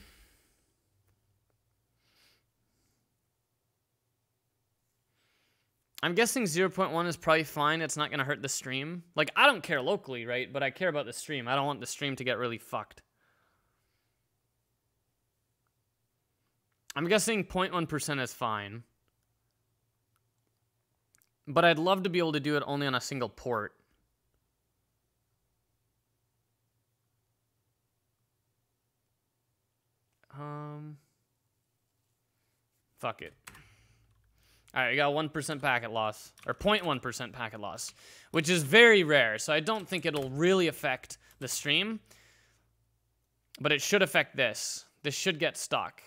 I'm guessing 0.1 is probably fine. It's not going to hurt the stream. Like, I don't care locally, right? But I care about the stream. I don't want the stream to get really fucked. I'm guessing 0.1% is fine. But I'd love to be able to do it only on a single port. Um, fuck it. All right, I got 1% packet loss, or 0.1% packet loss, which is very rare, so I don't think it'll really affect the stream. But it should affect this. This should get stuck.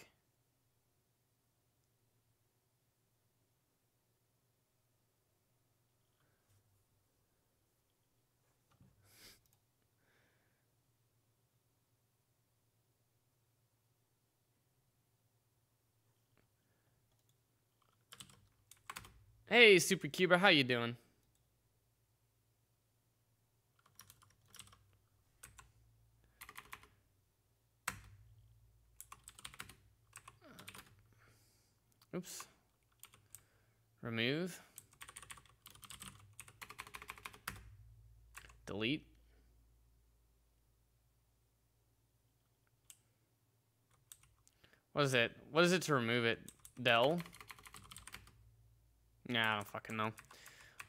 Hey, Supercuber, how you doing? Oops. Remove. Delete. What is it? What is it to remove it? Del? Yeah, I don't fucking know.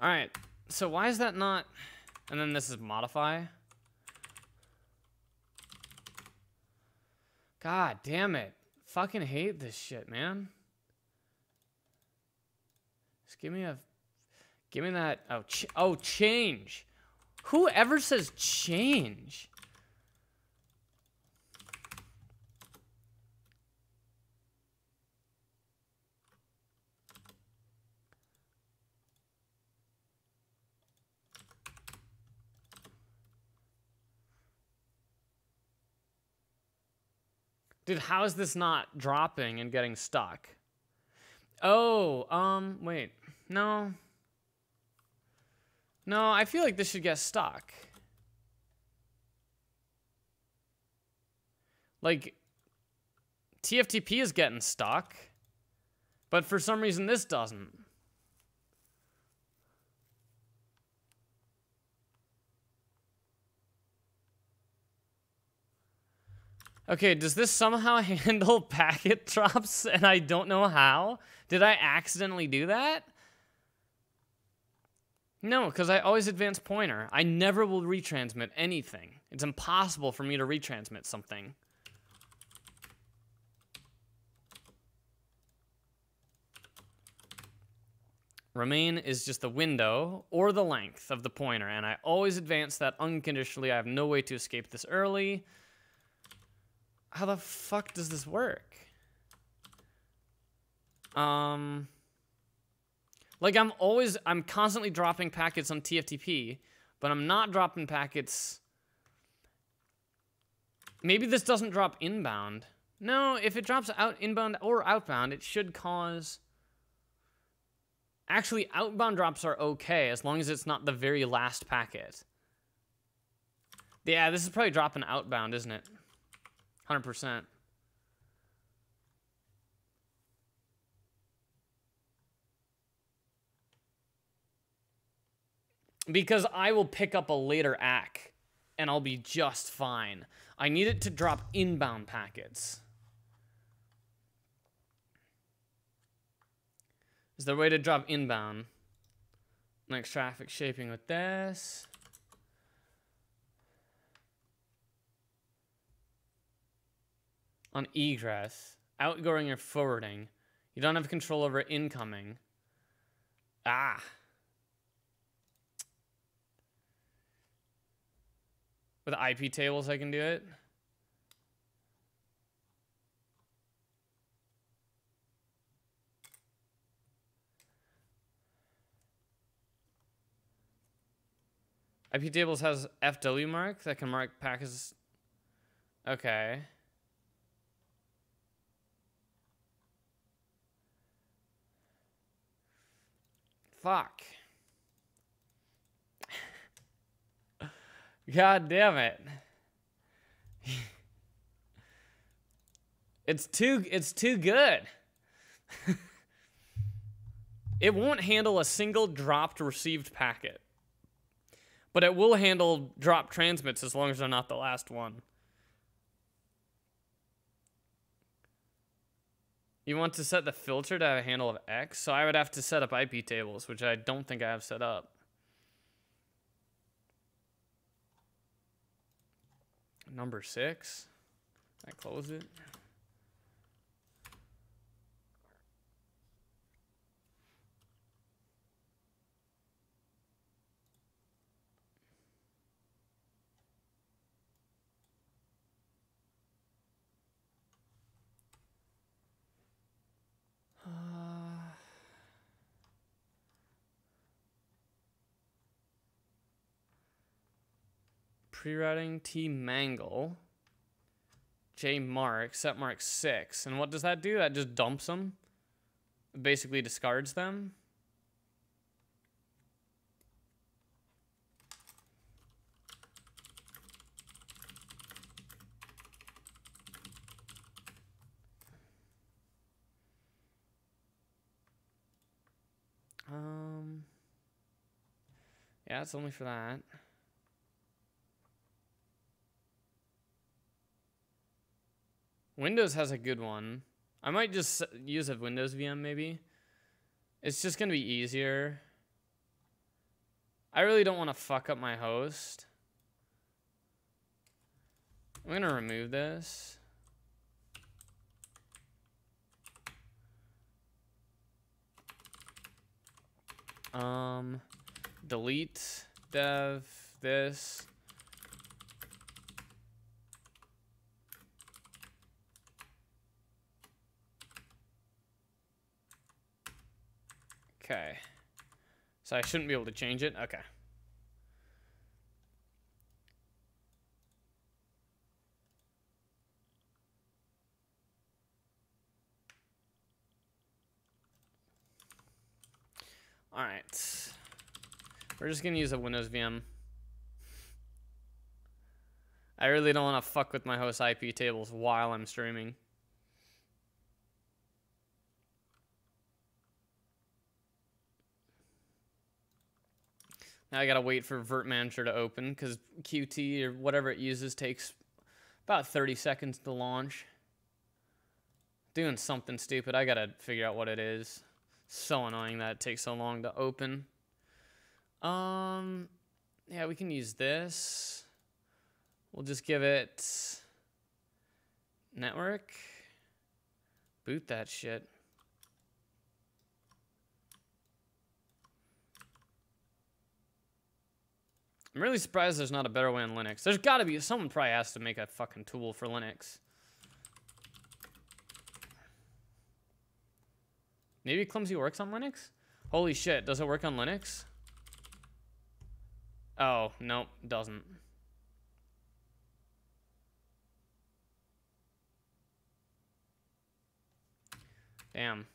Alright, so why is that not... And then this is modify. God damn it. Fucking hate this shit, man. Just give me a... Give me that... Oh, ch oh change. Whoever says change? Dude, how is this not dropping and getting stuck? Oh, um, wait. No. No, I feel like this should get stuck. Like, TFTP is getting stuck, but for some reason this doesn't. Okay, does this somehow <laughs> handle packet drops and I don't know how? Did I accidentally do that? No, because I always advance pointer. I never will retransmit anything. It's impossible for me to retransmit something. Remain is just the window or the length of the pointer, and I always advance that unconditionally. I have no way to escape this early. How the fuck does this work? Um, like I'm always, I'm constantly dropping packets on TFTP, but I'm not dropping packets. Maybe this doesn't drop inbound. No, if it drops out inbound or outbound, it should cause. Actually, outbound drops are okay as long as it's not the very last packet. Yeah, this is probably dropping outbound, isn't it? 100%. Because I will pick up a later ACK and I'll be just fine. I need it to drop inbound packets. Is there a way to drop inbound? Next traffic shaping with this. on egress, outgoing or forwarding. You don't have control over incoming. Ah. With IP tables, I can do it. IP tables has FW mark that can mark packets. Okay. Fuck. <laughs> God damn it. <laughs> it's too it's too good. <laughs> it won't handle a single dropped received packet. But it will handle drop transmits as long as they're not the last one. You want to set the filter to have a handle of X, so I would have to set up IP tables, which I don't think I have set up. Number six. I close it. Pre-routing T Mangle. J Mark, set mark 6. And what does that do? That just dumps them? basically discards them? Um, yeah, it's only for that. Windows has a good one. I might just use a Windows VM maybe. It's just going to be easier. I really don't want to fuck up my host. I'm going to remove this. Um, delete dev this. Okay. So I shouldn't be able to change it? Okay. All right. We're just to use a Windows VM. I really don't want to fuck with my host IP tables while I'm streaming. Now I gotta wait for Virt Manager to open because Qt or whatever it uses takes about 30 seconds to launch. Doing something stupid. I gotta figure out what it is. So annoying that it takes so long to open. Um, yeah, we can use this. We'll just give it network. Boot that shit. I'm really surprised there's not a better way on Linux. There's got to be, someone probably has to make a fucking tool for Linux. Maybe Clumsy works on Linux? Holy shit, does it work on Linux? Oh, nope, doesn't. Damn.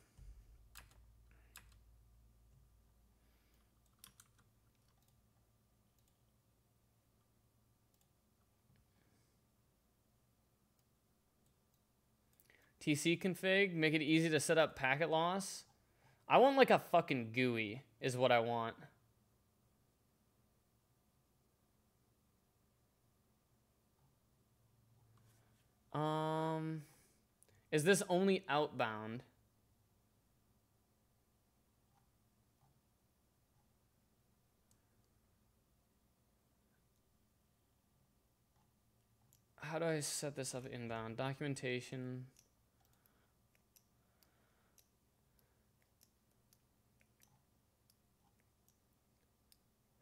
TC config, make it easy to set up packet loss. I want like a fucking GUI is what I want. Um, is this only outbound? How do I set this up inbound? Documentation.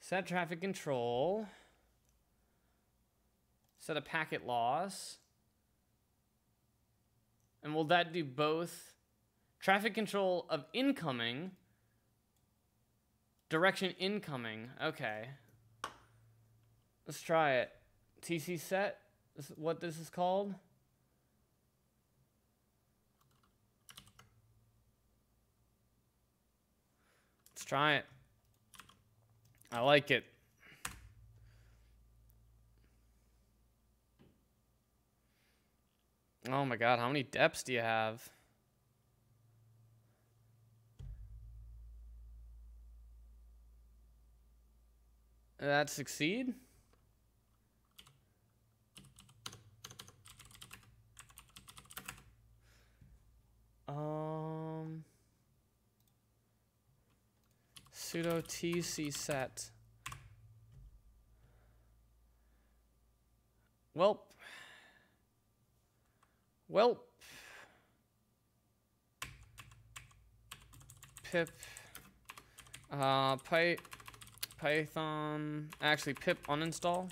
Set traffic control. Set a packet loss. And will that do both traffic control of incoming, direction incoming? Okay. Let's try it. TC set. Is what this is called. Let's try it. I like it. Oh my god, how many depths do you have? That succeed? Um sudo tc set. Welp. Welp. Pip. Uh, Py Python. Actually, pip uninstall.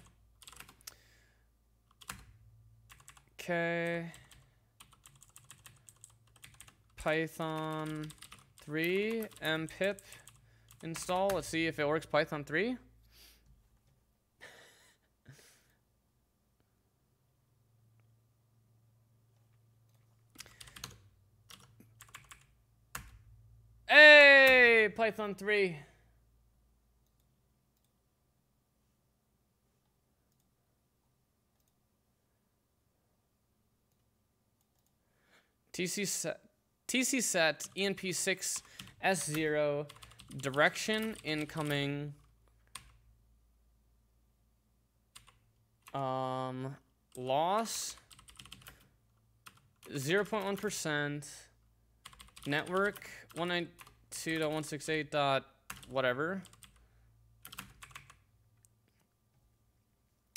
Okay. Python 3 and pip install. Let's see if it works Python 3. hey, Python 3. TC set, TC set ENP6 S0 direction incoming um loss 0.1% network 192.168 dot whatever.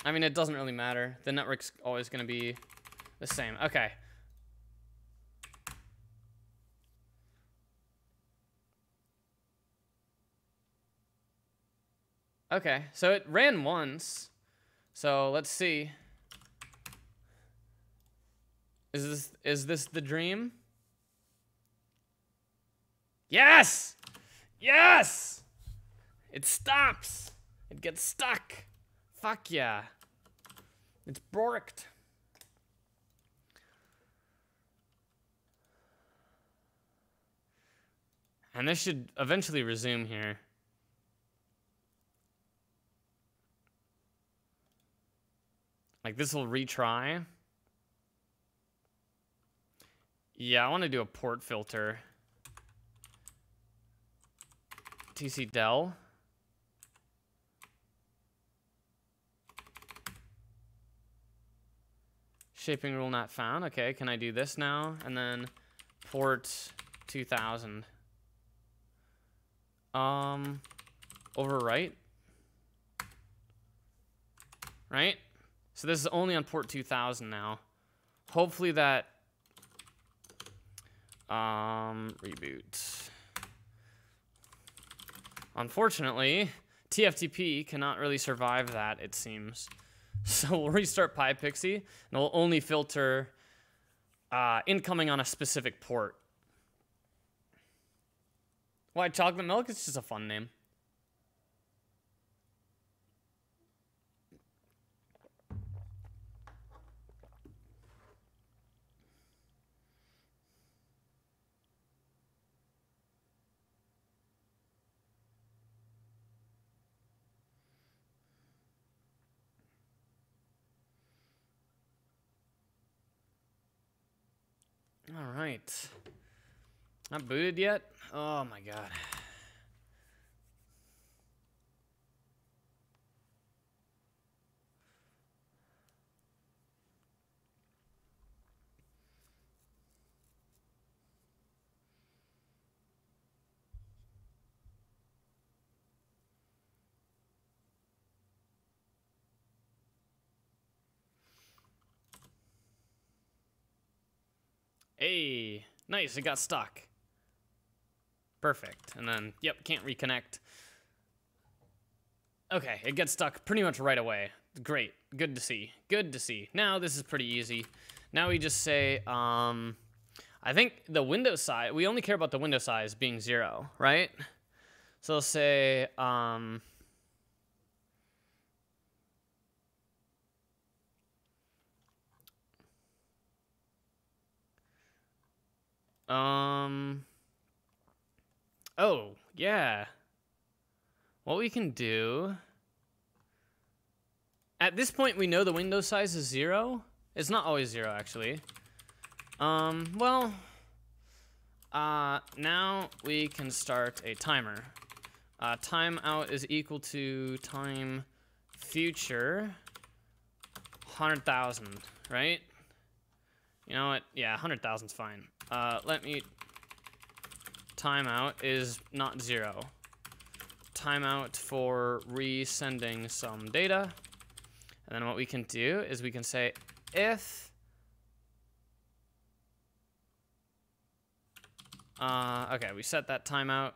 I mean it doesn't really matter. The network's always going to be the same. Okay Okay, so it ran once. So let's see. Is this is this the dream? Yes! Yes! It stops. It gets stuck. Fuck yeah. It's borked. And this should eventually resume here. Like this will retry. Yeah, I want to do a port filter. TC Del. Shaping rule not found. Okay, can I do this now? And then port 2000. Um, overwrite. Right? So this is only on port 2000 now. Hopefully that um, reboot. Unfortunately, TFTP cannot really survive that, it seems. <laughs> So we'll restart PyPXE, and we'll only filter uh, incoming on a specific port. White chocolate milk? It's just a fun name. All right. Not booted yet? Oh my god. Hey, nice, it got stuck. Perfect. And then, yep, can't reconnect. Okay, it gets stuck pretty much right away. Great, good to see, good to see. Now this is pretty easy. Now we just say, um, I think the window size, we only care about the window size being zero, right? So let's say, um, Um. Oh, yeah. What we can do. At this point, we know the window size is zero. It's not always zero, actually. Um, well, uh, now we can start a timer. Uh, timeout is equal to time future 100,000, right? You know what? Yeah, 100,000 is fine. Uh, let me... Timeout is not zero. Timeout for resending some data. And then what we can do is we can say if Uh, okay, we set that timeout.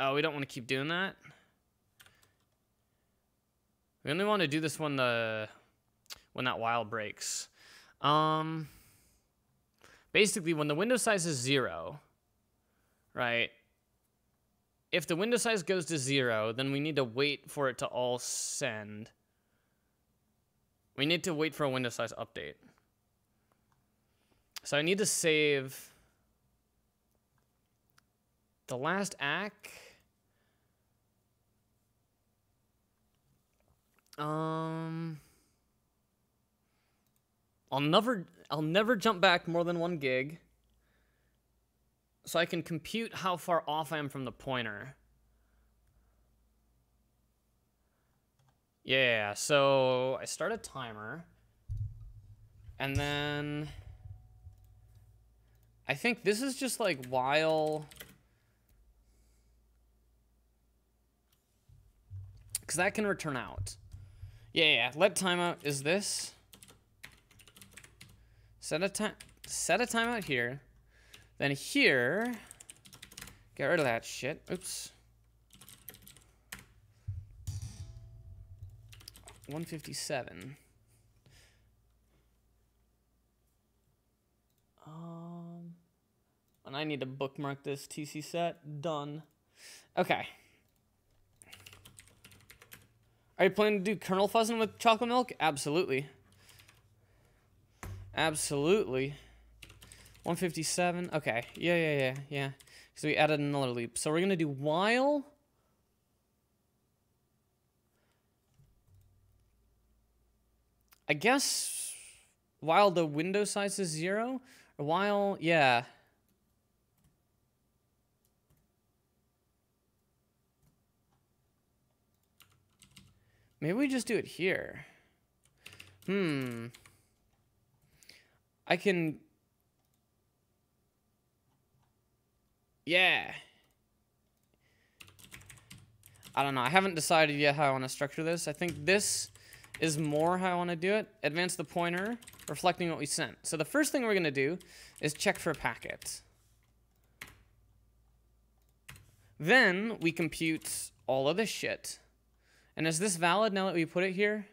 Oh, we don't want to keep doing that. We only want to do this when the when that while breaks. Um, basically, when the window size is zero, right? If the window size goes to zero, then we need to wait for it to all send. We need to wait for a window size update. So I need to save the last ACK. Um, I'll never, I'll never jump back more than one gig. So I can compute how far off I am from the pointer. Yeah, so I start a timer. And then I think this is just like while because that can return out. Yeah, yeah, let timeout is this. Set a time set a timeout here. Then here, get rid of that shit. Oops. 157. Um, and I need to bookmark this TC set. Done. Okay. Are you planning to do kernel fuzzing with chocolate milk? Absolutely. Absolutely. 157. Okay. Yeah, yeah, yeah, yeah. So we added another loop. So we're going to do while. I guess while the window size is zero. Or while, yeah. Maybe we just do it here. Hmm. I can... Yeah. I don't know. I haven't decided yet how I want to structure this. I think this is more how I want to do it. Advance the pointer, reflecting what we sent. So the first thing we're going to do is check for a packet. Then we compute all of this shit. And is this valid now that we put it here?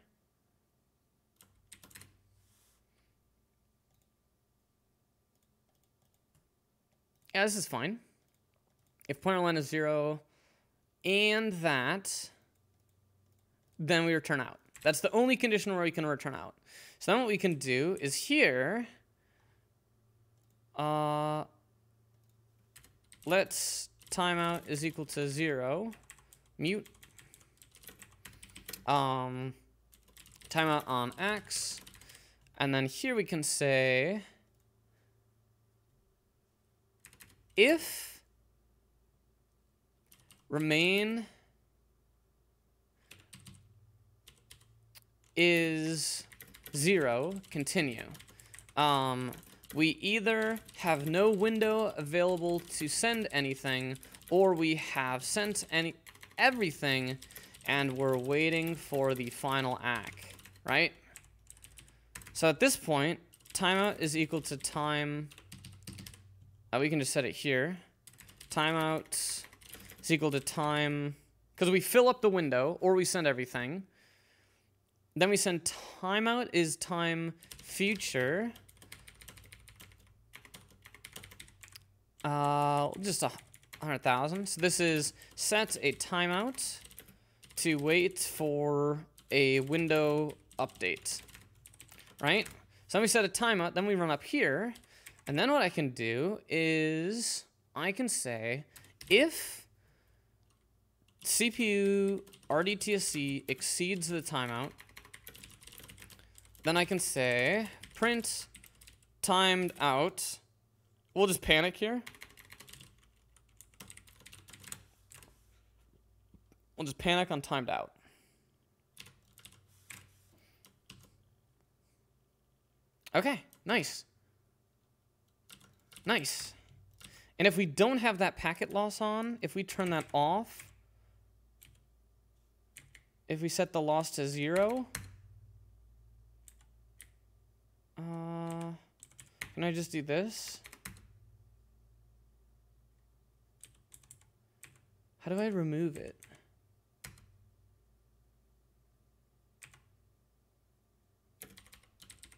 Yeah, this is fine. If pointer len is zero and that, then we return out. That's the only condition where we can return out. So then what we can do is here, uh, let's timeout is equal to zero, mut um, timeout on X. And then here we can say if remain is zero, continue. Um, we either have no window available to send anything, or we have sent any everything and we're waiting for the final ACK, right? So at this point, timeout is equal to time, uh, we can just set it here. Timeout is equal to time, because we fill up the window, or we send everything. Then we send timeout is time future. Uh, just a hundred thousand. So this is set a timeout to wait for a window update, right? So then we set a timeout, then we run up here, And then what I can do is I can say if CPU RDTSC exceeds the timeout, then I can say print timed out. We'll just panic here. We'll just panic on timed out. Okay, nice. Nice. And if we don't have that packet loss on, if we turn that off, if we set the loss to zero, uh, can I just do this? How do I remove it?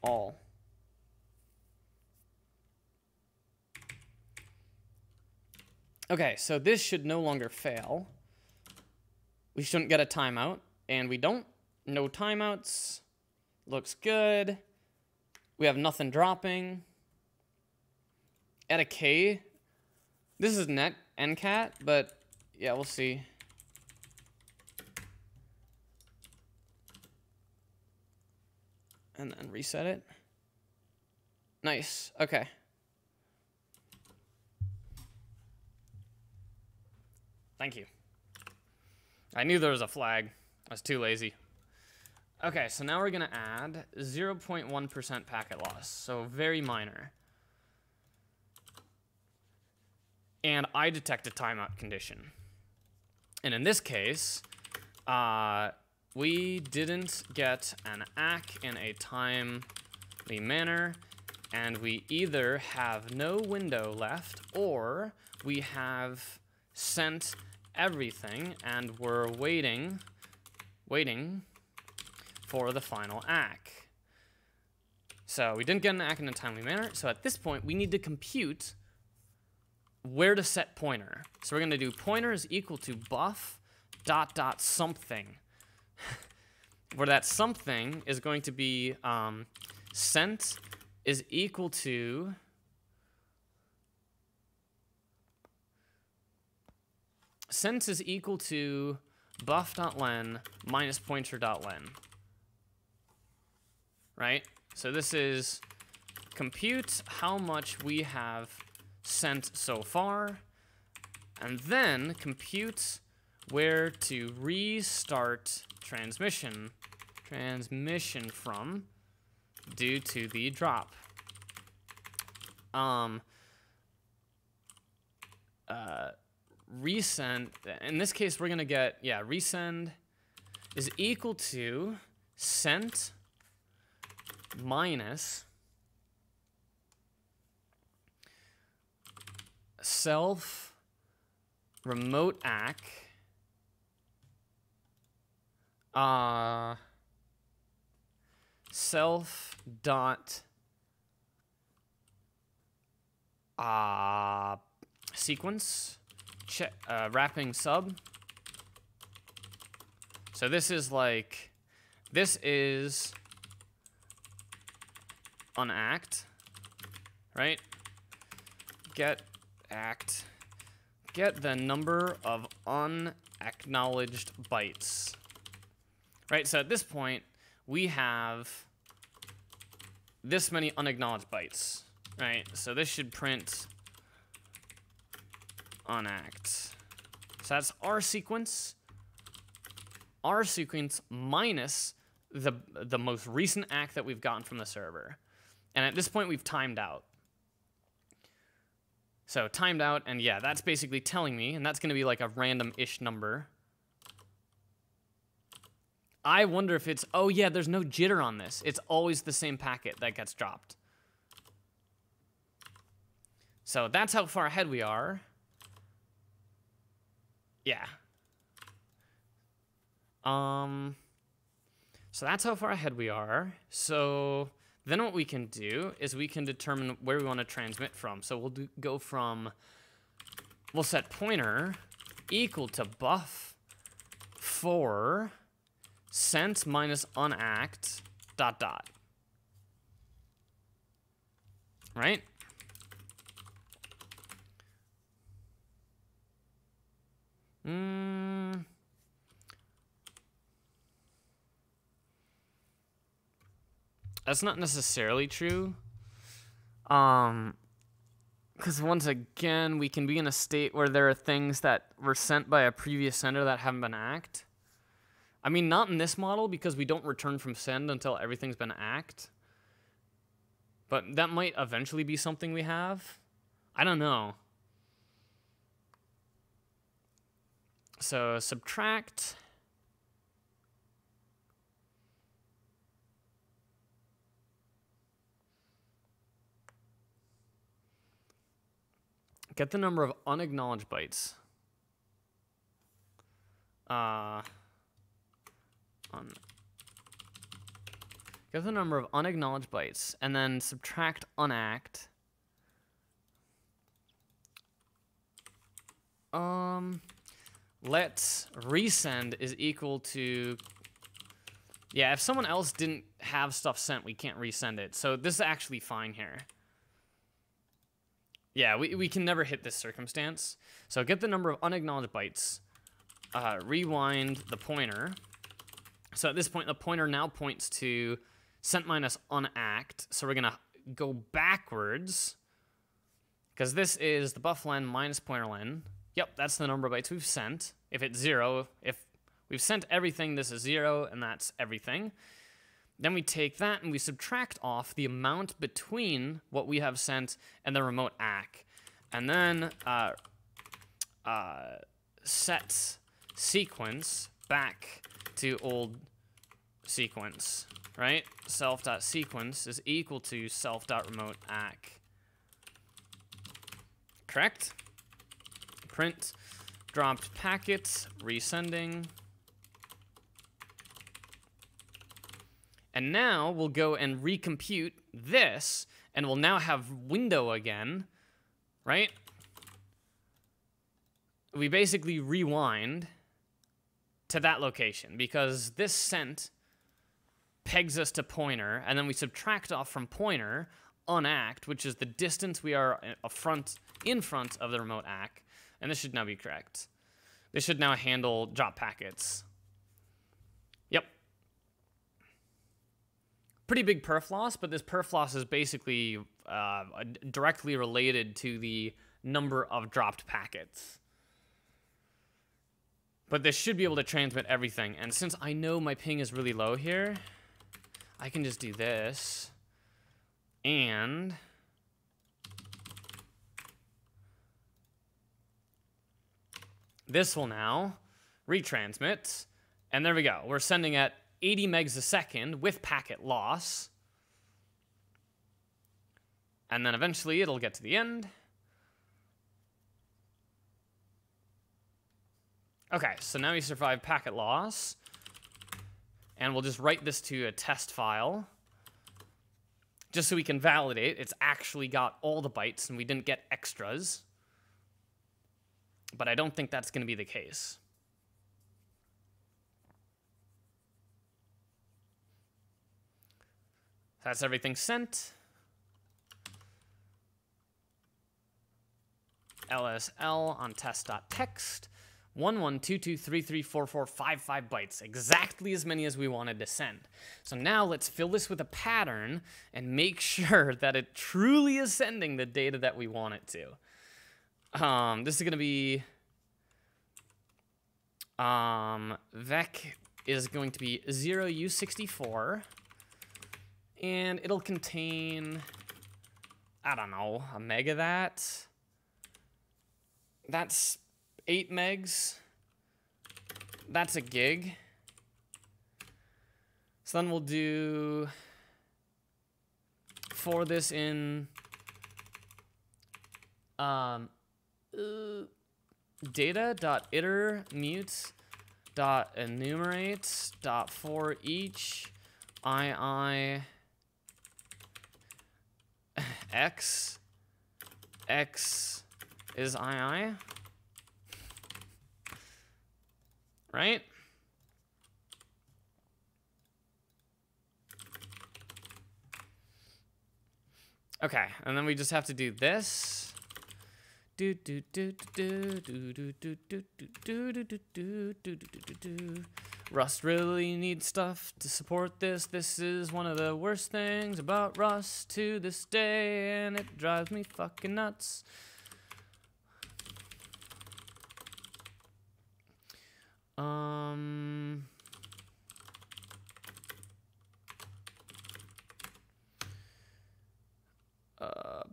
All. Okay, so this should no longer fail. We shouldn't get a timeout, and we don't. No timeouts. Looks good. We have nothing dropping. At a K, this is net NCAT, but yeah, we'll see. And then reset it. Nice, okay. Thank you. I knew there was a flag. I was too lazy. Okay, so now we're going to add 0.1% packet loss, so very minor. And I detect a timeout condition. And in this case, uh, we didn't get an ACK in a timely manner, and we either have no window left, or we have sent everything, and we're waiting, waiting for the final ACK. So we didn't get an ACK in a timely manner, so at this point, we need to compute where to set pointer. So we're gonna do pointer is equal to buff dot dot something, <laughs> where that something is going to be um, sent is equal to sense is equal to buff.len minus pointer.len. Right? So this is compute how much we have sent so far, and then compute where to restart transmission transmission from due to the drop. Um, uh, resend, in this case, we're going to get, yeah, resend is equal to sent minus self remote ACK uh, self dot uh, sequence uh, wrapping sub. So this is like, this is unacked, right? Get act, get the number of unacknowledged bytes. Right, so at this point, we have this many unacknowledged bytes, right? So this should print unacked. So that's our sequence. Our sequence minus the the most recent ACK that we've gotten from the server. And at this point we've timed out. So timed out, and yeah, that's basically telling me, and that's gonna be like a random-ish number. I wonder if it's, oh yeah, there's no jitter on this. It's always the same packet that gets dropped. So that's how far ahead we are. Yeah. Um, so that's how far ahead we are. So then what we can do is we can determine where we want to transmit from. So we'll do, go from, we'll set pointer equal to buff for sent minus unacked dot dot. Right? Mm. That's not necessarily true. Um, because once again, we can be in a state where there are things that were sent by a previous sender that haven't been ACKed. I mean, not in this model because we don't return from send until everything's been ACKed. But that might eventually be something we have. I don't know. So subtract. Get the number of unacknowledged bytes. Uh, un get the number of unacknowledged bytes, and then subtract unacked. Um, let resend is equal to yeah, if someone else didn't have stuff sent, we can't resend it. So this is actually fine here. Yeah, we, we can never hit this circumstance. So get the number of unacknowledged bytes, uh, rewind the pointer. So at this point, the pointer now points to sent minus unacked. So we're going to go backwards because this is the buff len minus pointer len. Yep, that's the number of bytes we've sent. If it's zero, if we've sent everything, this is zero, and that's everything. Then we take that and we subtract off the amount between what we have sent and the remote ACK. And then uh, uh, set sequence back to old sequence, right? Self.sequence is equal to self.remote ACK. Correct? Print dropped packets, resending. And now we'll go and recompute this, and we'll now have window again, right? We basically rewind to that location because this sent pegs us to pointer, and then we subtract off from pointer unacked, which is the distance we are a front in front of the remote ACK, and this should now be correct. This should now handle drop packets. Yep. Pretty big perf loss, but this perf loss is basically uh, directly related to the number of dropped packets. But this should be able to transmit everything. And since I know my ping is really low here, I can just do this. And... This will now retransmit. And there we go. We're sending at 80 megs a second with packet loss. And then eventually it'll get to the end. Okay, so now we survive packet loss. And we'll just write this to a test file. Just so we can validate it's actually got all the bytes and we didn't get extras. But I don't think that's going to be the case. That's everything sent. LSL on test.text. 1122334455 bytes, exactly as many as we wanted to send. So now let's fill this with a pattern and make <laughs> sure that it truly is sending the data that we want it to. Um, this is going to be um, vec is going to be 0u64 and it'll contain, I don't know, a meg of that. That's 8 megs. That's a gig. So then we'll do for this in um, data dot iter mut dot enumerate dot for each i i X, X is II, right? Okay, and then we just have to do this. Do do do do do do do do do do do do do do do Rust really needs stuff to support this. This is one of the worst things about Rust to this day, and it drives me fucking nuts. Um. Uh.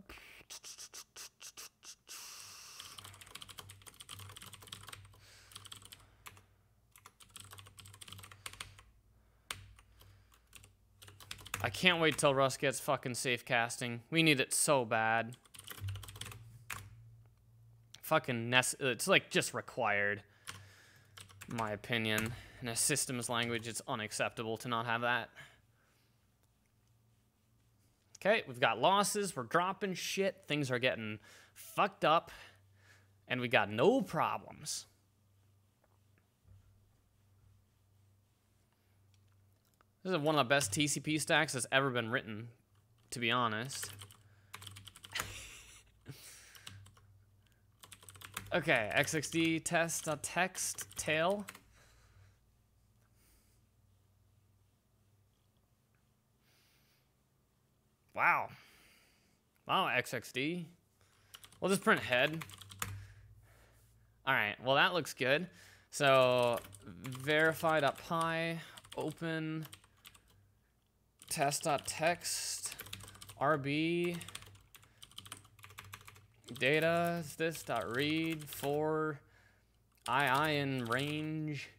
I can't wait till Rust gets fucking safe casting. We need it so bad. Fucking. It's like just required my opinion. In a systems language, it's unacceptable to not have that. Okay, we've got losses. We're dropping shit. Things are getting fucked up. And we got no problems. This is one of the best TCP stacks that's ever been written, to be honest. <laughs> Okay, XXD test a text tail. Wow. Wow, XXD. We'll just print head. All right, well that looks good. So verify.py, open test.text, RB, data this dot read for II in range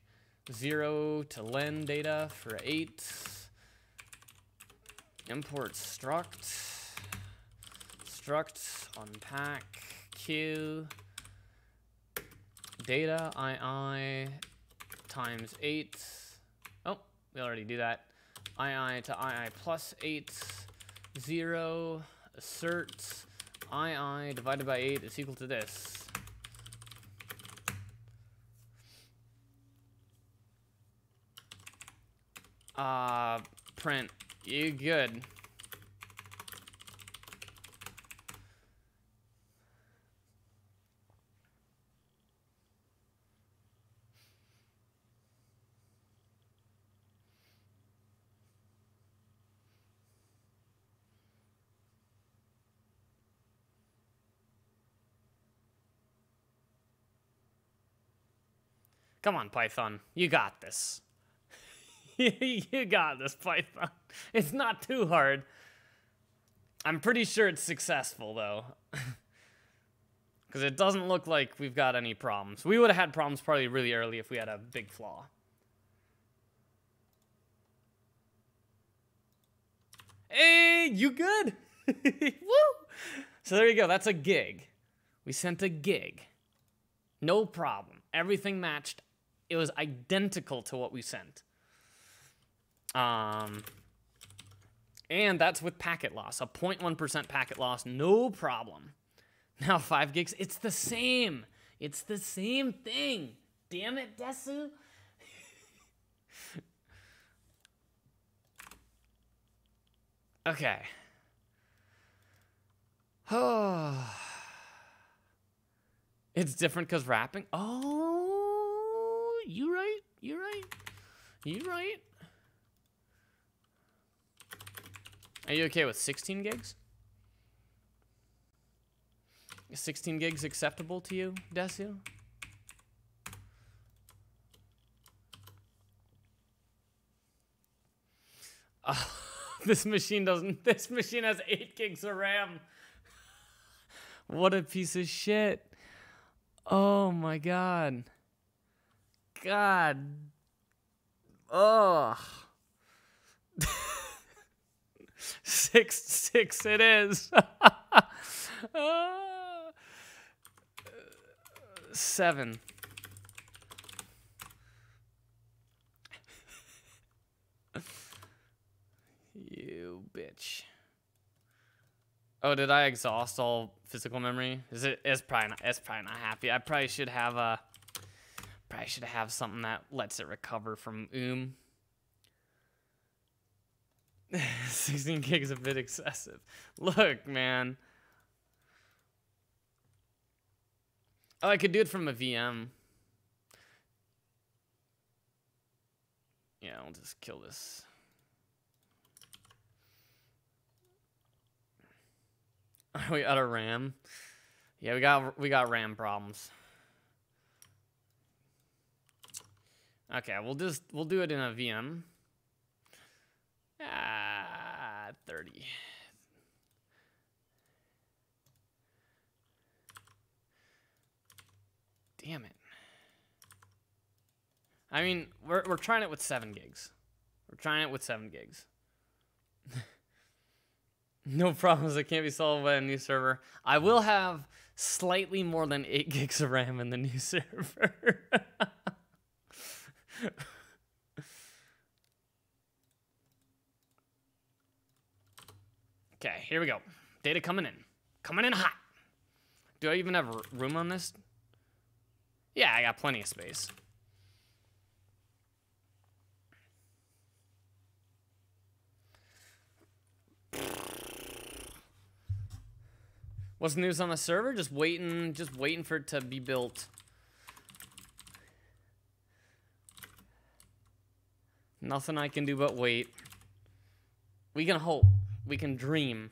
zero to len data for eight import struct struct unpack q data ii times eight. Oh we already do that ii to ii plus eight zero assert ii divided by 8 is equal to this. Uh, print, you good. Come on, Python. You got this. <laughs> you got this, Python. It's not too hard. I'm pretty sure it's successful, though. <laughs> Because it doesn't look like we've got any problems. We would have had problems probably really early if we had a big flaw. Hey, you good? <laughs> Woo! So there you go. That's a gig. We sent a gig. No problem. Everything matched it was identical to what we sent. Um, and that's with packet loss, a 0.1% packet loss, no problem. <laughs> Now 5 gigs, it's the same. It's the same thing. Damn it, Desu. <laughs> okay. Oh. <sighs> It's different because wrapping. Oh you right. You right. You right. Are you okay with 16 gigs? Is 16 gigs acceptable to you, Desu? Oh, <laughs> this machine doesn't. <laughs> This machine has 8 gigs of RAM. what a piece of shit. Oh my god. God. Oh. <laughs> six six it is. <laughs> seven. you bitch. Oh, did I exhaust all physical memory? Is it? It's probably not. It's probably not happy. I probably should have a. Probably should have something that lets it recover from oom. Um, <laughs> 16 gigs a bit excessive. Look, man. Oh, I could do it from a VM. Yeah, I'll just kill this. <laughs> We out of RAM? Yeah, we got we got RAM problems. Okay, we'll just we'll do it in a VM. Ah, 30. Damn it. I mean, we're we're trying it with 7 gigs. We're trying it with 7 gigs. <laughs> no problems that can't be solved by a new server. I will have slightly more than 8 <laughs> gigs of RAM in the new server. <laughs> <laughs> okay, here we go. Data coming in. Coming in hot. Do I even have room on this? Yeah, I got plenty of space. What's news on the server? Just waiting, just waiting for it to be built. Nothing I can do but wait. We can hope. We can dream.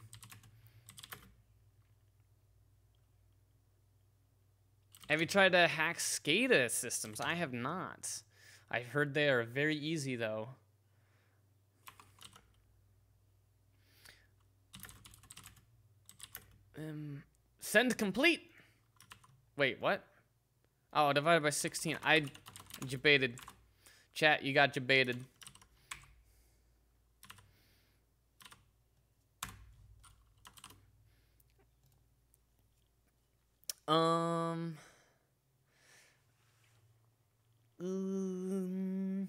Have you tried to hack SCADA systems? I have not. I've heard they are very easy though. Um, send complete. Wait, what? Oh, divided by 16. I debated. Chat, you got debated. Um. Um.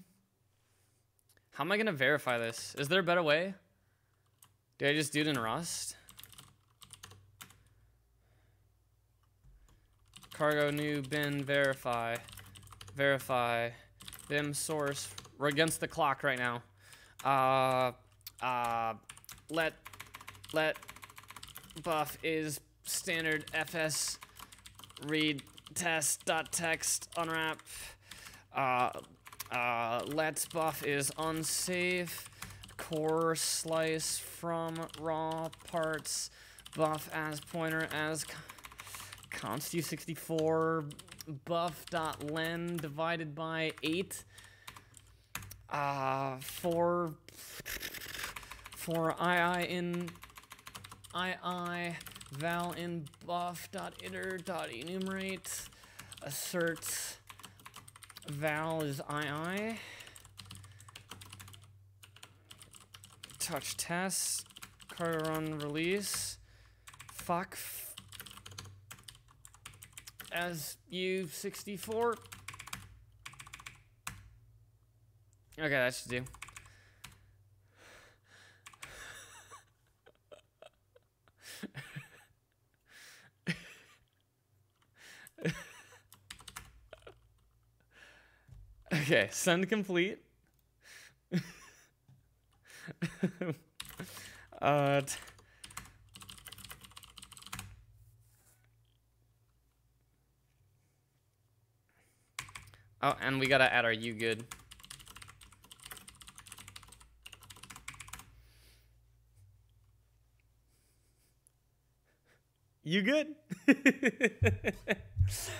How am I gonna verify this? Is there a better way? Do I just do it in Rust? Cargo new bin verify. Verify. Vim source. We're against the clock right now. Uh, uh, let, let buff is standard fs read test dot text unwrap. Uh, uh, let's buff is unsafe. Core slice from raw parts. Buff as pointer as const u64 buff dot len divided by 8 uh for for ii in ii val in buff dot iter dot enumerate assert val is ii touch test cargo run release fuck as U64. Okay, that should do. Okay, send complete. <laughs> uh, Oh, and we gotta add our you good. You good? <laughs>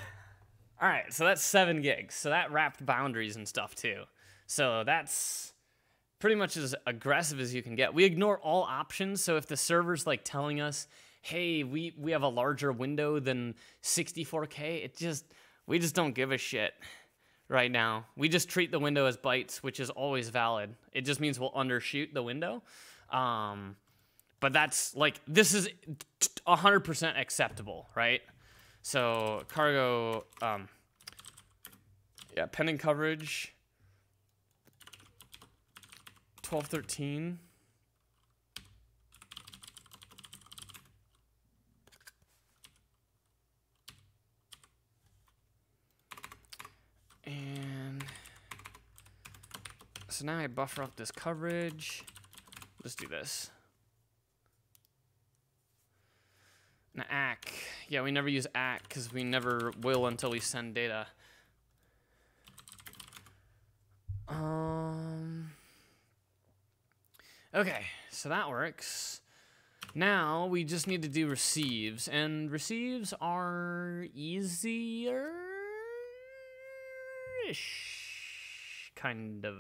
All right, so that's seven gigs. So that wrapped boundaries and stuff too. So that's pretty much as aggressive as you can get. We ignore all options. So if the server's like telling us, hey, we, we have a larger window than 64K, it just, we just don't give a shit right now. We just treat the window as bytes, which is always valid. It just means we'll undershoot the window. Um, but that's like, this is 100% acceptable, right? So cargo, um, yeah, pending coverage, 1213. And so now I buffer up this coverage. Let's do this. Now ACK. Yeah, we never use ACK because we never will until we send data. Um. Okay, so that works. Now we just need to do receives, and receives are easier ish, kind of.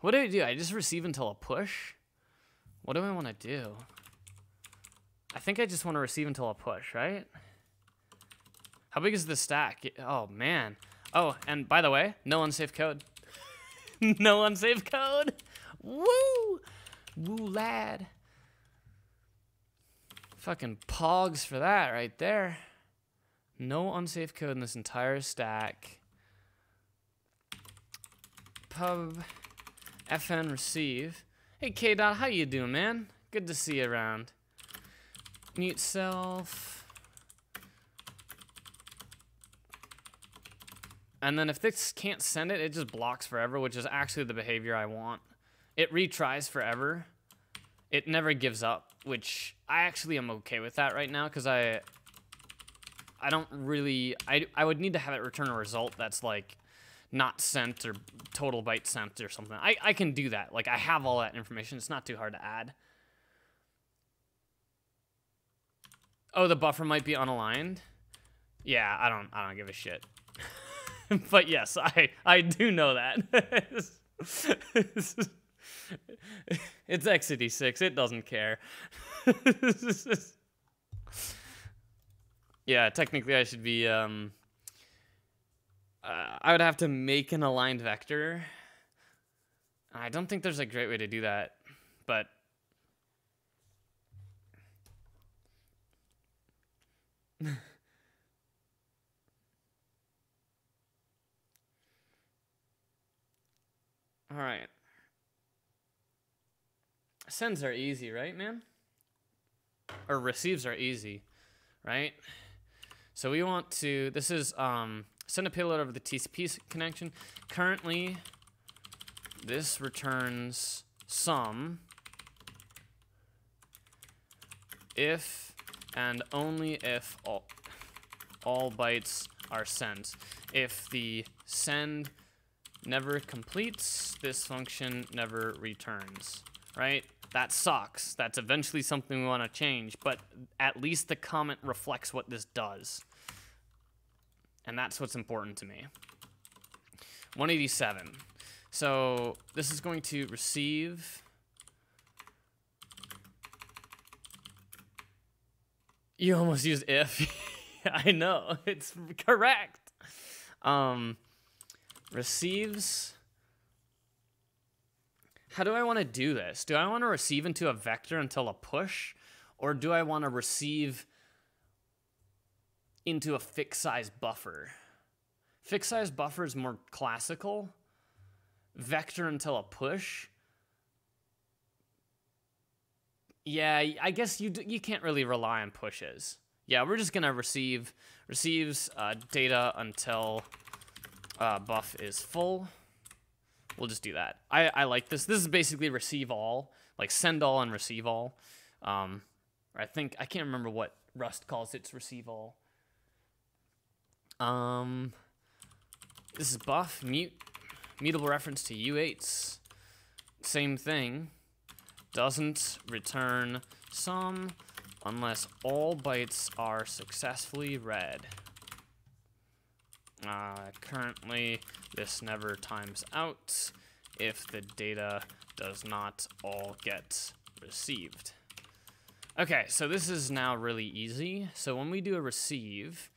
What do I do? I just receive until a push? What do I want to do? I think I just want to receive until a push, right? How big is the stack? Oh, man. Oh, and by the way, no unsafe code. <laughs> no unsafe code. Woo! Woo, lad. Fucking pogs for that right there. No unsafe code in this entire stack. Pub FN receive. Hey K dot, how you doing, man? Good to see you around. mut self. And then if this can't send it, it just blocks forever, which is actually the behavior I want. It retries forever. It never gives up, which I actually am okay with that right now because I I don't really I I would need to have it return a result that's like not sent or total byte sent or something. I, I can do that. Like I have all that information. It's not too hard to add. Oh, the buffer might be unaligned. Yeah, I don't I don't give a shit. <laughs> but yes, I I do know that. <laughs> it's x86. It doesn't care. <laughs> yeah, technically I should be um uh, I would have to make an aligned vector. I don't think there's a great way to do that, but <laughs> All right. Sends are easy, right, man? Or receives are easy, right? So we want to, this is um, send a payload over the TCP connection. Currently, this returns some if and only if all, all bytes are sent. If the send never completes, this function never returns, right? That sucks. That's eventually something we want to change, but at least the comment reflects what this does. And that's what's important to me. 187. So this is going to receive You almost used if. <laughs> I know, <laughs> it's correct. Um, receives. How do I want to do this? Do I want to receive into a vector until a push? Or do I want to receive into a fixed size buffer? Fixed size buffer is more classical. Vector until a push yeah, I guess you you can't really rely on pushes. Yeah, we're just gonna receive receives uh, data until uh, buff is full. We'll just do that. I, I like this. This is basically receive all, like send all and receive all. Um, I think I can't remember what Rust calls its receive all. Um, this is buff mut mutable reference to U8s. Same thing doesn't return some unless all bytes are successfully read. Uh, currently, this never times out if the data does not all get received. Okay, so this is now really easy. So when we do a receive,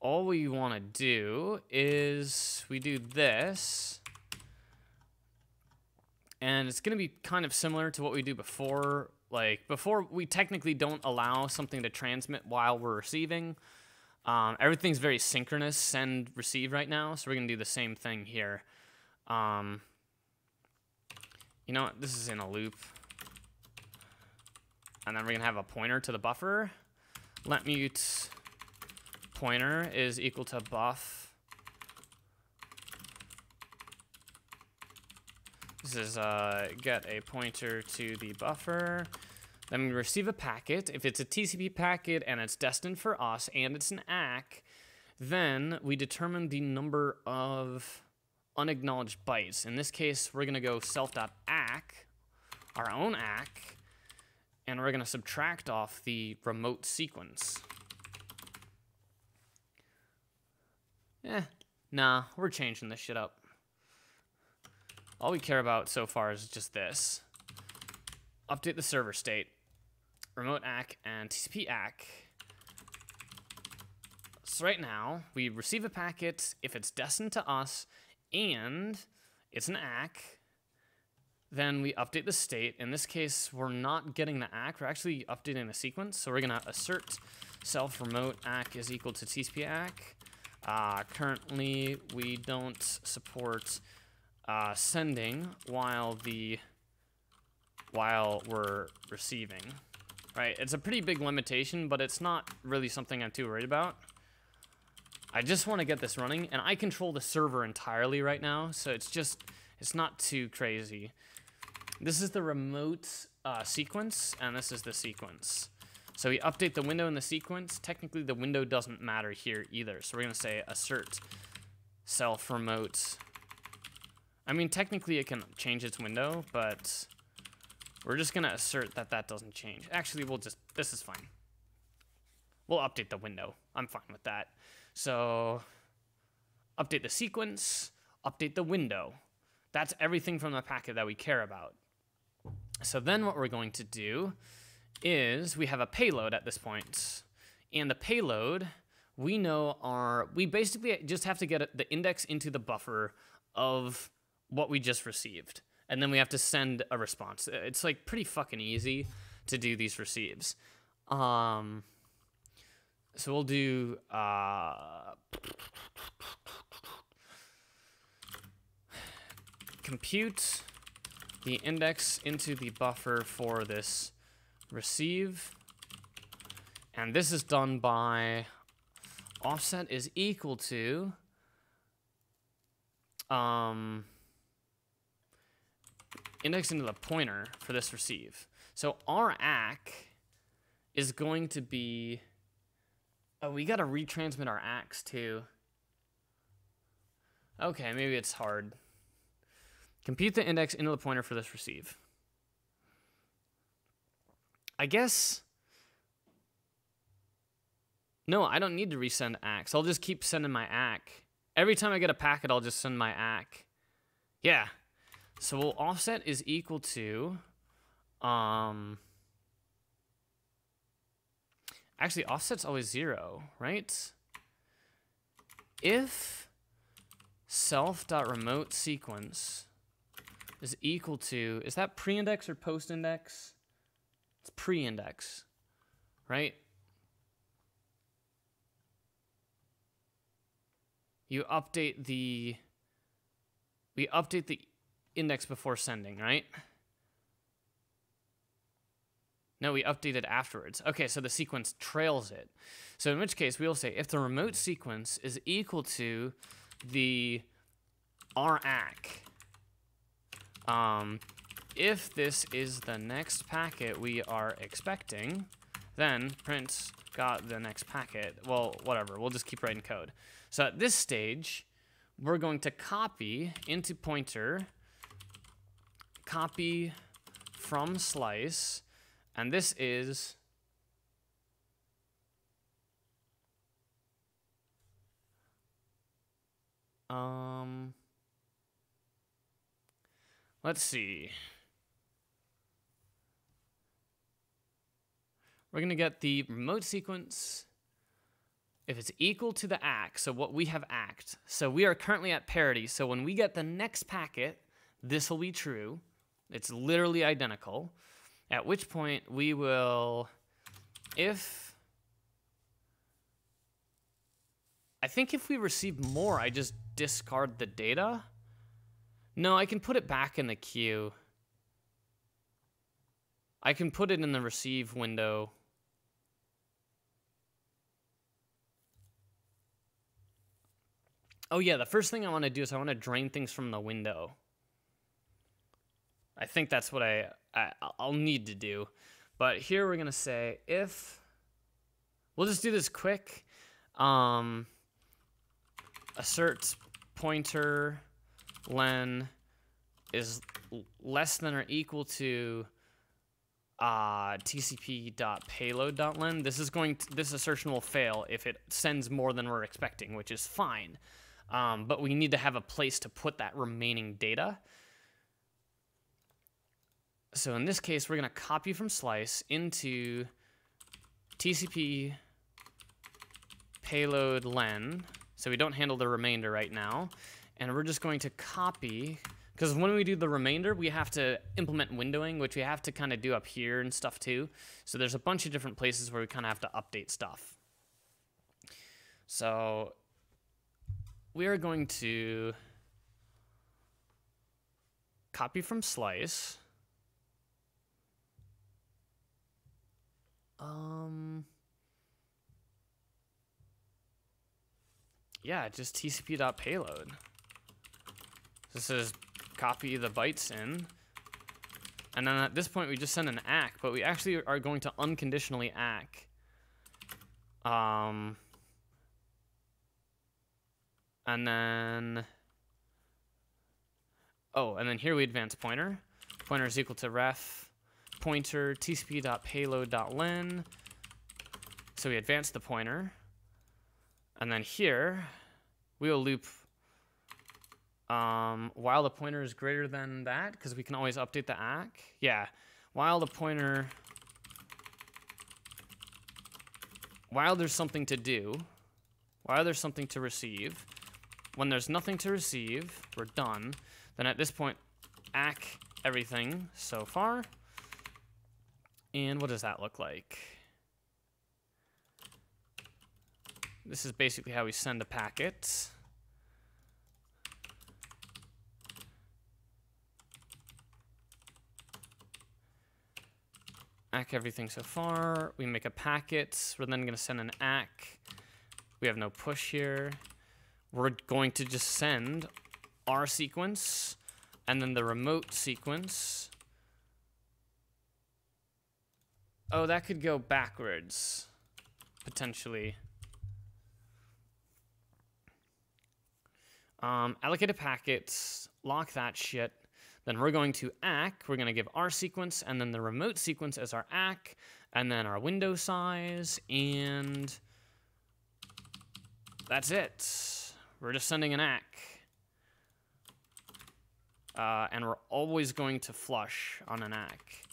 all we want to do is we do this and it's going to be kind of similar to what we do before. Like before, we technically don't allow something to transmit while we're receiving. Um, everything's very synchronous, send, receive right now, so we're going to do the same thing here. Um, you know what? This is in a loop. And then we're going to have a pointer to the buffer. Let mut pointer is equal to buff This is uh, get a pointer to the buffer. Then we receive a packet. If it's a TCP packet and it's destined for us and it's an ACK, then we determine the number of unacknowledged bytes. In this case, we're going to go self.ack, our own ack, and we're going to subtract off the remote sequence. Eh, nah, we're changing this shit up. All we care about so far is just this. Update the server state. Remote ACK and TCP ACK. So right now, we receive a packet if it's destined to us and it's an ACK. Then we update the state. In this case, we're not getting the ACK. We're actually updating the sequence. So we're going to assert self remote ACK is equal to TCP ACK. Uh, currently, we don't support uh, sending while the while we're receiving. Right? It's a pretty big limitation, but it's not really something I'm too worried about. I just want to get this running, and I control the server entirely right now, so it's just, it's not too crazy. This is the remote uh, sequence, and this is the sequence. So we update the window in the sequence. Technically, the window doesn't matter here either. So we're going to say assert self remote. I mean, technically it can change its window, but we're just going to assert that that doesn't change. Actually, we'll just, this is fine. We'll update the window. I'm fine with that. So update the sequence, update the window. That's everything from the packet that we care about. So then what we're going to do is we have a payload at this point. And the payload, we know are, we basically just have to get the index into the buffer of what we just received. And then we have to send a response. It's like pretty fucking easy to do these receives. Um, so we'll do uh, <sighs> compute the index into the buffer for this receive. And this is done by offset is equal to um, index into the pointer for this receive. So our ACK is going to be Oh, we gotta retransmit our ACKs too. Okay, maybe it's hard. Compute the index into the pointer for this receive. I guess... No, I don't need to resend ACKs. I'll just keep sending my ACK. Every time I get a packet, I'll just send my ACK. Yeah. So we'll offset is equal to... Um... Actually, offset's always zero, right? If self.remote sequence is equal to, is that pre-index or post-index? It's pre-index, right? You update the, we update the index before sending, right? No, we updated afterwards. Okay, so the sequence trails it. So in which case, we'll say if the remote sequence is equal to the RAC, um, if this is the next packet we are expecting, then print got the next packet. Well, whatever, we'll just keep writing code. So at this stage, we're going to copy into pointer, copy from slice, and this is um let's see. We're going to get the remote sequence if it's equal to the ACK, so what we have ACKed. So we are currently at parity. So when we get the next packet, this will be true. It's literally identical. At which point we will, if, I think if we receive more, I just discard the data. No, I can put it back in the queue. I can put it in the receive window. Oh yeah, the first thing I want to do is I want to drain things from the window. I think that's what I, I I'll need to do. But here we're gonna say if we'll just do this quick. Um, assert pointer len is less than or equal to uh, tcp.payload.len. This is going to, this assertion will fail if it sends more than we're expecting, which is fine. Um, but we need to have a place to put that remaining data. So in this case, we're going to copy from slice into TCP payload len. So we don't handle the remainder right now. And we're just going to copy, because when we do the remainder, we have to implement windowing, which we have to kind of do up here and stuff too. So there's a bunch of different places where we kind of have to update stuff. So we are going to copy from slice. Um, yeah, just tcp.payload. This is copy the bytes in. And then at this point, we just send an ACK, but we actually are going to unconditionally ACK. Um, and then, oh, and then here we advance pointer. Pointer is equal to ref pointer tcp.payload.len. So we advance the pointer. And then here, we will loop um, while the pointer is greater than that, because we can always update the ACK. Yeah, while the pointer, while there's something to do, while there's something to receive, when there's nothing to receive, we're done. Then at this point, ACK everything so far. And what does that look like? This is basically how we send a packet. ACK everything so far. We make a packet. We're then going to send an ACK. We have no push here. We're going to just send our sequence and then the remote sequence. Oh, that could go backwards, potentially. Um, allocate a packet, lock that shit. Then we're going to ACK. We're going to give our sequence and then the remote sequence as our ACK, and then our window size, and that's it. We're just sending an ACK. Uh, and we're always going to flush on an ACK.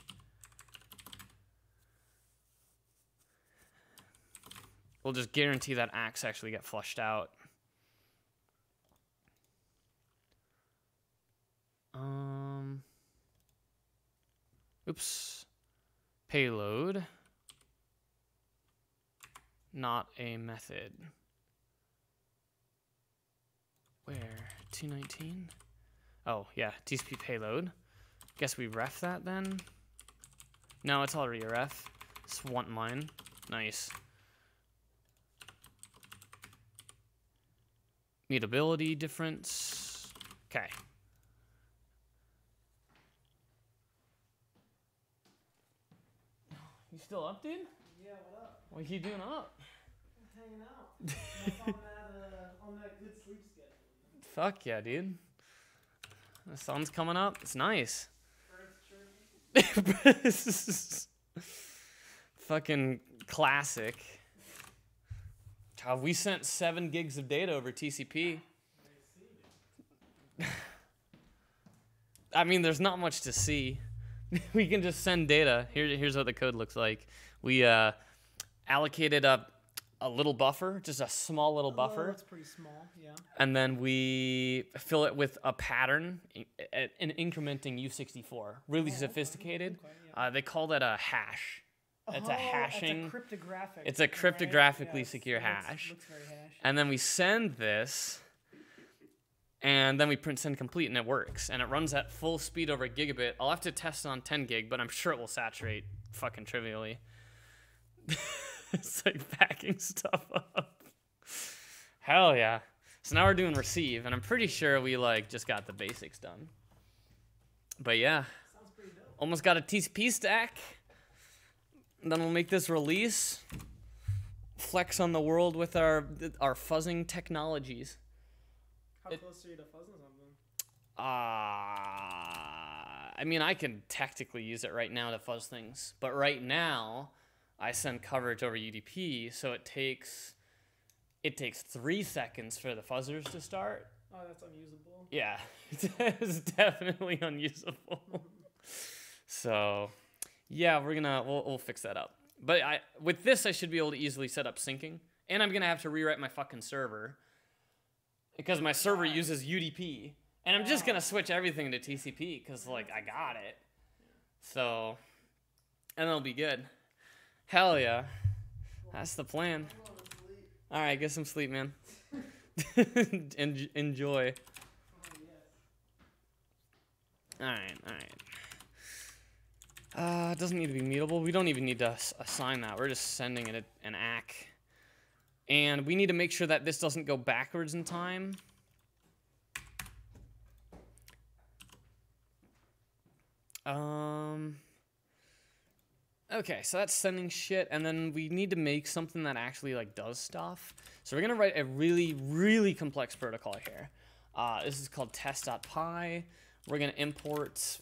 We'll just guarantee that ACKs actually get flushed out. Um, oops. Payload. Not a method. Where? 219? Oh, yeah, TCP payload. Guess we ref that then? No, it's already a ref. It's one mine. Nice. Mutability difference. Okay. You still up, dude? Yeah, what up? What are you doing up? Hanging out. <laughs> I'm on that, uh, on that good sleep. Fuck yeah, dude. The sun's coming up. It's nice. <laughs> Fucking classic. God, we sent seven gigs of data over TCP. <laughs> I mean, there's not much to see. <laughs> we can just send data. Here, here's what the code looks like. We uh, allocated a, a little buffer, just a small little Oh, buffer. that's pretty small, yeah. and then we fill it with a pattern, i- i- an incrementing U64, really Oh, sophisticated. okay, yeah. Uh, they call that a hash. It's a Oh, hashing. It's a cryptographic. It's a right? cryptographically Yes, secure hash. Looks very hash. And then we send this, and then we print send complete, and it works. And it runs at full speed over a gigabit. I'll have to test it on 10 gig, but I'm sure it will saturate fucking trivially. <laughs> <laughs> it's like backing stuff up. Hell yeah. So now we're doing receive, and I'm pretty sure we like just got the basics done. But yeah, Sounds pretty dope. almost got a TCP stack. Then we'll make this release. Flex on the world with our our fuzzing technologies. How It- close are you to fuzzing something? Uh, I mean, I can technically use it right now to fuzz things, but right now, I send coverage over UDP, so it takes it takes three seconds for the fuzzers to start. Oh, that's unusable. Yeah, <laughs> it's definitely unusable. <laughs> so, yeah, we're gonna we'll, we'll fix that up. But I with this, I should be able to easily set up syncing, and I'm gonna have to rewrite my fucking server because my server uses UDP, and I'm just ah. gonna switch everything to TCP because like I got it. So, and it'll be good. Hell yeah, that's the plan. All right, get some sleep, man. <laughs> En- enjoy. All right, all right. Uh, it doesn't need to be mutable. We don't even need to assign that. We're just sending it an ACK. And we need to make sure that this doesn't go backwards in time. Um. Okay, so that's sending shit, and then we need to make something that actually like does stuff. So we're gonna write a really, really complex protocol here. Uh, this is called test.py. We're gonna import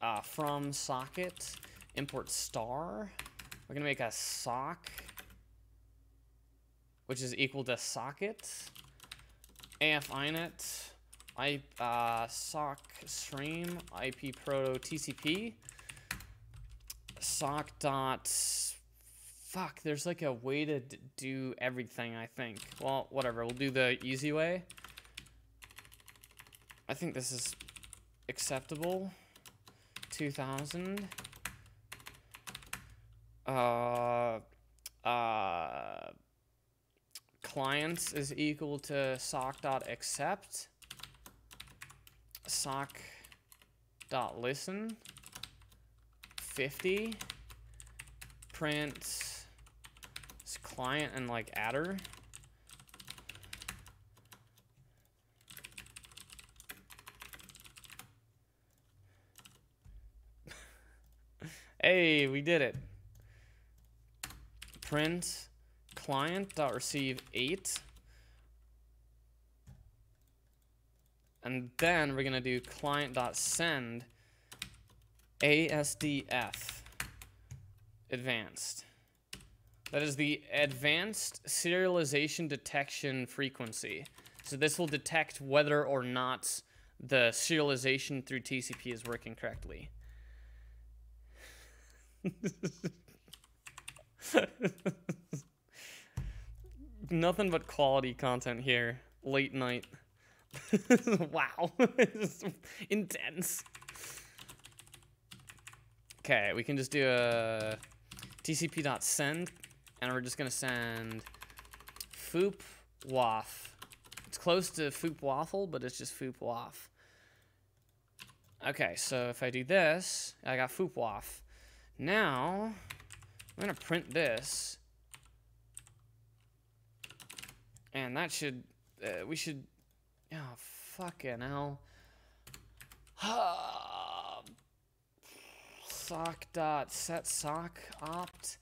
uh, from socket, import star. We're gonna make a sock, which is equal to socket, AF inet, I uh, sock stream, IP proto TCP, sock dot. Fuck, there's like a way to do everything. I think. Well, whatever. We'll do the easy way. I think this is acceptable. 2000. Uh, uh, clients is equal to sock dot accept. Sock dot listen. 50. Print client and like adder. <laughs> Hey, we did it. Print client dot receive eight. And then we're gonna do client dot send ASDF advanced. That is the advanced serialization detection frequency. So this will detect whether or not the serialization through TCP is working correctly. <laughs> Nothing but quality content here. Late night. <laughs> wow. <laughs> Intense. Okay, we can just do a tcp.send and we're just gonna send foop waff. It's close to foop waffle, but it's just foop waff. Okay, so if I do this, I got foop waff. Now, I'm gonna print this. And that should, uh, we should, oh, fucking hell. <sighs> sock dot set sock opt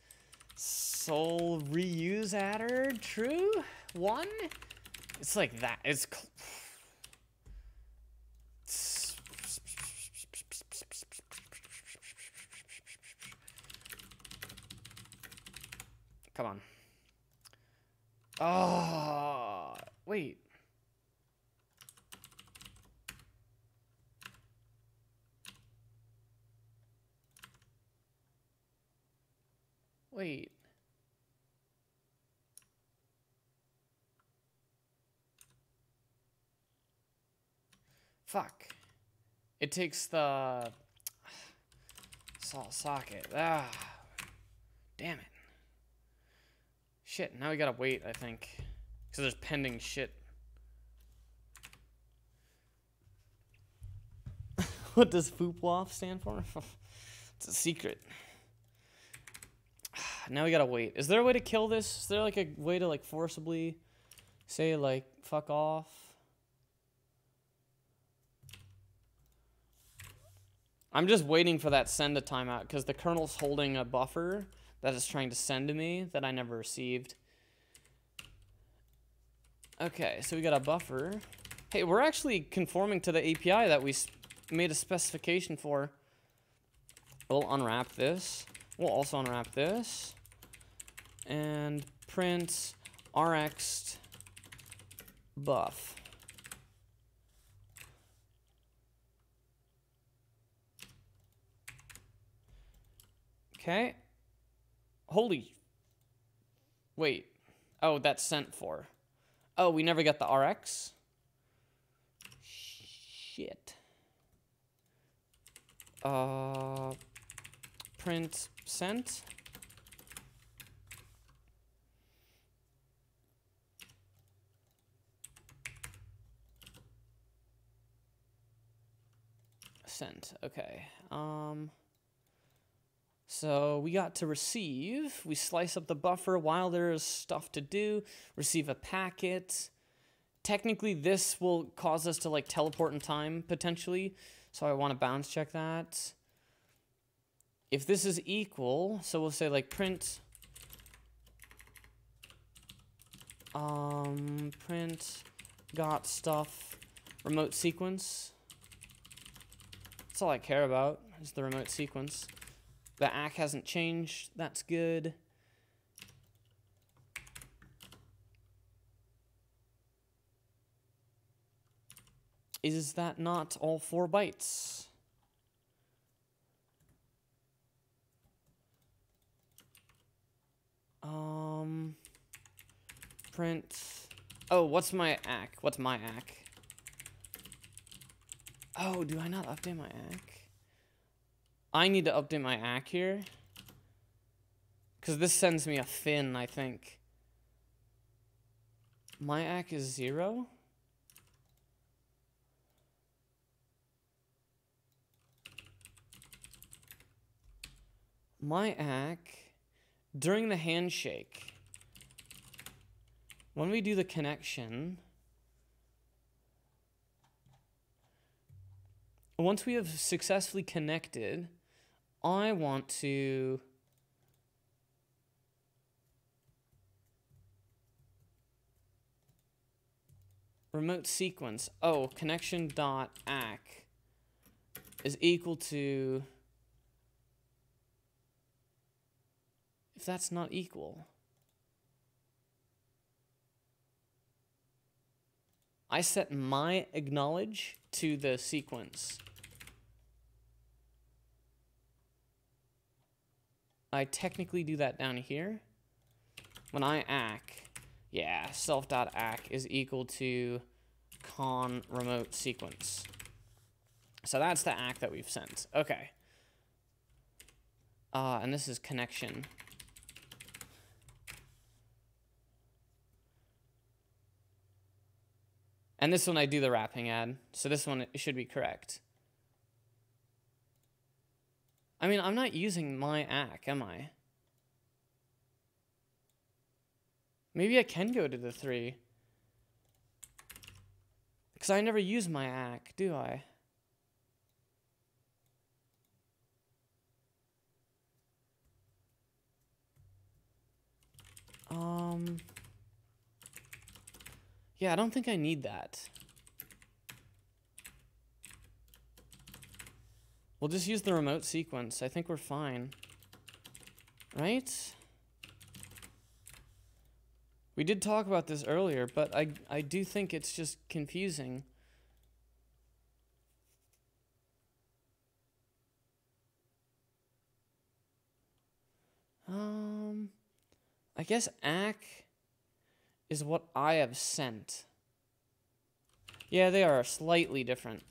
soul reuse adder true? One? It's like that. It's <sighs> come on. Oh wait Wait. Fuck. It takes the salt socket. Ah. Damn it. Shit, now we gotta wait, I think. Because there's pending shit. <laughs> what does FOOPWOF stand for? <laughs> it's a secret. Now we gotta wait. Is there a way to kill this? Is there like a way to like forcibly say like fuck off? I'm just waiting for that send a timeout because the kernel's holding a buffer that is trying to send to me that I never received. Okay, so we got a buffer Hey, we're actually conforming to the API that we made a specification for. We'll unwrap this. We'll also unwrap this. And print rx buff. Okay. Holy. Wait. Oh, that's sent for. Oh, we never got the RX? Shit. Uh, print sent. Sent. Okay. Um. So we got to receive. We slice up the buffer while there is stuff to do. Receive a packet. Technically, this will cause us to like teleport in time potentially. So I want to bounds check that. If this is equal, so we'll say like print. Um, print got stuff remote sequence. That's all I care about is the remote sequence. The ACK hasn't changed. That's good. Is that not all four bytes? Um, print. Oh, what's my ACK? What's my ACK? Oh, do I not update my ACK? I need to update my ACK here. Because this sends me a fin, I think. My ACK is zero? My ACK, during the handshake, when we do the connection, once we have successfully connected, I want to remote sequence. Oh, connection dot ack is equal to if that's not equal. I set my acknowledge to the sequence. I technically do that down here. When I ack, yeah, self.ack is equal to con remote sequence. So that's the ack that we've sent. Okay. Uh, and this is connection. And this one I do the wrapping add. So this one should be correct. I mean, I'm not using my ack, am I? Maybe I can go to the three. Because I never use my ack, do I? Um... Yeah, I don't think I need that. We'll just use the remote sequence. I think we're fine. Right? We did talk about this earlier, but I, I do think it's just confusing. Um, I guess ACK is what I have sent. Yeah, they are slightly different.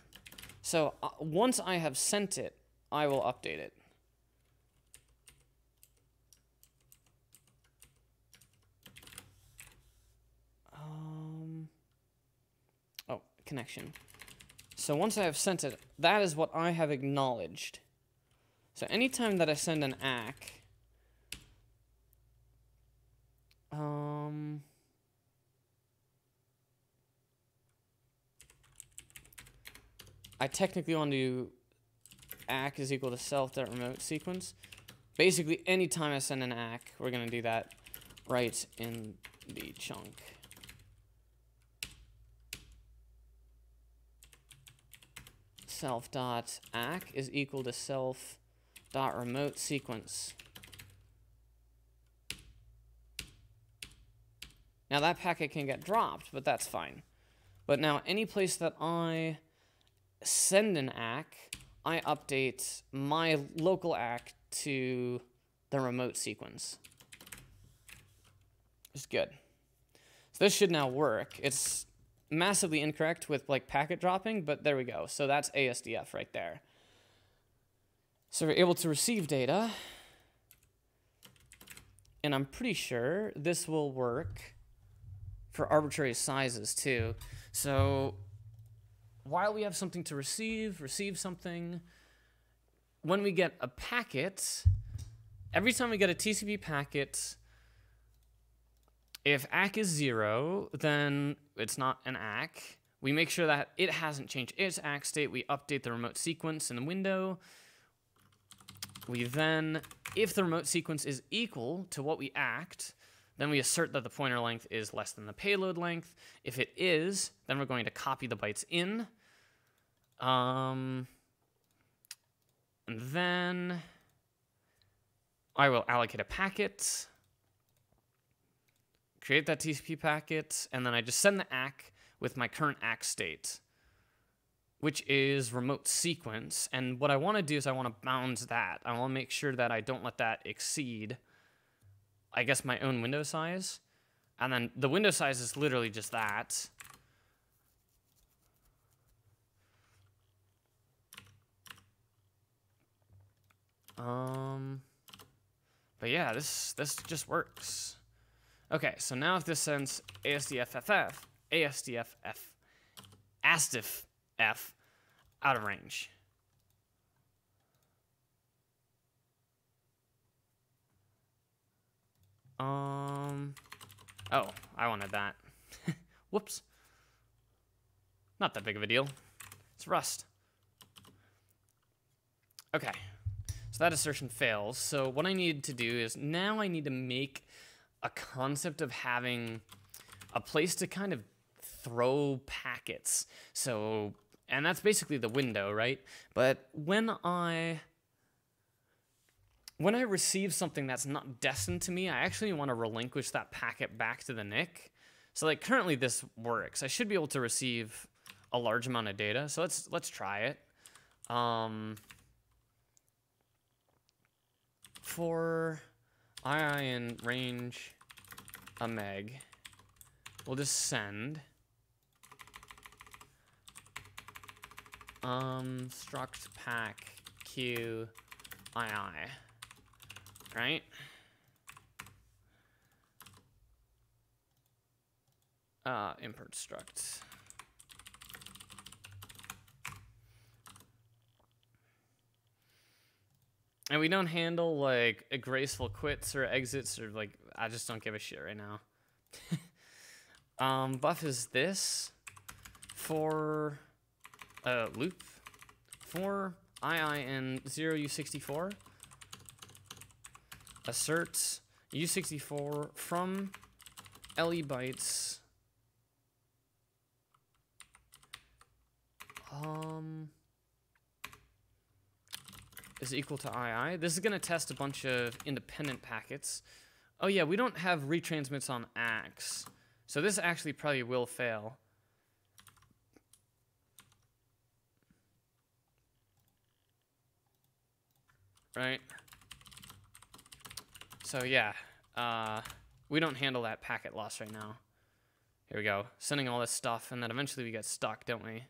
So uh, once I have sent it, I will update it. Um, oh, connection. So once I have sent it, that is what I have acknowledged. So anytime that I send an ACK, um, I technically want to ack is equal to self dot remote sequence. Basically, anytime I send an ack, we're going to do that right in the chunk. self dot ack is equal to self dot remote sequence. Now that packet can get dropped, but that's fine. But now any place that I send an ACK, I update my local ACK to the remote sequence. It's good. So this should now work. It's massively incorrect with like packet dropping, but there we go. So that's ASDF right there. So we're able to receive data. And I'm pretty sure this will work for arbitrary sizes too. So while we have something to receive, receive something, when we get a packet, every time we get a TCP packet, if ACK is zero, then it's not an ACK. We make sure that it hasn't changed its ACK state. We update the remote sequence in the window. We then, if the remote sequence is equal to what we ACKed, then we assert that the pointer length is less than the payload length. If it is, then we're going to copy the bytes in. Um, and then I will allocate a packet, create that TCP packet, and then I just send the ACK with my current ACK state, which is remote sequence. And what I want to do is I want to bound that. I want to make sure that I don't let that exceed I guess, my own window size. And then the window size is literally just that. Um, but yeah, this this just works. Okay, so now if this sends ASDFFF, ASDFF, ASDIF F out of range. Um, oh, I wanted that. <laughs> Whoops. Not that big of a deal. It's Rust. Okay, so that assertion fails. So what I need to do is now I need to make a concept of having a place to kind of throw packets. So, and that's basically the window, right? But when I when I receive something that's not destined to me, I actually want to relinquish that packet back to the NIC. So like currently this works. I should be able to receive a large amount of data. So let's let's try it. Um, for II in range a meg, we'll just send um struct pack q ii right? Uh, import struct. And we don't handle like a graceful quits or exits or like I just don't give a shit right now. <laughs> um, buff is this for a uh, loop for IIN0U64 asserts u64 from lebytes um is equal to ii this is going to test a bunch of independent packets. Oh yeah we don't have retransmits on ACKs so this actually probably will fail. Right? So yeah, uh, we don't handle that packet loss right now. Here we go, sending all this stuff, and then eventually we get stuck, don't we?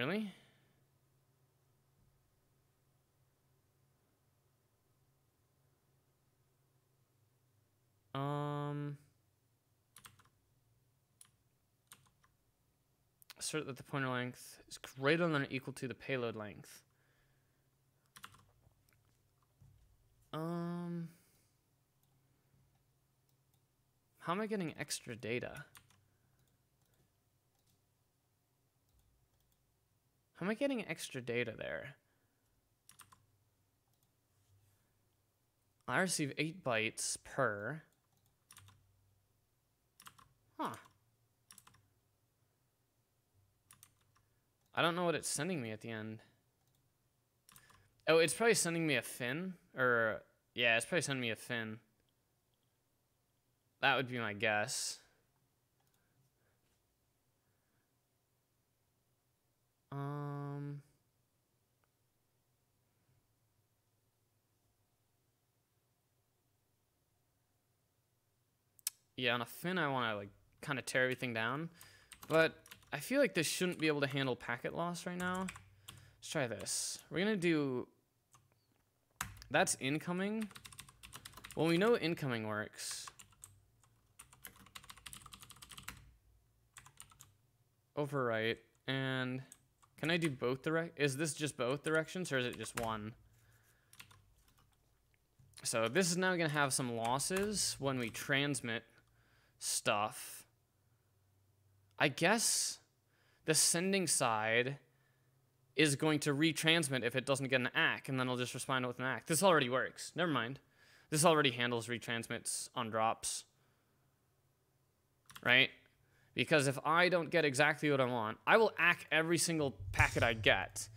Really? Um... assert that the pointer length is greater than or equal to the payload length. Um, how am I getting extra data? How am I getting extra data there? I receive 8 bytes per Huh. I don't know what it's sending me at the end. Oh, it's probably sending me a fin. Or, yeah, it's probably sending me a fin. That would be my guess. Um... Yeah, on a fin, I want to, like, kind of tear everything down. But I feel like this shouldn't be able to handle packet loss right now. Let's try this. We're going to do... That's incoming. Well, we know incoming works. Overwrite. And can I do both direct? Is this just both directions or is it just one? So this is now going to have some losses when we transmit stuff. I guess the sending side is going to retransmit if it doesn't get an ACK, and then it'll just respond with an ACK. This already works. Never mind. This already handles retransmits on drops. Right? Because if I don't get exactly what I want, I will ACK every single packet I get.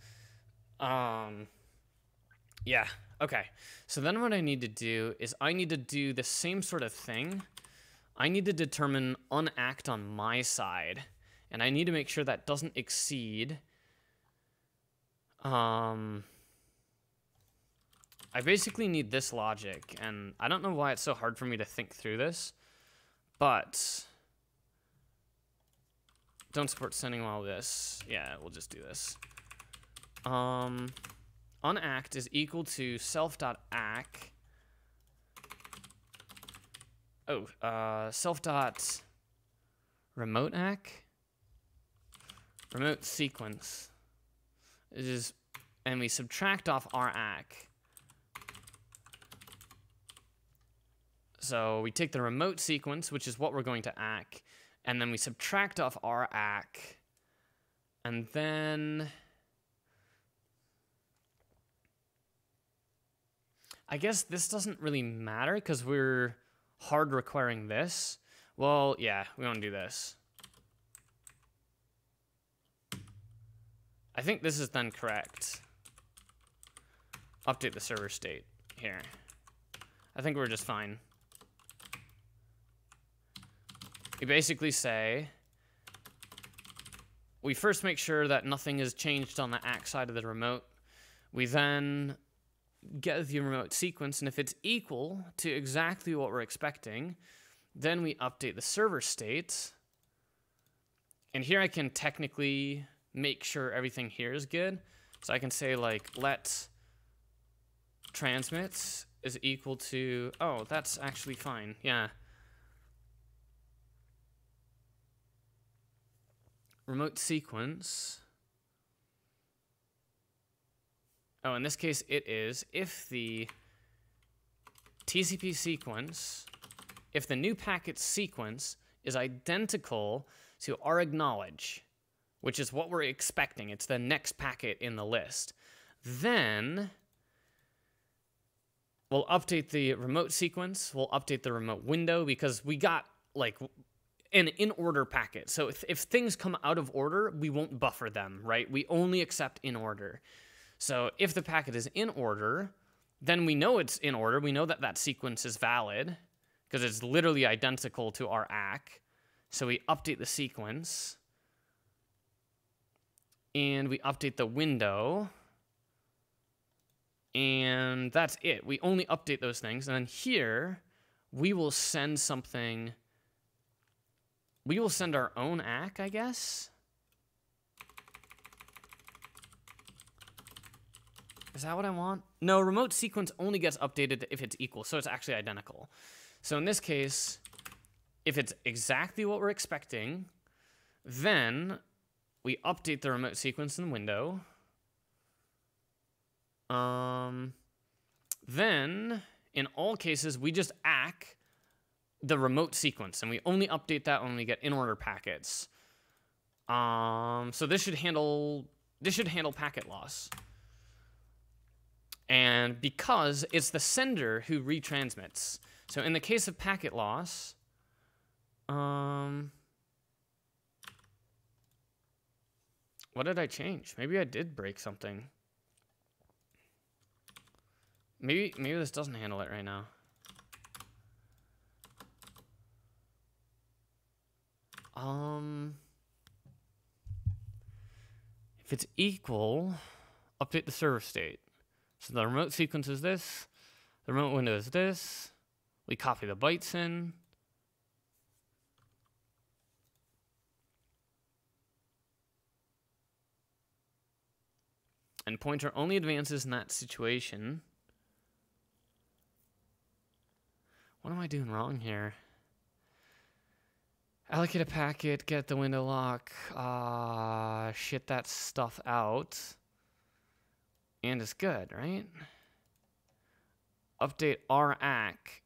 Um, yeah, okay. So then what I need to do is I need to do the same sort of thing I need to determine unacked on my side, and I need to make sure that doesn't exceed. Um, I basically need this logic, and I don't know why it's so hard for me to think through this, but don't support sending while this. Yeah, we'll just do this. Um, unacked is equal to self.ack Oh, uh, self dot remote ack remote sequence is and we subtract off our ack. So we take the remote sequence, which is what we're going to ack, and then we subtract off our ack, and then I guess this doesn't really matter because we're hard requiring this. Well, yeah, we want to do this. I think this is then correct. Update the server state here. I think we're just fine. We basically say, we first make sure that nothing is changed on the ACK side of the remote. We then get the remote sequence, and if it's equal to exactly what we're expecting, then we update the server state. And here I can technically make sure everything here is good. So I can say like let transmit is equal to, oh, that's actually fine. Yeah. Remote sequence Oh, in this case, it is if the TCP sequence, if the new packet sequence is identical to our acknowledge, which is what we're expecting, it's the next packet in the list, then we'll update the remote sequence, we'll update the remote window because we got like an in order packet. So if, if things come out of order, we won't buffer them, right? We only accept in order. So if the packet is in order, then we know it's in order. We know that that sequence is valid because it's literally identical to our ACK. So we update the sequence and we update the window and that's it. We only update those things. And then here, we will send something. We will send our own ACK, I guess. Is that what I want? No, remote sequence only gets updated if it's equal, so it's actually identical. So in this case, if it's exactly what we're expecting, then we update the remote sequence in the window. Um, then, in all cases, we just ack the remote sequence, and we only update that when we get in-order packets. Um, so this should handle this should handle packet loss. And because it's the sender who retransmits. So in the case of packet loss, Um, what did I change? Maybe I did break something. Maybe maybe this doesn't handle it right now. Um, if it's equal, update the server state. So the remote sequence is this, the remote window is this. We copy the bytes in. And pointer only advances in that situation. What am I doing wrong here? Allocate a packet, get the window lock, uh, shit that stuff out. And it's good, right? Update RAC.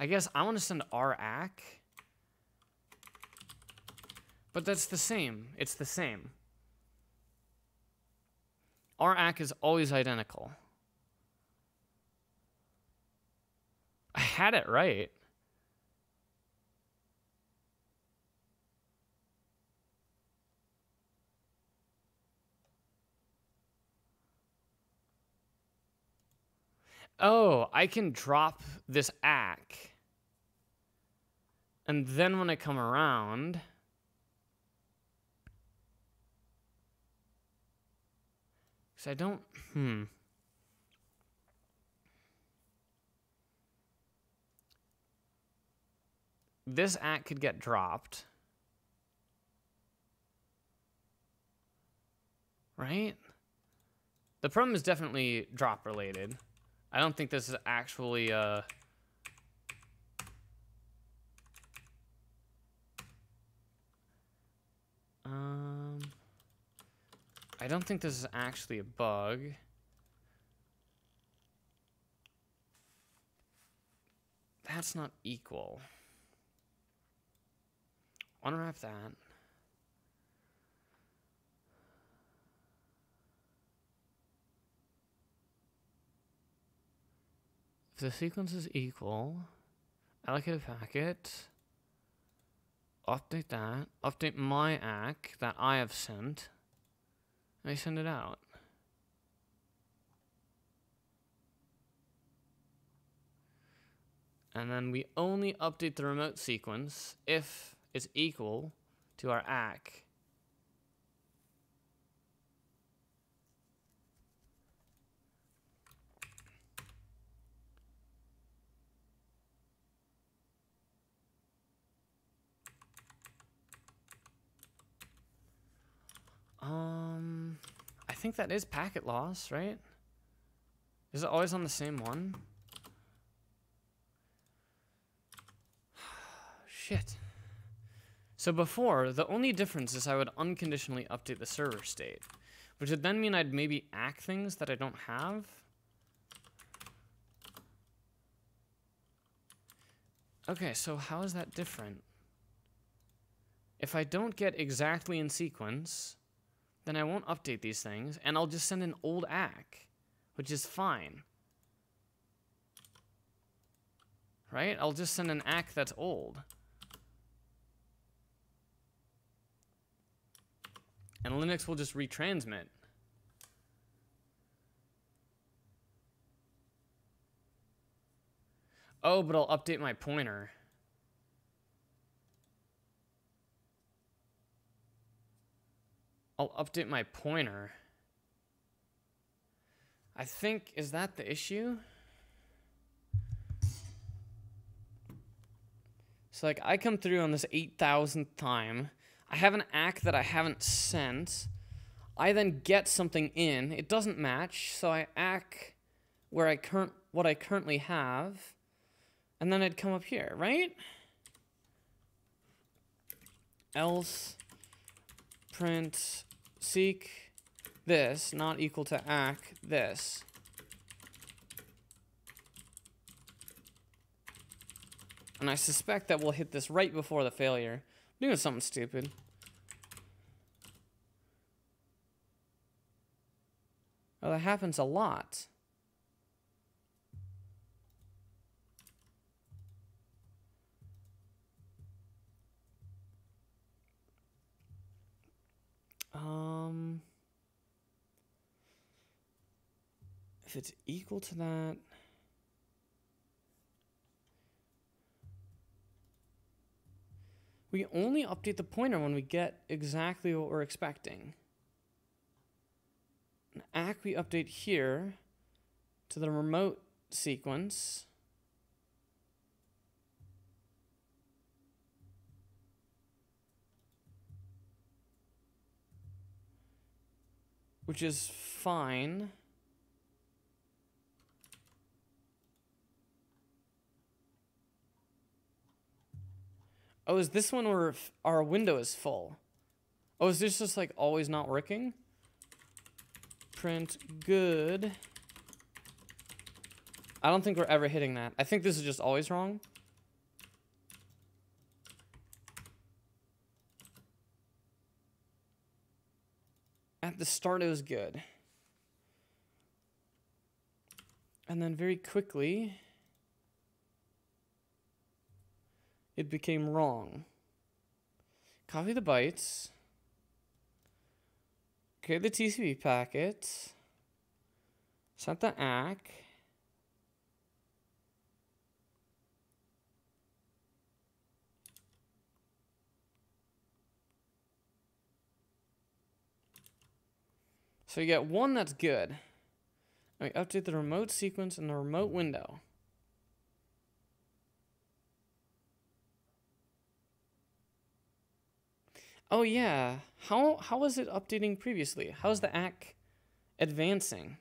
I guess I want to send RAC. But that's the same. It's the same. RAC is always identical. I had it right. Oh, I can drop this ACK. And then when I come around... Because I don't... Hmm. This ACK could get dropped. Right? The problem is definitely drop related. I don't think this is actually uh Um I don't think this is actually a bug. That's not equal. Unwrap that. If the sequence is equal, allocate a packet, update that, update my ACK that I have sent, and I send it out. And then we only update the remote sequence if it's equal to our ACK. Um, I think that is packet loss, right? Is it always on the same one? <sighs> Shit. So before, the only difference is I would unconditionally update the server state, which would then mean I'd maybe ACK things that I don't have. Okay, so how is that different? If I don't get exactly in sequence, then I won't update these things, and I'll just send an old ACK, which is fine. Right? I'll just send an ACK that's old. And Linux will just retransmit. Oh, but I'll update my pointer. I'll update my pointer. I think, is that the issue? So like I come through on this 8,000th time. I have an ACK that I haven't sent. I then get something in. It doesn't match, so I ACK where I current what I currently have. And then I'd come up here, right? Else print seek this not equal to ACK this. And I suspect that we'll hit this right before the failure. Doing something stupid. Oh, that happens a lot. Um, if it's equal to that, we only update the pointer when we get exactly what we're expecting. An ACK we update here to the remote sequence. Which is fine. Oh, is this one where our window is full? Oh, is this just like always not working? Print good. I don't think we're ever hitting that. I think this is just always wrong. At the start, it was good. And then very quickly, it became wrong. Copy the bytes. Create the TCP packet. Set the ACK. So you get one that's good. And we update the remote sequence in the remote window. Oh yeah. How how was it updating previously? How's the ACK advancing?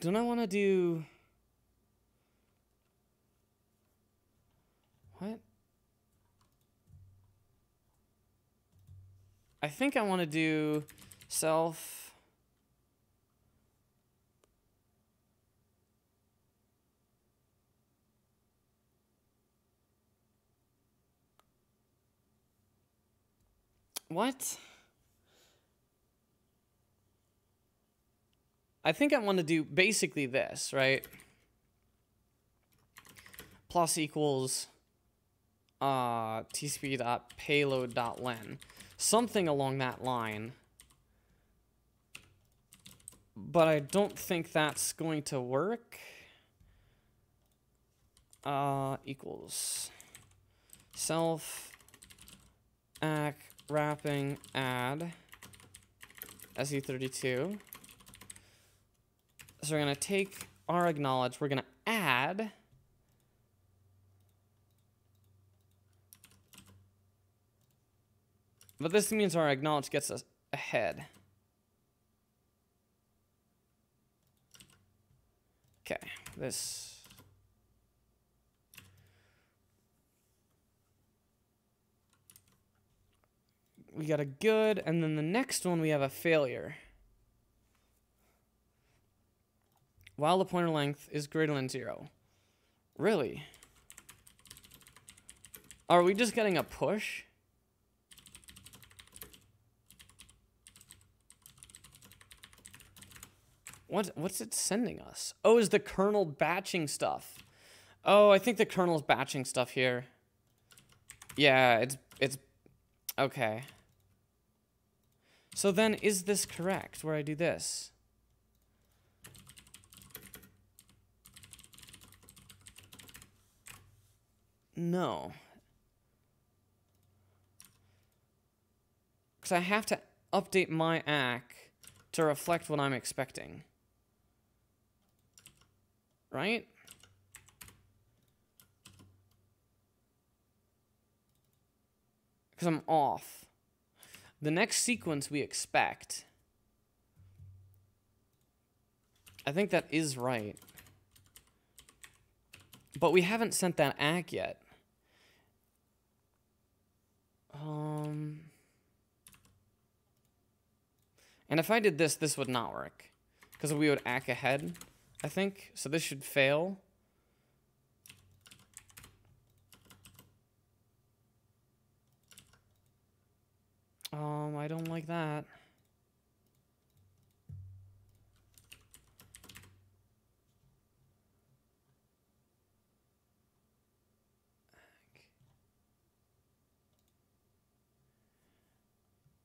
Don't I want to do What? I think I want to do self What? I think I want to do basically this, right? Plus equals uh, tcp.payload.len. Something along that line. But I don't think that's going to work. Uh, equals self ack wrapping add se32. So we're going to take our acknowledge, we're going to add But this means our acknowledge gets us ahead. Okay, this we got a good, and then the next one we have a failure. While the pointer length is greater than zero. Really? Are we just getting a push? What what's it sending us? Oh, is the kernel batching stuff? Oh, I think the kernel's batching stuff here. Yeah, it's it's okay. So then is this correct where I do this? No. Because I have to update my ACK to reflect what I'm expecting. Right? Because I'm off. The next sequence we expect. I think that is right. But we haven't sent that ACK yet. Um, and if I did this, this would not work. Because we would ACK ahead, I think. So this should fail. Um, I don't like that.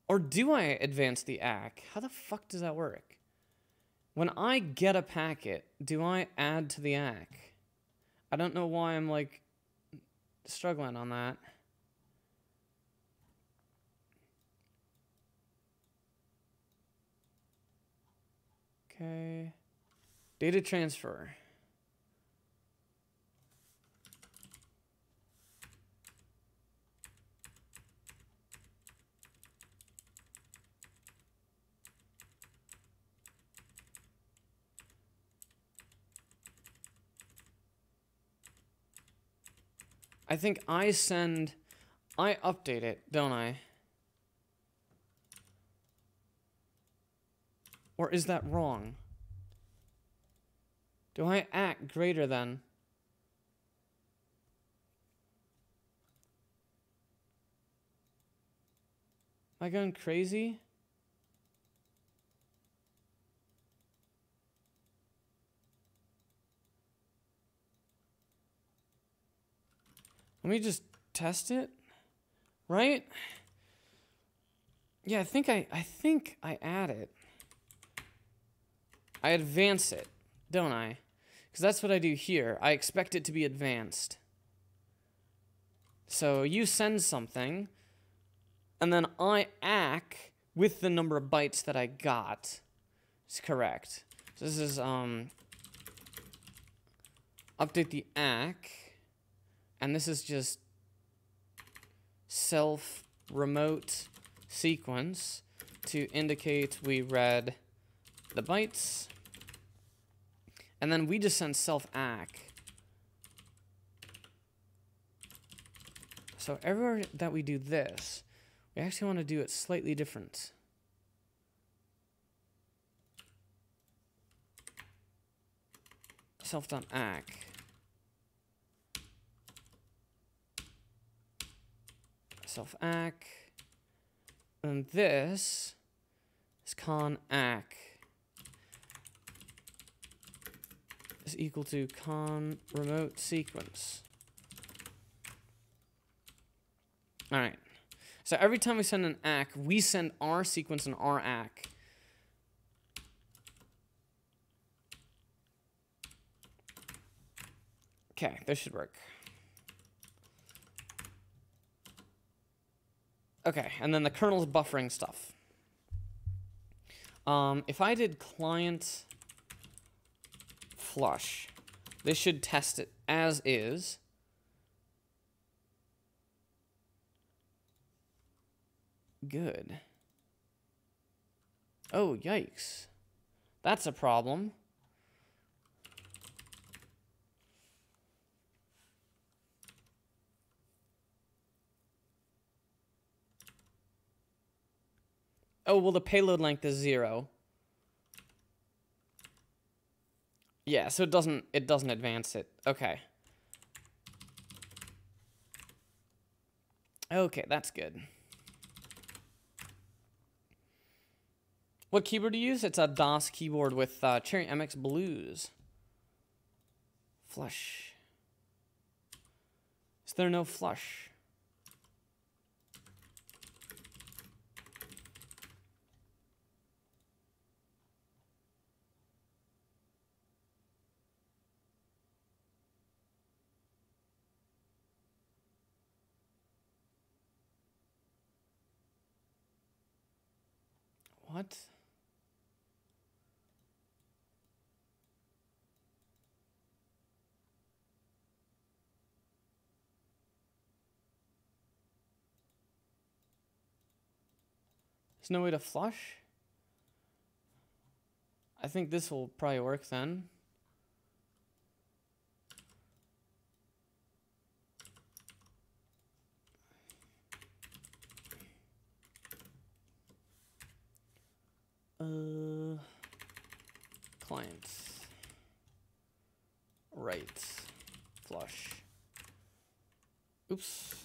Or do I advance the ACK? How the fuck does that work? When I get a packet, do I add to the ACK? I don't know why I'm like struggling on that. Okay. Data transfer. I think I send, I update it, don't I? Or is that wrong? Do I ACK greater than? Am I going crazy? Let me just test it. Right? Yeah, I think I I think I add it. I advance it, don't I? Because that's what I do here. I expect it to be advanced. So you send something, and then I ACK with the number of bytes that I got. It's correct. So this is um update the ACK. And this is just self remote sequence to indicate we read the bytes. And then we just send self ack. So everywhere that we do this, we actually want to do it slightly different. Self.ack. self ack. And this is con ack is equal to con remote sequence. All right. So every time we send an ack, we send our sequence and our ack. Okay, this should work. Okay, and then the kernel's buffering stuff. Um, if I did client flush, this should test it as is. Good. Oh, yikes. That's a problem. Oh, well, the payload length is zero. Yeah, so it doesn't it doesn't advance it. Okay. Okay, that's good. What keyboard do you use? It's a Das Keyboard with uh, Cherry MX Blues. Flush. Is there no flush? What? There's no way to flush? I think this will probably work then. Uh, clients. Right. Flush. Oops.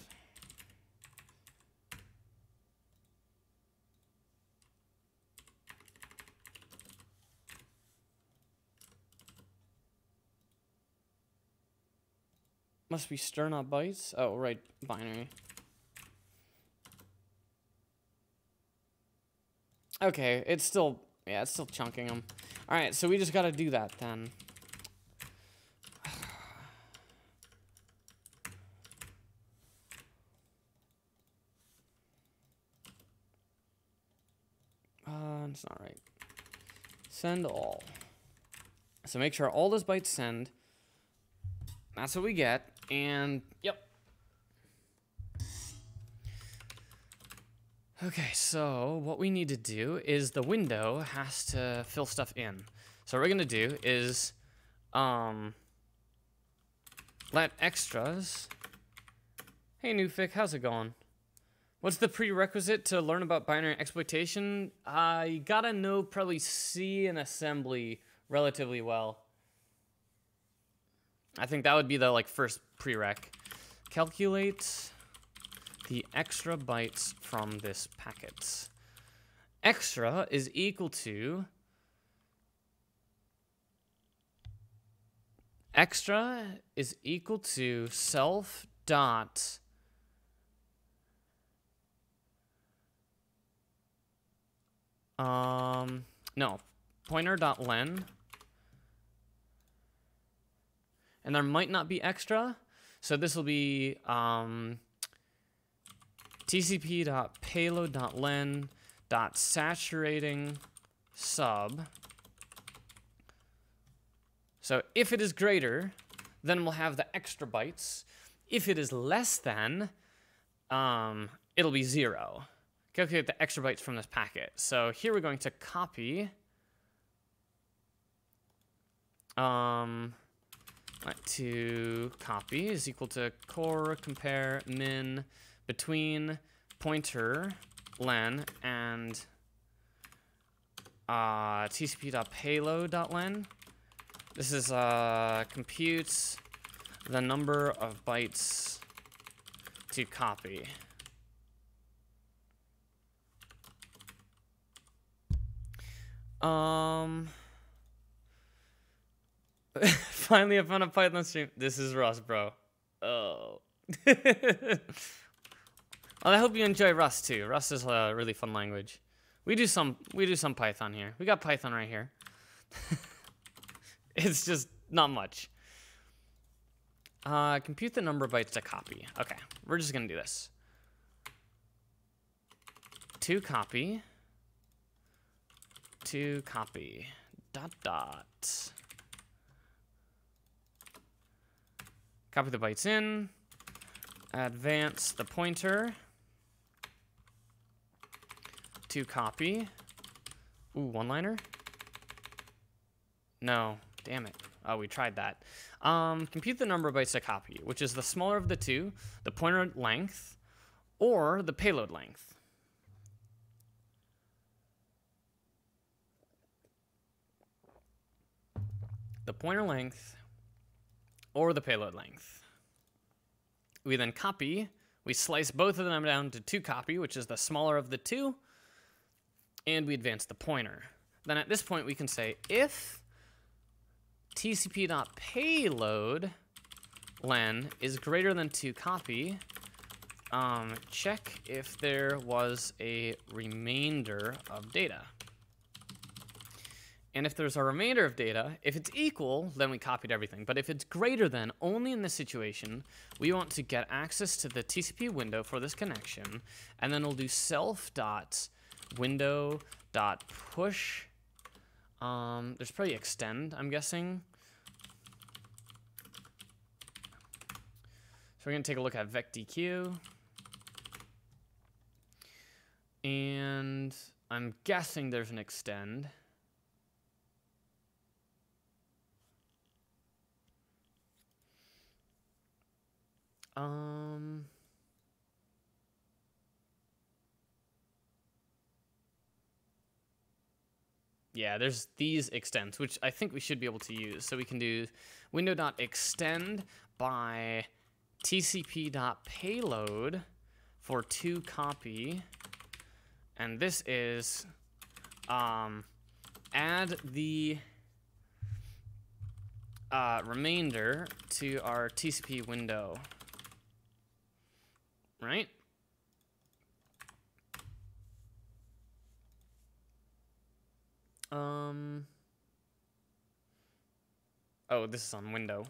Must be str not bytes. Oh, right, binary. Okay, it's still, yeah, it's still chunking them. All right, so we just got to do that then. <sighs> Uh, it's not right. Send all. So make sure all those bytes send. That's what we get. And yep. Okay, so what we need to do is the window has to fill stuff in. So what we're gonna do is um let extras. Hey Newfic, how's it going? What's the prerequisite to learn about binary exploitation? I gotta know probably C and assembly relatively well. I think that would be the like first prereq. Calculate the extra bytes from this packet. Extra is equal to extra is equal to self dot um no pointer dot len and there might not be extra so this will be um tcp.payload.len.saturating sub. So if it is greater, then we'll have the extra bytes. If it is less than, um, it'll be zero. Calculate the extra bytes from this packet. So here we're going to copy um, to copy is equal to core compare min between pointer len and uh, tcp.payload.len. This is uh, computes the number of bytes to copy. Um. <laughs> Finally, I found a Python stream. This is Rust, bro. Oh. <laughs> Well, I hope you enjoy Rust too. Rust is a really fun language. We do some we do some Python here. We got Python right here. <laughs> it's just not much. Uh, compute the number of bytes to copy. Okay, we're just gonna do this. To copy. To copy. Dot dot. Copy the bytes in. Advance the pointer to copy. Ooh, one-liner? No, damn it. Oh, we tried that. Um, compute the number of bytes to copy, which is the smaller of the two, the pointer length, or the payload length. The pointer length or the payload length. We then copy, we slice both of them down to two copy, which is the smaller of the two, and we advance the pointer. Then at this point, we can say if tcp.payload len is greater than 2 copy, um, check if there was a remainder of data. And if there's a remainder of data, if it's equal, then we copied everything. But if it's greater than, only in this situation, we want to get access to the TCP window for this connection, and then we'll do self dot window dot push. Um, there's probably extend, I'm guessing. So we're gonna take a look at VecDeque. And I'm guessing there's an extend. Um, yeah, there's these extends, which I think we should be able to use. So we can do window.extend by tcp.payload for two copy. And this is um, add the uh, remainder to our TCP window. Right? Um. Oh, this is on window.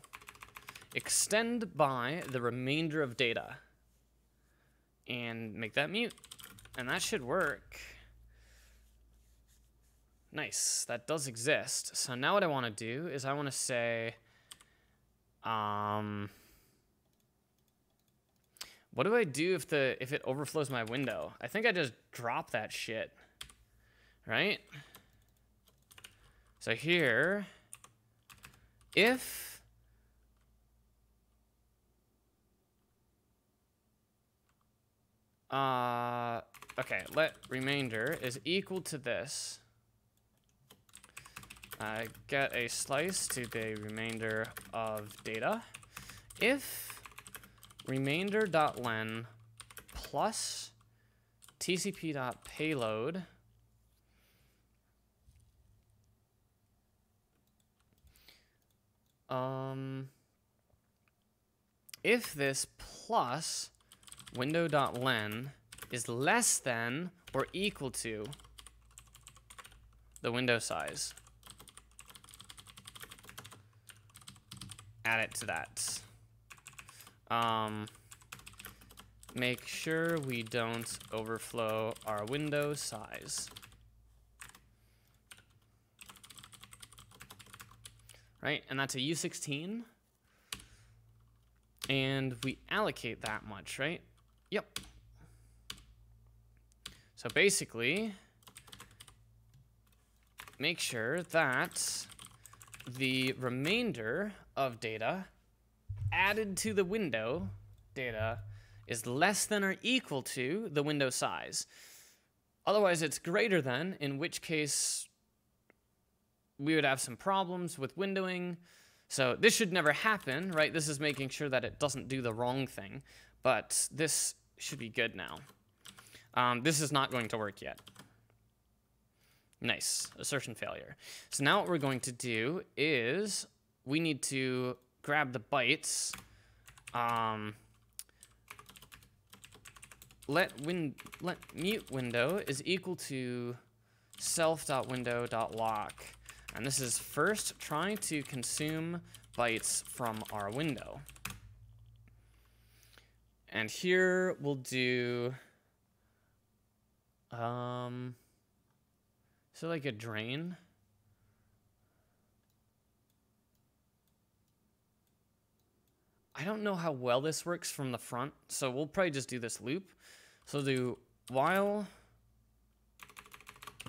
Extend by the remainder of data. And make that mut. And that should work. Nice, that does exist. So now what I want to do is I want to say, um, what do I do if the if it overflows my window? I think I just drop that shit, right? So here, if uh, okay, let remainder is equal to this. I get a slice to the remainder of data. If remainder.len plus tcp.payload um if this plus window.len is less than or equal to the window size add it to that. Um, make sure we don't overflow our window size. Right, and that's a U16. And we allocate that much, right? Yep. So basically, make sure that the remainder of data added to the window data is less than or equal to the window size. Otherwise, it's greater than, in which case we would have some problems with windowing. So this should never happen, right? This is making sure that it doesn't do the wrong thing, but this should be good now. Um, this is not going to work yet. Nice, assertion failure. So now what we're going to do is we need to grab the bytes. Um, let win let mut window is equal to self.window.lock. And this is first trying to consume bytes from our window. And here we'll do um so like a drain. I don't know how well this works from the front, so we'll probably just do this loop. So do while,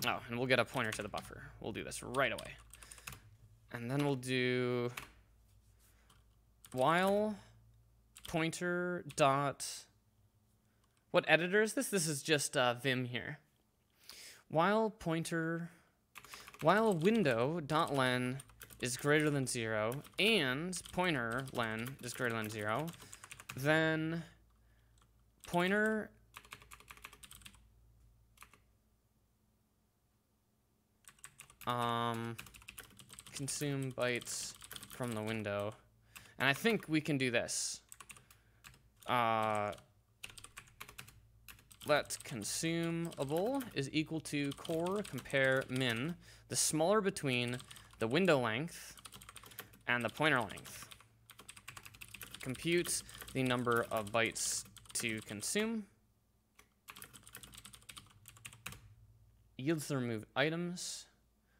oh, and we'll get a pointer to the buffer. We'll do this right away. And then we'll do while pointer dot, what editor is this? This is just uh, Vim here. While pointer, while window dot len is greater than zero and pointer len is greater than zero, then pointer um, consume bytes from the window. And I think we can do this. Uh, let consumable is equal to core compare min, the smaller between the window length and the pointer length. Compute the number of bytes to consume. Yields the removed items.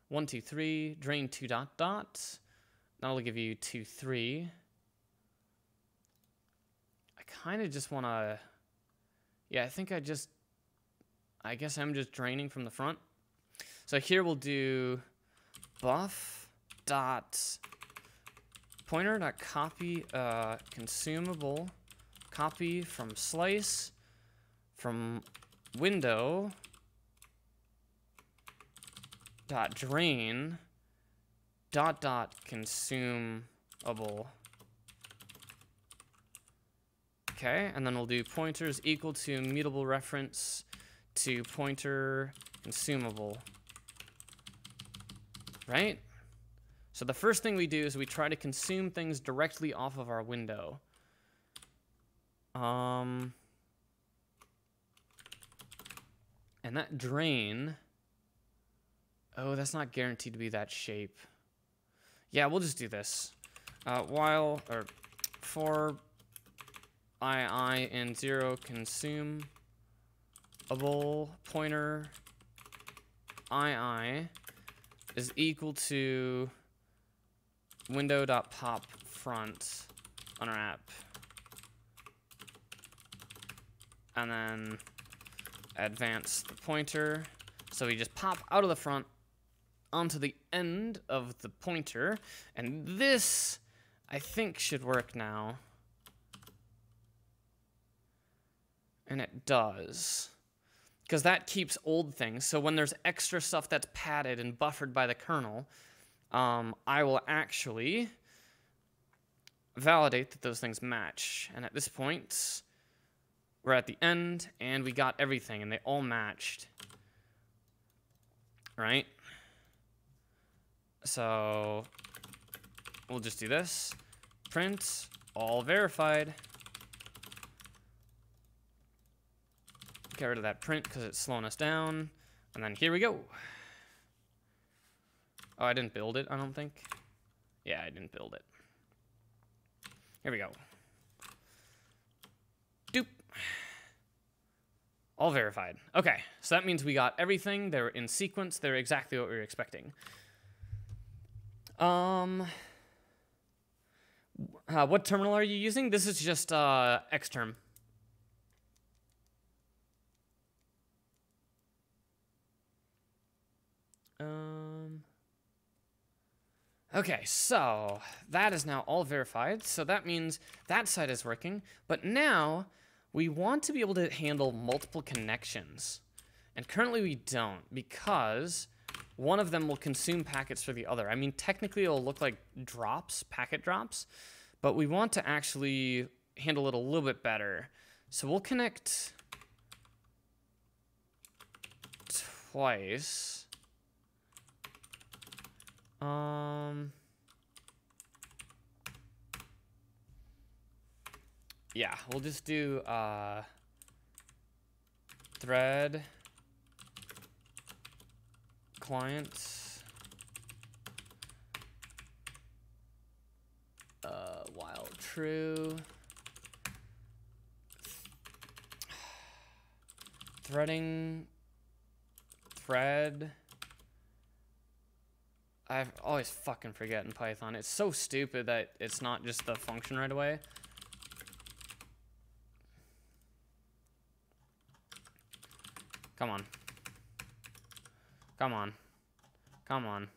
One, two, three, drain two dot dot. That'll give you two, three. I kind of just want to, yeah, I think I just, I guess I'm just draining from the front. So here we'll do buff dot pointer dot copy uh, consumable. Copy from slice from window dot drain dot dot consumable. Okay and then we'll do pointers equal to mutable reference to pointer consumable right? So the first thing we do is we try to consume things directly off of our window. Um, and that drain, oh, that's not guaranteed to be that shape. Yeah, we'll just do this. Uh, while, or for i, i, and 0 consume able pointer i, i is equal to window.pop front unwrap. And then advance the pointer. So we just pop out of the front onto the end of the pointer. And this, I think, should work now. And it does. Because that keeps old things. So when there's extra stuff that's padded and buffered by the kernel, um, I will actually validate that those things match. And at this point, we're at the end, and we got everything, and they all matched. Right? So, we'll just do this. Print, all verified. Get rid of that print because it's slowing us down. And then here we go. Oh, I didn't build it, I don't think. Yeah, I didn't build it. Here we go. Doop. All verified. Okay, so that means we got everything. They're in sequence. They're exactly what we were expecting. Um, uh, what terminal are you using? This is just uh, Xterm. Okay, so that is now all verified. So that means that side is working. But now we want to be able to handle multiple connections. And currently we don't because one of them will consume packets for the other. I mean, technically it'll look like drops, packet drops, but we want to actually handle it a little bit better. So we'll connect twice. Um. Yeah, we'll just do uh, thread clients uh, while true threading thread I always fucking forget in Python. It's so stupid that it's not just the function right away. Come on. Come on. Come on.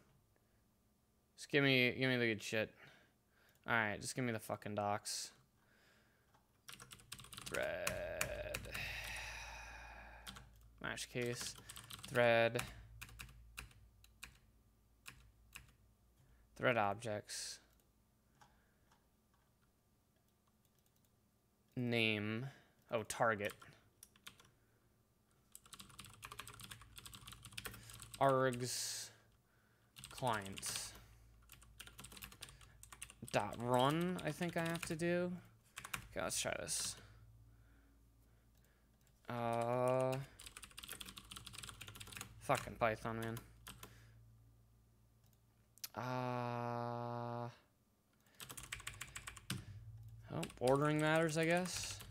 Just give me give me the good shit. Alright, just give me the fucking docs. Thread. Match case. Thread. Thread objects. Name. Oh, target. args clients dot run I think I have to do okay let's try this uh fucking python man uh oh, ordering matters I guess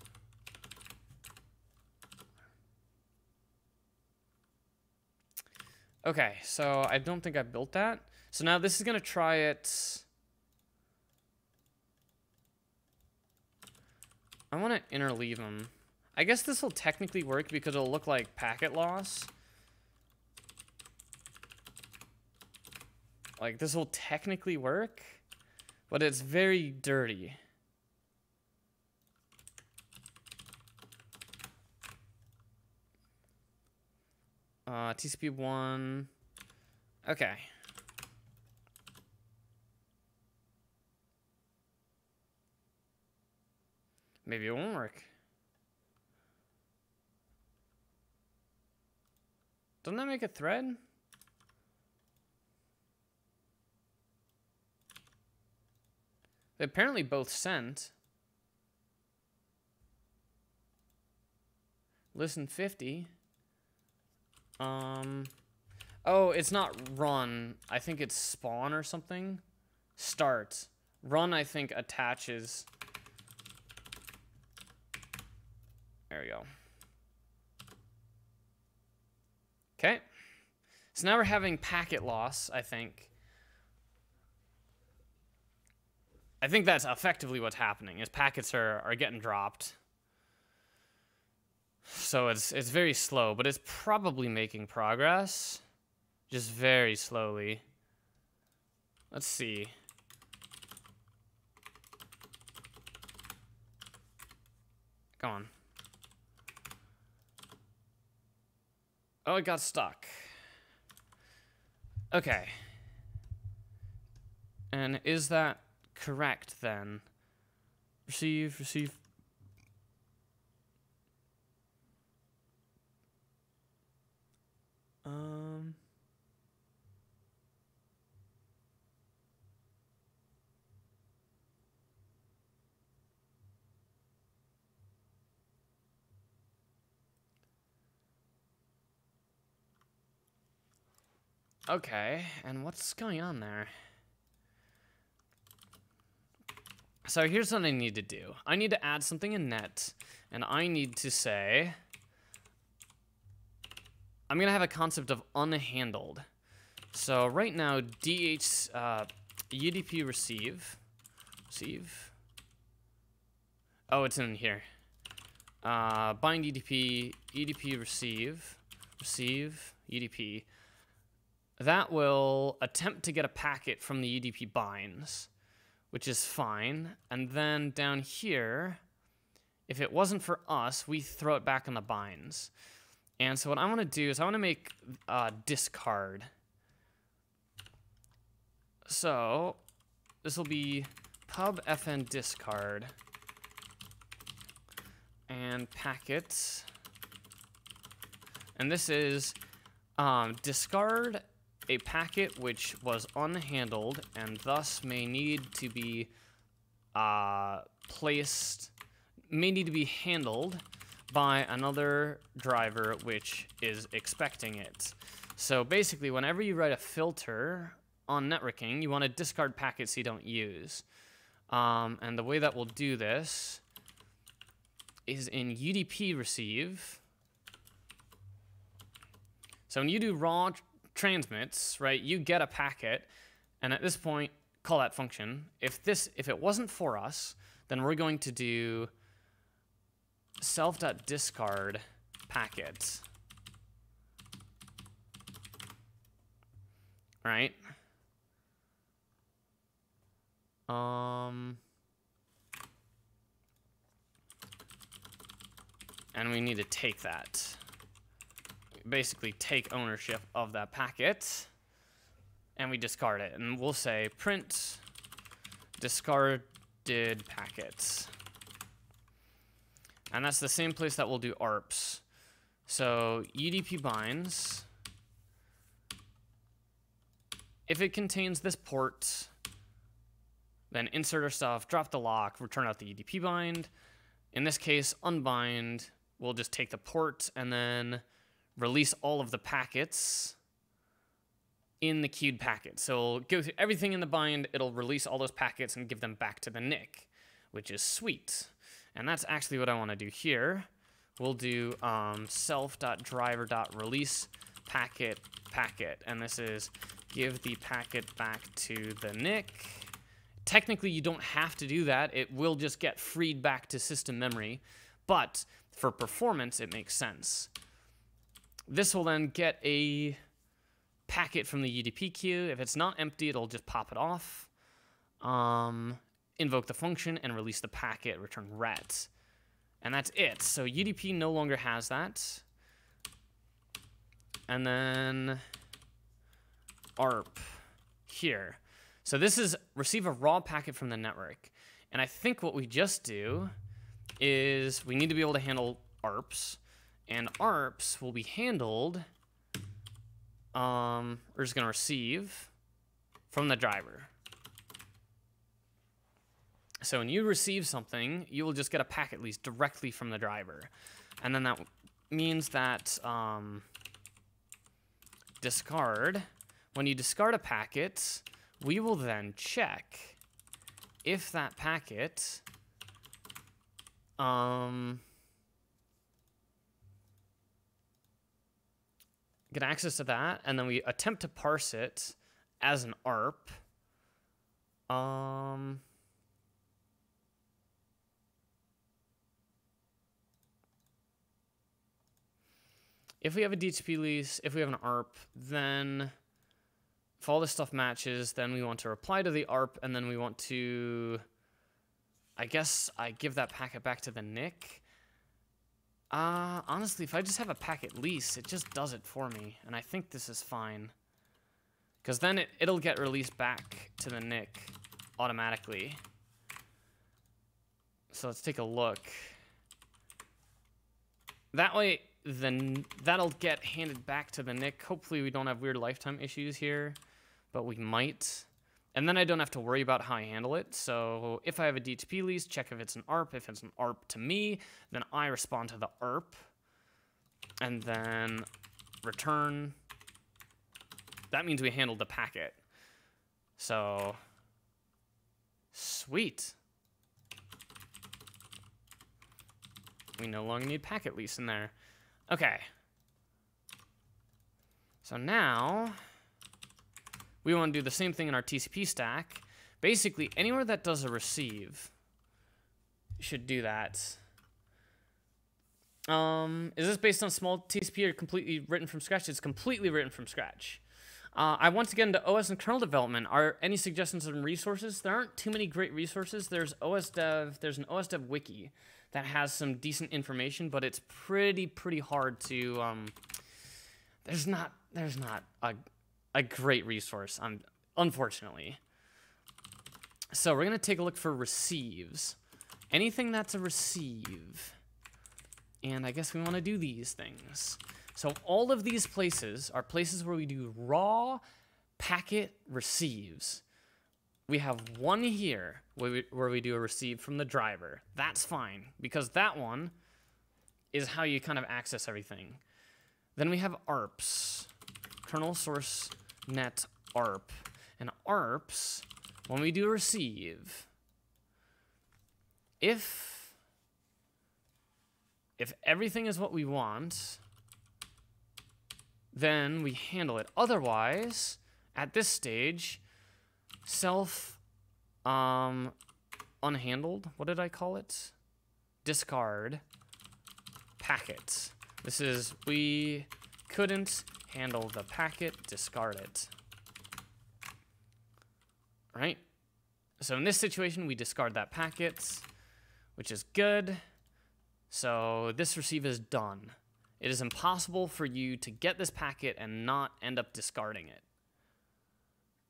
Okay, so I don't think I built that. So now this is going to try it. I want to interleave them. I guess this will technically work because it'll look like packet loss. Like, this will technically work, but it's very dirty. Uh, TCP1. Okay. Maybe it won't work. Doesn't that make a thread? They apparently both sent. Listen 50. Um, oh, it's not run. I think it's spawn or something. Start. Run, I think, attaches. There we go. Okay. So now we're having packet loss, I think. I think that's effectively what's happening, is packets are, are getting dropped. So it's it's very slow, but it's probably making progress. Just very slowly. Let's see. Come on. Oh, it got stuck. Okay. And is that correct then? Receive, receive. Um. Okay, and what's going on there? So here's what I need to do. I need to add something in net, and I need to say, I'm gonna have a concept of unhandled. So right now, DH, uh, UDP receive, receive. Oh, it's in here. Uh, bind UDP, UDP receive, receive, UDP. That will attempt to get a packet from the UDP binds which is fine. And then down here, if it wasn't for us, we throw it back in the binds. And so what I want to do is I want to make uh, discard. So this will be pub fn discard and packets. And this is um, discard a packet which was unhandled and thus may need to be uh, placed, may need to be handled by another driver which is expecting it. So basically, whenever you write a filter on networking, you want to discard packets you don't use. Um, and the way that we'll do this is in UDP receive. So when you do raw transmits, right, you get a packet, and at this point, call that function. If this, if it wasn't for us, then we're going to do self.discard packets. Right? Um, and we need to take that basically take ownership of that packet and we discard it. And we'll say print discarded packets. And that's the same place that we'll do ARPs. So UDP binds. If it contains this port, then insert our stuff, drop the lock, return out the UDP bind. In this case, unbind, we'll just take the port and then release all of the packets in the queued packet. So it'll go through everything in the bind, it'll release all those packets and give them back to the NIC, which is sweet. And that's actually what I want to do here. We'll do um, self.driver.release packet packet. And this is give the packet back to the NIC. Technically, you don't have to do that. It will just get freed back to system memory. But for performance, it makes sense. This will then get a packet from the UDP queue. If it's not empty, it'll just pop it off. Um, invoke the function and release the packet, return ret. And that's it. So UDP no longer has that. And then ARP here. So this is receive a raw packet from the network. And I think what we just do is we need to be able to handle ARPs and ARPs will be handled, um, we're just gonna receive from the driver. So when you receive something, you will just get a packet lease directly from the driver. And then that means that um, discard, when you discard a packet, we will then check if that packet um, get access to that, and then we attempt to parse it as an ARP. Um, if we have a DHCP lease, if we have an ARP, then if all this stuff matches, then we want to reply to the ARP, and then we want to, I guess I give that packet back to the NIC. Uh, honestly, if I just have a packet lease, it just does it for me, and I think this is fine. Because then it, it'll get released back to the NIC automatically. So let's take a look. That way, then that'll get handed back to the NIC. Hopefully we don't have weird lifetime issues here, but we might. And then I don't have to worry about how I handle it. So if I have a DHCP lease, check if it's an ARP. If it's an ARP to me, then I respond to the ARP. And then return. That means we handled the packet. So, sweet. We no longer need packet lease in there. Okay. So now, we want to do the same thing in our TCP stack. Basically, anywhere that does a receive should do that. Um, is this based on smoltcp or completely written from scratch? It's completely written from scratch. Uh, I want to get into OS and kernel development. Are any suggestions on resources? There aren't too many great resources. There's OSDev. There's an OSDev wiki that has some decent information, but it's pretty pretty hard to. Um, there's not there's not a a great resource. Um, unfortunately. So we're gonna take a look for receives. Anything that's a receive. And I guess we want to do these things. So all of these places are places where we do raw packet receives. We have one here where we, where we do a receive from the driver. That's fine because that one is how you kind of access everything. Then we have ARPs, kernel source net ARP. And ARPs, when we do receive, if if everything is what we want, then we handle it. Otherwise, at this stage, self um, unhandled, what did I call it? Discard packet. This is, we couldn't handle the packet, discard it. Right? So in this situation, we discard that packet, which is good. So this receive is done. It is impossible for you to get this packet and not end up discarding it.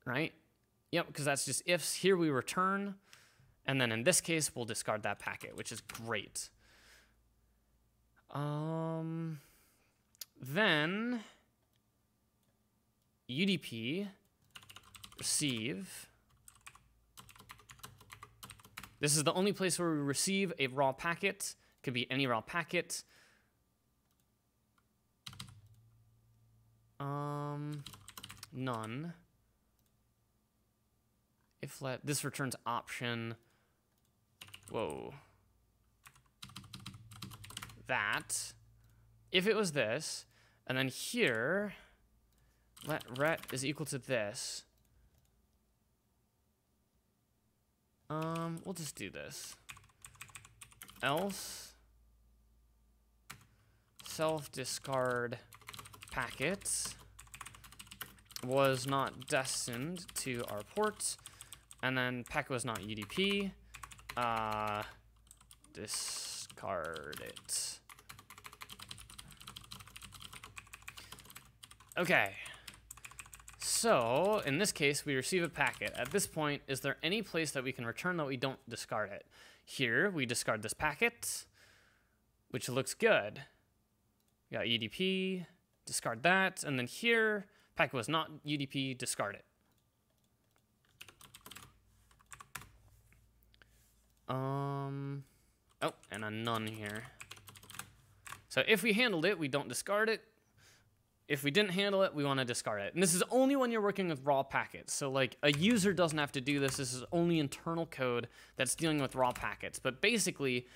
Right? Yep, because that's just ifs. Here we return, and then in this case, we'll discard that packet, which is great. Um, then UDP receive. This is the only place where we receive a raw packet. Could be any raw packet. Um, none. If let this returns option. Whoa. That. If it was this, and then here, let ret is equal to this. Um, we'll just do this. Else self discard packet was not destined to our port, and then packet was not UDP. Uh, discard it. Okay. So, in this case, we receive a packet. At this point, is there any place that we can return that we don't discard it? Here, we discard this packet, which looks good. We got UDP, discard that, and then here, packet was not UDP, discard it. Um, oh, and a none here. So if we handled it, we don't discard it. If we didn't handle it, we want to discard it. And this is only when you're working with raw packets. So like a user doesn't have to do this. This is only internal code that's dealing with raw packets. But basically,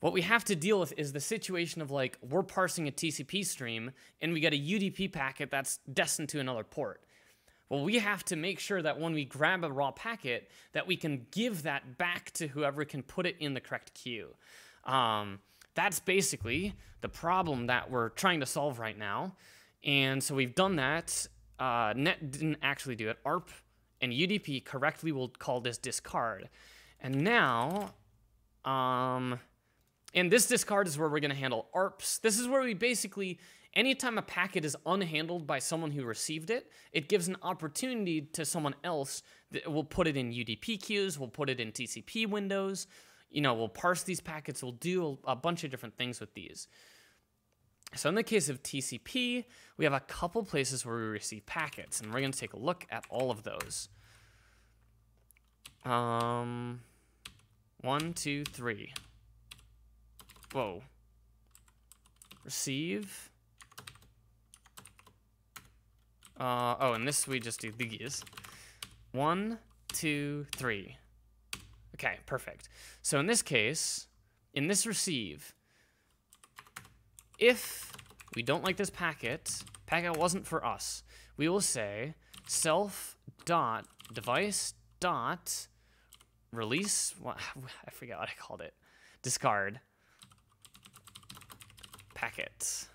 what we have to deal with is the situation of like we're parsing a TCP stream and we get a UDP packet that's destined to another port. Well, we have to make sure that when we grab a raw packet, that we can give that back to whoever can put it in the correct queue. Um, that's basically the problem that we're trying to solve right now. And so we've done that. Uh, Net didn't actually do it. ARP and UDP correctly will call this discard. And now, um, and this discard is where we're going to handle ARPs. This is where we basically anytime a packet is unhandled by someone who received it, it gives an opportunity to someone else that will put it in UDP queues, we'll put it in TCP windows, you know, we'll parse these packets, we'll do a bunch of different things with these. So in the case of TCP, we have a couple places where we receive packets, and we're going to take a look at all of those. Um, one, two, three. Whoa. Receive. Uh, oh, and this we just do these. One, two, three. Okay, perfect. So in this case, in this receive, if we don't like this packet, packet wasn't for us, we will say self dot device dot release, <laughs> I forget what I called it, discard packet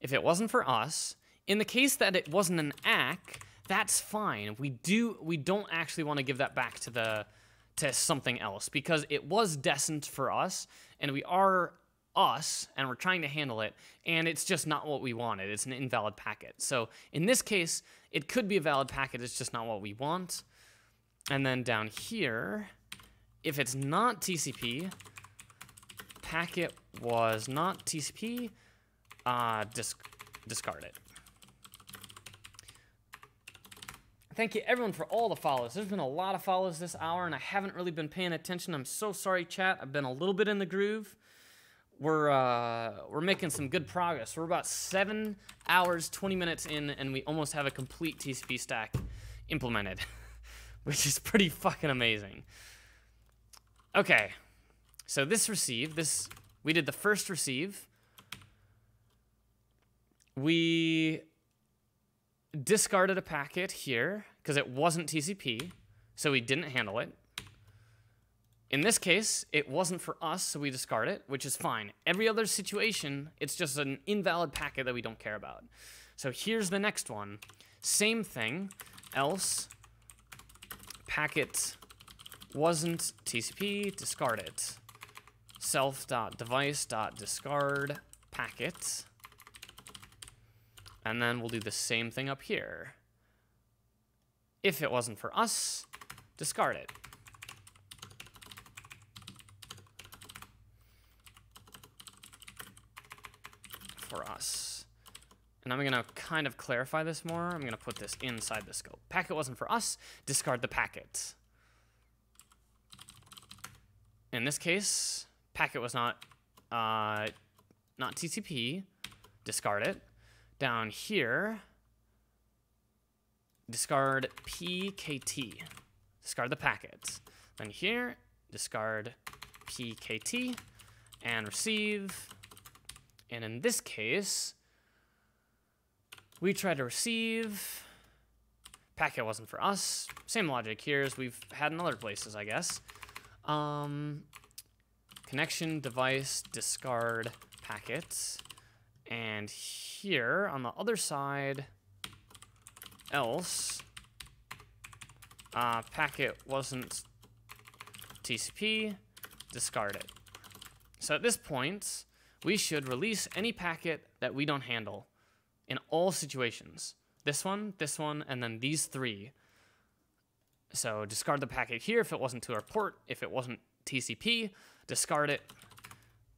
if it wasn't for us, in the case that it wasn't an ACK, that's fine. We do we don't actually want to give that back to the to something else because it was destined for us and we are us and we're trying to handle it and it's just not what we wanted. It's an invalid packet. So in this case, it could be a valid packet, it's just not what we want. And then down here, if it's not TCP, packet was not TCP, uh, dis discard it. Thank you everyone for all the follows. There's been a lot of follows this hour, and I haven't really been paying attention. I'm so sorry, chat. I've been a little bit in the groove. We're uh, we're making some good progress. We're about seven hours, 20 minutes in, and we almost have a complete TCP stack implemented, <laughs> which is pretty fucking amazing. Okay, so this receive, this we did the first receive we discarded a packet here because it wasn't TCP, so we didn't handle it. In this case, it wasn't for us, so we discard it, which is fine. Every other situation, it's just an invalid packet that we don't care about. So here's the next one. Same thing, else packet wasn't TCP, discard it. Self.device.discard packet. And then we'll do the same thing up here. If it wasn't for us, discard it. For us. And I'm going to kind of clarify this more. I'm going to put this inside the scope. Packet wasn't for us, discard the packet. In this case, packet was not uh, not TCP, discard it down here, discard PKT, discard the packet. Then here, discard PKT and receive. And in this case, we try to receive. Packet wasn't for us. Same logic here as we've had in other places, I guess. Um, connection, device, discard, packets. And here on the other side, else, uh, packet wasn't TCP, discard it. So at this point, we should release any packet that we don't handle in all situations. This one, this one, and then these three. So discard the packet here if it wasn't to our port. If it wasn't TCP, discard it.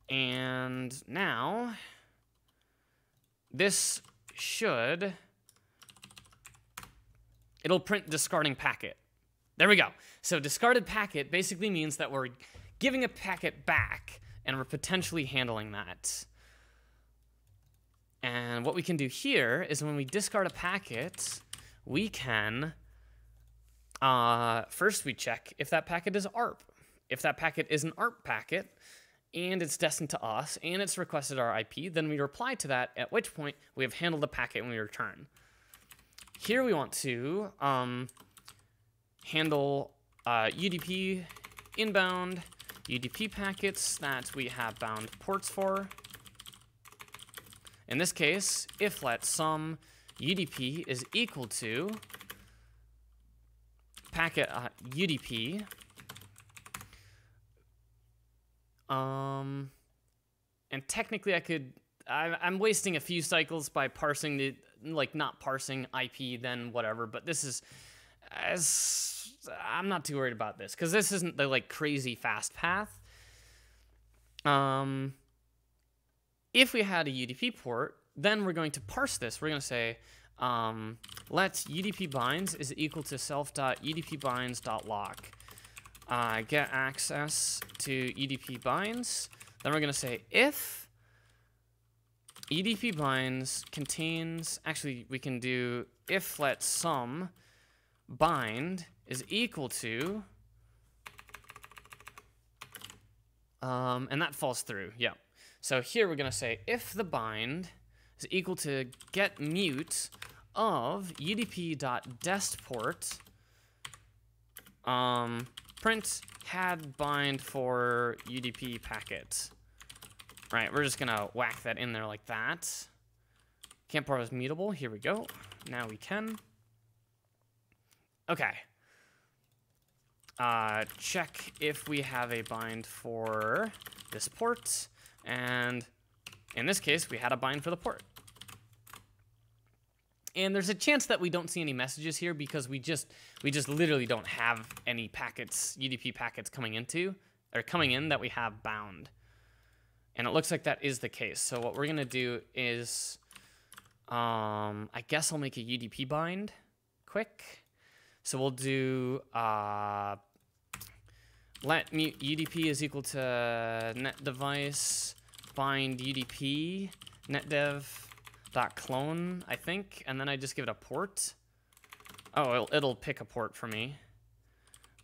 And now this should, it'll print discarding packet. There we go. So discarded packet basically means that we're giving a packet back and we're potentially handling that. And what we can do here is when we discard a packet, we can, uh, first we check if that packet is ARP. If that packet is an ARP packet and it's destined to us and it's requested our IP, then we reply to that, at which point we have handled the packet and we return. Here we want to um, handle uh, UDP inbound, UDP packets that we have bound ports for. In this case, if let Some UDP is equal to packet uh, UDP, um, and technically I could, I, I'm wasting a few cycles by parsing the, like not parsing IP, then whatever, but this is, as, I'm not too worried about this, because this isn't the like crazy fast path. Um, if we had a UDP port, then we're going to parse this. We're going to say, um, let UDP binds is equal to self.udpbinds.lock. Uh, get access to UDP binds. Then we're going to say if UDP binds contains, actually we can do if let Some bind is equal to, um, and that falls through, yeah. So here we're gonna say if the bind is equal to get mut of udp.destport um, print had bind for UDP packet. Right, we're just gonna whack that in there like that. Can't parse mutable, here we go. Now we can. Okay. Uh, check if we have a bind for this port. And in this case, we had a bind for the port. And there's a chance that we don't see any messages here because we just we just literally don't have any packets, UDP packets coming into or coming in that we have bound. And it looks like that is the case. So what we're gonna do is um, I guess I'll make a UDP bind quick. So we'll do uh, let UDP is equal to net device bind UDP netdev dot clone I think, and then I just give it a port. Oh, it'll, it'll pick a port for me.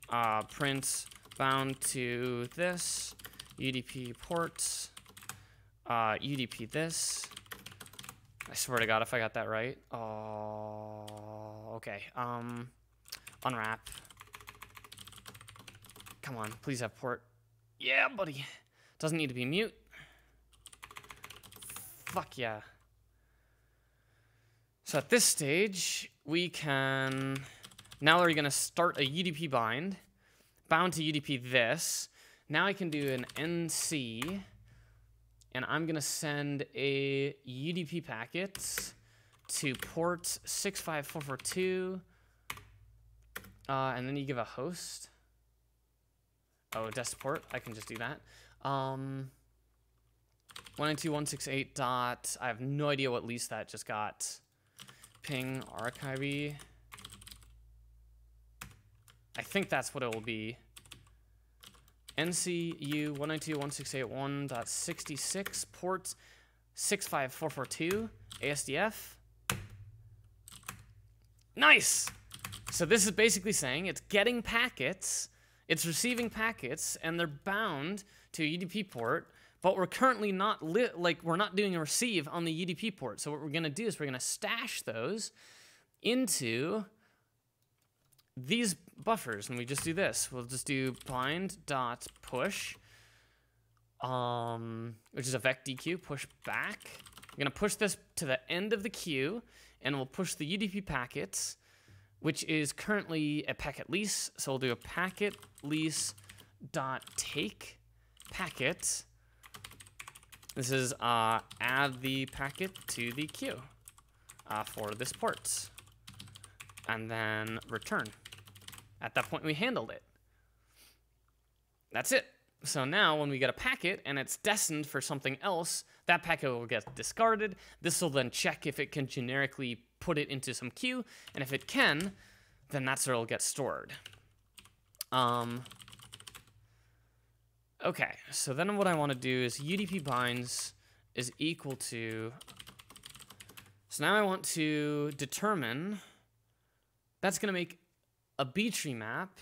Uh, print bound to this UDP ports uh, UDP this. I swear to God, if I got that right. Oh, okay. Um, unwrap. Come on, please have port. Yeah, buddy. Doesn't need to be mut. Fuck yeah. So at this stage, we can... Now we're going to start a UDP bind. Bound to UDP this. Now I can do an NC. And I'm going to send a UDP packet to port 65442. Uh, and then you give a host. Oh, dest port. I can just do that. Um, 192.168 dot. I have no idea what lease that just got. Ping archive. I think that's what it will be. NCU 192.168.1.66 port 65442 ASDF. Nice! So this is basically saying it's getting packets it's receiving packets and they're bound to UDP port, but we're currently not like we're not doing a receive on the UDP port. So what we're gonna do is we're gonna stash those into these buffers, and we just do this. We'll just do bind dot push, um, which is a VecDeque push back. We're gonna push this to the end of the queue, and we'll push the UDP packets which is currently a packet lease. So we'll do a packet lease dot take packet. This is uh, add the packet to the queue uh, for this port. And then return. At that point, we handled it. That's it. So now when we get a packet and it's destined for something else, that packet will get discarded. This will then check if it can generically put it into some queue, and if it can, then that's where it'll get stored. Um, okay, so then what I want to do is UDP binds is equal to. So now I want to determine. That's going to make a B tree map.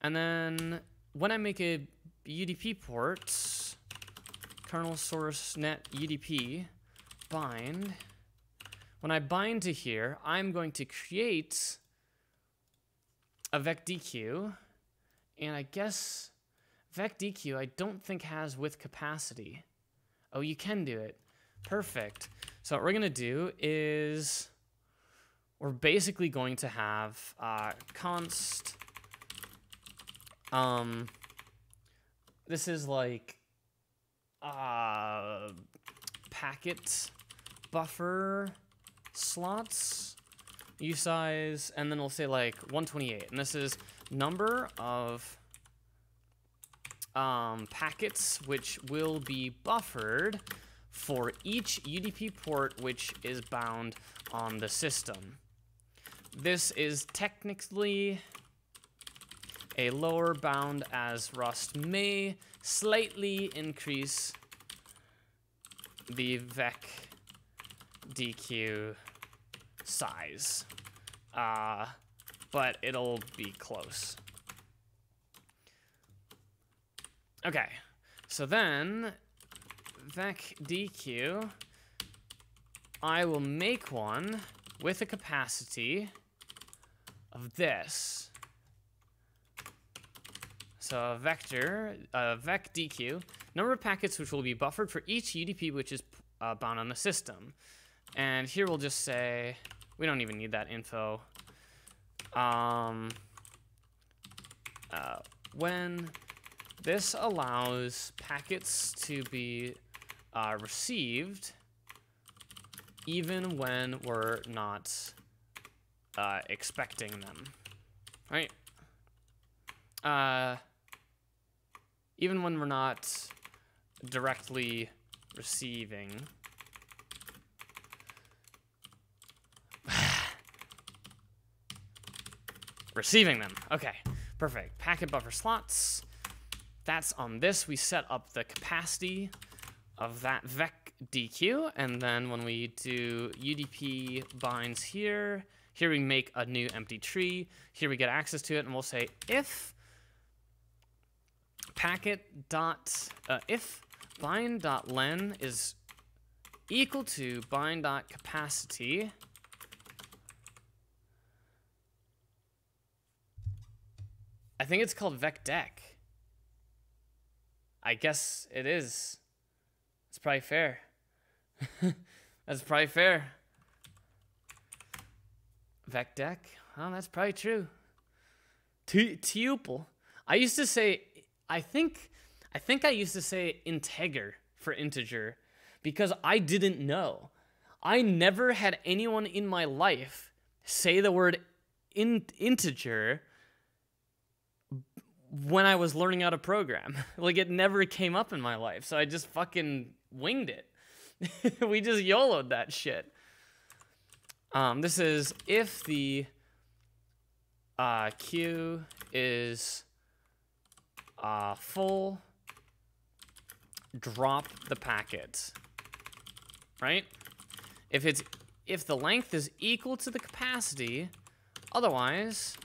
And then when I make a UDP ports, kernel source net UDP bind, when I bind to here, I'm going to create a VecDeque, and I guess VecDeque I don't think has with capacity. Oh, you can do it. Perfect. So what we're gonna do is we're basically going to have uh, const. Um, this is like uh, packet buffer slots usize, and then we'll say like 128. And this is number of um, packets which will be buffered for each UDP port which is bound on the system. This is technically a lower bound as Rust may slightly increase the vec DQ size. Uh, but it'll be close. Okay, so then VecDeque, I will make one with a capacity of this. So vector, VecDeque, number of packets which will be buffered for each UDP which is uh, bound on the system. And here we'll just say, we don't even need that info. Um, uh, when this allows packets to be uh, received even when we're not uh, expecting them, right? Uh, even when we're not directly receiving. <sighs> Receiving them. Okay, perfect. Packet buffer slots. That's on this. We set up the capacity of that vec DQ, and then when we do UDP binds here, here we make a new empty tree. Here we get access to it, and we'll say if packet dot uh, if bind dot len is equal to bind dot capacity I think it's called vec vecdec. I guess it is. It's probably fair. <laughs> that's probably fair. Vecdec? Oh, that's probably true. Tu tuple. I used to say, I think, I think I used to say integer for integer because I didn't know. I never had anyone in my life say the word in integer when I was learning how to program. <laughs> like it never came up in my life, so I just fucking winged it. <laughs> we just YOLO'd that shit. Um, this is if the uh, queue is uh, full, drop the packet. Right? If it's if the length is equal to the capacity, otherwise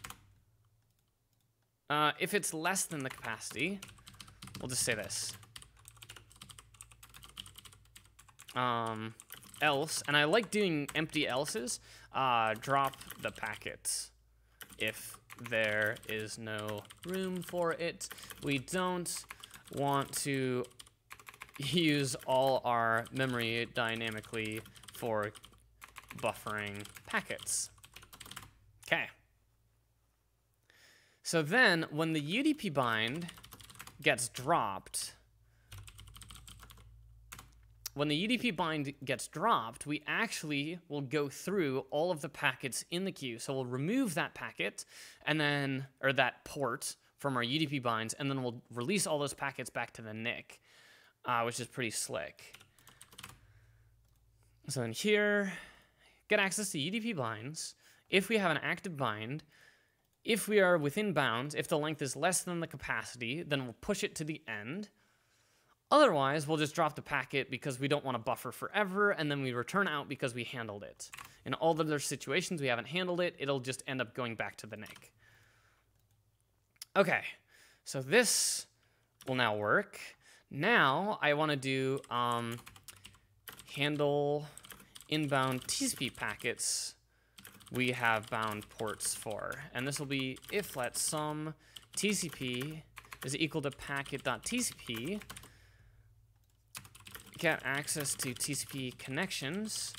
uh, if it's less than the capacity, we'll just say this. Um, else, and I like doing empty else's, uh, drop the packets if there is no room for it. We don't want to use all our memory dynamically for buffering packets. Okay. So then, when the UDP bind gets dropped, when the UDP bind gets dropped, we actually will go through all of the packets in the queue. So we'll remove that packet and then, or that port from our UDP binds, and then we'll release all those packets back to the NIC, uh, which is pretty slick. So in here, get access to UDP binds. If we have an active bind, If we are within bounds, if the length is less than the capacity, then we'll push it to the end. Otherwise, we'll just drop the packet because we don't want to buffer forever, and then we return out because we handled it. In all the other situations we haven't handled it, it'll just end up going back to the NIC. Okay, so this will now work. Now I want to do um, handle inbound TCP packets we have bound ports for. And this will be if let Some TCP is equal to packet.tcp get access to TCP connections.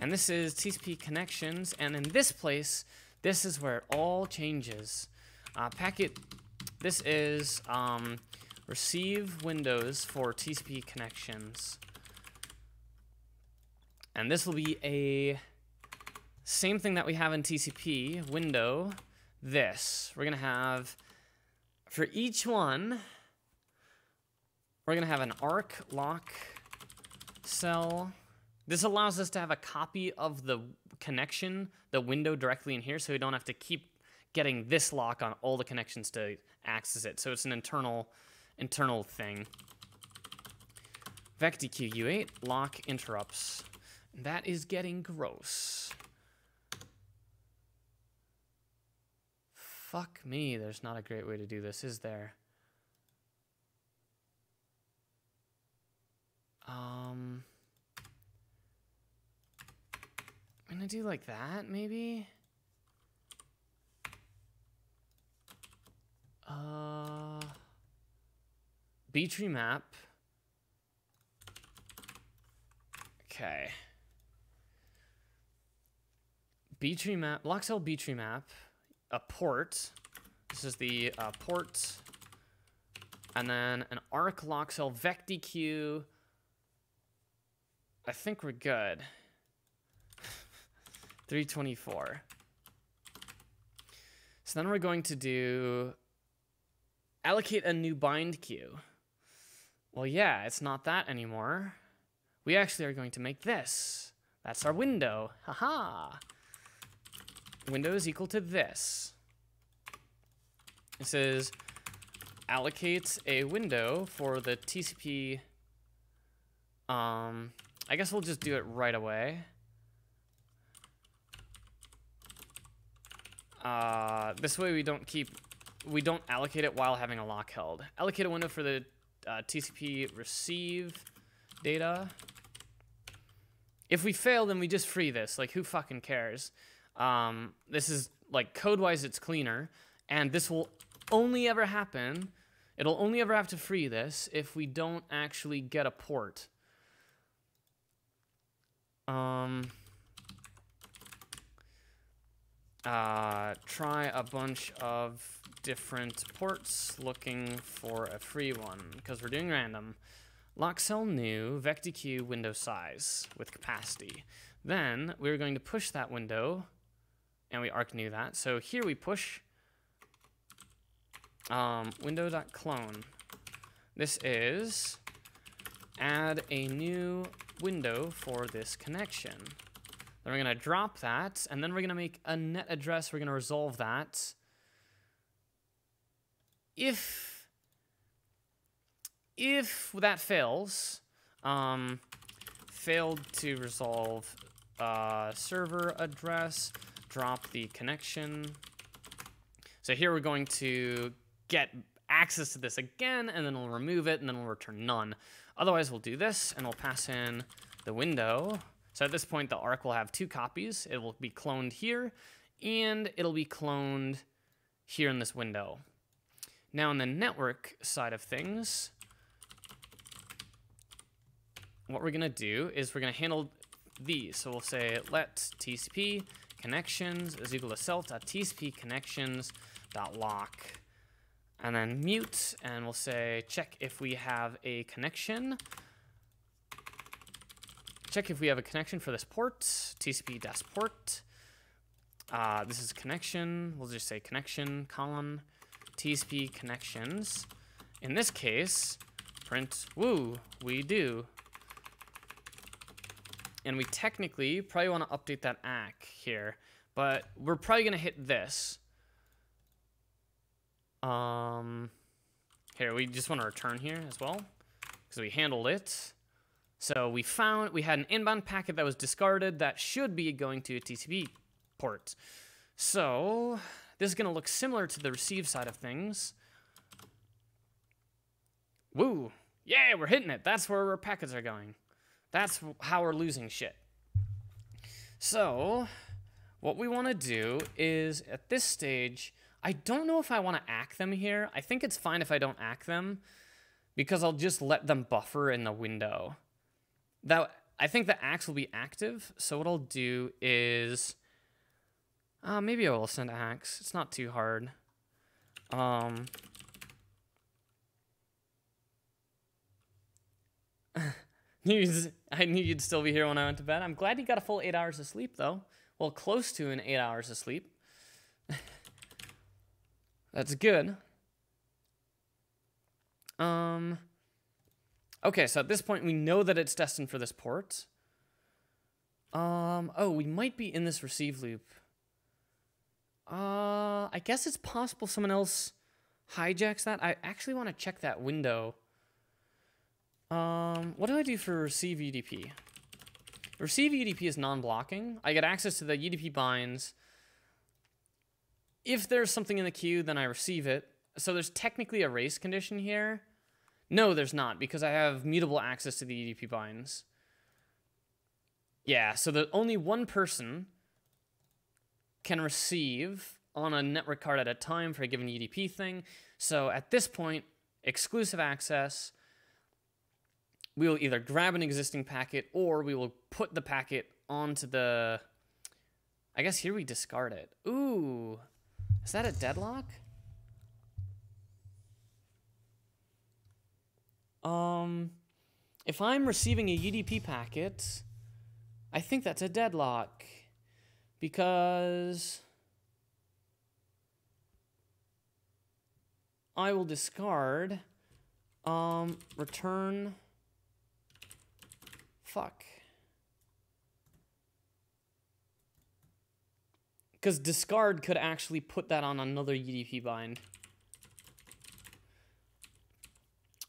And this is TCP connections. And in this place, this is where it all changes. Uh, packet, this is um, receive windows for TCP connections. And this will be a same thing that we have in TCP, window, this. We're going to have, for each one, we're going to have an arc lock cell. This allows us to have a copy of the connection, the window directly in here, so we don't have to keep getting this lock on all the connections to access it. So it's an internal internal thing. VecDeque U8 lock interrupts. That is getting gross. Fuck me, there's not a great way to do this, is there? Um, I'm gonna do like that, maybe? Uh, B-tree map. Okay. B-tree map, LockCell B-tree map, a port. This is the uh, port. And then an arc LockCell VecDeque I think we're good. 324. So then we're going to do allocate a new bind queue. Well, yeah, it's not that anymore. We actually are going to make this. That's our window. Haha. Window is equal to this. This is allocate a window for the TCP um, I guess we'll just do it right away. Uh, this way we don't keep, we don't allocate it while having a lock held. Allocate a window for the uh, TCP receive data. If we fail, then we just free this. Like, who fucking cares? Um, this is, like, code-wise, it's cleaner. And this will only ever happen, it'll only ever have to free this if we don't actually get a port. Um, uh, try a bunch of different ports looking for a free one because we're doing random. LockCell new VecDeque window size with capacity. Then we're going to push that window and we arc new that. So here we push um, window.clone. This is add a new window for this connection. Then we're going to drop that, and then we're going to make a net address. We're going to resolve that. If, if that fails, um, failed to resolve uh, server address, drop the connection. So here we're going to get access to this again, and then we'll remove it, and then we'll return none. Otherwise, we'll do this, and we'll pass in the window. So at this point, the arc will have two copies. It will be cloned here, and it'll be cloned here in this window. Now, on the network side of things, what we're going to do is we're going to handle these. So we'll say let TCP connections is equal to self.tcp connections dot lock and then mute, and we'll say check if we have a connection. Check if we have a connection for this port, TCP dash port. Uh, this is connection. We'll just say connection column TCP connections. In this case, print woo, we do. And we technically probably want to update that ACK here, but we're probably going to hit this Um, here, we just want to return here as well because we handled it. So we found we had an inbound packet that was discarded that should be going to a TCP port. So this is going to look similar to the receive side of things. Woo! Yeah, we're hitting it. That's where our packets are going. That's how we're losing shit. So, what we want to do is, at this stage, I don't know if I want to ACK them here. I think it's fine if I don't ACK them, because I'll just let them buffer in the window. That I think the ACKs will be active, so what I'll do is... Uh, maybe I will send ACKs. It's not too hard. Um... <laughs> I knew you'd still be here when I went to bed. I'm glad you got a full eight hours of sleep, though. Well, close to an eight hours of sleep. <laughs> That's good. Um. Okay, so at this point, we know that it's destined for this port. Um. Oh, we might be in this receive loop. Uh, I guess it's possible someone else hijacks that. I actually want to check that window. Um, what do I do for receive UDP? Receive UDP is non-blocking. I get access to the UDP binds. If there's something in the queue, then I receive it. So there's technically a race condition here. No, there's not, because I have mutable access to the UDP binds. Yeah, so that only one person can receive on a network card at a time for a given UDP thing. So at this point, exclusive access we will either grab an existing packet or we will put the packet onto the... I guess here we discard it. Ooh, is that a deadlock? Um, if I'm receiving a UDP packet, I think that's a deadlock because I will discard um, return Fuck. Because discard could actually put that on another UDP bind.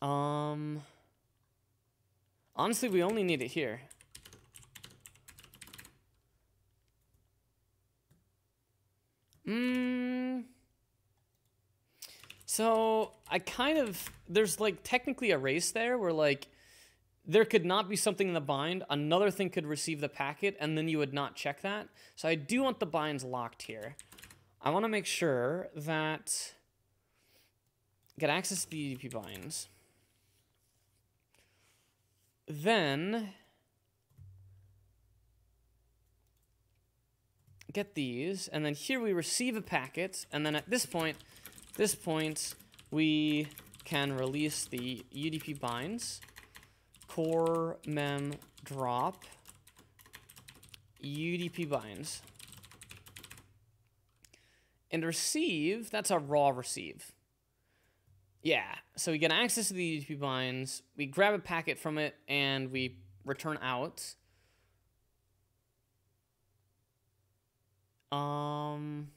Um, honestly, we only need it here. Hmm. So I kind of there's like technically a race there where like there could not be something in the bind, another thing could receive the packet, and then you would not check that. So I do want the binds locked here. I want to make sure that get access to the UDP binds. Then get these, and then here we receive a packet, and then at this point, this point, we can release the UDP binds core mem drop UDP binds. And receive, that's a raw receive. Yeah, so we get access to the UDP binds, we grab a packet from it, and we return out. Um...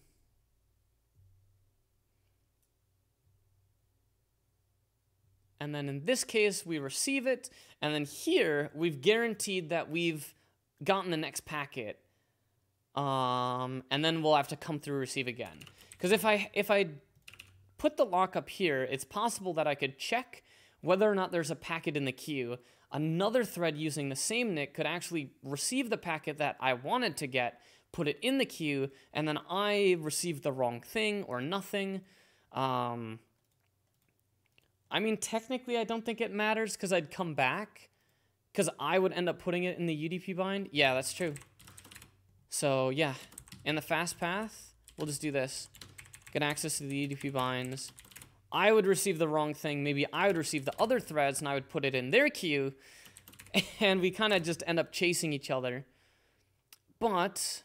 And then in this case, we receive it. And then here, we've guaranteed that we've gotten the next packet. Um, and then we'll have to come through receive again. Because if I, if I put the lock up here, it's possible that I could check whether or not there's a packet in the queue. Another thread using the same NIC could actually receive the packet that I wanted to get, put it in the queue, and then I received the wrong thing or nothing. Um, I mean, technically, I don't think it matters because I'd come back because I would end up putting it in the UDP bind. Yeah, that's true. So, yeah, in the fast path, we'll just do this. Get access to the UDP binds. I would receive the wrong thing. Maybe I would receive the other threads and I would put it in their queue. <laughs> And we kind of just end up chasing each other. But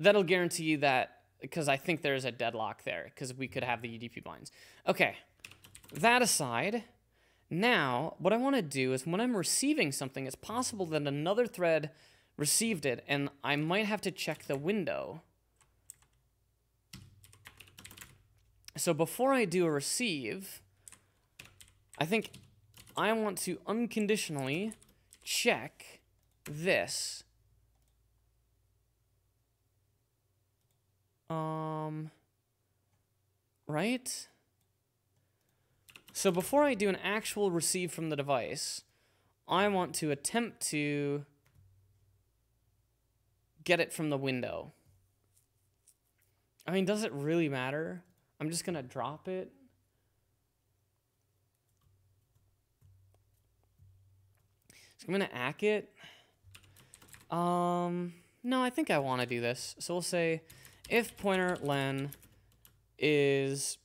that'll guarantee you that because I think there's a deadlock there because we could have the UDP binds. Okay, that aside, now what I want to do is when I'm receiving something, it's possible that another thread received it and I might have to check the window. So before I do a receive, I think I want to unconditionally check this. Um, right? So before I do an actual receive from the device, I want to attempt to get it from the window. I mean, does it really matter? I'm just going to drop it. So I'm going to ack it. Um, no, I think I want to do this. So we'll say if pointer len is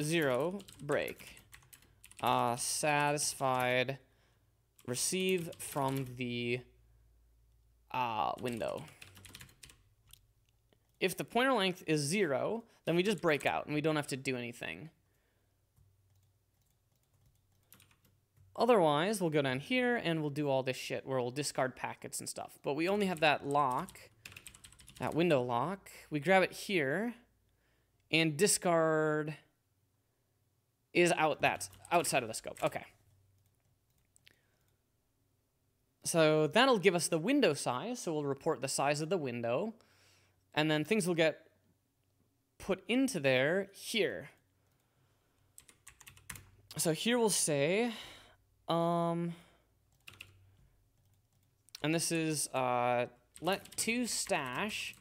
0, break, uh, satisfied, receive from the uh, window. If the pointer length is 0, then we just break out and we don't have to do anything. Otherwise, we'll go down here and we'll do all this shit where we'll discard packets and stuff. But we only have that lock, that window lock. We grab it here and discard is out that's outside of the scope. Okay. So that'll give us the window size. So we'll report the size of the window. And then things will get put into there here. So here we'll say, um, and this is uh, let to stash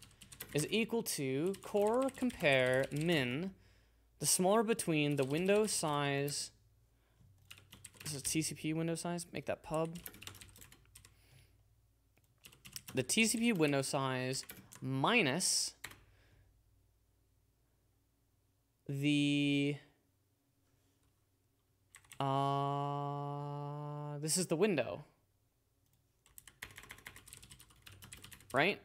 is equal to core compare min, the smaller between the window size, this is TCP window size, make that pub. The TCP window size minus the uh this is the window right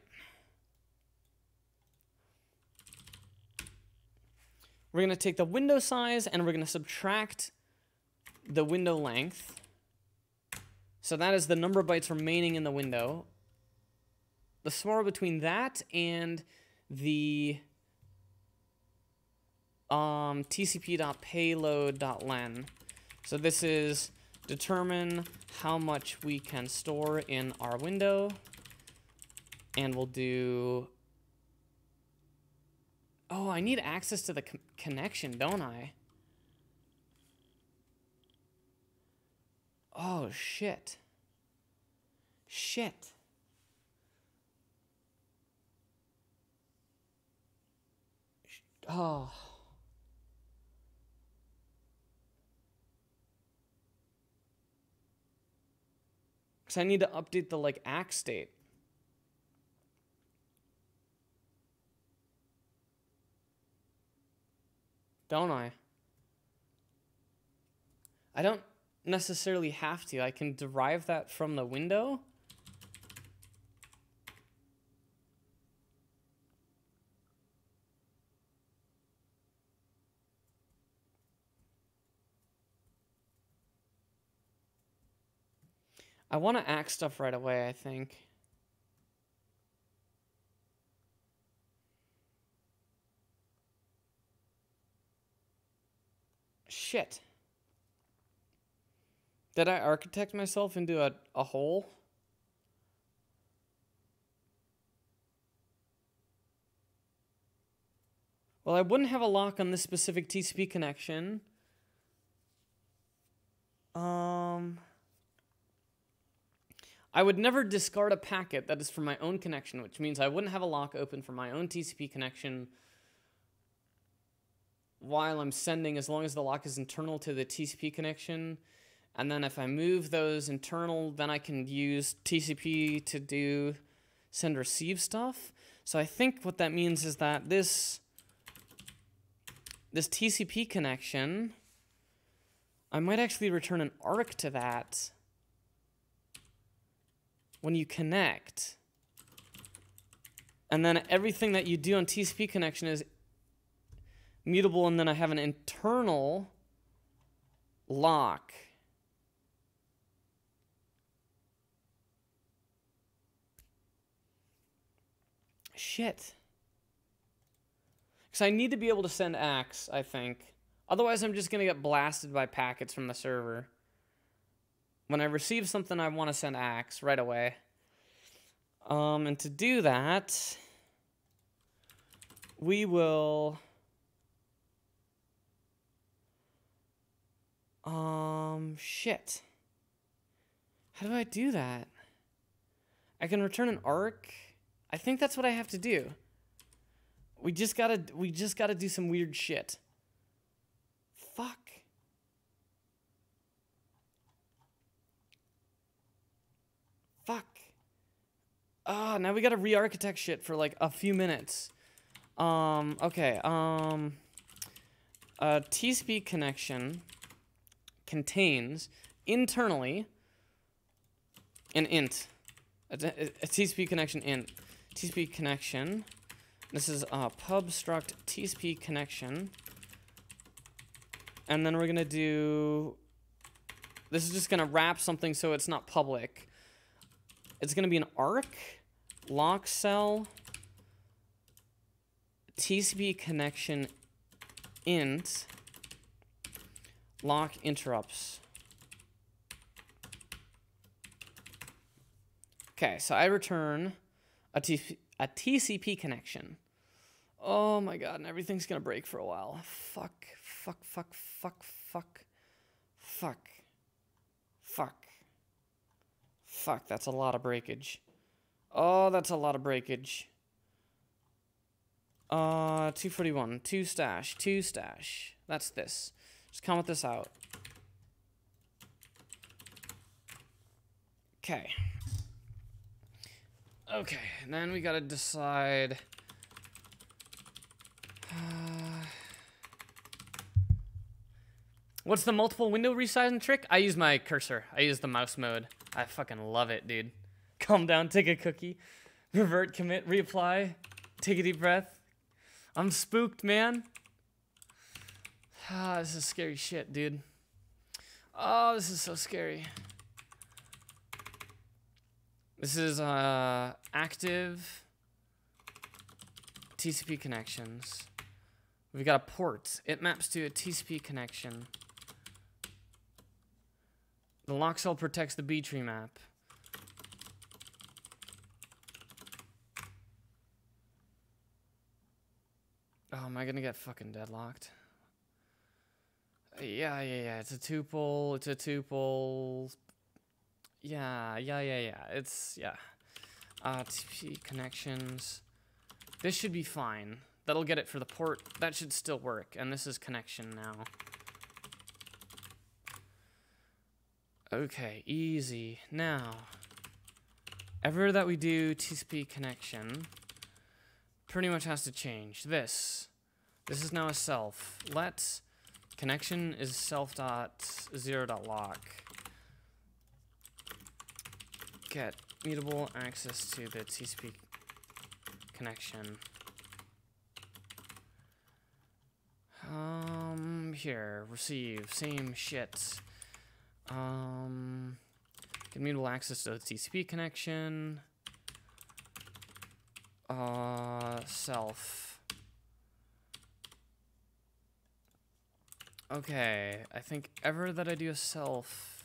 we're going to take the window size and we're going to subtract the window length so that is the number of bytes remaining in the window the smaller between that and the um, tcp.payload.len. So this is determine how much we can store in our window. And we'll do... Oh, I need access to the con connection, don't I? Oh, shit. Shit. Oh. Because I need to update the, like, ACK state. Don't I? I don't necessarily have to. I can derive that from the window. I want to ACK stuff right away, I think. Shit. Did I architect myself into a, a hole? Well, I wouldn't have a lock on this specific TCP connection. Um... I would never discard a packet that is from my own connection, which means I wouldn't have a lock open for my own TCP connection while I'm sending as long as the lock is internal to the TCP connection. And then if I move those internal, then I can use TCP to do send receive stuff. So I think what that means is that this this TCP connection, I might actually return an ARC to that when you connect. And then everything that you do on TCP connection is mutable, and then I have an internal lock. Shit. Because I need to be able to send ACKs, I think. Otherwise, I'm just going to get blasted by packets from the server. When I receive something, I want to send ACKs right away. Um, and to do that, we will... Um, shit. How do I do that? I can return an arc. I think that's what I have to do. We just gotta, we just gotta do some weird shit. Fuck. Fuck. Ah, now we gotta re-architect shit for like a few minutes. Um, okay, um, a TCP connection contains internally an int, a, a, TCP connection int, TCP connection. This is a pub struct TCP connection, and then we're gonna do. This is just gonna wrap something so it's not public. It's gonna be an arc, lock cell, TCP connection int lock interrupts. Okay, so I return a, TCP, TCP connection. Oh my god, and everything's gonna break for a while. Fuck, fuck, fuck, fuck, fuck, fuck, fuck, fuck, that's a lot of breakage. Oh, that's a lot of breakage. Uh, 241, 2 stash, 2 stash. That's this. Just comment this out. Okay. Okay, and then we gotta decide. Uh, what's the multiple window resizing trick? I use my cursor. I use the mouse mode. I fucking love it, dude. <laughs> Calm down, take a cookie, revert, commit, reapply, take a deep breath. I'm spooked, man. Ah, this is scary shit, dude. Oh, this is so scary. This is uh, active TCP connections. We've got a port. It maps to a TCP connection. The lock cell protects the B tree map. Oh, am I gonna get fucking deadlocked? Yeah, yeah, yeah. It's a tuple. It's a tuple. Yeah, yeah, yeah, yeah. It's yeah. Uh, TP connections. This should be fine. That'll get it for the port. That should still work. And this is connection now. Okay, easy. Now, ever that we do TCP connection, pretty much has to change. This. This is now a self. Let's Connection is self dot zero dot lock. Get mutable access to the TCP connection. Um, here, receive, same shit. Um, get mutable access to the TCP connection. Uh, self. Okay, I think ever that I do a self,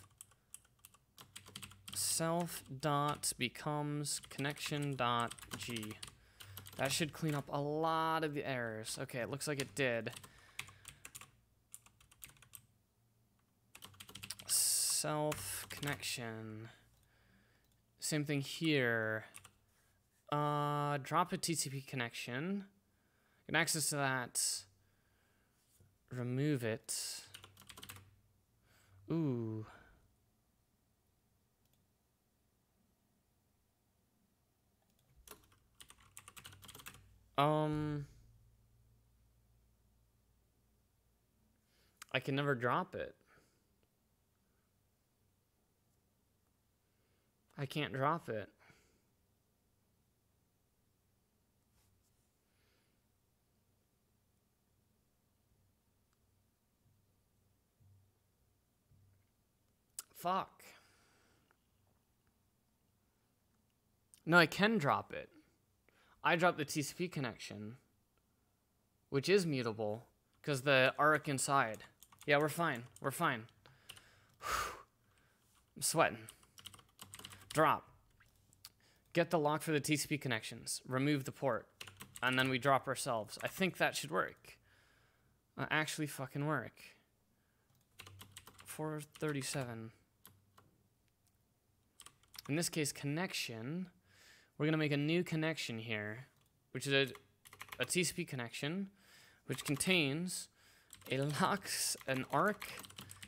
self dot becomes connection dot g. That should clean up a lot of the errors. Okay, it looks like it did. Self connection. Same thing here. Uh, drop a TCP connection. Get access to that remove it. Ooh. Um. I can never drop it. I can't drop it. Fuck. No, I can drop it. I dropped the TCP connection. which is mutable because the arc inside. Yeah, we're fine. We're fine. <sighs> I'm sweating. Drop. Get the lock for the TCP connections. Remove the port. And then we drop ourselves. I think that should work. Uh, actually fucking work. 437. In this case, connection. We're going to make a new connection here, which is a, a TCP connection, which contains a lock, an arc,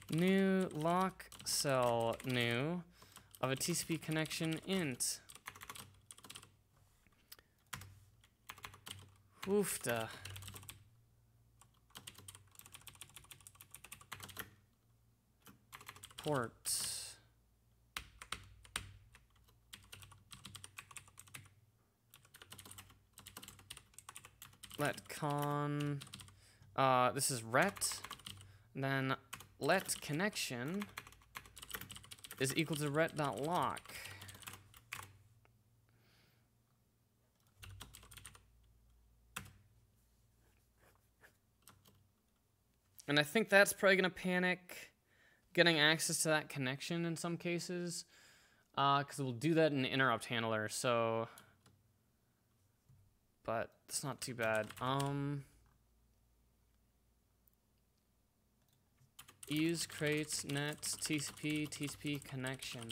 new lock cell new of a TCP connection int. Woofda. Port. Let con. Uh, this is ret. Then let connection is equal to ret.lock. And I think that's probably going to panic getting access to that connection in some cases. Because we'll do that in interrupt handler, so... But it's not too bad. Um... Use crates net TCP TCP connection.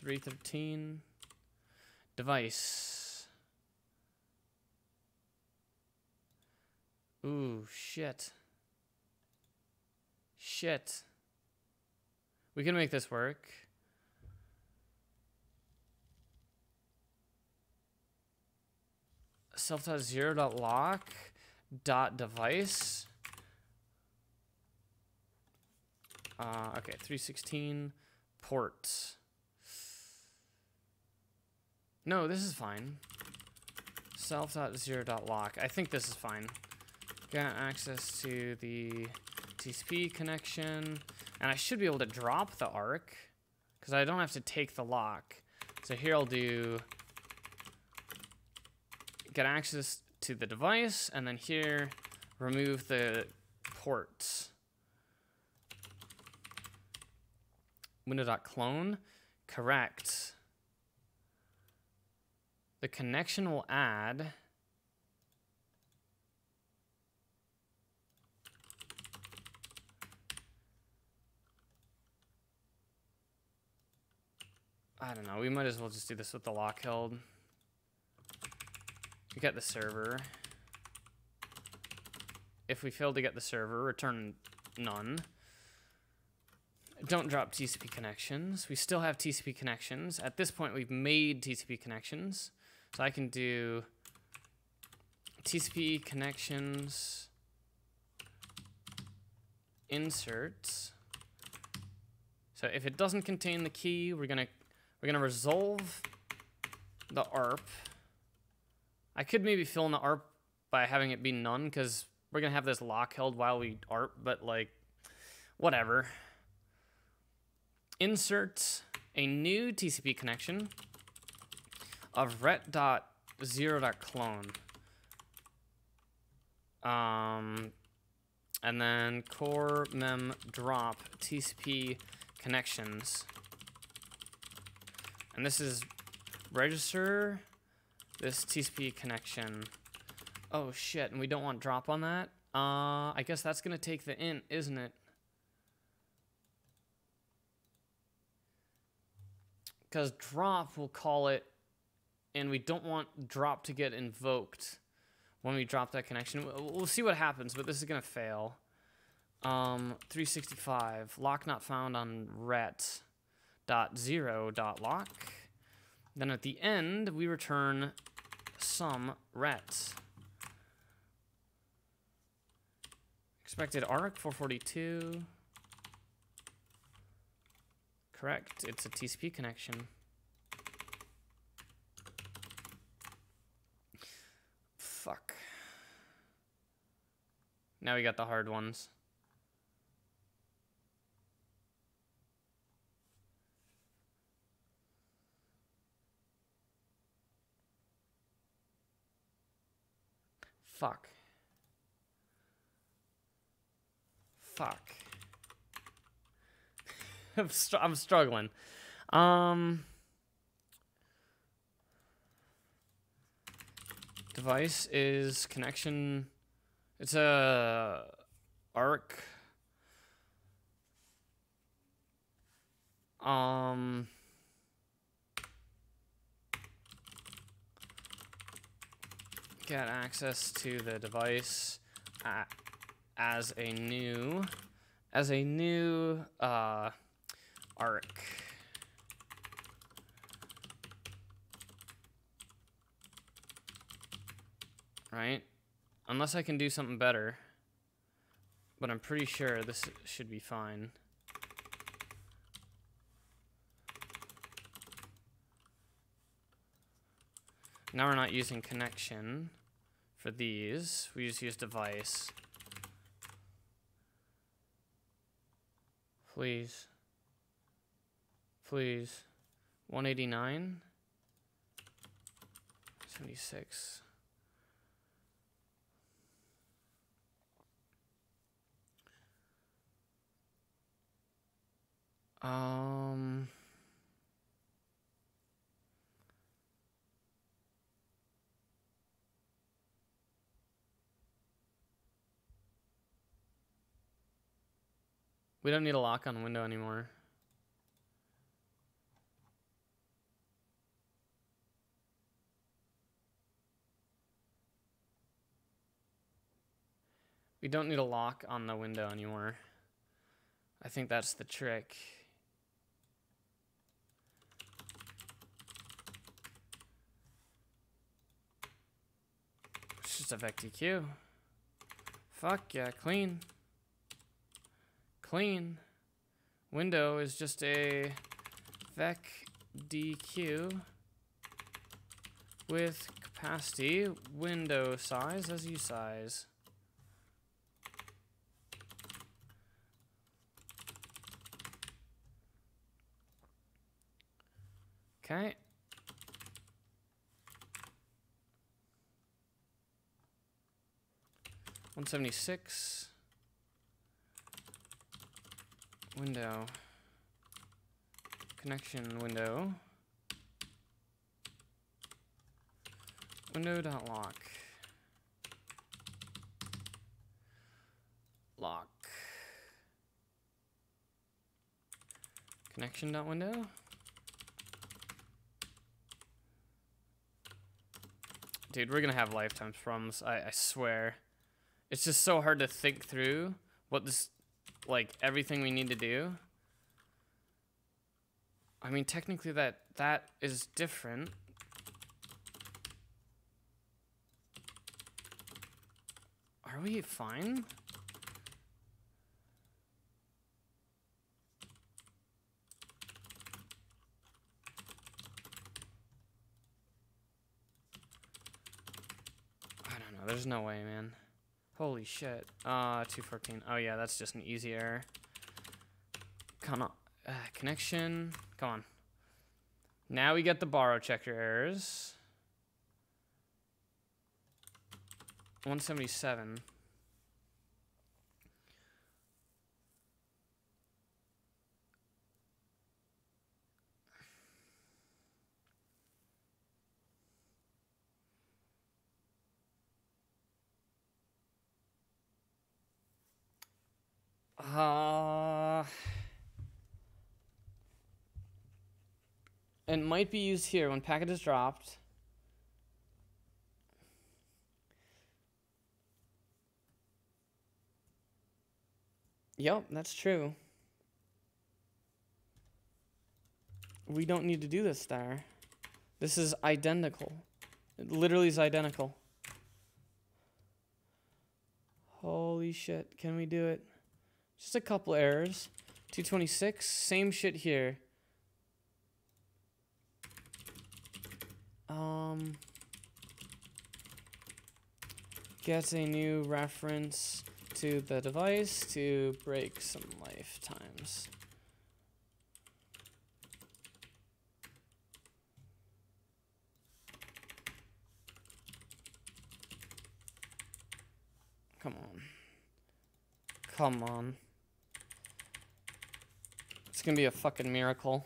Three thirteen device. Ooh, shit. Shit. We can make this work. Self dot device. Uh, okay, 316 port. No, this is fine. Self dot zero dot lock. I think this is fine. Got access to the TCP connection, and I should be able to drop the arc because I don't have to take the lock. So here I'll do get access to the device, and then here, remove the ports. Window.clone, correct. The connection will add I don't know, we might as well just do this with the lock held. We get the server. If we fail to get the server, return none. Don't drop TCP connections. We still have TCP connections. At this point, we've made TCP connections. So I can do TCP connections insert. So if it doesn't contain the key, we're gonna we're gonna resolve the ARP. I could maybe fill in the ARP by having it be none because we're going to have this lock held while we ARP, but like, whatever. Insert a new TCP connection of ret dot zero ret.0.clone. Um, and then core mem drop TCP connections. And this is register this TCP connection. Oh shit, and we don't want drop on that? Uh, I guess that's gonna take the int, isn't it? Because drop will call it, and we don't want drop to get invoked when we drop that connection. We'll see what happens, but this is gonna fail. Um, 365, lock not found on ret dot zero dot lock. Then at the end, we return some ret. Expected arc 442. Correct, it's a TCP connection. Fuck. Now we got the hard ones. Fuck. Fuck. <laughs> I'm, str- I'm struggling. Um. Device is connection. It's a arc. Um. Get access to the device a as a new as a new uh, arc. Right? Unless I can do something better. But I'm pretty sure this should be fine. Now we're not using connection for these. We just use device. Please. Please. 189. 76. Um... We don't need a lock on window anymore. We don't need a lock on the window anymore. I think that's the trick. It's just a VecDeque. Fuck yeah, clean. Clean. Window is just a vec DQ with capacity, window size as usize. Okay. One seventy six. Window. Connection window. Window dot lock. Lock. Connection dot window. Dude, we're gonna have lifetimes problems. I, I swear. It's just so hard to think through what this, like, everything we need to do. I mean, technically that that is different. Are we fine? I don't know. There's no way, man. Holy shit. Uh, 214. Oh, yeah, that's just an easy error. Come on. Uh, connection. Come on. Now we get the borrow checker errors. 177. Uh, it might be used here when packet is dropped. Yep, that's true. We don't need to do this there. This is identical. It literally is identical. Holy shit, can we do it? Just a couple errors. 226, same shit here. Um, gets a new reference to the device to break some lifetimes. come on. Come on. Gonna be a fucking miracle.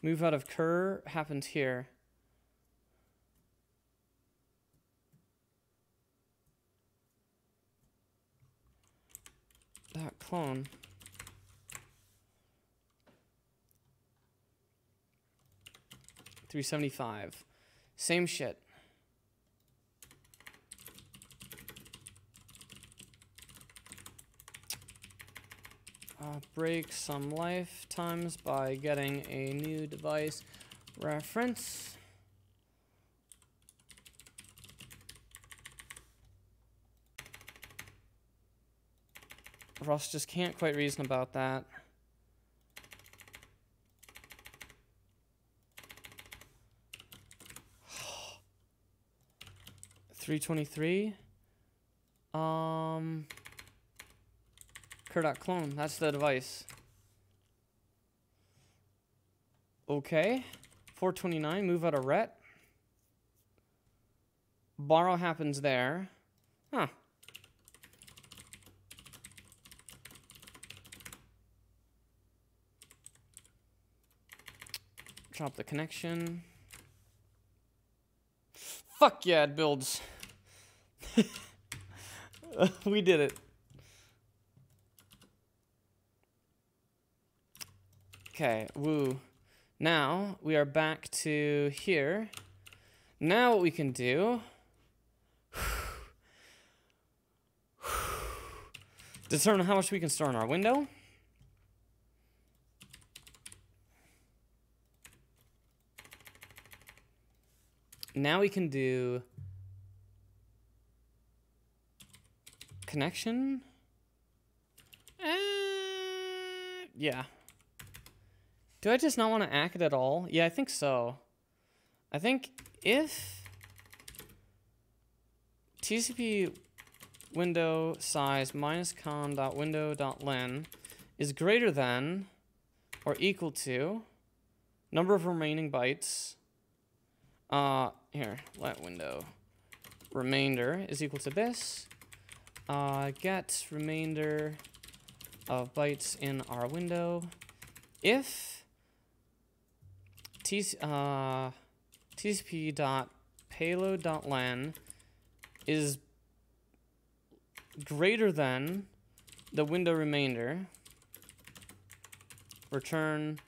Move out of cur happens here. That clone. Three seventy five. Same shit. Break some lifetimes by getting a new device reference. Rust just can't quite reason about that. <sighs> Three twenty-three. Um. Cur.clone, that's the device. Okay. 429, move out of ret. Borrow happens there. Huh. Drop the connection. Fuck yeah, it builds. <laughs> we did it. Okay, woo. Now we are back to here. Now what we can do <sighs> determine how much we can store in our window. Now we can do connection. Uh, yeah. Do I just not want to ACK it at all? Yeah, I think so. I think if TCP window size minus con dot window dot len is greater than or equal to number of remaining bytes. Uh, here, let window remainder is equal to this. Uh, get remainder of bytes in our window if TC, uh, tcp.payload.len is greater than the window remainder. Return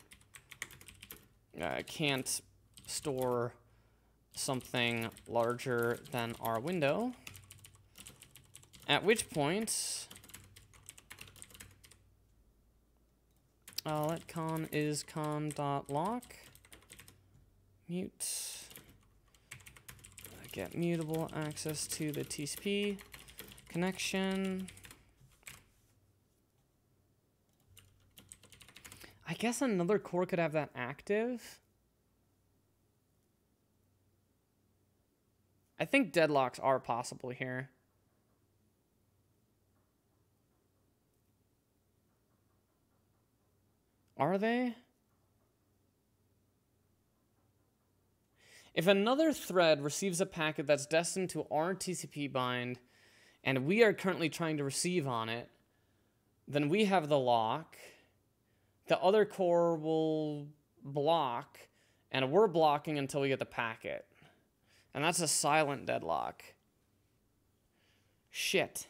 uh, can't store something larger than our window. At which point, uh, let con is con mut get mutable access to the TCP connection. I guess another core could have that active. I think deadlocks are possible here. Are they? If another thread receives a packet that's destined to our TCP bind, and we are currently trying to receive on it, then we have the lock. The other core will block, and we're blocking until we get the packet. And that's a silent deadlock. Shit.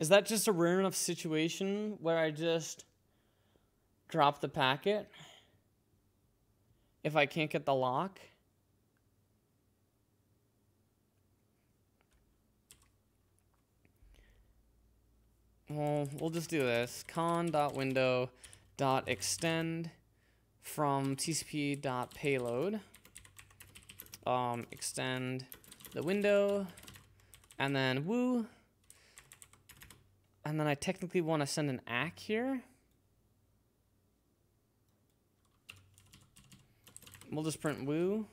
Is that just a rare enough situation where I just drop the packet if I can't get the lock? Well, we'll just do this. con.window.extend from tcp.payload. um, extend the window, and then woo. And then I technically want to send an ACK here. We'll just print woo.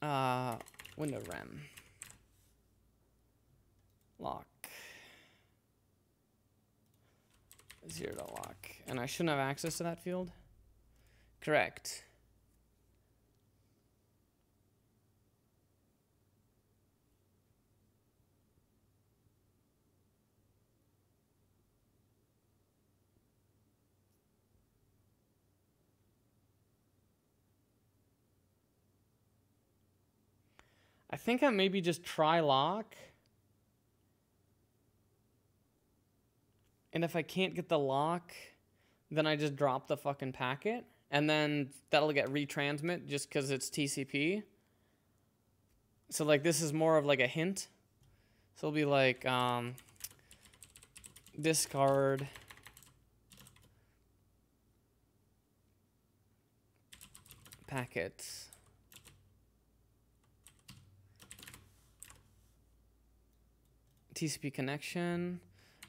Uh, window rem. Lock. Zero to lock. And I shouldn't have access to that field? Correct. I think I maybe just try lock. And if I can't get the lock, then I just drop the fucking packet. And then that'll get retransmit just because it's TCP. So like this is more of like a hint. So it'll be like um, discard packets. TCP connection.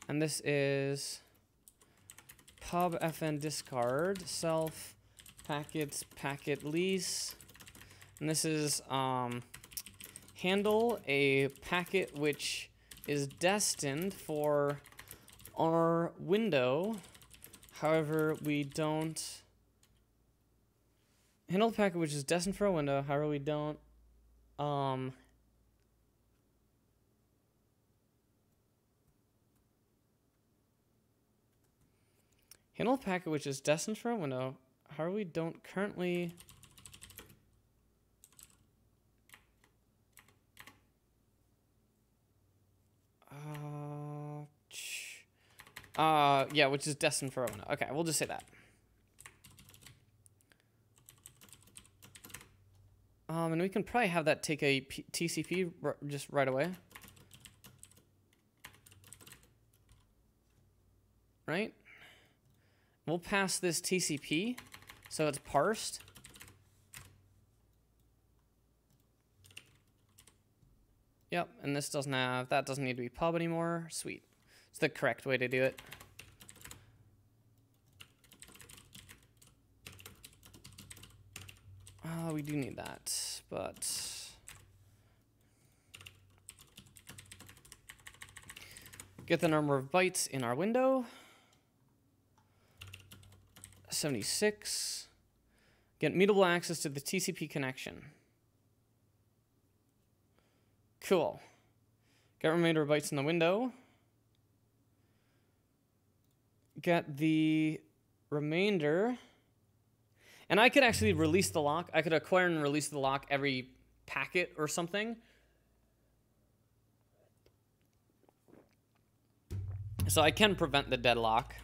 And this is pub fn discard self packets packet lease. And this is um, handle a packet which is destined for our window. However, we don't handle the packet which is destined for a window. However, we don't um, Handle a packet which is destined for a window. However, we don't currently... Uh, uh, yeah, which is destined for a window. Okay, we'll just say that. Um, and we can probably have that take a P TCP just right away. Right? We'll pass this TCP so it's parsed. Yep, and this doesn't have, that doesn't need to be pub anymore. Sweet. It's the correct way to do it. Oh, we do need that, but... Get the number of bytes in our window. 76. Get mutable access to the TCP connection. Cool. Get remainder bytes in the window. Get the remainder. And I could actually release the lock. I could acquire and release the lock every packet or something. So I can prevent the deadlock.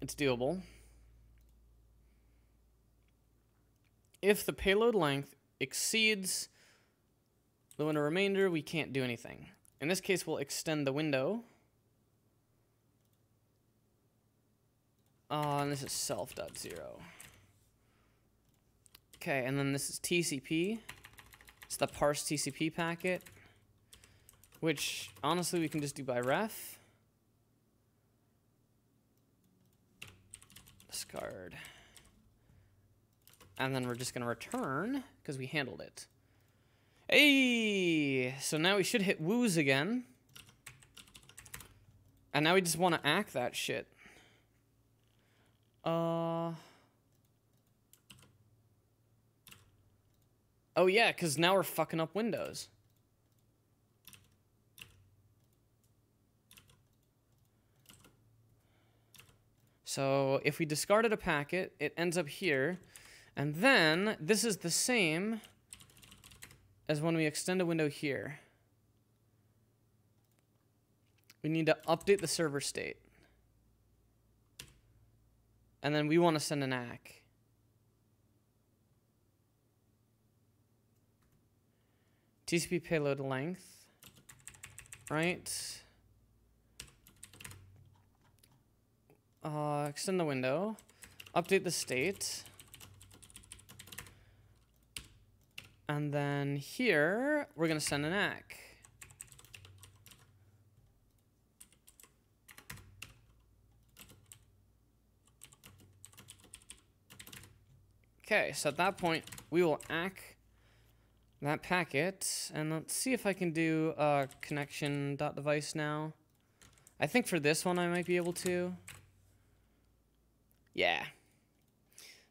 It's doable. If the payload length exceeds the window remainder, we can't do anything. In this case, we'll extend the window. Uh, and this is self.zero. Okay, and then this is TCP. It's the parse TCP packet, which honestly we can just do by ref. Discard. And then we're just going to return because we handled it. Hey! So now we should hit woos again. And now we just want to ACK that shit. Uh... Oh yeah, because now we're fucking up Windows. So if we discarded a packet, it ends up here. And then this is the same as when we extend a window here. We need to update the server state. And then we want to send an ACK. TCP payload length, right? uh, extend the window, update the state. And then here, we're gonna send an ACK. Okay, so at that point, we will ACK that packet, and let's see if I can do a connection dot device now. I think for this one I might be able to. Yeah.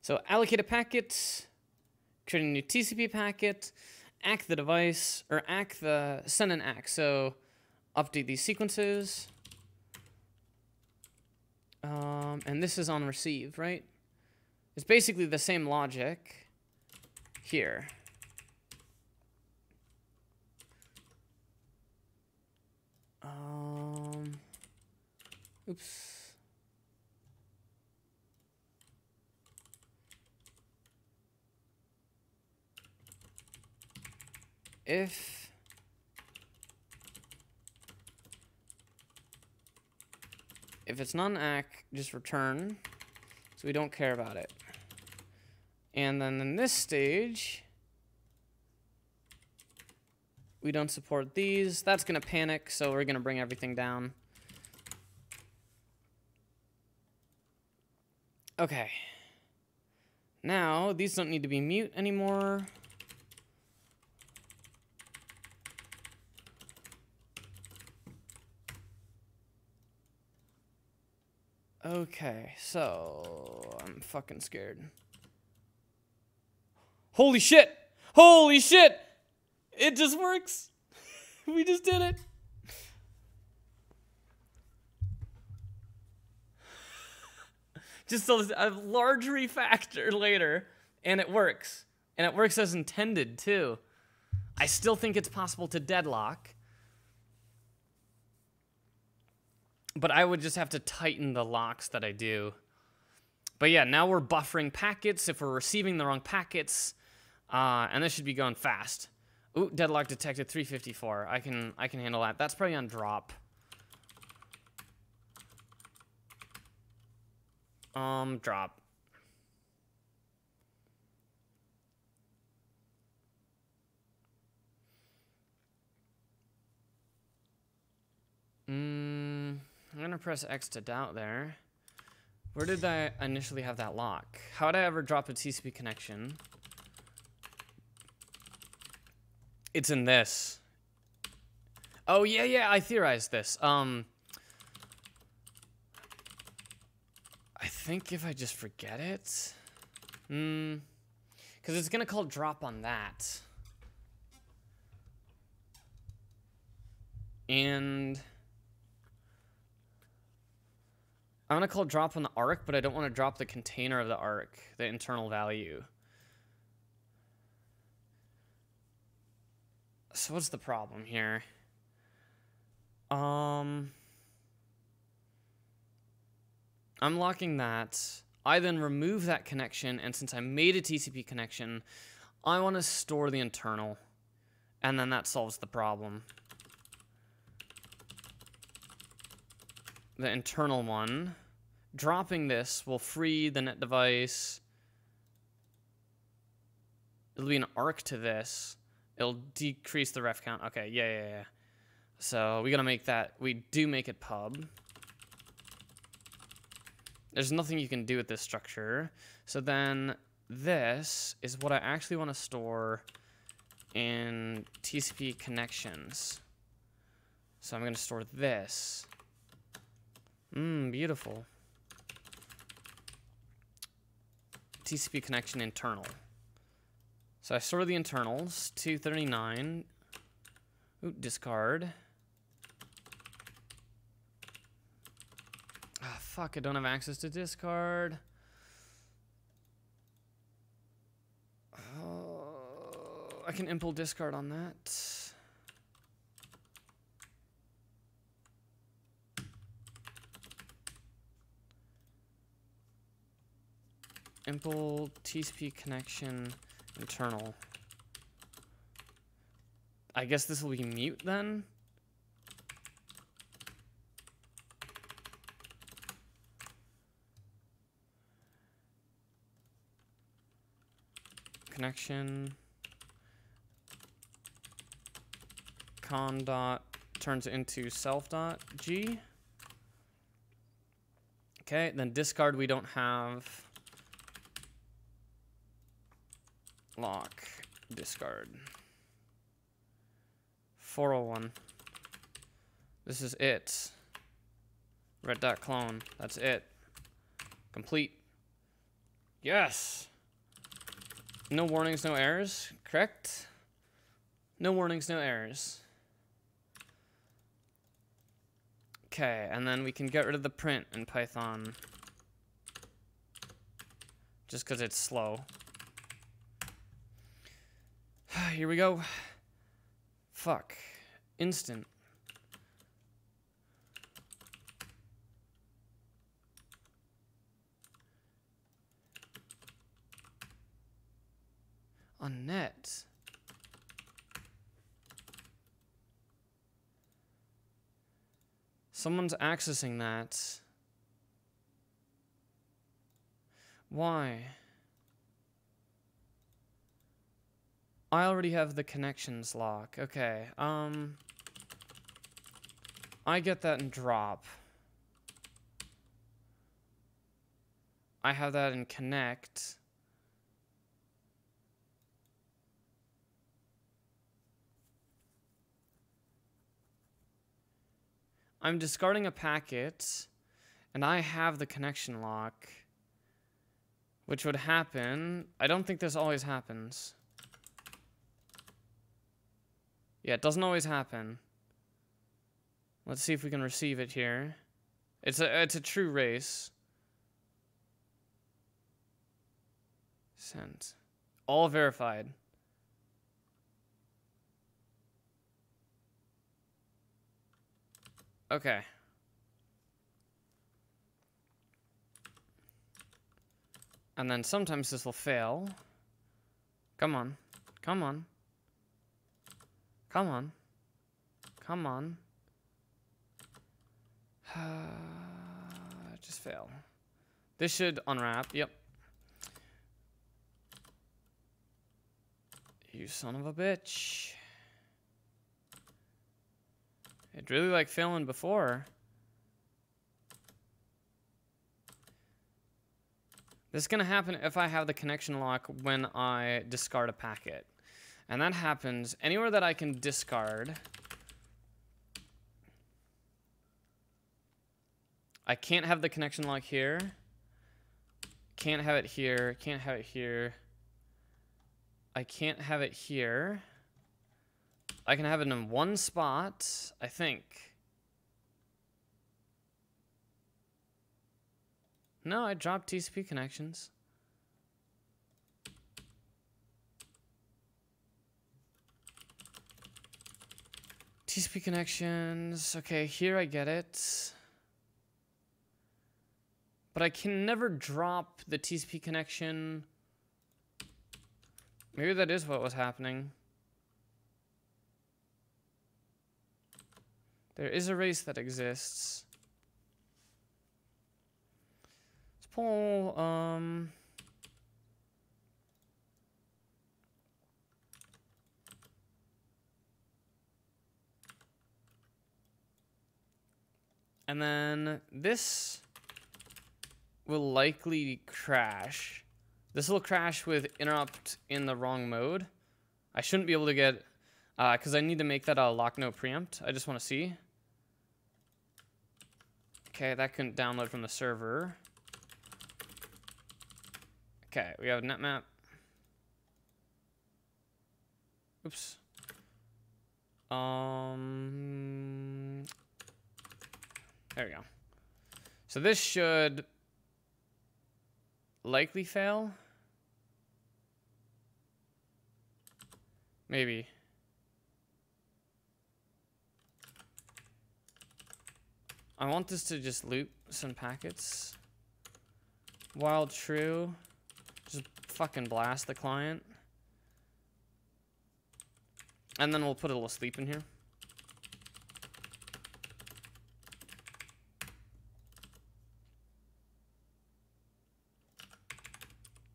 So allocate a packet, create a new TCP packet, ACK the device, or ACK the, send an ACK. So update these sequences. Um, and this is on receive, right? It's basically the same logic here. Um, oops. If if it's not an ACK, just return. So we don't care about it. And then in this stage, we don't support these. That's going to panic, so we're going to bring everything down. Okay. Now, these don't need to be mut anymore. Okay, so I'm fucking scared. Holy shit! Holy shit! It just works. <laughs> we just did it. <laughs> just a, a large refactor later, and it works. And it works as intended, too. I still think it's possible to deadlock. But I would just have to tighten the locks that I do. But yeah, now we're buffering packets if we're receiving the wrong packets. Uh, and this should be going fast. Ooh, deadlock detected 354. I can I can handle that. That's probably on drop. Um, drop. Mm, I'm gonna press X to doubt there. Where did I initially have that lock? How did I ever drop a TCP connection? It's in this. Oh, yeah, yeah, I theorized this. Um, I think if I just forget it... Hmm... Because it's going to call drop on that. And... I'm going to call drop on the arc, but I don't want to drop the container of the arc, the internal value. So what's the problem here? Um, I'm locking that. I then remove that connection, and since I made a TCP connection, I want to store the internal, and then that solves the problem. The internal one. Dropping this will free the net device. It'll be an arc to this. It'll decrease the ref count. Okay, yeah, yeah, yeah. So we gotta make that, we do make it pub. There's nothing you can do with this structure. So then this is what I actually want to store in TCP connections. So I'm going to store this. Mmm, beautiful. TCP connection internal. So I store the internals, 239. Ooh, discard. Ah, fuck, I don't have access to discard. Oh, I can impl discard on that. Simple TCP connection internal. I guess this will be mut then? Connection. Con dot turns into self dot g. Okay, then discard we don't have. Lock discard. 401 this is it. Red dot clone that's it. Complete. Yes! No warnings no errors correct? No warnings no errors. Okay, and then we can get rid of the print in Python. Just because it's slow. <sighs> Here we go. Fuck. Instant. On net. Someone's accessing that. Why? I already have the connections lock. Okay, um... I get that in drop. I have that in connect. I'm discarding a packet, and I have the connection lock, which would happen. I don't think this always happens. Yeah, it doesn't always happen. Let's see if we can receive it here. It's a it's a true race. Sent. All verified. Okay. And then sometimes this will fail. Come on. Come on. Come on. Come on. <sighs> Just fail. This should unwrap. Yep. You son of a bitch. It really like failing before. This is going to happen if I have the connection lock when I discard a packet. And that happens anywhere that I can discard. I can't have the connection lock here. Can't have it here. Can't have it here. I can't have it here. I can have it in one spot, I think. No, I dropped TCP connections. TCP connections. Okay, here I get it. But I can never drop the TCP connection. Maybe that is what was happening. There is a race that exists. Let's pull, um... And then this will likely crash. This will crash with interrupt in the wrong mode. I shouldn't be able to get because uh, I need to make that a lock no preempt. I just want to see. Okay, that couldn't download from the server. Okay, we have netmap. Oops. Um, there we go. So this should likely fail. Maybe. I want this to just loop some packets. While true, just fucking blast the client. And then we'll put a little sleep in here.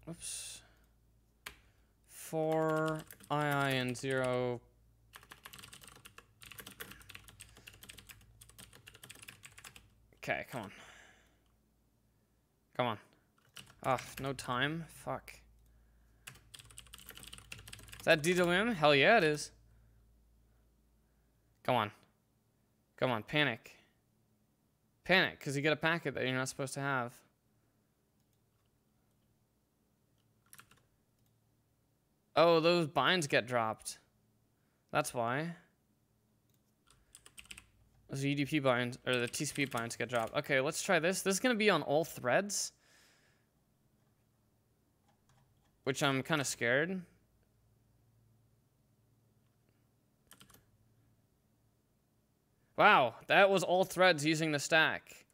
Whoops. Four II and zero. Okay, come on. Come on. Ugh, no time. Fuck. Is that DWM? Hell yeah, it is. Come on. Come on, panic. Panic, because you get a packet that you're not supposed to have. Oh, those binds get dropped. That's why. Those UDP binds, or the TCP binds get dropped. Okay, let's try this. This is going to be on all threads. Which I'm kind of scared. Wow, that was all threads using the stack.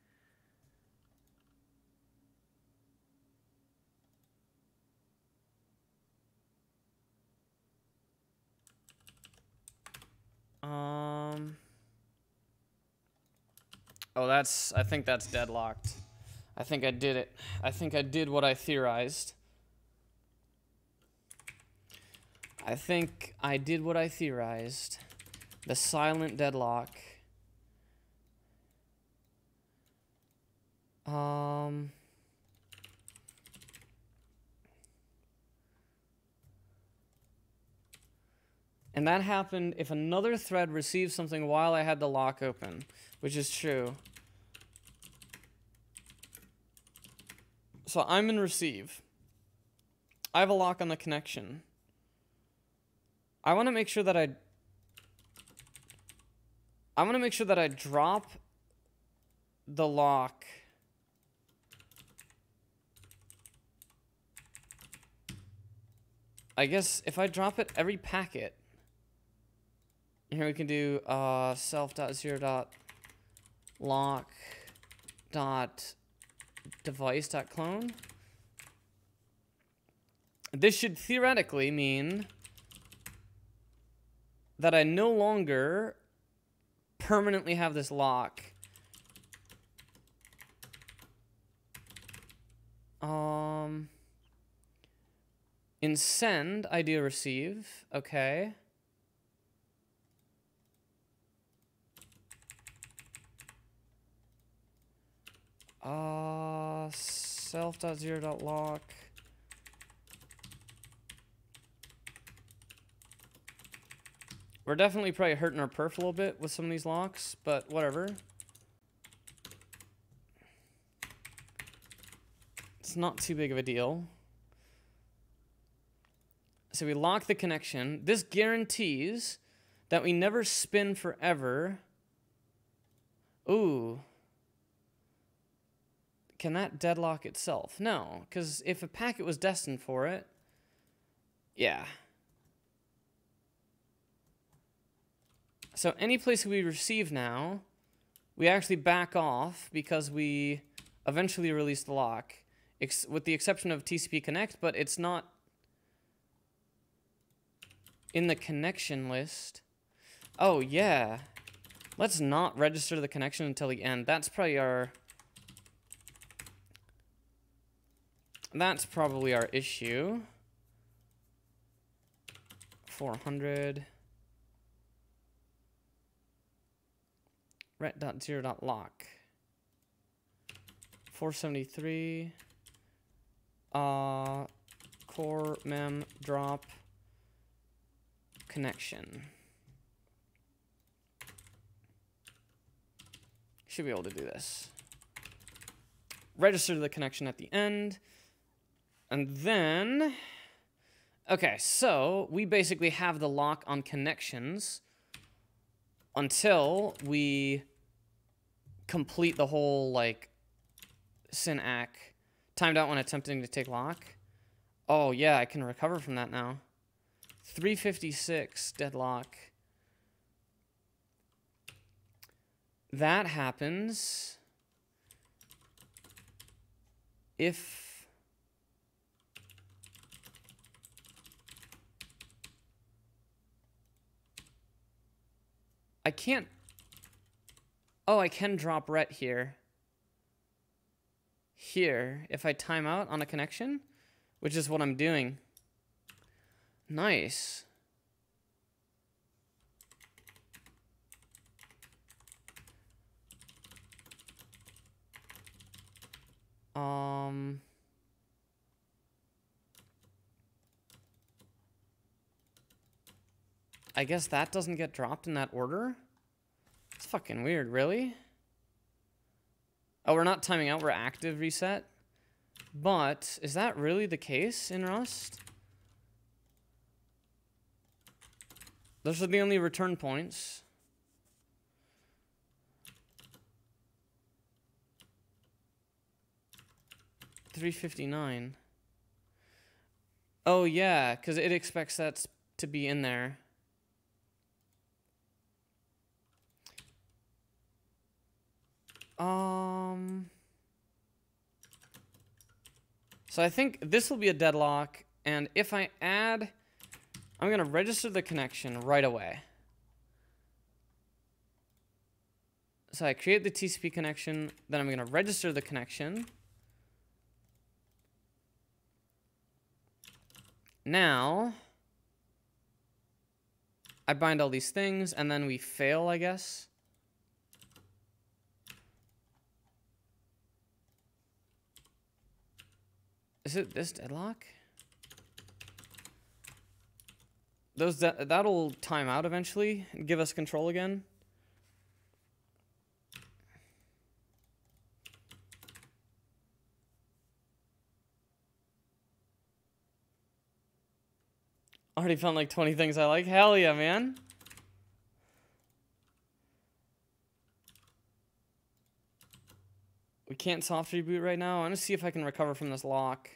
Um. Oh, that's. I think that's deadlocked. I think I did it. I think I did what I theorized. I think I did what I theorized. The silent deadlock. Um. And that happened if another thread received something while I had the lock open, which is true. So I'm in receive. I have a lock on the connection. I want to make sure that I I want to make sure that I drop the lock I guess if I drop it every packet here we can do uh, self dot zero dot lock dot device dot clone. This should theoretically mean that I no longer permanently have this lock. Um, in send, I do receive. Okay. Uh, self zero lock. We're definitely probably hurting our perf a little bit with some of these locks, but whatever. It's not too big of a deal. So we lock the connection. This guarantees that we never spin forever. Ooh. Can that deadlock itself? No, because if a packet was destined for it, yeah. So any place we receive now, we actually back off because we eventually release the lock, with the exception of TCP connect, but it's not in the connection list. Oh, yeah. Let's not register the connection until the end. That's probably our That's probably our issue. 400. ret.0.lock. 473. Uh, core mem drop connection. Should be able to do this. Register the connection at the end. And then, okay, so we basically have the lock on connections until we complete the whole, like, SYN-ACK. Timed out when attempting to take lock. Oh, yeah, I can recover from that now. 356 deadlock. That happens if I can't... Oh, I can drop ret here. Here, if I time out on a connection, which is what I'm doing. Nice. Um... I guess that doesn't get dropped in that order? It's fucking weird, really? Oh, we're not timing out, we're active reset. But, is that really the case in Rust? Those are the only return points. Three fifty nine. Oh yeah, because it expects that to be in there. Um. So I think this will be a deadlock, and if I add, I'm gonna register the connection right away. So I create the TCP connection, then I'm gonna register the connection. Now, I bind all these things, and then we fail, I guess. Is it this deadlock? Those that that'll time out eventually and give us control again. Already found like 20 things I like. Hell yeah, man. We can't soft reboot right now. I'm gonna see if I can recover from this lock.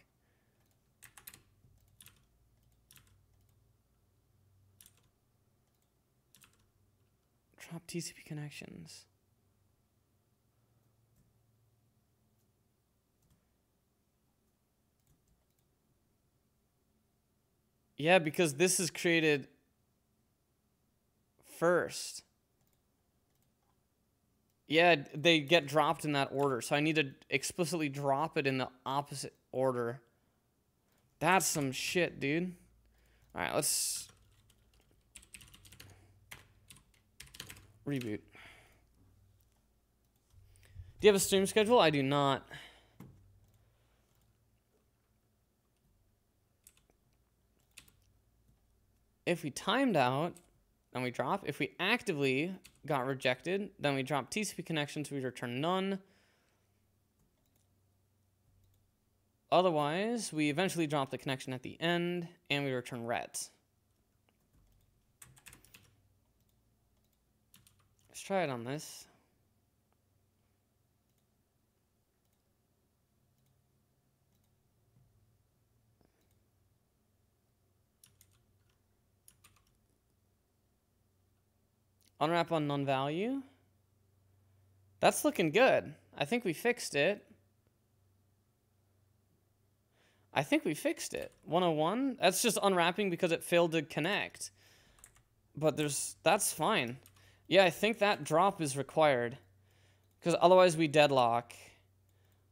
Drop TCP connections. Yeah, because this is created first. Yeah, they get dropped in that order. So I need to explicitly drop it in the opposite order. That's some shit, dude. All right, let's reboot. Do you have a stream schedule? I do not. If we timed out, then we drop. If we actively got rejected, then we drop TCP connections, we return none. Otherwise, we eventually drop the connection at the end, and we return ret. Let's try it on this. Unwrap on non-value. That's looking good. I think we fixed it. I think we fixed it. 101. That's just unwrapping because it failed to connect. But there's that's fine. Yeah, I think that drop is required. Because otherwise we deadlock.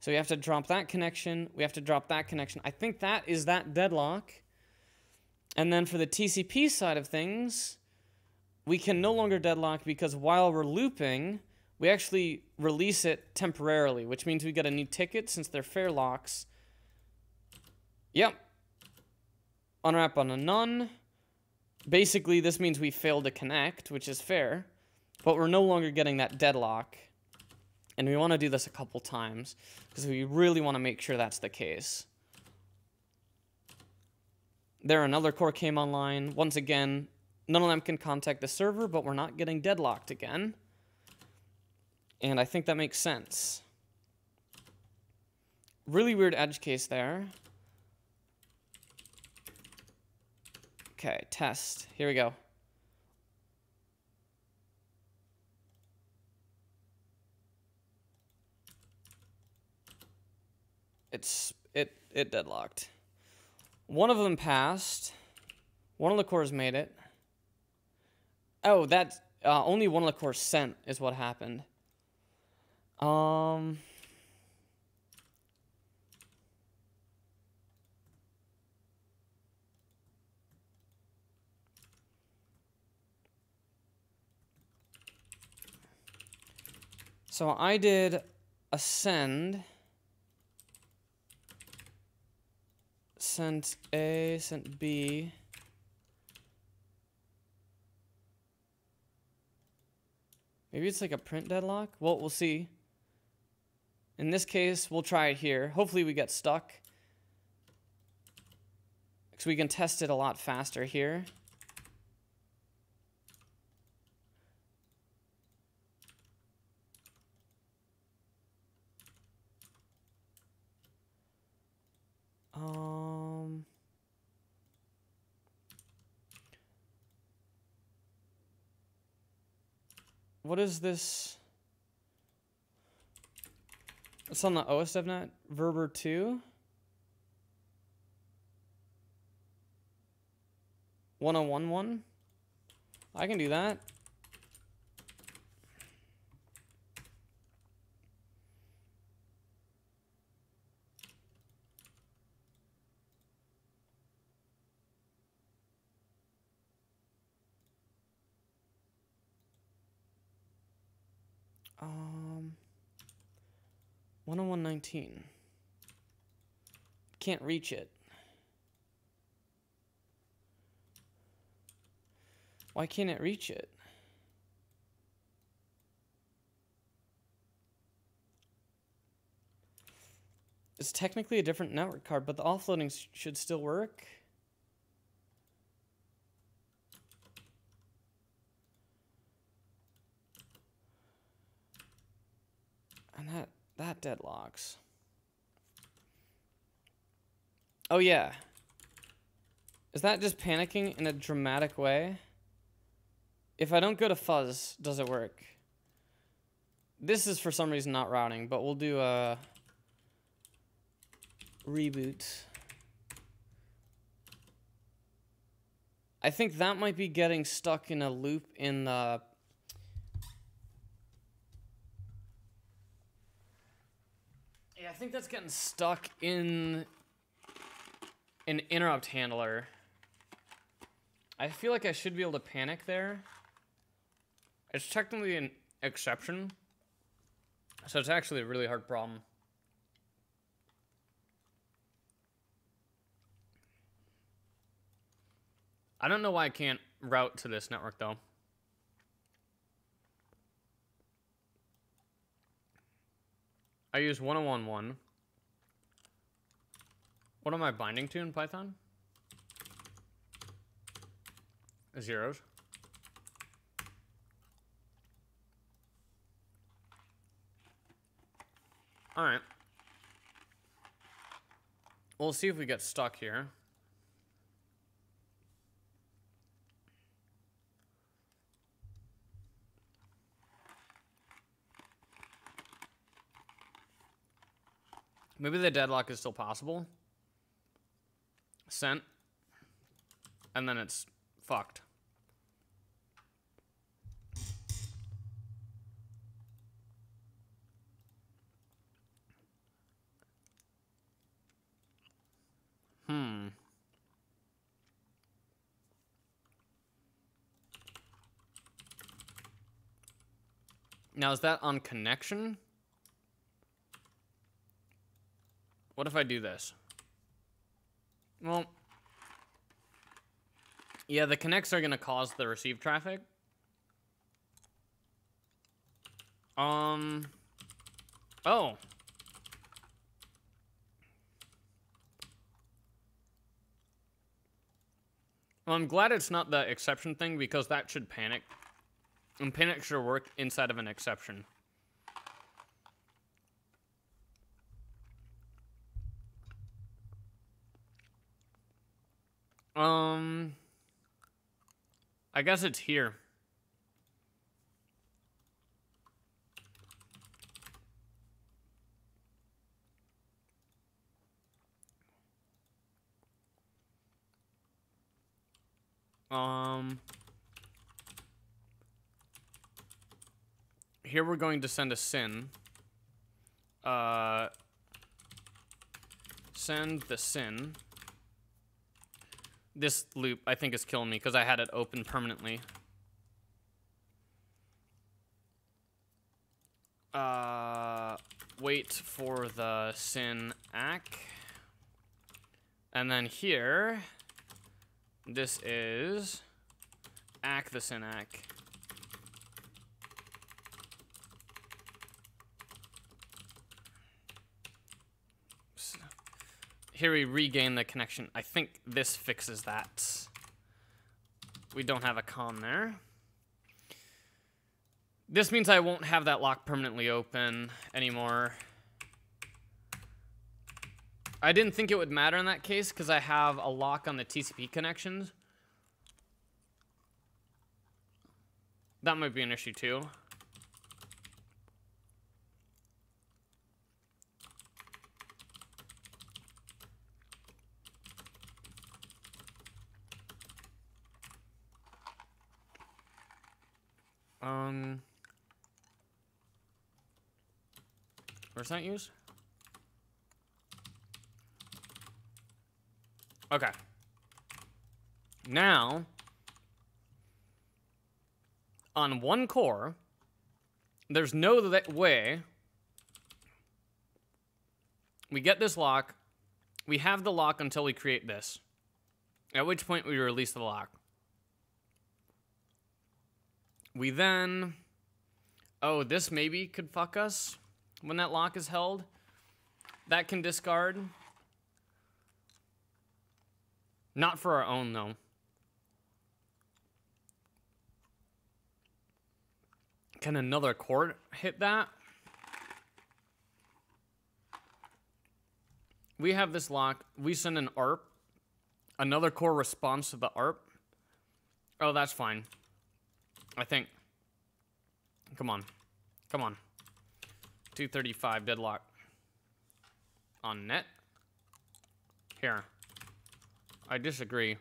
So we have to drop that connection. We have to drop that connection. I think that is that deadlock. And then for the TCP side of things, we can no longer deadlock because while we're looping, we actually release it temporarily, which means we get a new ticket since they're fair locks. Yep. Unwrap on a none. Basically, this means we failed to connect, which is fair, but we're no longer getting that deadlock. And we want to do this a couple times because we really want to make sure that's the case. There, another core came online. Once again, None of them can contact the server, but we're not getting deadlocked again. And I think that makes sense. Really weird edge case there. Okay, test. Here we go. It's it it deadlocked. One of them passed. One of the cores made it. Oh, that's uh, only one of the course sent is what happened. Um. So I did ascend. Sent A, sent B. Maybe it's like a print deadlock? Well, we'll see. In this case, we'll try it here. Hopefully we get stuck. Because we can test it a lot faster here. What is this? It's on the OSDevNet Verber 2. 1011. I can do that. Um, 10119. Can't reach it. Why can't it reach it? It's technically a different network card, but the offloading sh should still work. And that deadlocks. Oh yeah. Is that just panicking in a dramatic way? If I don't go to fuzz, does it work? This is for some reason not routing, but we'll do a reboot. I think that might be getting stuck in a loop in the Yeah, I think that's getting stuck in an interrupt handler. I feel like I should be able to panic there. It's technically an exception, so it's actually a really hard problem. I don't know why I can't route to this network though. I use 1011. What am I binding to in Python? Zeros. All right. We'll see if we get stuck here. Maybe the deadlock is still possible. Sent. And then it's fucked. Hmm. Now, is that on connection? What if I do this? Well, yeah, the connects are going to cause the receive traffic. Um, oh. Well, I'm glad it's not the exception thing because that should panic. And panic should work inside of an exception. Um, I guess it's here. Um, here we're going to send a SYN. Uh, send the SYN. This loop, I think, is killing me because I had it open permanently. Uh, wait for the sin ack. And then here, this is ack the SYN Here we regain the connection. I think this fixes that. We don't have a con there. This means I won't have that lock permanently open anymore. I didn't think it would matter in that case because I have a lock on the TCP connections. That might be an issue too. Um, that used? Okay. Now, on one core, there's no way we get this lock. We have the lock until we create this. At which point we release the lock. We then. Oh, this maybe could fuck us when that lock is held. That can discard. Not for our own, though. Can another core hit that? We have this lock. We send an ARP. Another core responds to the ARP. Oh, that's fine. I think. Come on. Come on. 235 deadlock. On net. Here. I disagree.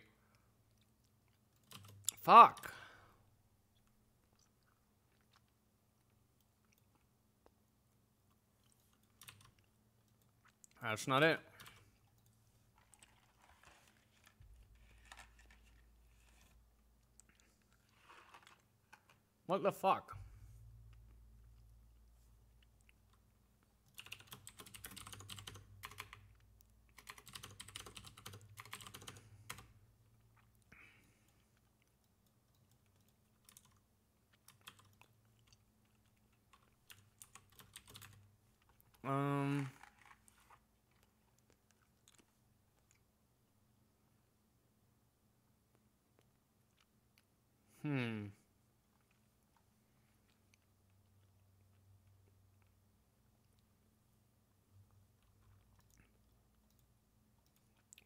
Fuck. That's not it. What the fuck? Um. Hmm.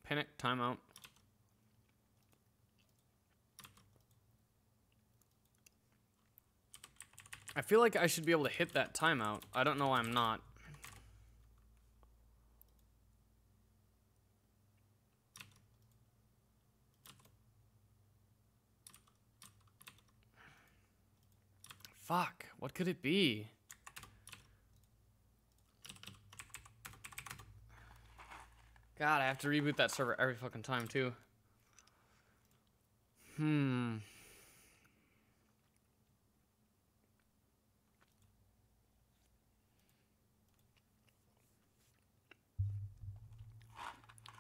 Panic timeout. I feel like I should be able to hit that timeout. I don't know why I'm not. Fuck, what could it be? God, I have to reboot that server every fucking time too. Hmm.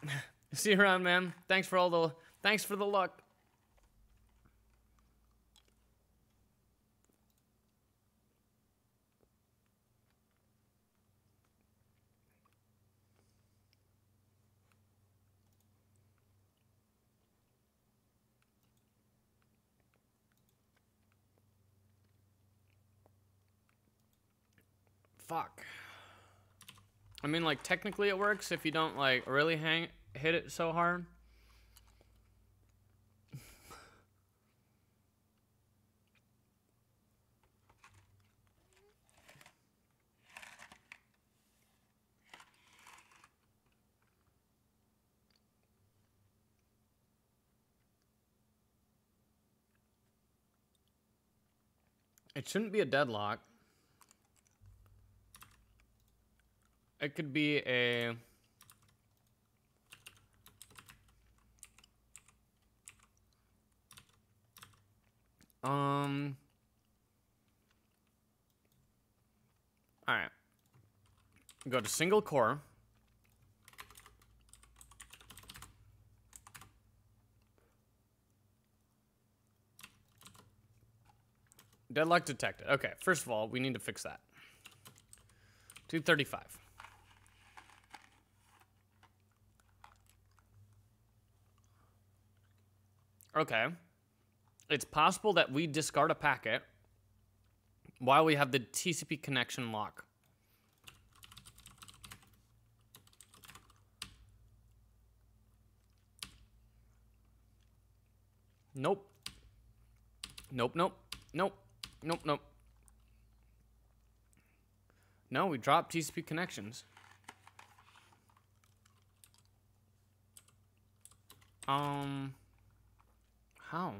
<laughs> See you around, man. Thanks for all the thanks for the luck. Fuck. I mean, like, technically it works if you don't, like, really hang hit it so hard. It shouldn't be a deadlock. It could be a um Alright. Go to single core. Deadlock detected. Okay, first of all, we need to fix that. 235. Okay. It's possible that we discard a packet while we have the TCP connection lock. Nope. Nope, nope, nope, nope, nope. No, we dropped TCP connections. Um, how?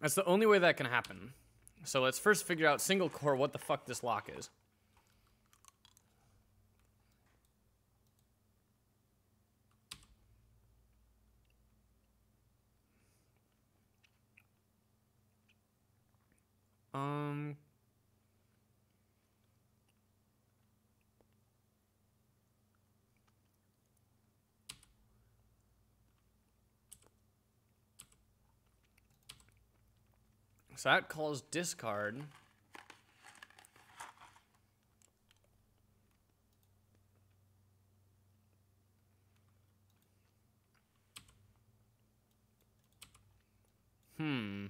That's the only way that can happen. So let's first figure out single core what the fuck this lock is. Um So that calls discard. Hmm.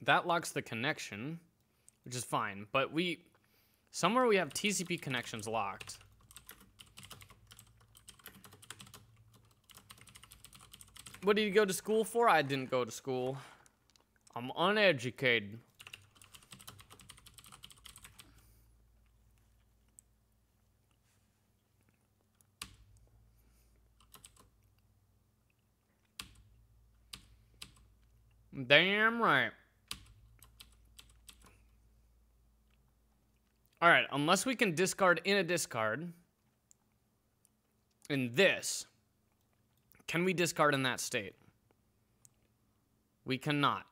That locks the connection, which is fine, but we somewhere we have TCP connections locked. What did you go to school for? I didn't go to school. I'm uneducated. Damn right. All right, unless we can discard in a discard. In this. Can we discard in that state? We cannot.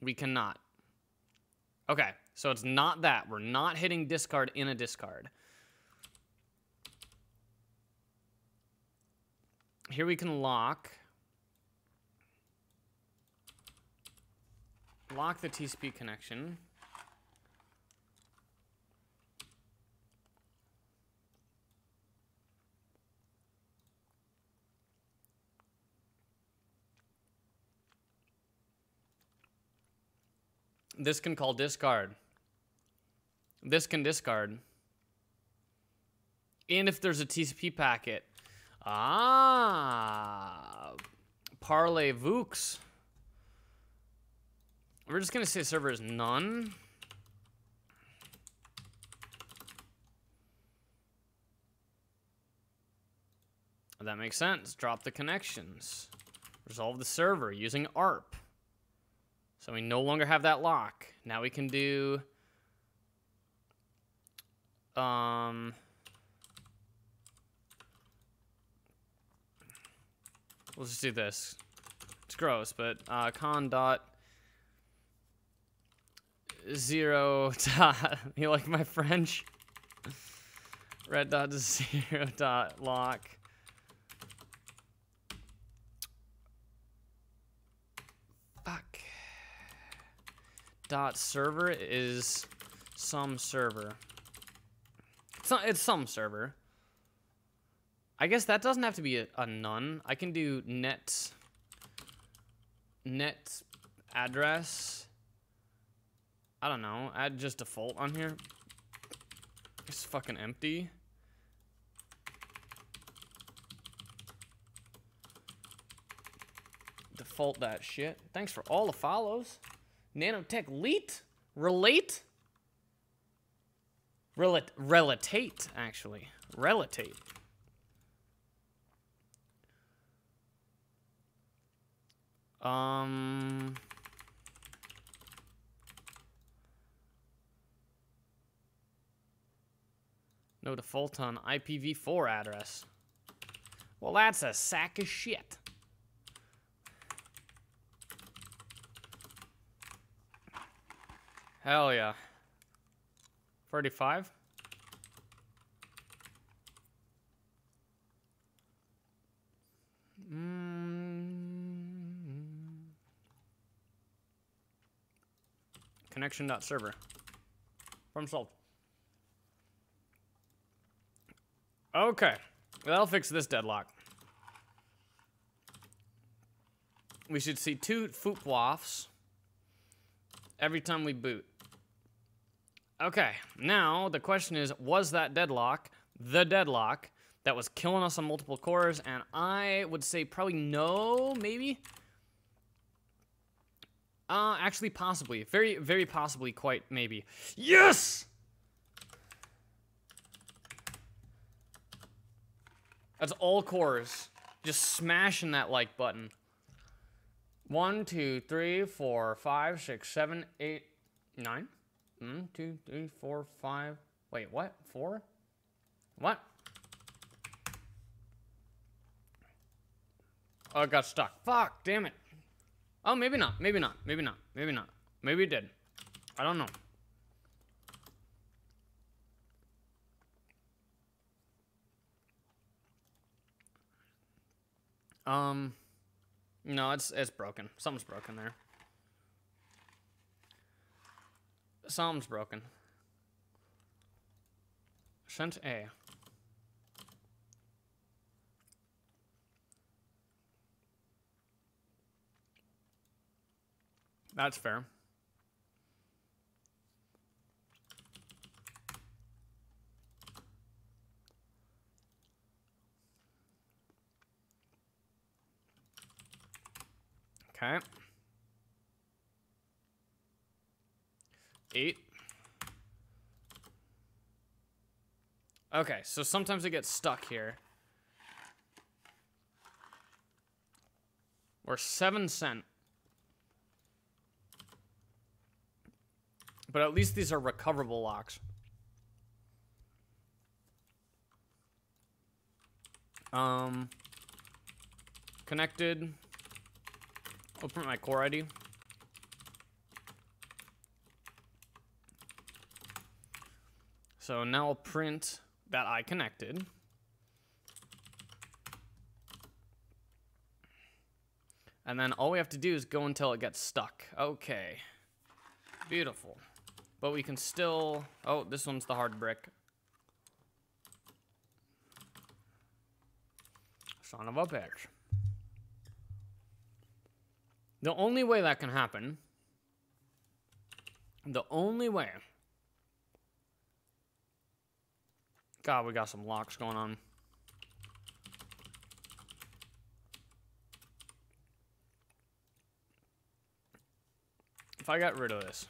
We cannot. Okay, so it's not that. We're not hitting discard in a discard. Here we can lock. Lock the TCP connection. This can call discard. This can discard. And if there's a TCP packet. Ah. Parlay Vooks. We're just going to say server is none. That makes sense. Drop the connections. Resolve the server using ARP. So we no longer have that lock. Now we can do... Um... We'll just do this. It's gross, but uh, con dot zero <laughs> dot. You like my French? Red dot <laughs> zero dot lock. Fuck. Dot server is some server. It's not. It's some server. I guess that doesn't have to be a, a none. I can do net net address. I don't know. Add just default on here. It's fucking empty. Default that shit. Thanks for all the follows. Nanotech leet? Relate? Relate, relatate, actually. Relatate. Um... No default on IPv4 address. Well, that's a sack of shit. Hell yeah. 35? Mm. Connection.server. From solved. Okay. That'll fix this deadlock. We should see two foop wafts every time we boot. Okay, now the question is, was that deadlock the deadlock that was killing us on multiple cores? And I would say probably no, maybe? Uh, actually, possibly. Very, very possibly, quite maybe. Yes! That's all cores. Just smashing that like button. One, two, three, four, five, six, seven, eight, nine. One, two, three, four, five. Wait, what? Four? What? Oh, it got stuck. Fuck, damn it. Oh, maybe not. Maybe not. Maybe not. Maybe not. Maybe it did. I don't know. Um, no, it's it's broken. Something's broken there. Something's broken. Sent A. That's fair. Okay. Eight. Okay, so sometimes it gets stuck here. Or seven sent. But at least these are recoverable locks. Um, connected. Open my core ID. So now I'll print that I connected. And then all we have to do is go until it gets stuck. Okay. Beautiful. But we can still... Oh, this one's the hard brick. Son of a bitch. The only way that can happen, the only way. God, we got some locks going on. If I got rid of this.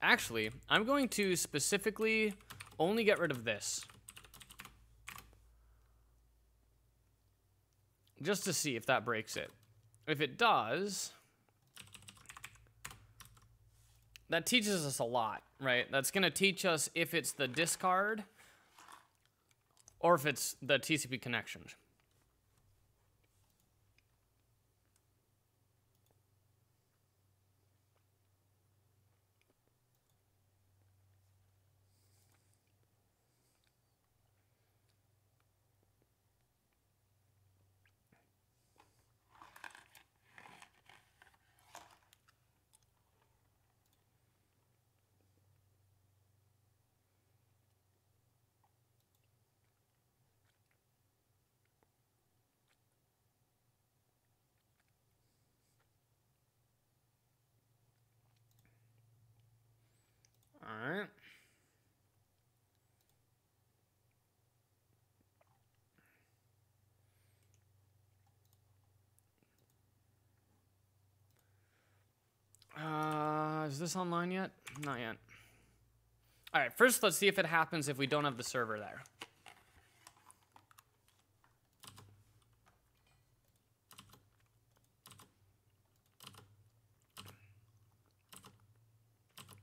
Actually, I'm going to specifically only get rid of this. Just to see if that breaks it. If it does, that teaches us a lot, right? That's going to teach us if it's the discard or if it's the TCP connections. Alright. Uh, is this online yet? Not yet. Alright, first let's see if it happens if we don't have the server there.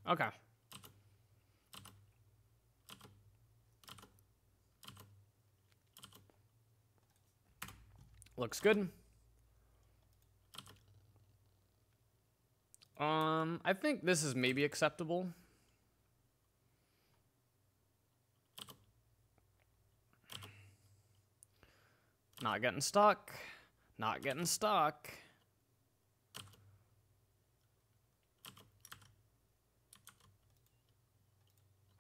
Okay. Looks good. Um, I think this is maybe acceptable. Not getting stuck. Not getting stuck.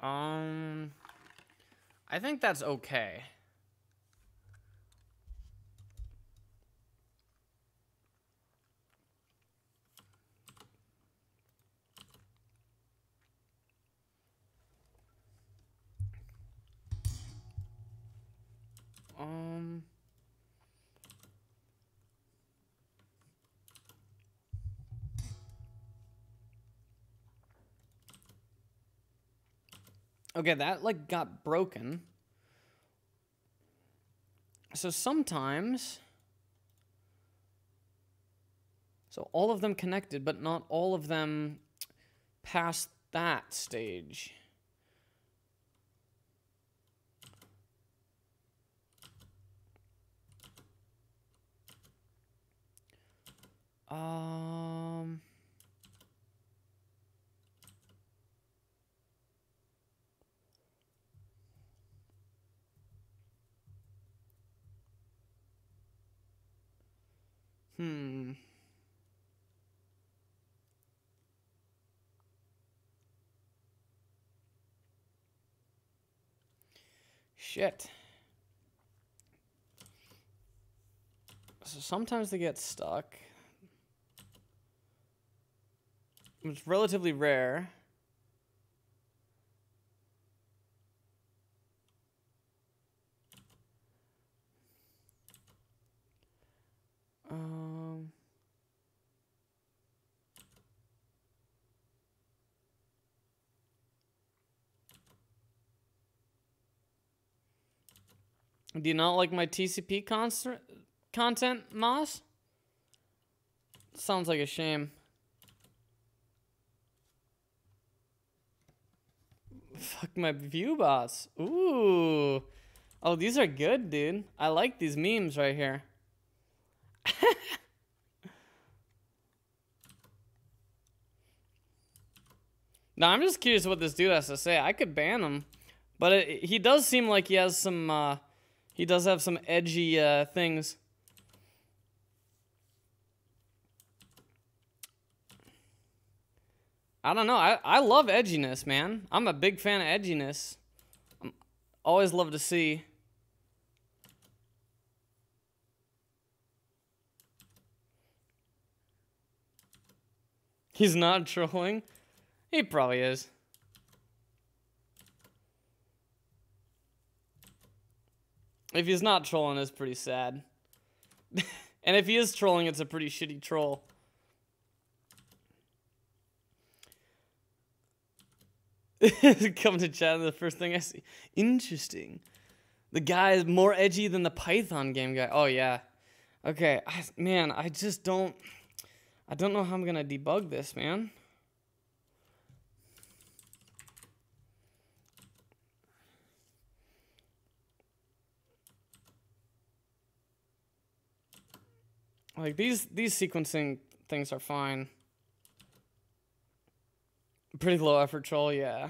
Um, I think that's okay. Um. Okay, that like got broken. So sometimes So all of them connected, but not all of them past that stage. Um Hmm. Shit. So sometimes they get stuck. It's relatively rare. Um, do you not like my TCP content, Moss? Sounds like a shame. Fuck my view boss. Ooh. Oh, these are good, dude. I like these memes right here. <laughs> now I'm just curious what this dude has to say. I could ban him, but it, he does seem like he has some. Uh, he does have some edgy uh, things. I don't know. I, I love edginess, man. I'm a big fan of edginess. I'm always love to see. He's not <laughs> trolling. He probably is. If he's not trolling, it's pretty sad. <laughs> and if he is trolling, it's a pretty shitty troll. <laughs> Come to chat, the first thing I see. Interesting. The guy is more edgy than the Python game guy. Oh, yeah. Okay, I, man, I just don't... I don't know how I'm gonna debug this, man. Like these these sequencing things are fine. Pretty low effort troll, yeah.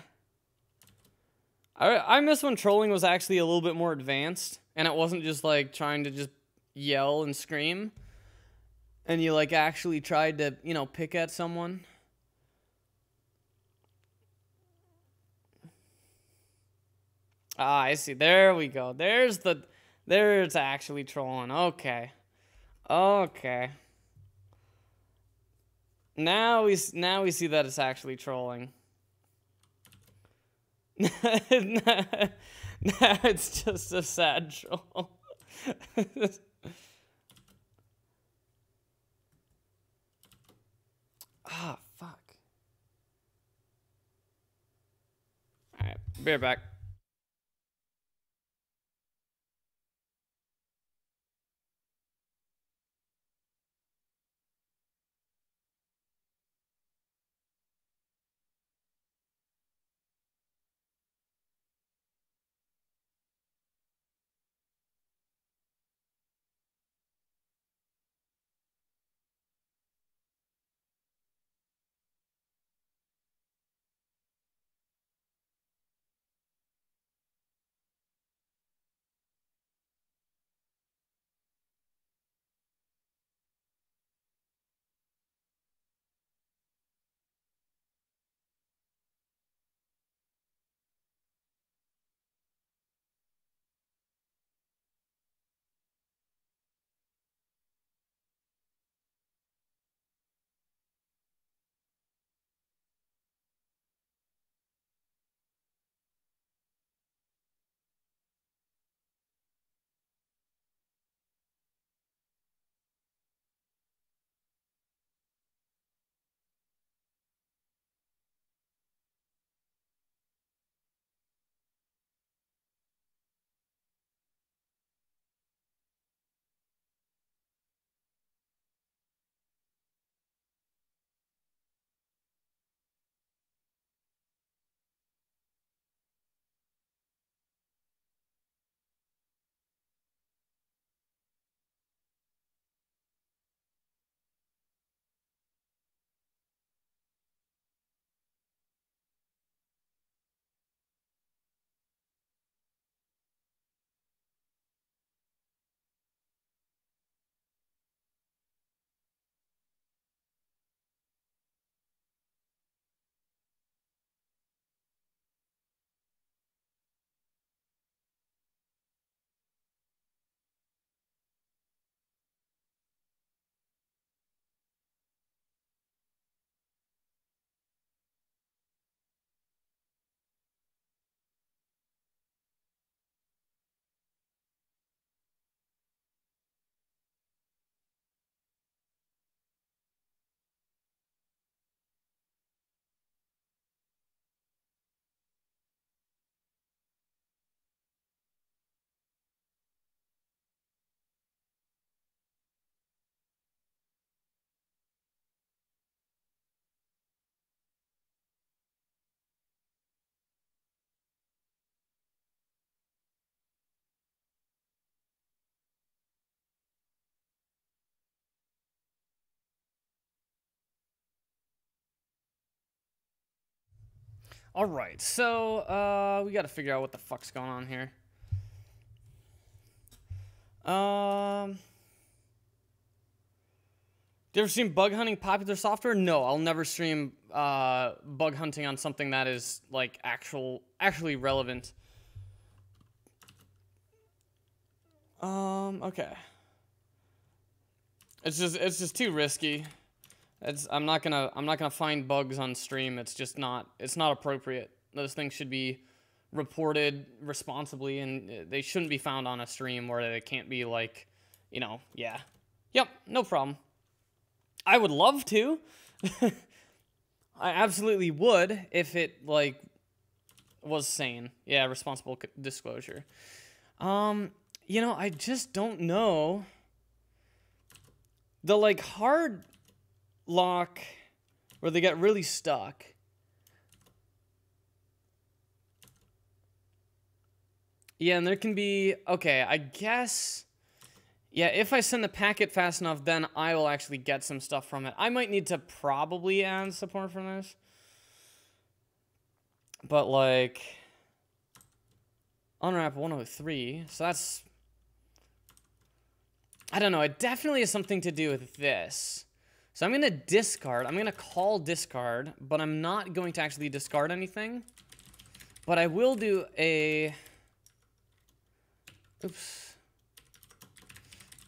I I miss when trolling was actually a little bit more advanced and it wasn't just like trying to just yell and scream and you like actually tried to, you know, pick at someone. Ah, I see. There we go. There's the there's actually trolling. Okay. Okay. Now we now we see that it's actually trolling. <laughs> now it's just a sad troll. <laughs> Ah, fuck. Alright, be right back. All right, so uh, we got to figure out what the fuck's going on here. Um, you ever stream bug hunting popular software? No, I'll never stream uh, bug hunting on something that is like actual, actually relevant. Um, okay. It's just, it's just too risky. It's, I'm not gonna I'm not gonna find bugs on stream. It's just not it's not appropriate. Those things should be reported responsibly, and uh, they shouldn't be found on a stream where they can't be like, you know, yeah, yep, no problem. I would love to. <laughs> I absolutely would if it like was sane. Yeah, responsible disclosure. Um, you know, I just don't know. The like hard lock where they get really stuck. Yeah, and there can be, okay, I guess, yeah, if I send the packet fast enough, then I will actually get some stuff from it. I might need to probably add support for this. But, like, unwrap 103, so that's, I don't know, it definitely has something to do with this. So I'm going to discard. I'm going to call discard, but I'm not going to actually discard anything. But I will do a... Oops.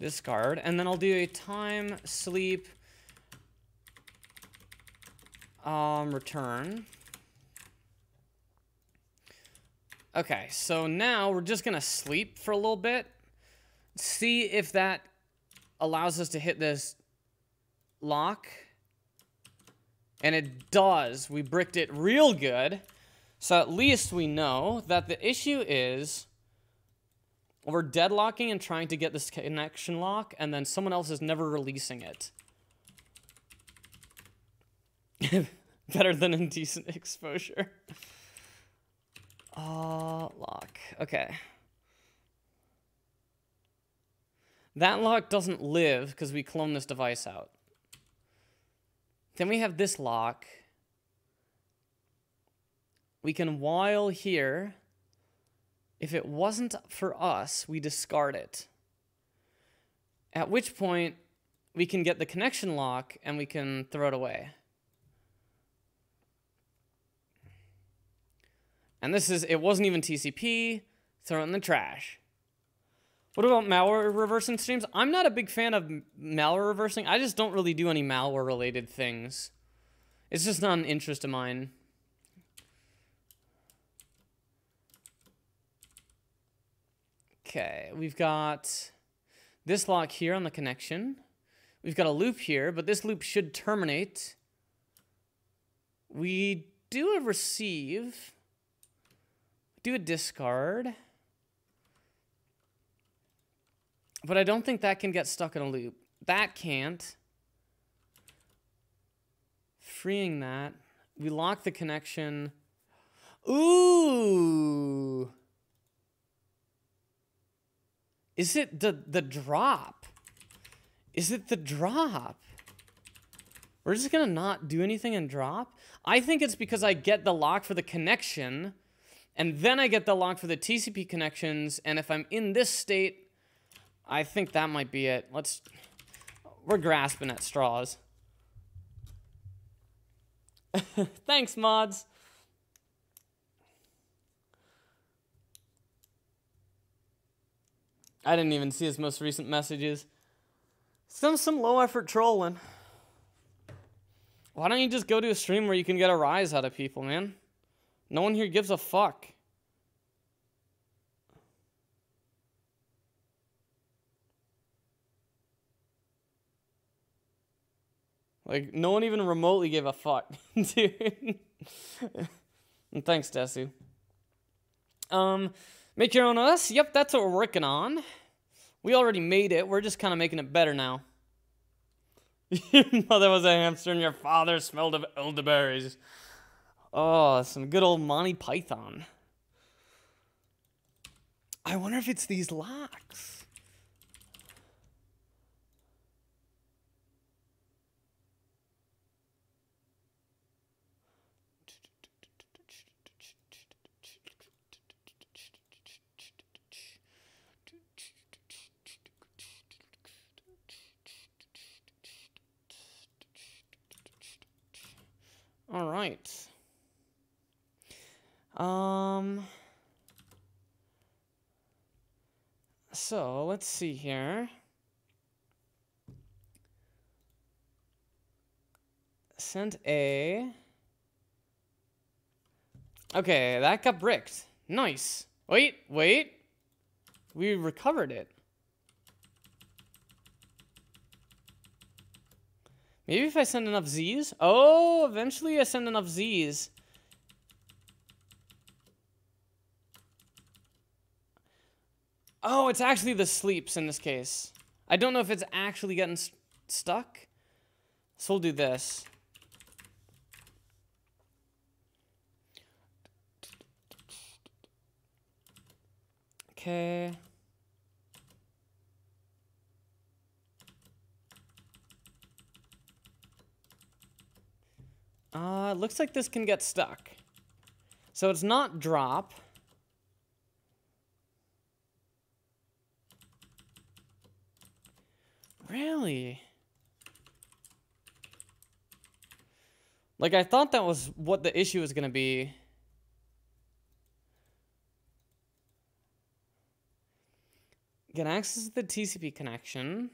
Discard. And then I'll do a time, sleep, um, return. Okay, so now we're just going to sleep for a little bit. See if that allows us to hit this lock. And it does. We bricked it real good. So at least we know that the issue is we're deadlocking and trying to get this connection lock, and then someone else is never releasing it. <laughs> Better than indecent <laughs> exposure. Uh, lock. Okay. That lock doesn't live because we cloned this device out. Then we have this lock. We can while here. If it wasn't for us, we discard it. At which point, we can get the connection lock and we can throw it away. And this is, it wasn't even TCP, throw it in the trash. What about malware reversing streams? I'm not a big fan of malware reversing. I just don't really do any malware related things. It's just not an interest of mine. Okay, we've got this lock here on the connection. We've got a loop here, but this loop should terminate. We do a receive, do a discard. But I don't think that can get stuck in a loop. That can't. Freeing that. We lock the connection. Ooh. Is it the, the drop? Is it the drop? We're just gonna not do anything and drop? I think it's because I get the lock for the connection, and then I get the lock for the TCP connections, and if I'm in this state, I think that might be it. Let's... We're grasping at straws. <laughs> Thanks, mods. I didn't even see his most recent messages. Some some low effort trolling. Why don't you just go to a stream where you can get a rise out of people, man? No one here gives a fuck. Like, no one even remotely gave a fuck, <laughs> dude. and thanks, Desu. Um, make your own us? Yep, that's what we're working on. We already made it. We're just kind of making it better now. your <laughs> mother was a hamster and your father smelled of elderberries. Oh, some good old Monty Python. I wonder if it's these locks. All right. Um. So let's see here. Sent A. Okay, that got bricked. Nice. Wait, wait. We recovered it. Maybe if I send enough Z's? Oh, eventually I send enough Z's. Oh, it's actually the sleeps in this case. I don't know if it's actually getting st stuck. So we'll do this. Okay. Uh, looks like this can get stuck. So it's not drop. Really? Like, I thought that was what the issue was going to be. Get access to the TCP connection.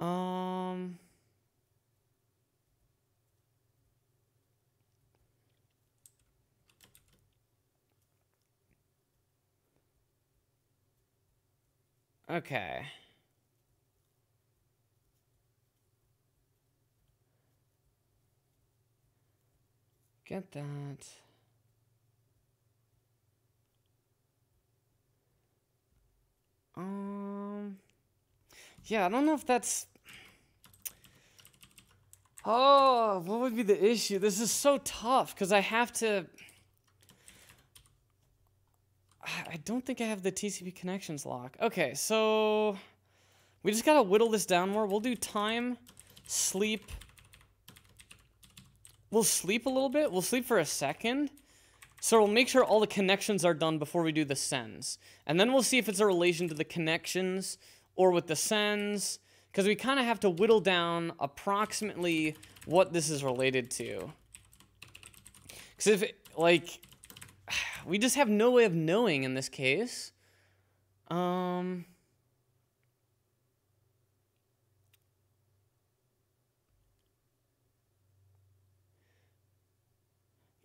Um... Okay. Get that. Um, yeah, I don't know if that's. Oh, what would be the issue? This is so tough because I have to. I don't think I have the TCP connections lock. Okay, so we just gotta whittle this down more. We'll do time, sleep. We'll sleep a little bit. We'll sleep for a second. So we'll make sure all the connections are done before we do the sends. And then we'll see if it's a relation to the connections or with the sends. Because we kind of have to whittle down approximately what this is related to. Because if, it, like, we just have no way of knowing in this case. Um...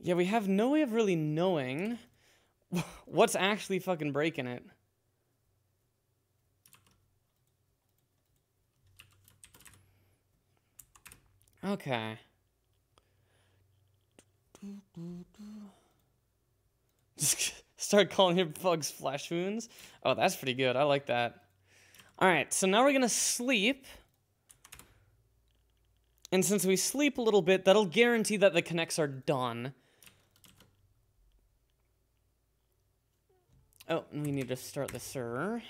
Yeah, we have no way of really knowing <laughs> what's actually fucking breaking it. Okay. Just <laughs> start calling your bugs flash wounds. Oh, that's pretty good. I like that. All right, so now we're gonna sleep. And since we sleep a little bit, that'll guarantee that the connects are done. Oh, we need to start the server.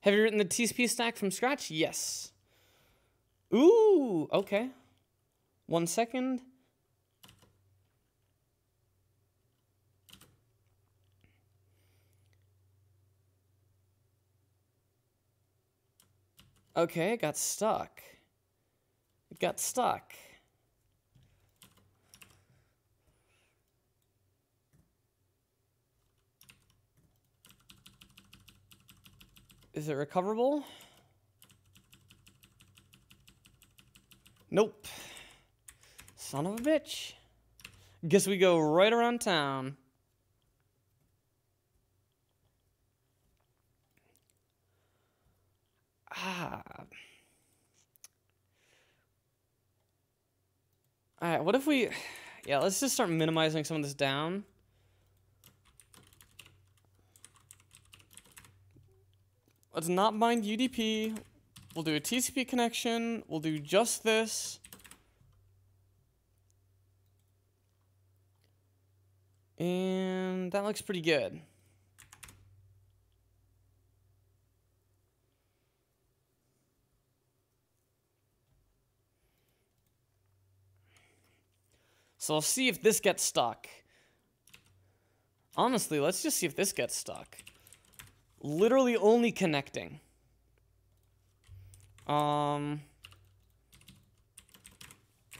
Have you written the TCP stack from scratch? Yes. Ooh, okay. One second. Okay, it got stuck. It got stuck. Is it recoverable? Nope. Son of a bitch. Guess we go right around town. Alright, what if we... Yeah, let's just start minimizing some of this down. Let's not bind UDP. We'll do a TCP connection. We'll do just this. And that looks pretty good. So I'll see if this gets stuck. Honestly, let's just see if this gets stuck literally only connecting. Um,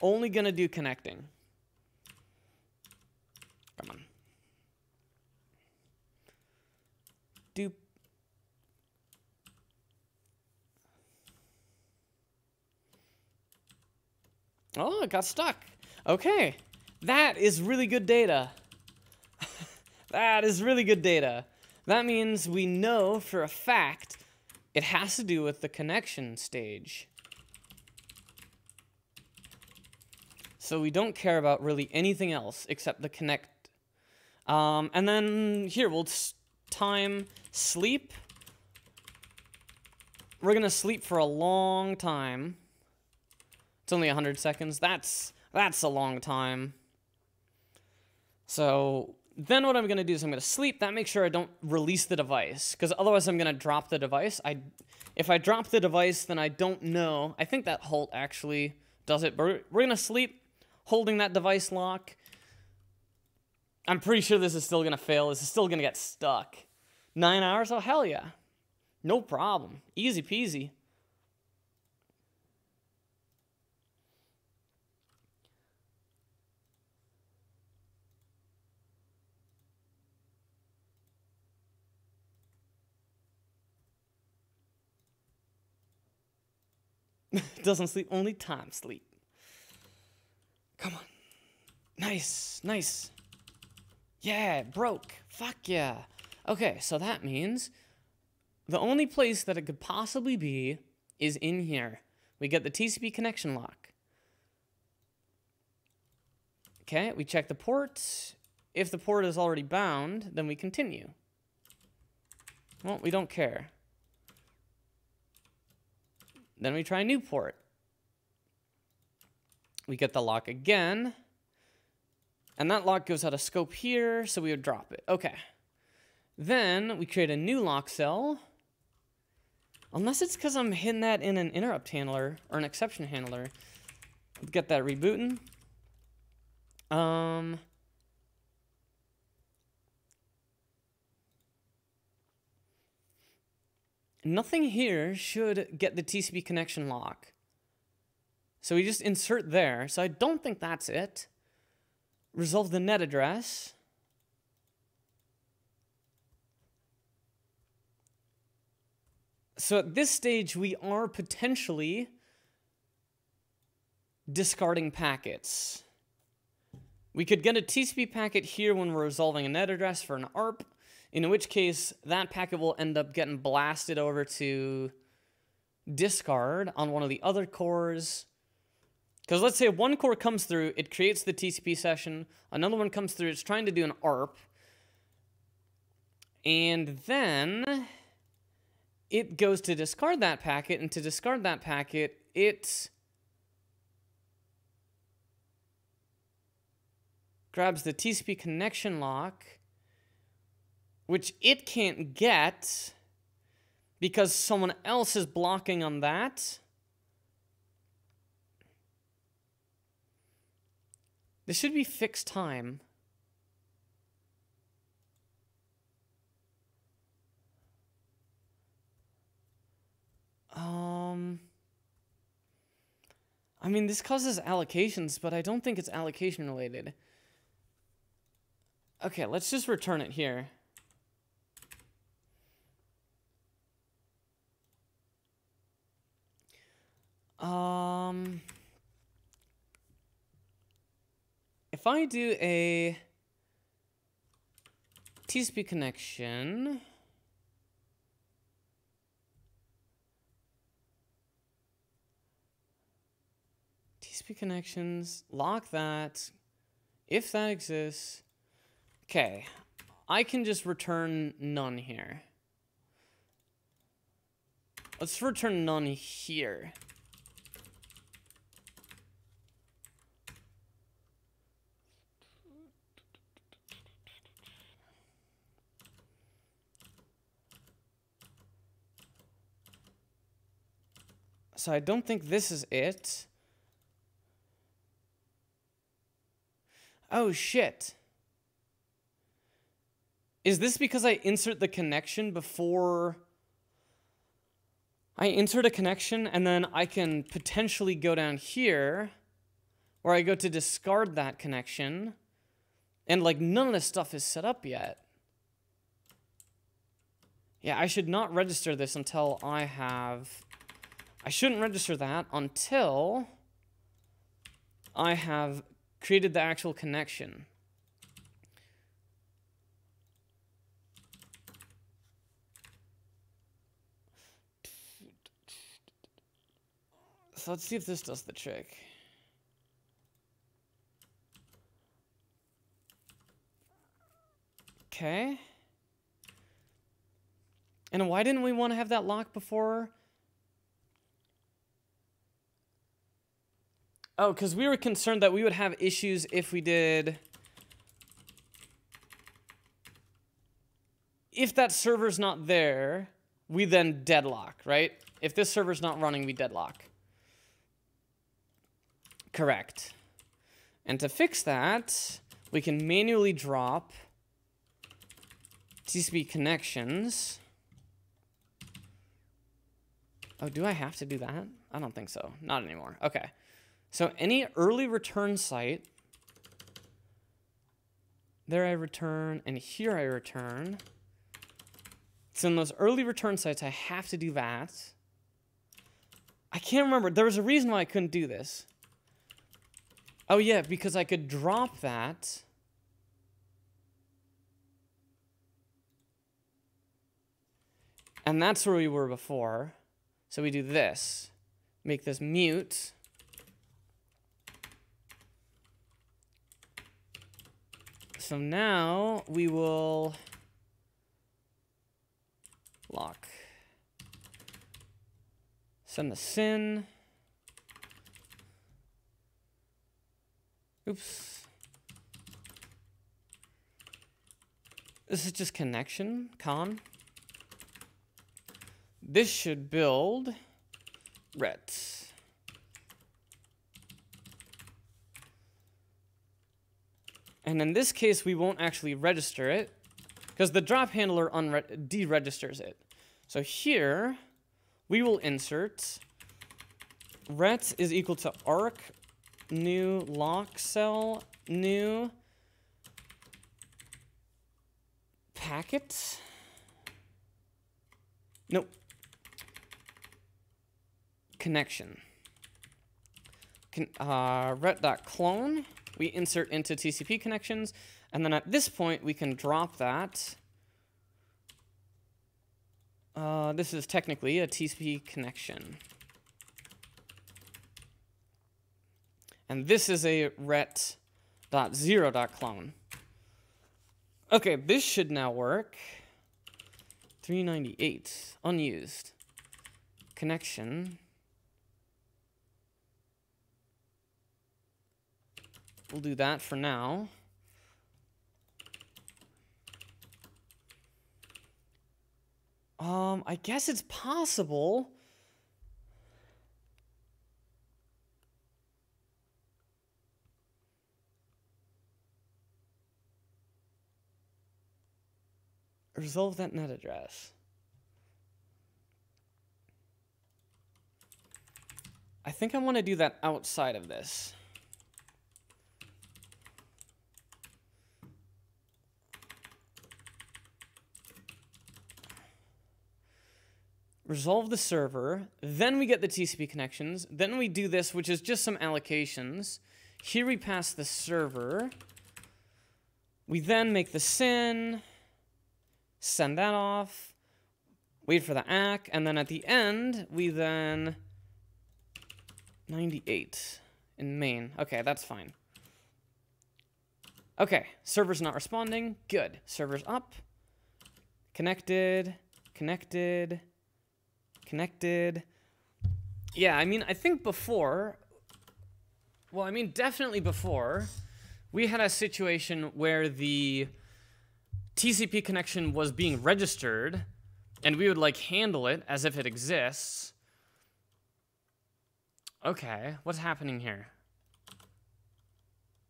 only gonna do connecting. Come on. Doop. Oh, it got stuck. Okay. That is really good data. <laughs> that is really good data. That means we know for a fact it has to do with the connection stage. So we don't care about really anything else except the connect. Um, and then here, we'll time sleep. We're gonna sleep for a long time. It's only 100 seconds. That's, that's a long time. So then what I'm going to do is I'm going to sleep. That makes sure I don't release the device. Because otherwise I'm going to drop the device. I, If I drop the device, then I don't know. I think that halt actually does it. But we're, we're going to sleep holding that device lock. I'm pretty sure this is still going to fail. This is still going to get stuck. Nine hours? Oh, hell yeah. No problem. Easy peasy. <laughs> Doesn't sleep, only time sleep. Come on. Nice, nice. Yeah, broke. Fuck yeah. Okay, so that means the only place that it could possibly be is in here. We get the TCP connection lock. Okay, we check the port. If the port is already bound, then we continue. Well, we don't care. Then we try a new port. We get the lock again. And that lock goes out of scope here, so we would drop it. Okay. Then we create a new lock cell. Unless it's because I'm hitting that in an interrupt handler or an exception handler. Get that rebooting. Um, nothing here should get the TCP connection lock. So we just insert there. So I don't think that's it. Resolve the net address. So at this stage, we are potentially discarding packets. We could get a TCP packet here when we're resolving a net address for an ARP, in which case that packet will end up getting blasted over to discard on one of the other cores. Because let's say one core comes through, it creates the TCP session, another one comes through, it's trying to do an ARP, and then it goes to discard that packet, and to discard that packet, it grabs the TCP connection lock which it can't get because someone else is blocking on that. This should be fixed time. Um, I mean, this causes allocations, but I don't think it's allocation related. Okay, let's just return it here. Um, if I do a TCP connection, TCP connections, lock that. If that exists, okay, I can just return none here. Let's return none here. So I don't think this is it. Oh, shit. Is this because I insert the connection before... I insert a connection and then I can potentially go down here where I go to discard that connection and like none of this stuff is set up yet. Yeah, I should not register this until I have... I shouldn't register that until I have created the actual connection. So let's see if this does the trick. Okay. And why didn't we want to have that lock before? Oh, because we were concerned that we would have issues if we did... If that server's not there, we then deadlock, right? If this server's not running, we deadlock. Correct. And to fix that, we can manually drop TCP connections. Oh, do I have to do that? I don't think so. Not anymore. Okay. So any early return site, there I return, and here I return. So in those early return sites, I have to do that. I can't remember. There was a reason why I couldn't do this. Oh yeah, because I could drop that. And that's where we were before. So we do this. Make this mut. So now we will lock. Send the SYN. Oops. This is just connection, con. This should build ret. And in this case, we won't actually register it because the drop handler deregisters it. So here, we will insert ret is equal to arc new lock cell new packet. Nope. Connection. Con uh, ret.clone we insert into TCP connections, and then at this point we can drop that. Uh, this is technically a TCP connection. And this is a ret.0.clone. Okay, this should now work. 398, unused. Connection. We'll do that for now. Um, I guess it's possible. Resolve that net address. I think I want to do that outside of this. Resolve the server, then we get the TCP connections, then we do this, which is just some allocations. Here we pass the server. We then make the SYN, send that off, wait for the ACK, and then at the end, we then 98 in main. Okay, that's fine. Okay, server's not responding. Good. Server's up. Connected. Connected connected. Yeah, I mean, I think before, well, I mean, definitely before, we had a situation where the TCP connection was being registered, and we would, like, handle it as if it exists. Okay, what's happening here?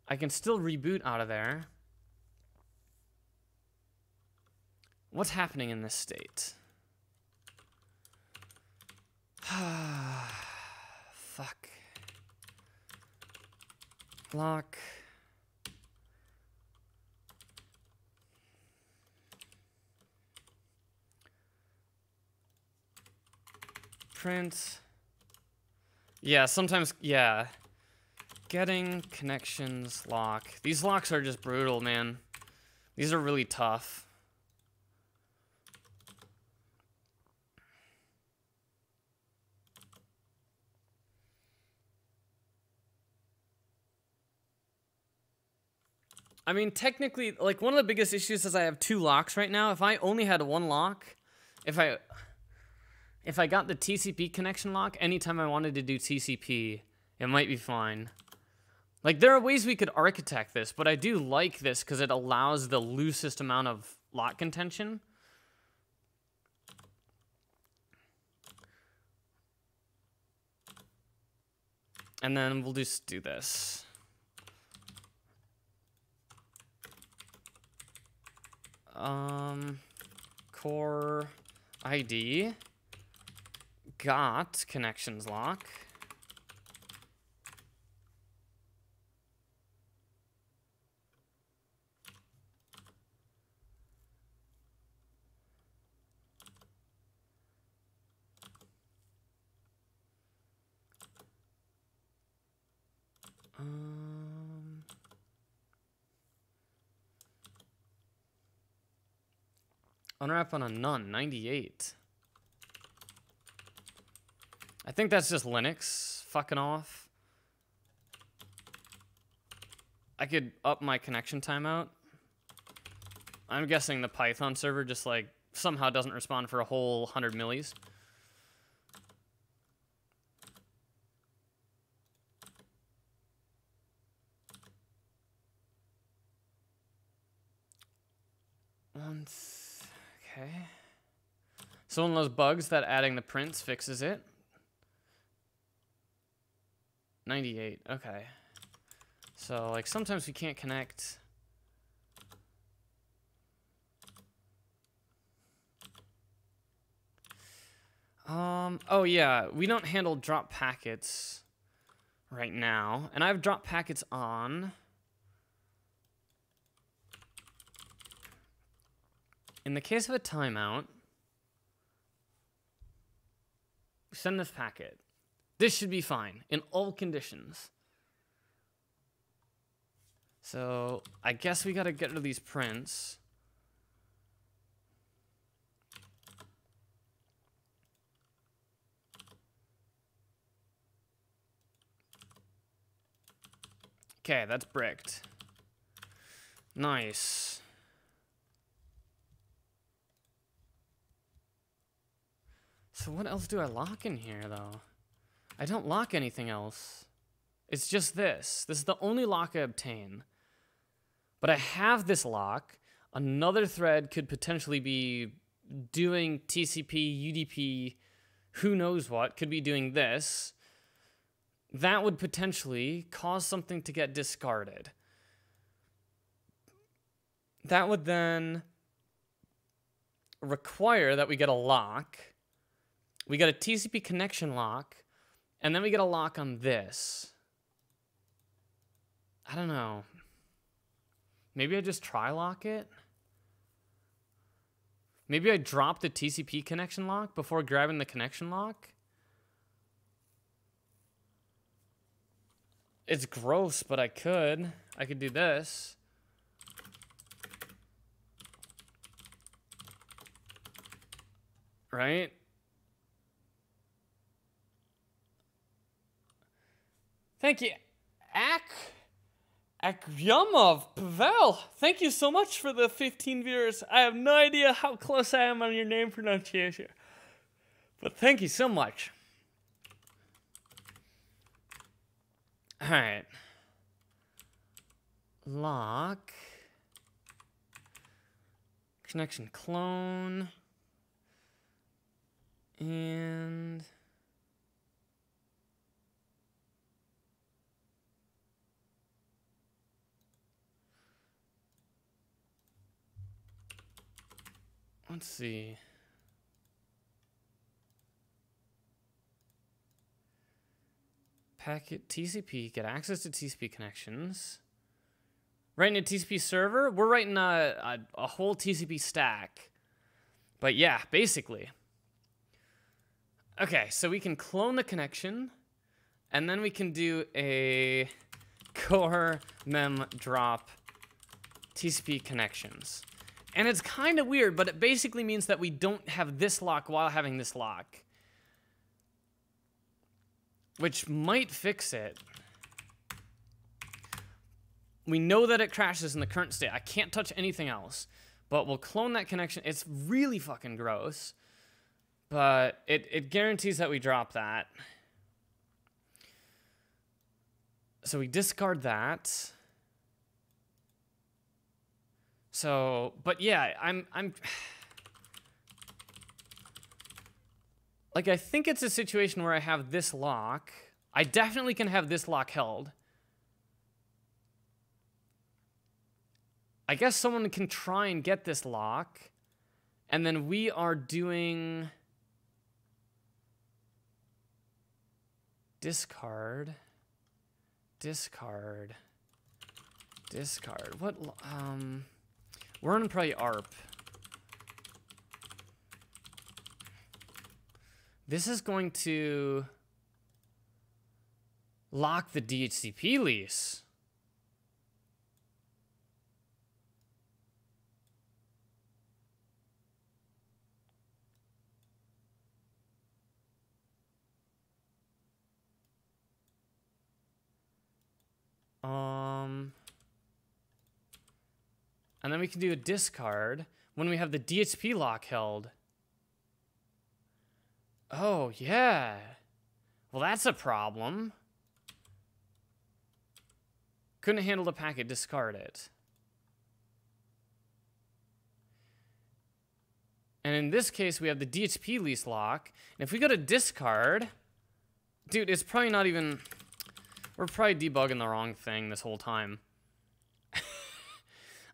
I can still reboot out of there. What's happening in this state? <sighs> Fuck. Lock. Print. Yeah, sometimes, yeah. Getting connections lock. These locks are just brutal, man. These are really tough. I mean, technically, like one of the biggest issues is I have two locks right now. If I only had one lock, if I if I got the TCP connection lock, anytime I wanted to do TCP, it might be fine. Like there are ways we could architect this, but I do like this because it allows the loosest amount of lock contention. And then we'll just do this. Um, core ID got connections lock. Unwrap on a none, 98. I think that's just Linux fucking off. I could up my connection timeout. I'm guessing the Python server just like somehow doesn't respond for a whole 100 millis. Once, okay. So one of those bugs that adding the prints fixes it. 98, okay. So, like, sometimes we can't connect. Um, oh yeah, we don't handle drop packets right now. And I have drop packets on. In the case of a timeout, send this packet. This should be fine in all conditions. So I guess we got to get rid of these prints. Okay, that's bricked. Nice. So what else do I lock in here, though? I don't lock anything else. It's just this. This is the only lock I obtain. But I have this lock. Another thread could potentially be doing TCP, UDP, who knows what, could be doing this. That would potentially cause something to get discarded. That would then require that we get a lock. We got a TCP connection lock and then we get a lock on this. I don't know. Maybe I just try lock it? Maybe I drop the TCP connection lock before grabbing the connection lock? It's gross, but I could. I could do this. Right? Thank you, Ak Akyamov Pavel. Thank you so much for the 15 viewers. I have no idea how close I am on your name pronunciation, but thank you so much. All right. Lock. Connection clone. And Let's see. packet TCP, get access to TCP connections. Writing a TCP server? We're writing a, a, a whole TCP stack. But yeah, basically. Okay, so we can clone the connection, and then we can do a <laughs> core mem drop TCP connections. And it's kind of weird, but it basically means that we don't have this lock while having this lock. Which might fix it. We know that it crashes in the current state. I can't touch anything else. But we'll clone that connection. It's really fucking gross. But it, it guarantees that we drop that. So we discard that. So, but yeah, I'm I'm like I think it's a situation where I have this lock. I definitely can have this lock held. I guess someone can try and get this lock. And then we are doing discard discard discard what um we're on probably ARP. This is going to lock the DHCP lease. Um... And then we can do a discard when we have the DHCP lock held. Oh, yeah. Well, that's a problem. Couldn't handle the packet, discard it. And in this case, we have the DHCP lease lock. And if we go to discard, dude, it's probably not even, we're probably debugging the wrong thing this whole time.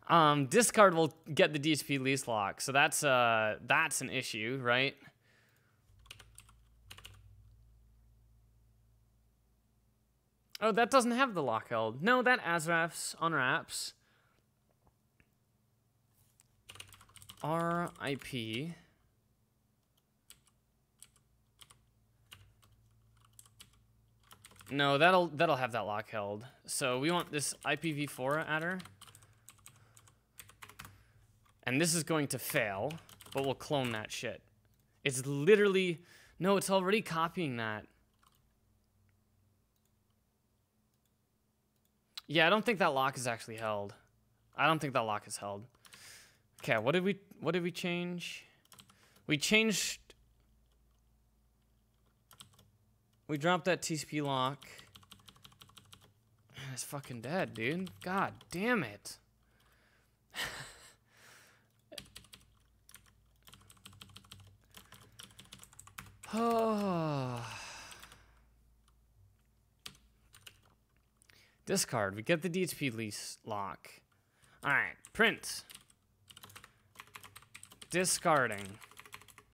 Um, discard will get the DHCP lease lock, so that's uh that's an issue, right? Oh, that doesn't have the lock held. No, that ASRAFs unwraps. RIP. No, that'll that'll have that lock held. So we want this IPv4 adder. And this is going to fail, but we'll clone that shit. It's literally, no, it's already copying that. Yeah, I don't think that lock is actually held. I don't think that lock is held. Okay, what did we, what did we change? We changed, we dropped that TCP lock. <sighs> it's fucking dead, dude. God damn it. <laughs> <sighs> Discard. We get the DHCP lease lock. All right, print. Discarding.